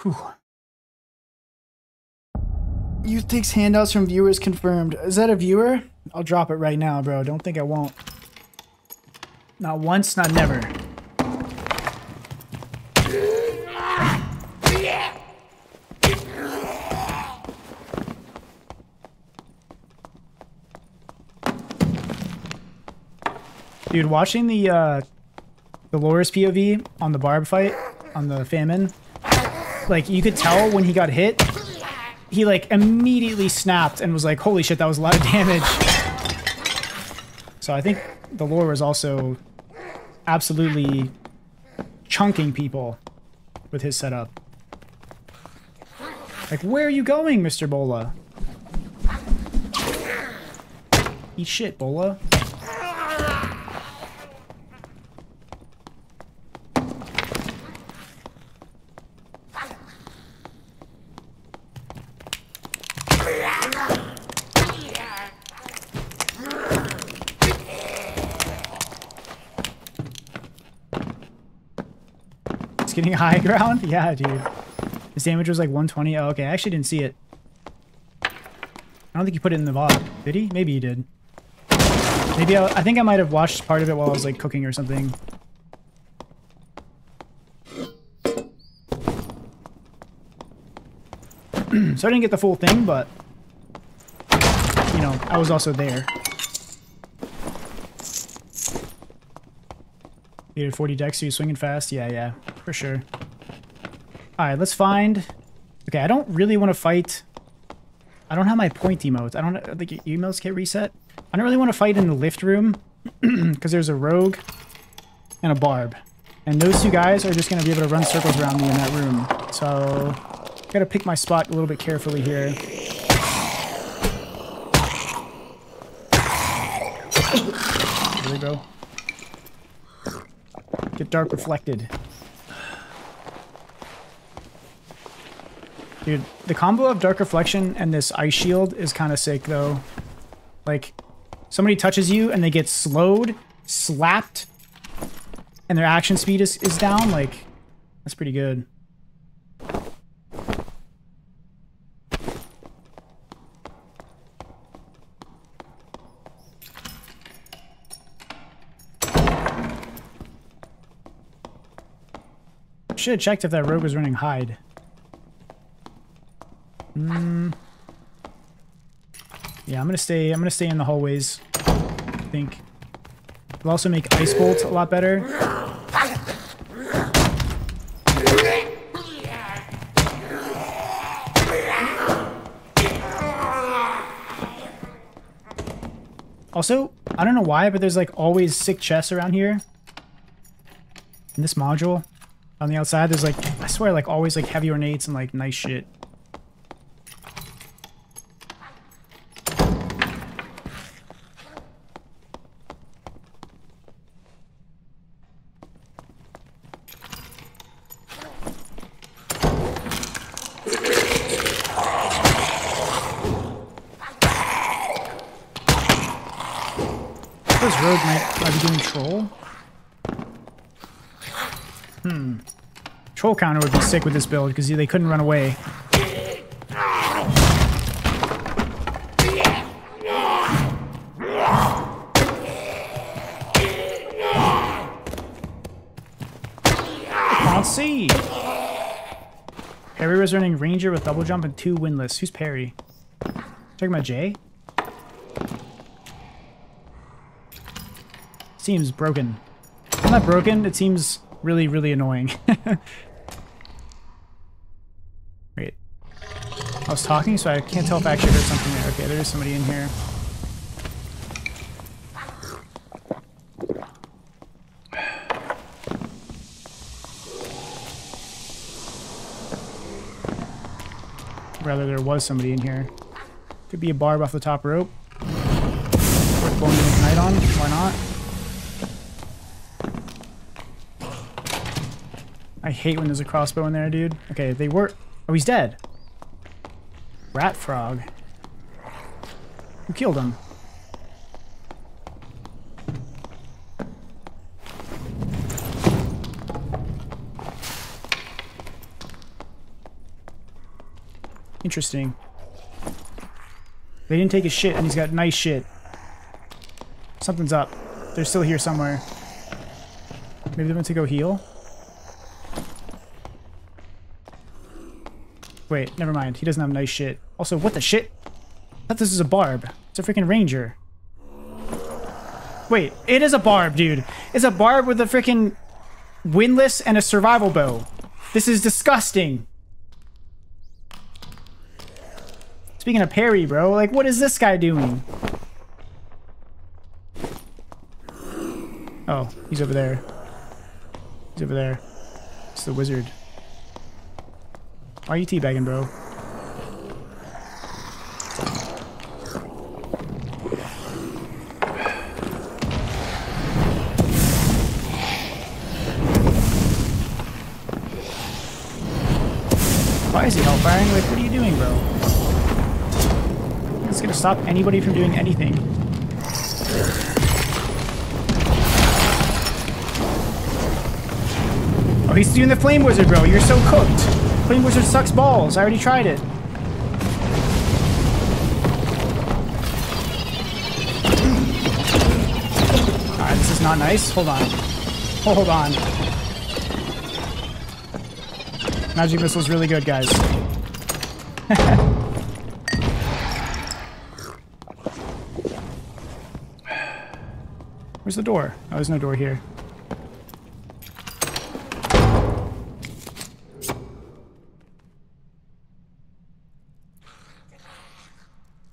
Whew. Euth takes handouts from viewers confirmed. Is that a viewer? I'll drop it right now, bro. Don't think I won't. Not once, not never. Dude, watching the uh, the Loris POV on the barb fight on the famine, like you could tell when he got hit, he like immediately snapped and was like, "Holy shit, that was a lot of damage." So I think Thelorr was also absolutely chunking people with his setup. Like, where are you going, Mr. Bola? Eat shit, Bola. It's getting high ground? Yeah, dude. His damage was like 120. Oh, okay. I actually didn't see it. I don't think he put it in the VOD. Did he? Maybe he did. Maybe I, I think I might have watched part of it while I was like cooking or something. so I didn't get the full thing, but you know, I was also there. Had 40 dex, so you swinging fast? Yeah, yeah, for sure. Alright, let's find... Okay, I don't really want to fight... I don't have my point emotes. I don't I think emotes get reset. I don't really want to fight in the lift room because there's a rogue and a barb. And those two guys are just going to be able to run circles around me in that room. So, gotta pick my spot a little bit carefully here. There we go. Get dark reflected. Dude, the combo of Dark Reflection and this Ice Shield is kind of sick, though. Like, somebody touches you and they get slowed, slapped, and their action speed is, is down. Like, that's pretty good. Should have checked if that rogue was running hide. Hmm. Yeah, I'm gonna stay. I'm gonna stay in the hallways. I think. It'll also make ice bolts a lot better. Also, I don't know why, but there's like always sick chests around here. In this module. On the outside, there's like, I swear, like always like heavy ornates and like nice shit. This rogue might, might be doing troll. Hmm. Troll counter would be sick with this build because they couldn't run away. Bouncy! Perry was running Ranger with double jump and two windlass. Who's Perry? Talking about Jay? Seems broken. Not broken, it seems really, really annoying. I was talking, so I can't tell if I actually heard something there. Okay, there is somebody in here. Rather, there was somebody in here. Could be a barb off the top rope. Worth blowing the on. Why not? I hate when there's a crossbow in there, dude. Okay, they were... Oh, he's dead. Rat frog. Who killed him? Interesting. They didn't take his shit, and he's got nice shit. Something's up. They're still here somewhere. Maybe they went to go heal? Wait, never mind. He doesn't have nice shit. Also, what the shit? I thought this was a barb. It's a freaking ranger. Wait, it is a barb, dude. It's a barb with a freaking windlass and a survival bow. This is disgusting. Speaking of Perry, bro, like, what is this guy doing? Oh, he's over there. He's over there. It's the wizard. Why are you teabagging, bro? Why is he hellfiring? Like, what are you doing, bro? It's gonna stop anybody from doing anything. Oh, he's doing the Flame Wizard, bro. You're so cooked. Flame Wizard sucks balls. I already tried it. Alright, this is not nice. Hold on. Hold on. Magic Missile's really good, guys. Where's the door? Oh, there's no door here.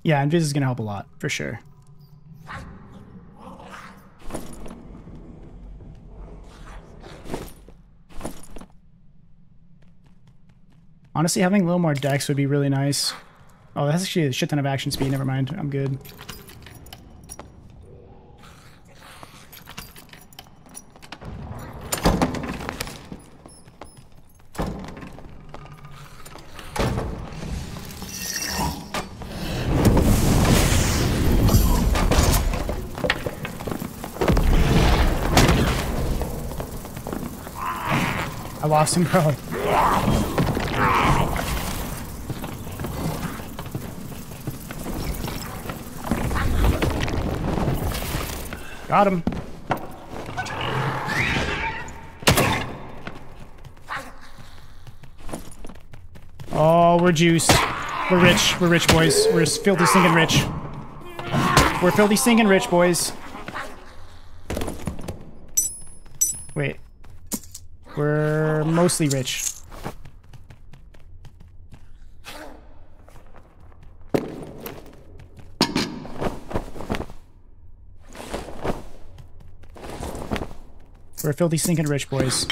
Yeah, Invis is gonna help a lot, for sure. Honestly, having a little more dex would be really nice. Oh, that's actually a shit ton of action speed. Never mind. I'm good. Lost him, bro. Got him. Oh, we're juiced. We're rich. We're rich, boys. We're filthy stinking rich. We're filthy stinking rich, boys. Mostly rich. We're filthy stinking rich, boys.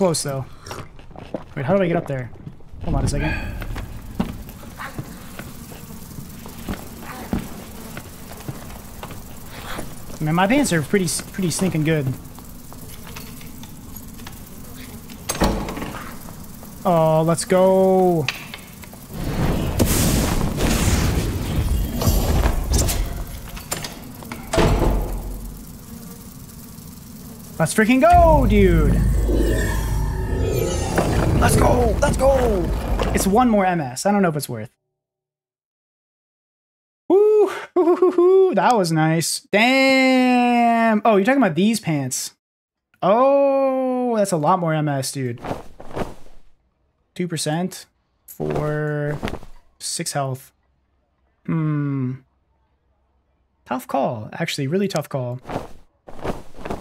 close, though. Wait, how do I get up there? Hold on a second. Man, my pants are pretty, pretty stinking good. Oh, let's go. Let's freaking go, dude. Let's go. Let's go. It's one more MS. I don't know if it's worth. Woo, that was nice. Damn. Oh, you're talking about these pants. Oh, that's a lot more MS, dude. 2% for 6 health. Hmm. Tough call. Actually, really tough call.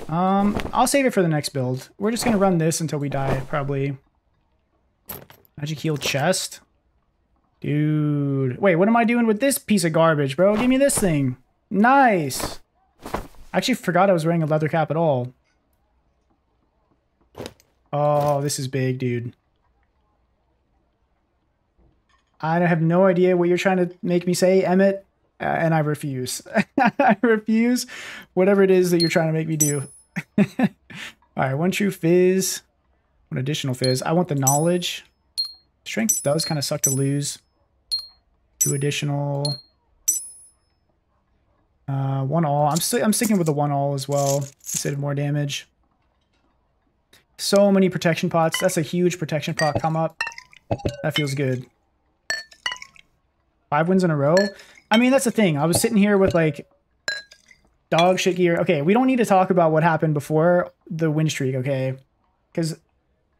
Um, I'll save it for the next build. We're just gonna run this until we die, probably. Magic heal chest. Dude. Wait, what am I doing with this piece of garbage, bro? Give me this thing. Nice. I actually forgot I was wearing a leather cap at all. Oh, this is big, dude. I have no idea what you're trying to make me say, Emmett, uh, and I refuse. I refuse whatever it is that you're trying to make me do. All right, one true phys, one additional phys. I want the knowledge. Strength does kind of suck to lose. Two additional. Uh, one all. I'm st I'm sticking with the one all as well instead of more damage. So many protection pots. That's a huge protection pot come up. That feels good. Five wins in a row. I mean, that's the thing. I was sitting here with like dog shit gear. Okay, we don't need to talk about what happened before the win streak, okay? Because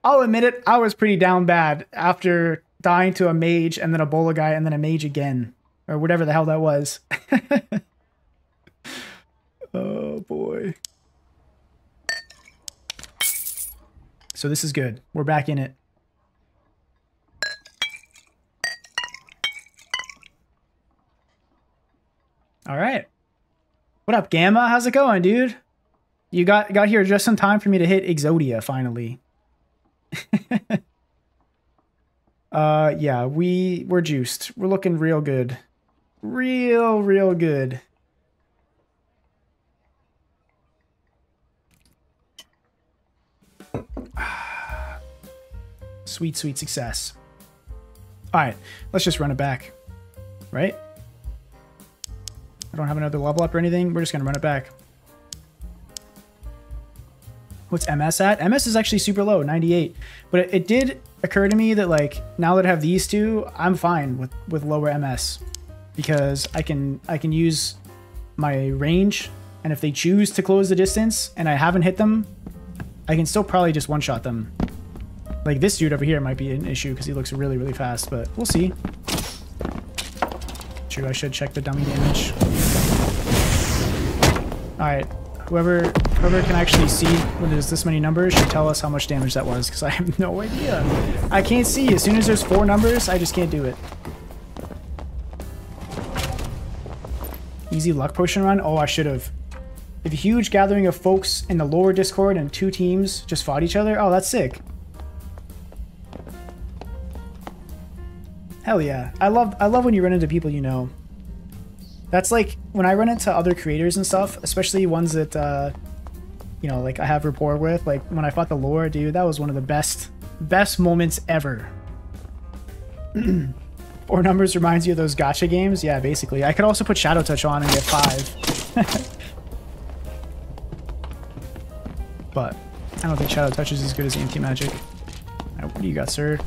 I'll admit it, I was pretty down bad after dying to a mage and then a bola guy and then a mage again. Or whatever the hell that was. oh boy. So this is good. We're back in it. All right. What up, Gamma? How's it going, dude? You got got here just in time for me to hit Exodia finally. uh yeah, we we're juiced. We're looking real good. Real real good. sweet sweet success. All right, let's just run it back. Right? I don't have another level up or anything. We're just going to run it back. What's MS at? MS is actually super low, 98. But it, it, did occur to me that like now that I have these two, I'm fine with with lower MS because I can I can use my range and if they choose to close the distance and I haven't hit them, I can still probably just one-shot them. Like this dude over here might be an issue because he looks really, really fast, but we'll see. True, I should check the dummy damage. Alright, whoever whoever can actually see when there's this many numbers should tell us how much damage that was, because I have no idea. I can't see. As soon as there's four numbers, I just can't do it. Easy luck potion run? Oh, I should have. If a huge gathering of folks in the Thelorr Discord and two teams just fought each other, oh, that's sick. Hell yeah. I love I love when you run into people you know. That's like when I run into other creators and stuff, especially ones that uh you know, like I have rapport with, like when I fought Thelorr, dude, that was one of the best best moments ever. Four numbers reminds you of those gotcha games? Yeah, basically. I could also put Shadow Touch on and get five. but I don't think Shadow Touch is as good as Anti-Magic. Right, what do you got, sir?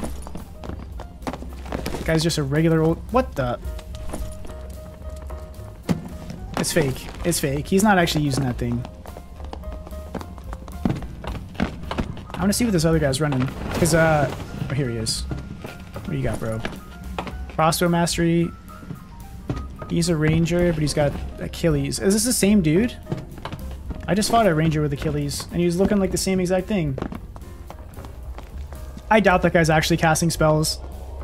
Guy's just a regular old... What the... It's fake. It's fake. He's not actually using that thing. I want to see what this other guy's running. Because, uh... Oh, here he is. What do you got, bro? Crossbow Mastery. He's a ranger, but he's got Achilles. Is this the same dude? I just fought a ranger with Achilles, and he was looking like the same exact thing. I doubt that guy's actually casting spells.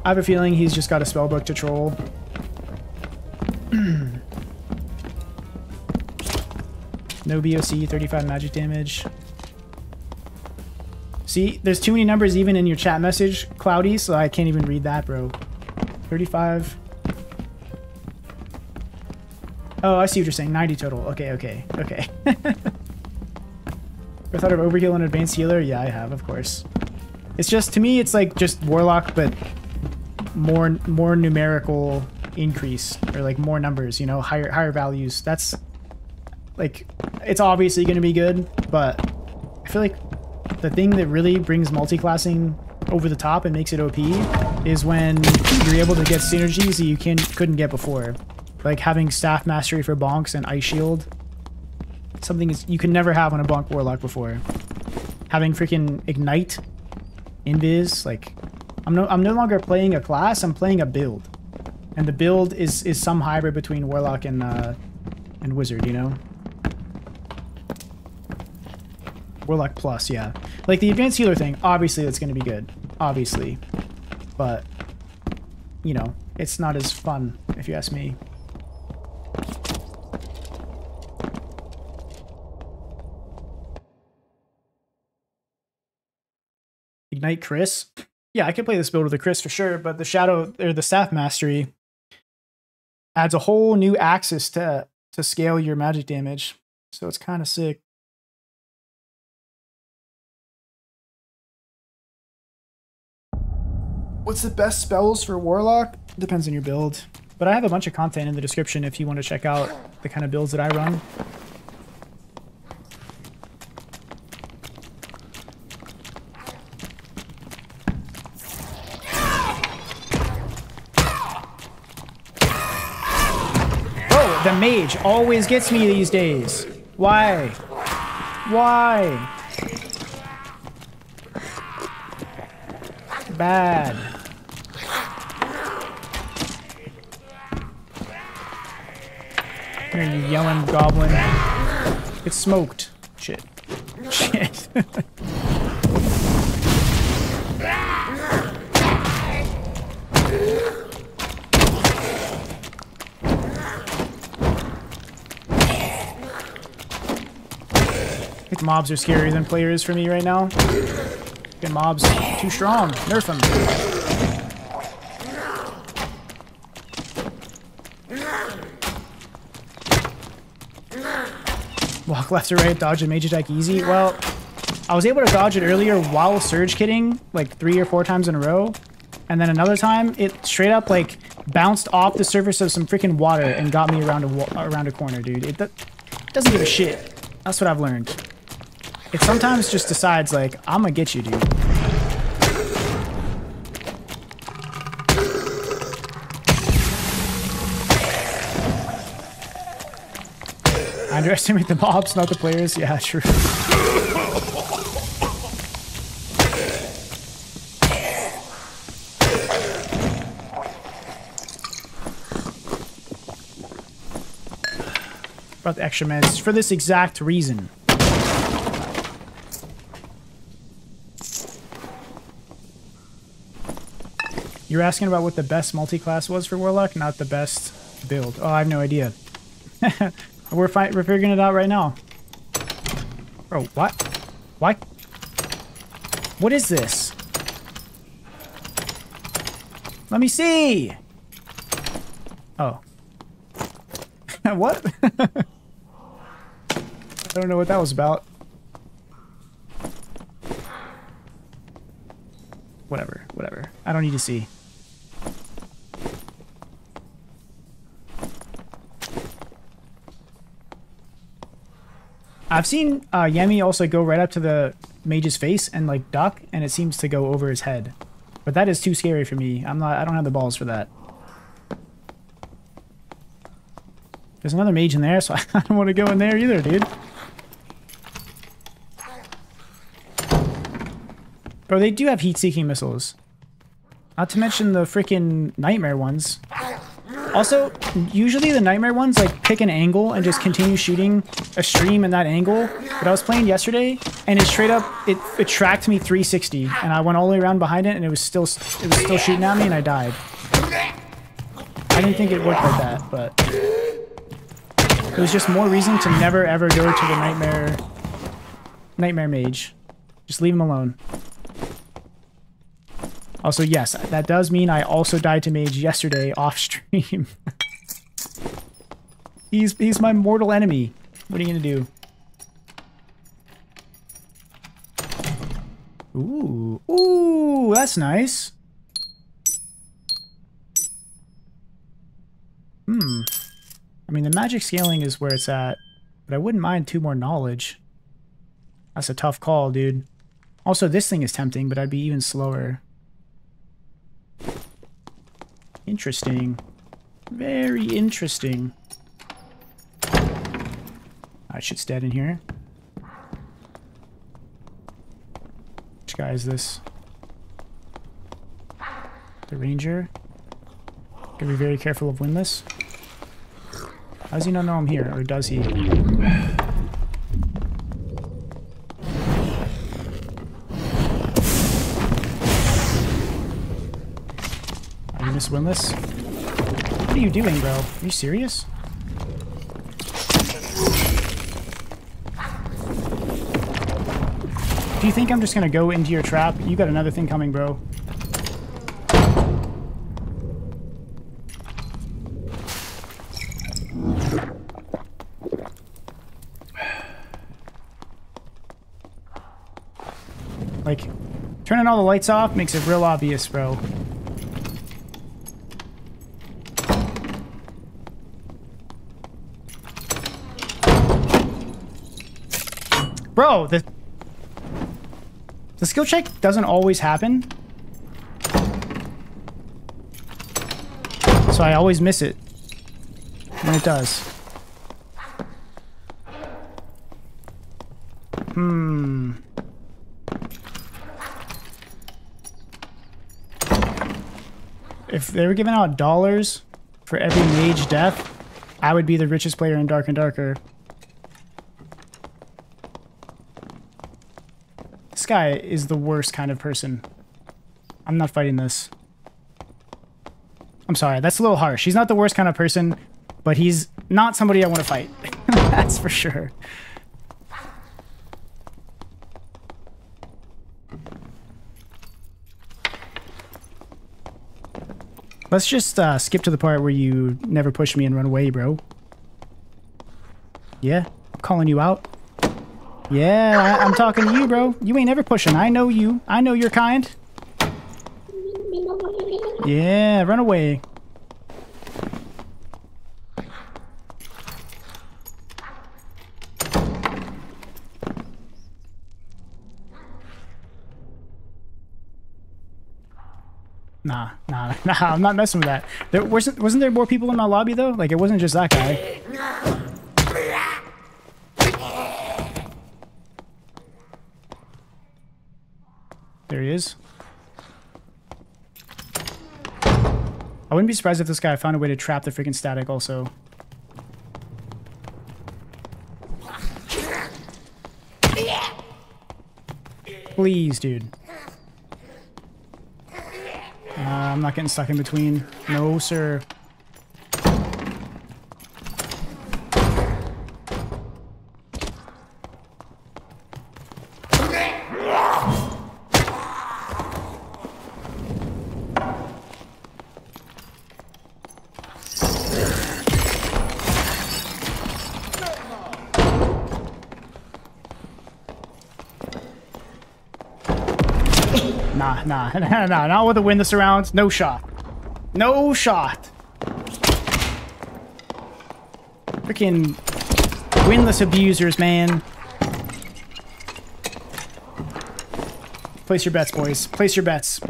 I have a feeling he's just got a spellbook to troll. No BOC, 35 magic damage. See, there's too many numbers even in your chat message, Cloudy, so I can't even read that, bro. 35. Oh, I see what you're saying. 90 total. Okay, okay, okay. Ever thought of overheal and advanced healer? Yeah, I have, of course. It's just, to me, it's like just Warlock, but more more numerical increase, or like more numbers, you know, higher higher values. That's like it's obviously going to be good, but I feel like the thing that really brings multi-classing over the top and makes it OP is when you're able to get synergies that you can couldn't get before. Like having staff mastery for bonks and ice shield. Something you could never have on a bonk warlock before. Having freaking ignite, invis, like I'm no I'm no longer playing a class, I'm playing a build. And the build is is some hybrid between warlock and uh and wizard, you know? Warlock plus, yeah. Like the advanced healer thing, obviously that's going to be good. Obviously. But, you know, it's not as fun, if you ask me. Ignite Kris? Yeah, I could play this build with a Kris for sure, but the Shadow, or the Staff Mastery adds a whole new axis to, to scale your magic damage. So it's kind of sick. What's the best spells for Warlock? Depends on your build. But I have a bunch of content in the description if you want to check out the kind of builds that I run. Oh, the mage always gets me these days. Why? Why? Bad. Here, you yelling goblin. It's smoked. Shit. Shit. Mobs are scarier than players for me right now. Fucking mobs too strong. Nerf them. Left or right, dodge a mage attack easy. Well, I was able to dodge it earlier while surge kitting, like three or four times in a row. And then another time, it straight up like bounced off the surface of some freaking water and got me around a around a corner, dude. It doesn't give a shit. That's what I've learned. It sometimes just decides like, I'm gonna get you, dude. Underestimate the mobs, not the players. Yeah, true. Brought the extra meds for this exact reason. You're asking about what the best multi-class was for Warlock, not the best build. Oh, I have no idea. we're fi we're figuring it out right now. Bro, what? Why? What is this? Let me see. Oh. what? I don't know what that was about. Whatever, whatever. I don't need to see. I've seen uh, Y4mi also go right up to the mage's face and like duck, and it seems to go over his head. But that is too scary for me. I'm not. I don't have the balls for that. There's another mage in there, so I don't want to go in there either, dude. Bro, they do have heat-seeking missiles. Not to mention the freaking nightmare ones. Also, usually the nightmare ones like pick an angle and just continue shooting a stream in that angle. But I was playing yesterday and it straight up it, it tracked me 360 and I went all the way around behind it and it was still it was still shooting at me and I died. I didn't think it worked like that, but it was just more reason to never ever go to the nightmare nightmare mage. Just leave him alone. Also, yes, that does mean I also died to Mage yesterday off stream. he's he's my mortal enemy. What are you gonna do? Ooh, ooh, that's nice. Hmm. I mean, the magic scaling is where it's at, but I wouldn't mind two more knowledge. That's a tough call, dude. Also, this thing is tempting, but I'd be even slower. Interesting. Very interesting. I should stand in here. Which guy is this? The ranger? Gotta be very careful of windlass. How does he not know I'm here, or does he? Miss windlass? What are you doing, bro? Are you serious? Do you think I'm just gonna go into your trap? You got another thing coming, bro. Like, turning all the lights off makes it real obvious, bro. Bro, the the skill check doesn't always happen. So I always miss it when it does. Hmm. If they were giving out dollars for every mage death, I would be the richest player in Dark and Darker. Guy is the worst kind of person. I'm not fighting this. I'm sorry, that's a little harsh. He's not the worst kind of person, but he's not somebody I want to fight. that's for sure. Let's just uh, skip to the part where you never push me and run away, bro. Yeah, I'm calling you out. Yeah, I I'm talking to you, bro. You ain't ever pushing. I know you. I know your kind. Yeah, run away. Nah, nah, nah, I'm not messing with that. There wasn't wasn't there more people in my lobby though? Like it wasn't just that guy. There he is. I wouldn't be surprised if this guy found a way to trap the freaking static also. Please, dude. Uh, I'm not getting stuck in between. No, sir. Nah, nah, nah, not with the windlass around. No shot. No shot. Freaking windlass abusers, man. Place your bets, boys. Place your bets.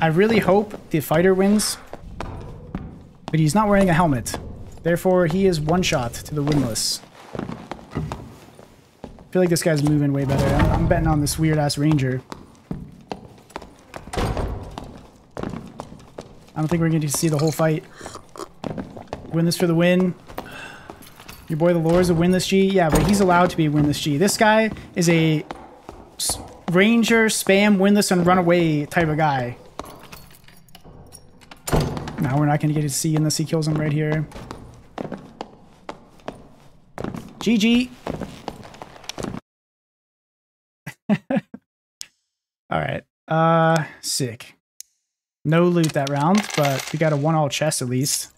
I really hope the fighter wins, but he's not wearing a helmet. Therefore, he is one shot to the windlass. I feel like this guy's moving way better. I'm, I'm betting on this weird-ass ranger. I don't think we're going to see the whole fight. Win this for the win. Your boy Thelorr is a windlass G? Yeah, but he's allowed to be a windlass G. This guy is a ranger, spam, windlass, and runaway type of guy. Now we're not going to get to see unless he kills him right here. GG. All right. Uh, sick. No loot that round, but we got a one all chest at least.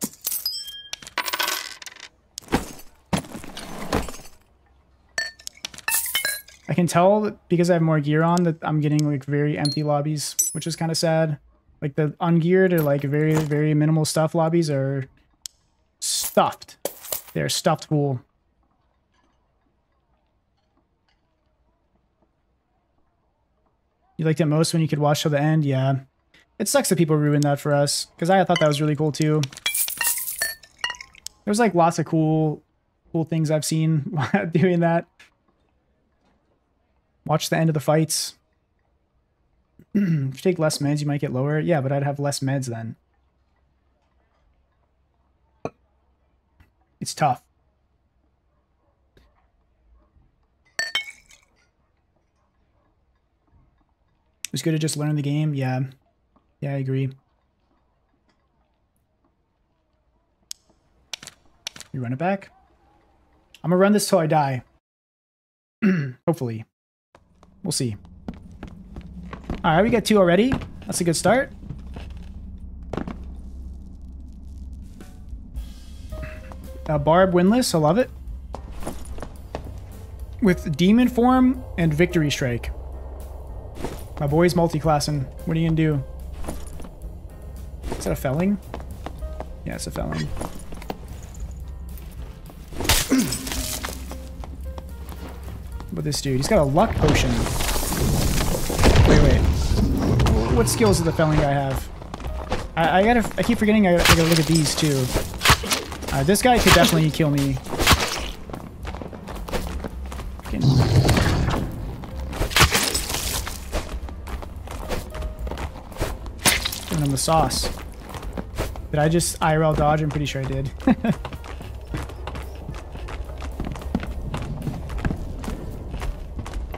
I can tell because I have more gear on that I'm getting like very empty lobbies, which is kind of sad. Like the ungeared or like very, very minimal stuff lobbies are stuffed. They're stuffed full. You liked it most when you could watch till the end? Yeah. It sucks that people ruined that for us, because I thought that was really cool too. There's like lots of cool, cool things I've seen doing that. Watch the end of the fights. if you take less meds, you might get lower. Yeah, but I'd have less meds then. It's tough. It's good to just learn the game. Yeah. Yeah, I agree. You run it back? I'm gonna run this till I die. Hopefully. We'll see. Alright, we got two already. That's a good start. Uh, Barb windlass, I love it. With Demon Form and Victory Strike. My boy's multi-classing. What are you gonna do? Is that a felling? Yeah, it's a felling. But this dude, he's got a luck potion. Wait, wait. What skills does the felling guy have? I, I gotta, I keep forgetting I, I gotta look at these too. Uh, this guy could definitely kill me. Sauce. Did I just IRL dodge? I'm pretty sure I did.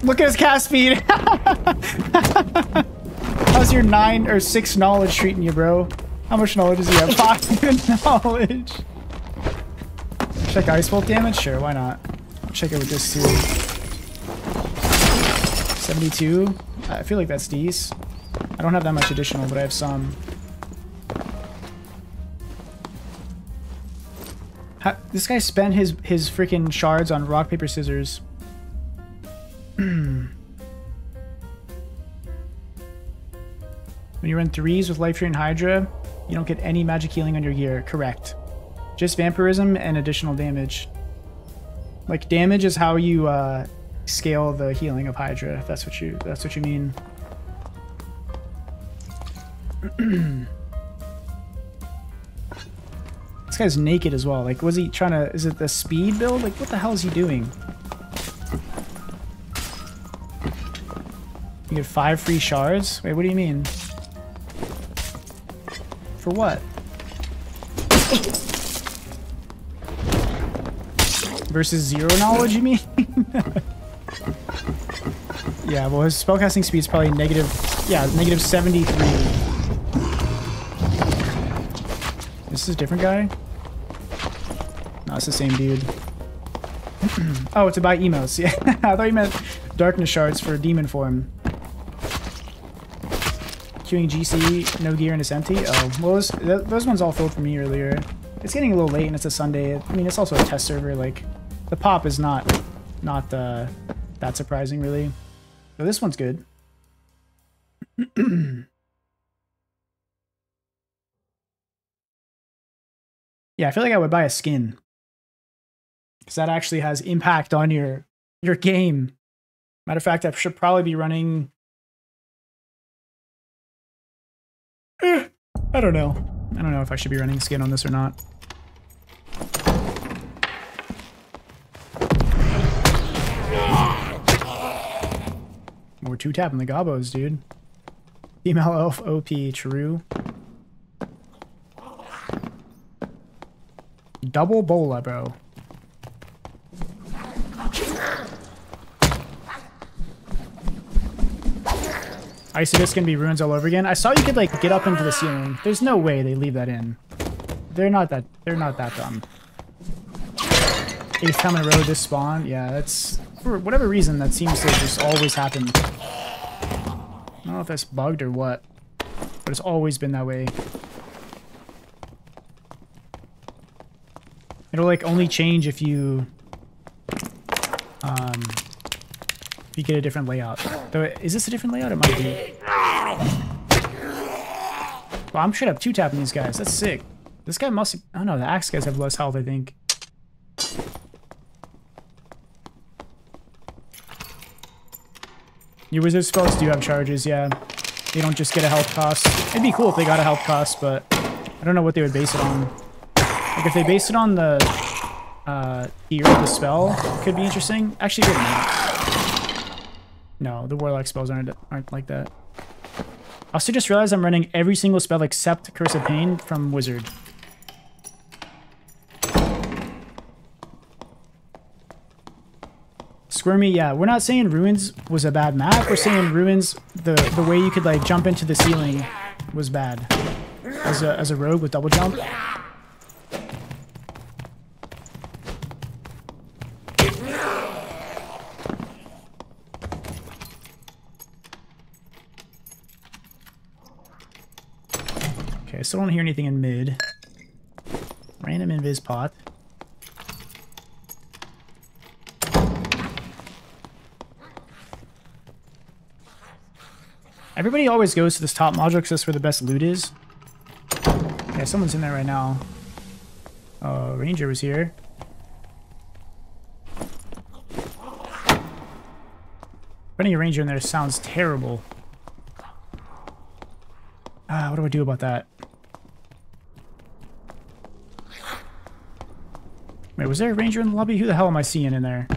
Look at his cast speed. How's your nine or six knowledge treating you, bro? How much knowledge does he have? Five knowledge. Check ice bolt damage? Sure, why not? Check it with this too. 72. I feel like that's decent. I don't have that much additional, but I have some. This guy spent his his freaking shards on rock paper scissors. when you run threes with Life Drain Hydra, you don't get any magic healing on your gear. Correct. Just vampirism and additional damage. Like damage is how you uh, scale the healing of Hydra. If that's what you that's what you mean. this guy's naked as well. Like, was he trying to? Is it the speed build? Like, what the hell is he doing? You get five free shards? Wait, what do you mean? For what? Versus zero knowledge, you mean? yeah, well, his spellcasting speed is probably negative, yeah, negative 73. This is a different guy? No, it's the same dude. oh, it's buy emotes. Yeah, I thought you meant darkness shards for demon form. Queuing GC, no gear, and it's empty? Oh, well, those, th those ones all filled for me earlier. It's getting a little late and it's a Sunday. I mean, it's also a test server. Like, the pop is not not uh, that surprising, really. So this one's good. yeah, I feel like I would buy a skin. Because that actually has impact on your your game. Matter of fact, I should probably be running Eh, I don't know. I don't know if I should be running skin on this or not. We're two tapping the gobos, dude. Female elf OP, true. Double bola, bro. Icy Disc can be ruins all over again. I saw you could like get up into the ceiling. There's no way they leave that in. They're not that they're not that dumb. Eighth time in a row this spawn. Yeah, that's for whatever reason that seems to just always happen. I don't know if that's bugged or what, but it's always been that way. It'll like only change if you um if you get a different layout. Though, is this a different layout? It might be. Well, I'm straight up two tapping these guys. That's sick. This guy must. Oh no, the axe guys have less health, I think. Your wizard spells do have charges, yeah. They don't just get a health cost. It'd be cool if they got a health cost, but I don't know what they would base it on. Like if they based it on the uh, tier of the spell, could be interesting. Actually, good enough. No, the warlock spells aren't aren't like that. I also just realized I'm running every single spell except Curse of Pain from Wizard. Squirmy, yeah. We're not saying Ruins was a bad map. We're saying Ruins, the the way you could like jump into the ceiling was bad. As a, as a rogue with double jump. Still don't hear anything in mid. Random invis pot. Everybody always goes to this top module because that's where the best loot is. Yeah, someone's in there right now. Oh, Ranger was here. Putting a Ranger in there sounds terrible. Ah, what do I do about that? Wait, was there a Ranger in the lobby? Who the hell am I seeing in there?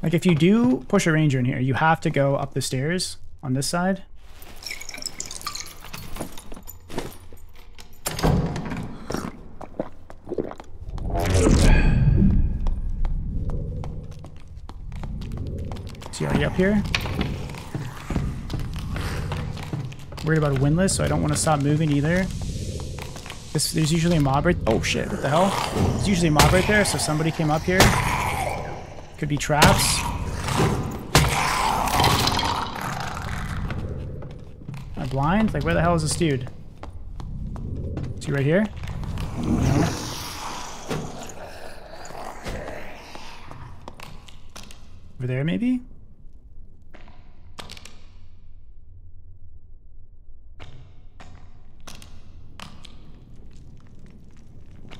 Like if you do push a ranger in here, you have to go up the stairs on this side. Is he already here? Worried about a windlass, so I don't want to stop moving either. This, there's usually a mob right- oh shit, what the hell? There's usually a mob right there, so somebody came up here. Could be traps. Am I blind? Like, where the hell is this dude? Is he right here? No. Over there, maybe?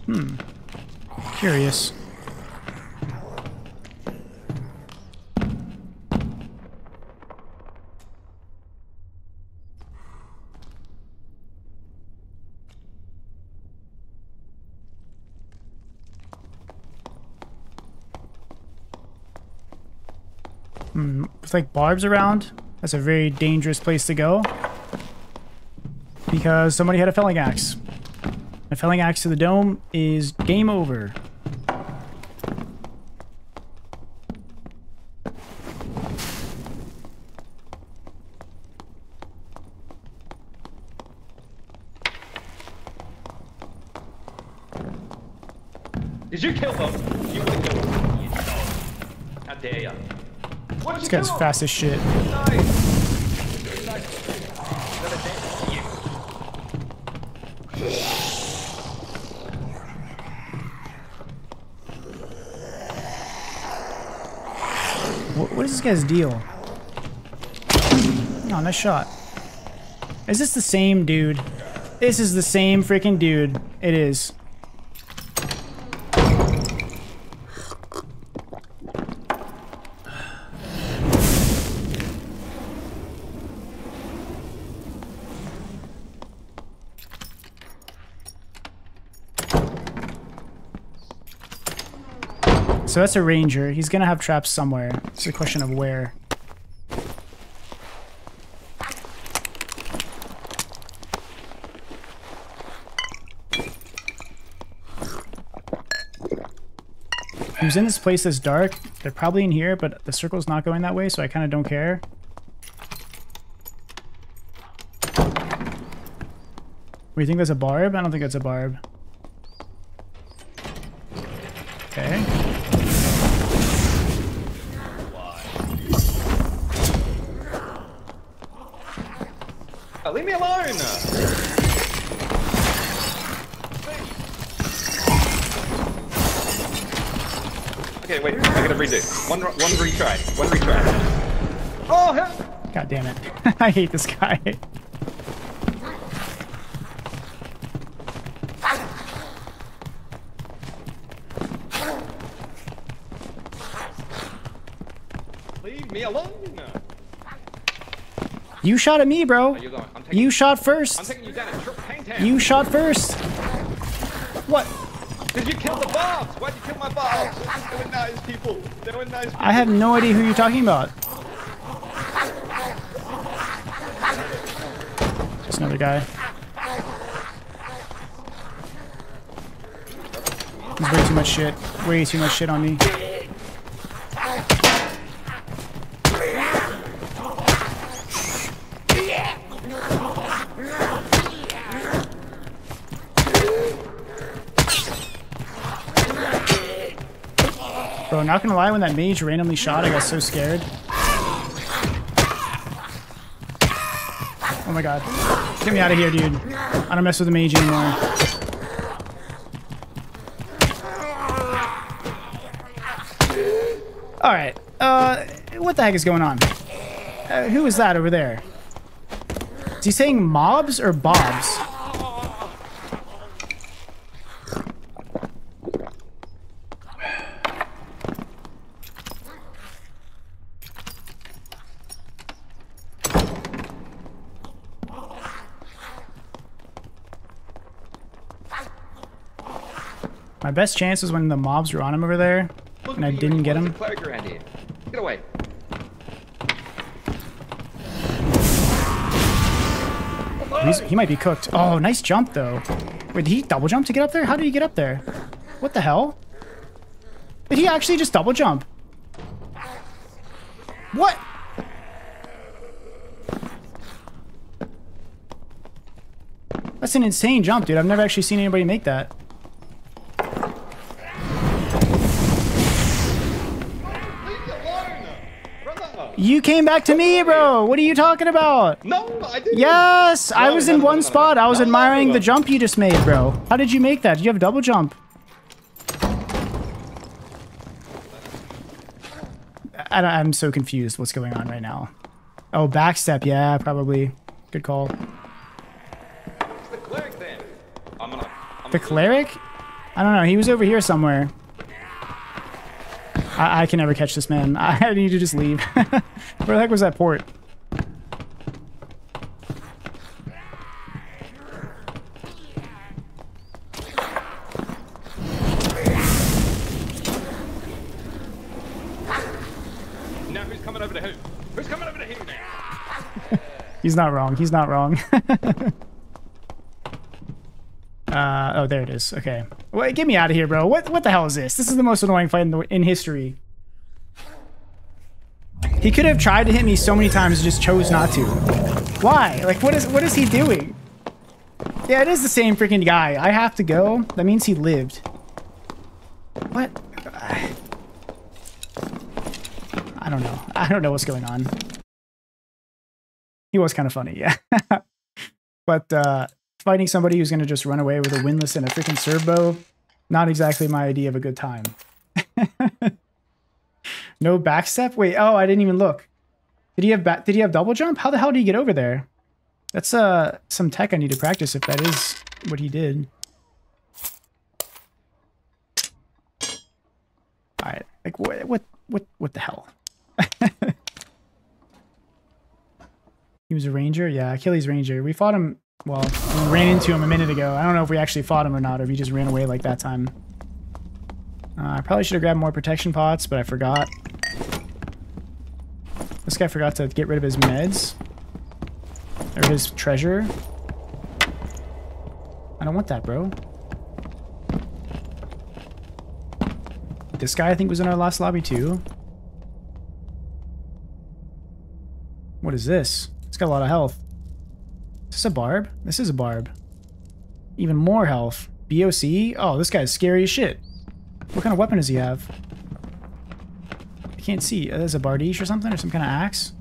Hmm. Curious. Hmm, with like barbs around, that's a very dangerous place to go. Because somebody had a felling axe. A felling axe to the dome is game over. Did you kill them? You killed them. You dog. How dare ya? What This guy's fast as shit. Nice. Nice. Another dance. You. What, what is this guy's deal? Oh, nice shot. Is this the same dude? This is the same freaking dude. It is. So that's a ranger. He's gonna have traps somewhere. It's a question of where. He was in this place that's dark. They're probably in here, but the circle's not going that way, so I kind of don't care. What, you think that's a barb? I don't think that's a barb. One, one retry. One retry. Oh hell! God damn it. I hate this guy. Leave me alone. You shot at me, bro. Where you going? I'm. You shot I'm first. taking you down in Trip Hangtown. You shot first. What? Did you kill the bobs? Why'd you kill my bobs? They were nice people. They were nice. I have no idea who you're talking about. Just another guy. There's way too much shit. Way too much shit on me. Lie, when that mage randomly shot, I got so scared. Oh my god. Get me out of here, dude. I don't mess with the mage anymore. Alright, uh, what the heck is going on? Uh, who is that over there? Is he saying mobs or bobs? My best chance was when the mobs were on him over there, Look and I didn't get him. Cleric. Get away. He's, he might be cooked. Oh, nice jump, though. Wait, did he double jump to get up there? How did he get up there? What the hell? Did he actually just double jump? What? That's an insane jump, dude. I've never actually seen anybody make that. Leave me alone, brother. You came back to me, bro. What are you talking about? No, I didn't. Yes, I was no, in no, one no, no. spot. I was No, no, admiring no. the jump you just made, bro. How did you make that? Did you have a double jump? I, I'm so confused. What's going on right now? Oh, backstep. Yeah, probably. Good call. It's the cleric then. I'm gonna. I'm The cleric? I don't know. He was over here somewhere. I, I can never catch this man. I need to just leave. Where the heck was that port? Now who's coming over to who? Who's coming over to who now? He's not wrong. He's not wrong. Oh, there it is. Okay. Wait, get me out of here, bro. What what the hell is this? This is the most annoying fight in, the, in history. He could have tried to hit me so many times and just chose not to. Why? Like, what is what is he doing? Yeah, it is the same freaking guy. I have to go. That means he lived. What? I don't know. I don't know what's going on. He was kind of funny, yeah. but uh, fighting somebody who's going to just run away with a windlass and a freaking servo, not exactly my idea of a good time. no backstep? Wait, oh, I didn't even look. Did he have ba- did he have double jump? How the hell did he get over there? That's uh some tech I need to practice if that is what he did. All right, like what what what what the hell? He was a ranger? Yeah, Achilles ranger. We fought him, well, we ran into him a minute ago. I don't know if we actually fought him or not, or if he just ran away like that time. Uh, I probably should have grabbed more protection pots, but I forgot. This guy forgot to get rid of his meds. Or his treasure. I don't want that, bro. This guy, I think, was in our last lobby, too. What is this? It's got a lot of health. Is this a barb? This is a barb. Even more health. BOC? Oh, this guy's scary as shit. What kind of weapon does he have? I can't see. Uh, There's a bardiche or something? Or some kind of axe?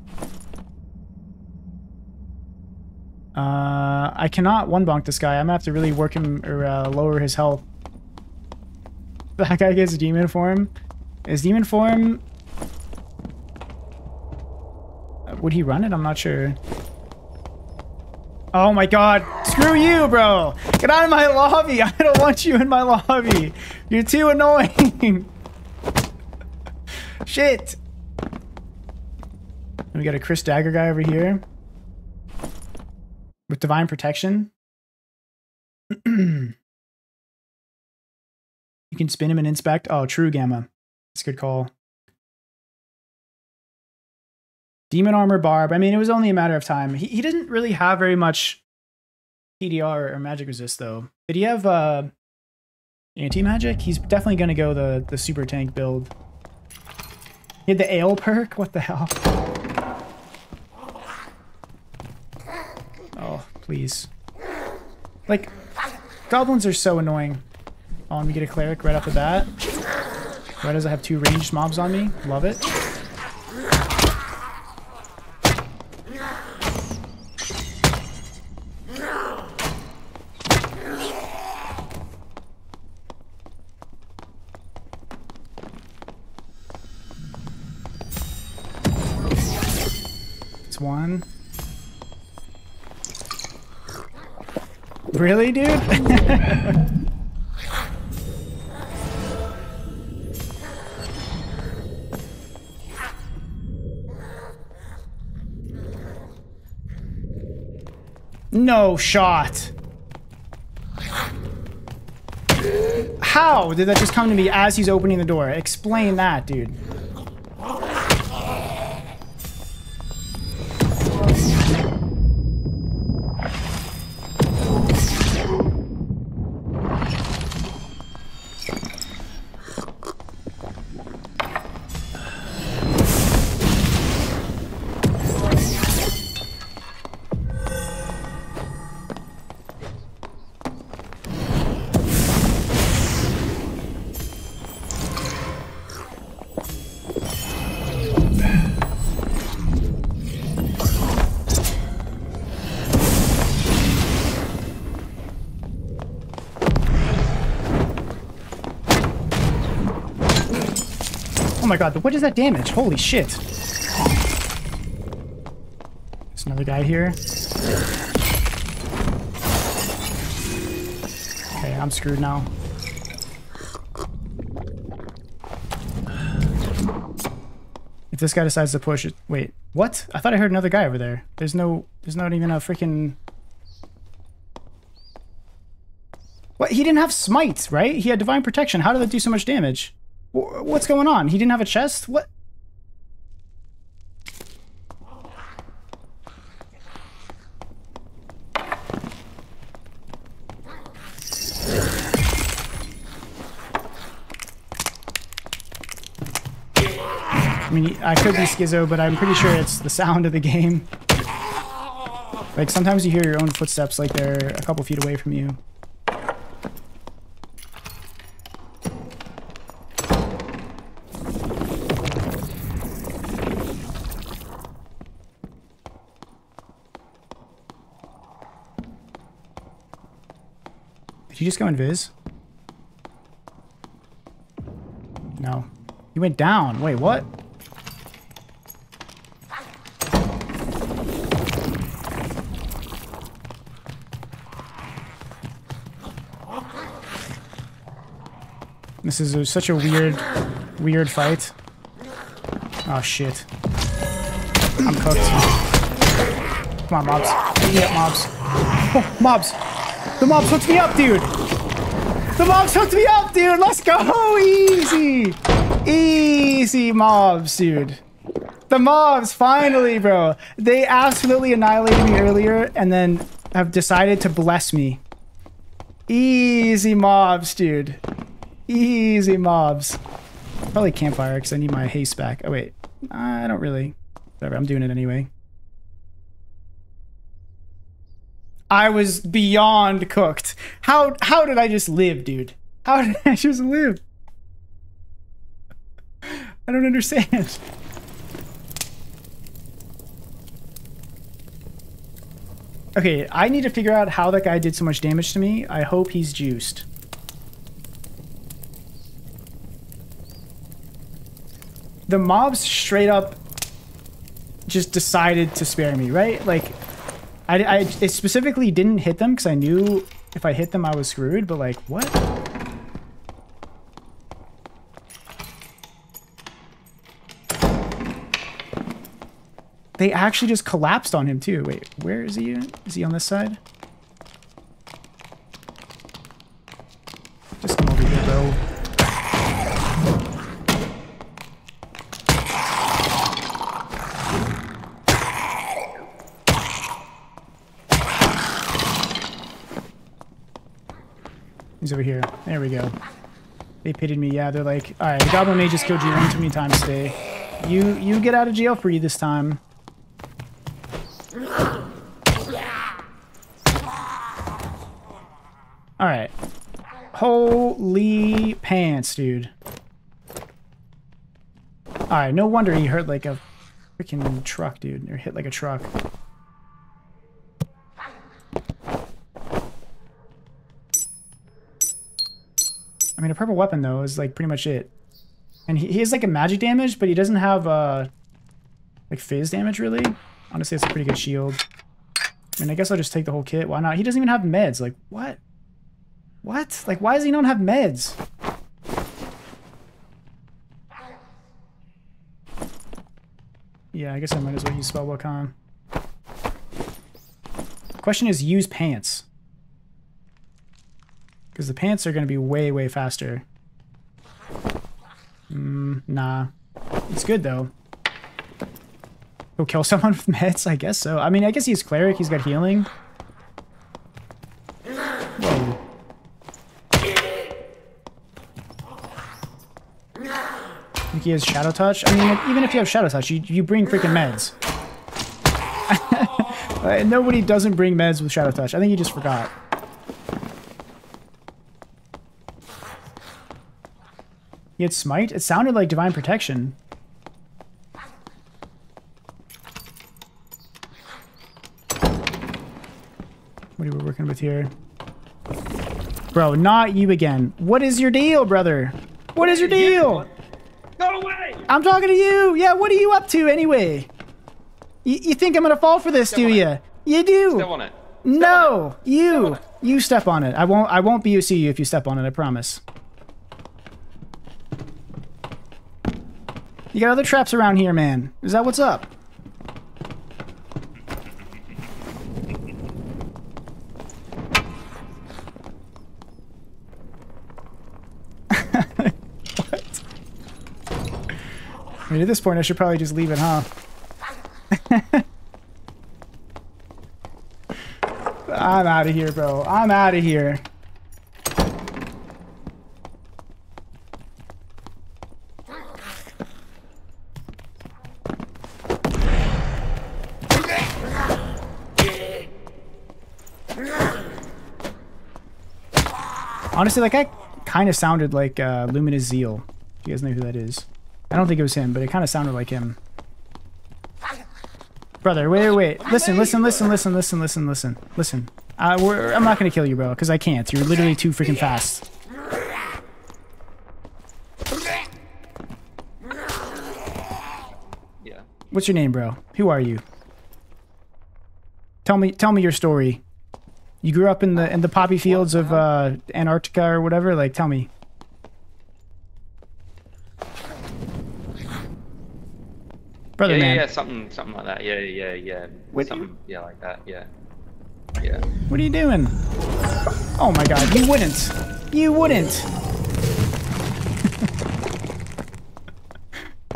Uh, I cannot one-bonk this guy. I'm gonna have to really work him or uh, lower his health. That guy gets demon form. Is demon form... Uh, Would he run it? I'm not sure. Oh my god. Screw you, bro. Get out of my lobby. I don't want you in my lobby. You're too annoying. Shit. We got a Kris Dagger guy over here. With Divine Protection. you can spin him and inspect. Oh, true Gamma. That's a good call. Demon Armor Barb. I mean, it was only a matter of time. He, he didn't really have very much PDR or magic resist, though. Did he have uh, anti magic? He's definitely going to go the, the super tank build. He had the ale perk? What the hell? Oh, please. Like, goblins are so annoying. Oh, and we get a cleric right off the bat. Right as I have two ranged mobs on me. Love it. Really, dude? no shot. How did that just come to me as he's opening the door? Explain that, dude. My god, what is that damage? Holy shit. There's another guy here. Okay, I'm screwed now. If this guy decides to push it... Wait, what? I thought I heard another guy over there. There's no... There's not even a freaking... What? He didn't have smite, right? He had divine protection. How did that do so much damage? Wh- What's going on? He didn't have a chest? What? I mean, I could be schizo, but I'm pretty sure it's the sound of the game. Like, sometimes you hear your own footsteps like they're a couple feet away from you. He just go invis? No. He went down. Wait, what? This is a, such a weird, weird fight. Oh shit. I'm cooked. Come on, mobs. Up, mobs. Oh, mobs. The mobs hooked me up, dude. The mobs hooked me up, dude. Let's go. Easy. Easy mobs, dude. The mobs, finally, bro. They absolutely annihilated me earlier and then have decided to bless me. Easy mobs, dude. Easy mobs. Probably campfire because I need my haste back. Oh, wait. I don't really. Whatever, I'm doing it anyway. I was beyond cooked. How how did I just live, dude? How did I just live? I don't understand. Okay, I need to figure out how that guy did so much damage to me. I hope he's juiced. the mobs straight up just decided to spare me, right? Like, I, I specifically didn't hit them because I knew if I hit them, I was screwed. But like, what? They actually just collapsed on him too. Wait, where is he? Is he on this side? Just come over here, bro. Over here. There we go. They pitied me. Yeah, they're like, all right, the Goblin Mage just killed you one too many times today. You you get out of jail free this time. All right. Holy pants, dude. All right, no wonder he hurt like a freaking truck, dude, or hit like a truck. I mean, a purple weapon though is like pretty much it. And he, he has like a magic damage, but he doesn't have uh like phys damage really. Honestly, it's a pretty good shield. I mean, I guess I'll just take the whole kit. Why not? He doesn't even have meds. Like, what? What? Like, why does he not have meds? Yeah, I guess I might as well use Spellbook on. Question is, use pants. Because the pants are going to be way, way faster. Mm, nah. It's good, though. He'll kill someone with meds? I guess so. I mean, I guess he's cleric. He's got healing. Whoa. Think he has Shadow Touch? I mean, even if you have Shadow Touch, you, you bring freaking meds. Nobody doesn't bring meds with Shadow Touch. I think he just forgot. He had Smite? It sounded like Divine Protection. What are we working with here? Bro, not you again. What is your deal, brother? What is your deal? Go away! I'm talking to you. Yeah, what are you up to anyway? You, you think I'm gonna fall for this, do on you? You do. Step on it. No, you. on it. You step on it. I won't. I won't BOC you if you step on it. I promise. You got other traps around here, man. Is that what's up? what? I mean, at this point, I should probably just leave it, huh? I'm out of here, bro. I'm out of here. Honestly, that guy kind of sounded like uh, Luminous Zeal. Do you guys know who that is? I don't think it was him, but it kind of sounded like him. Brother, wait, wait, wait. Listen, listen, listen, listen, listen, listen, listen, listen. Uh, we're, I'm not gonna kill you, bro, because I can't. You're literally too freaking fast. Yeah. What's your name, bro? Who are you? Tell me, tell me your story. You grew up in the in the poppy fields of uh, Antarctica or whatever. Like, tell me. Brother, Yeah, yeah, man, yeah, something, something like that. Yeah, yeah, yeah. What- something, yeah, like that. Yeah. Yeah. what are you doing? Oh my God, you wouldn't. You wouldn't.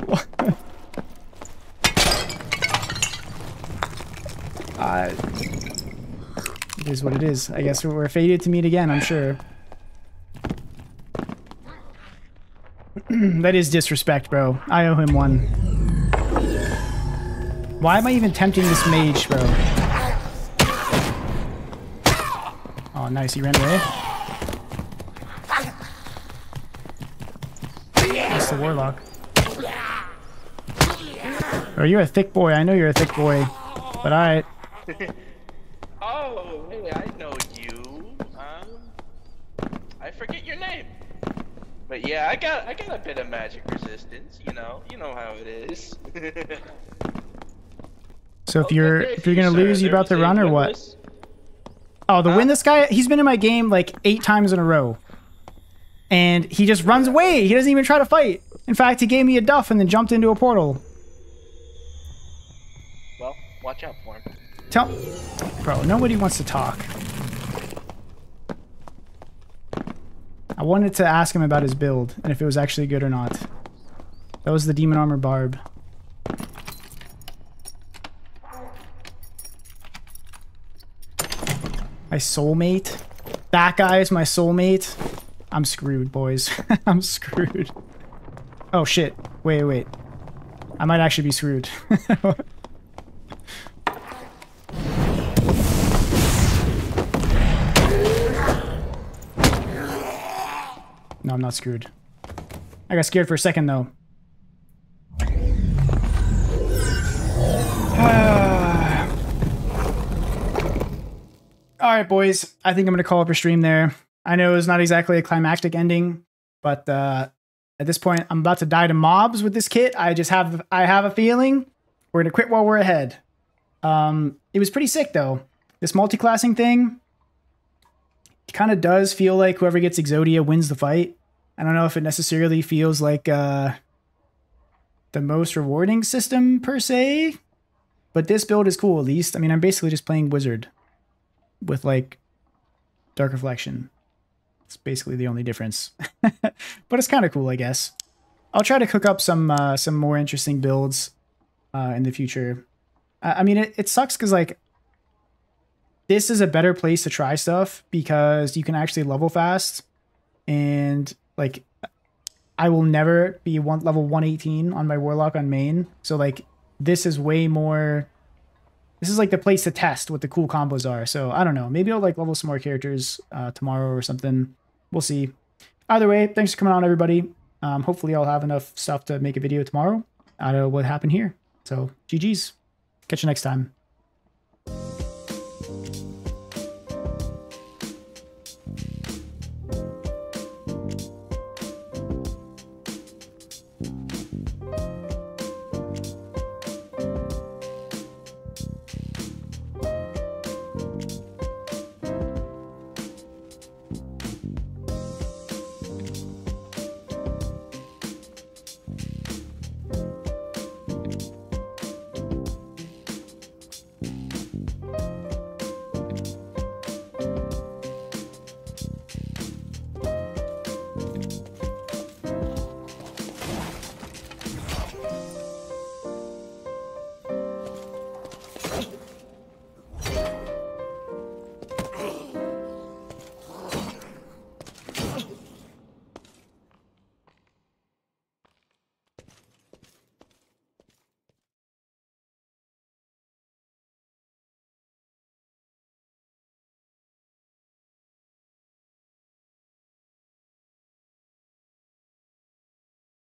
uh, it is what it is. I guess we're fated to meet again, I'm sure. that is disrespect, bro. I owe him one. Why am I even tempting this mage, bro? Oh, nice. He ran away. That's the warlock. Oh, you're a thick boy. I know you're a thick boy. But I. Oh, hey, I know you. Um, I forget your name. But yeah, I got I got a bit of magic resistance. You know, you know how it is. So if Okay, you're if you're gonna sir. lose, you about to run or what? Oh, the win this guy, he's been in my game like eight times in a row. And he just runs away. He doesn't even try to fight. In fact, he gave me a duff and then jumped into a portal. well, watch out. Tell Bro, nobody wants to talk. I wanted to ask him about his build and if it was actually good or not. That was the demon armor barb. My soulmate? That guy is my soulmate? I'm screwed, boys. I'm screwed. Oh shit. Wait, wait. I might actually be screwed. No, I'm not screwed. I got scared for a second though. All right, boys. I think I'm gonna call up a stream there. I know it's not exactly a climactic ending, but uh, at this point, I'm about to die to mobs with this kit. I just have I have a feeling we're gonna quit while we're ahead. Um, it was pretty sick though. This multi-classing thing kind of does feel like whoever gets Exodia wins the fight. I don't know if it necessarily feels like uh, the most rewarding system per se, but this build is cool at least. I mean, I'm basically just playing Wizard with like Dark Reflection. It's basically the only difference, but it's kind of cool, I guess. I'll try to cook up some uh, some more interesting builds uh, in the future. I, I mean, it, it sucks because like this is a better place to try stuff because you can actually level fast and like I will never be one level 118 on my warlock on main. So like this is way more this is like the place to test what the cool combos are. So I don't know. Maybe I'll like level some more characters uh, tomorrow or something. We'll see. Either way, thanks for coming on everybody. Um, hopefully I'll have enough stuff to make a video tomorrow out of what happened here. So GG's. Catch you next time.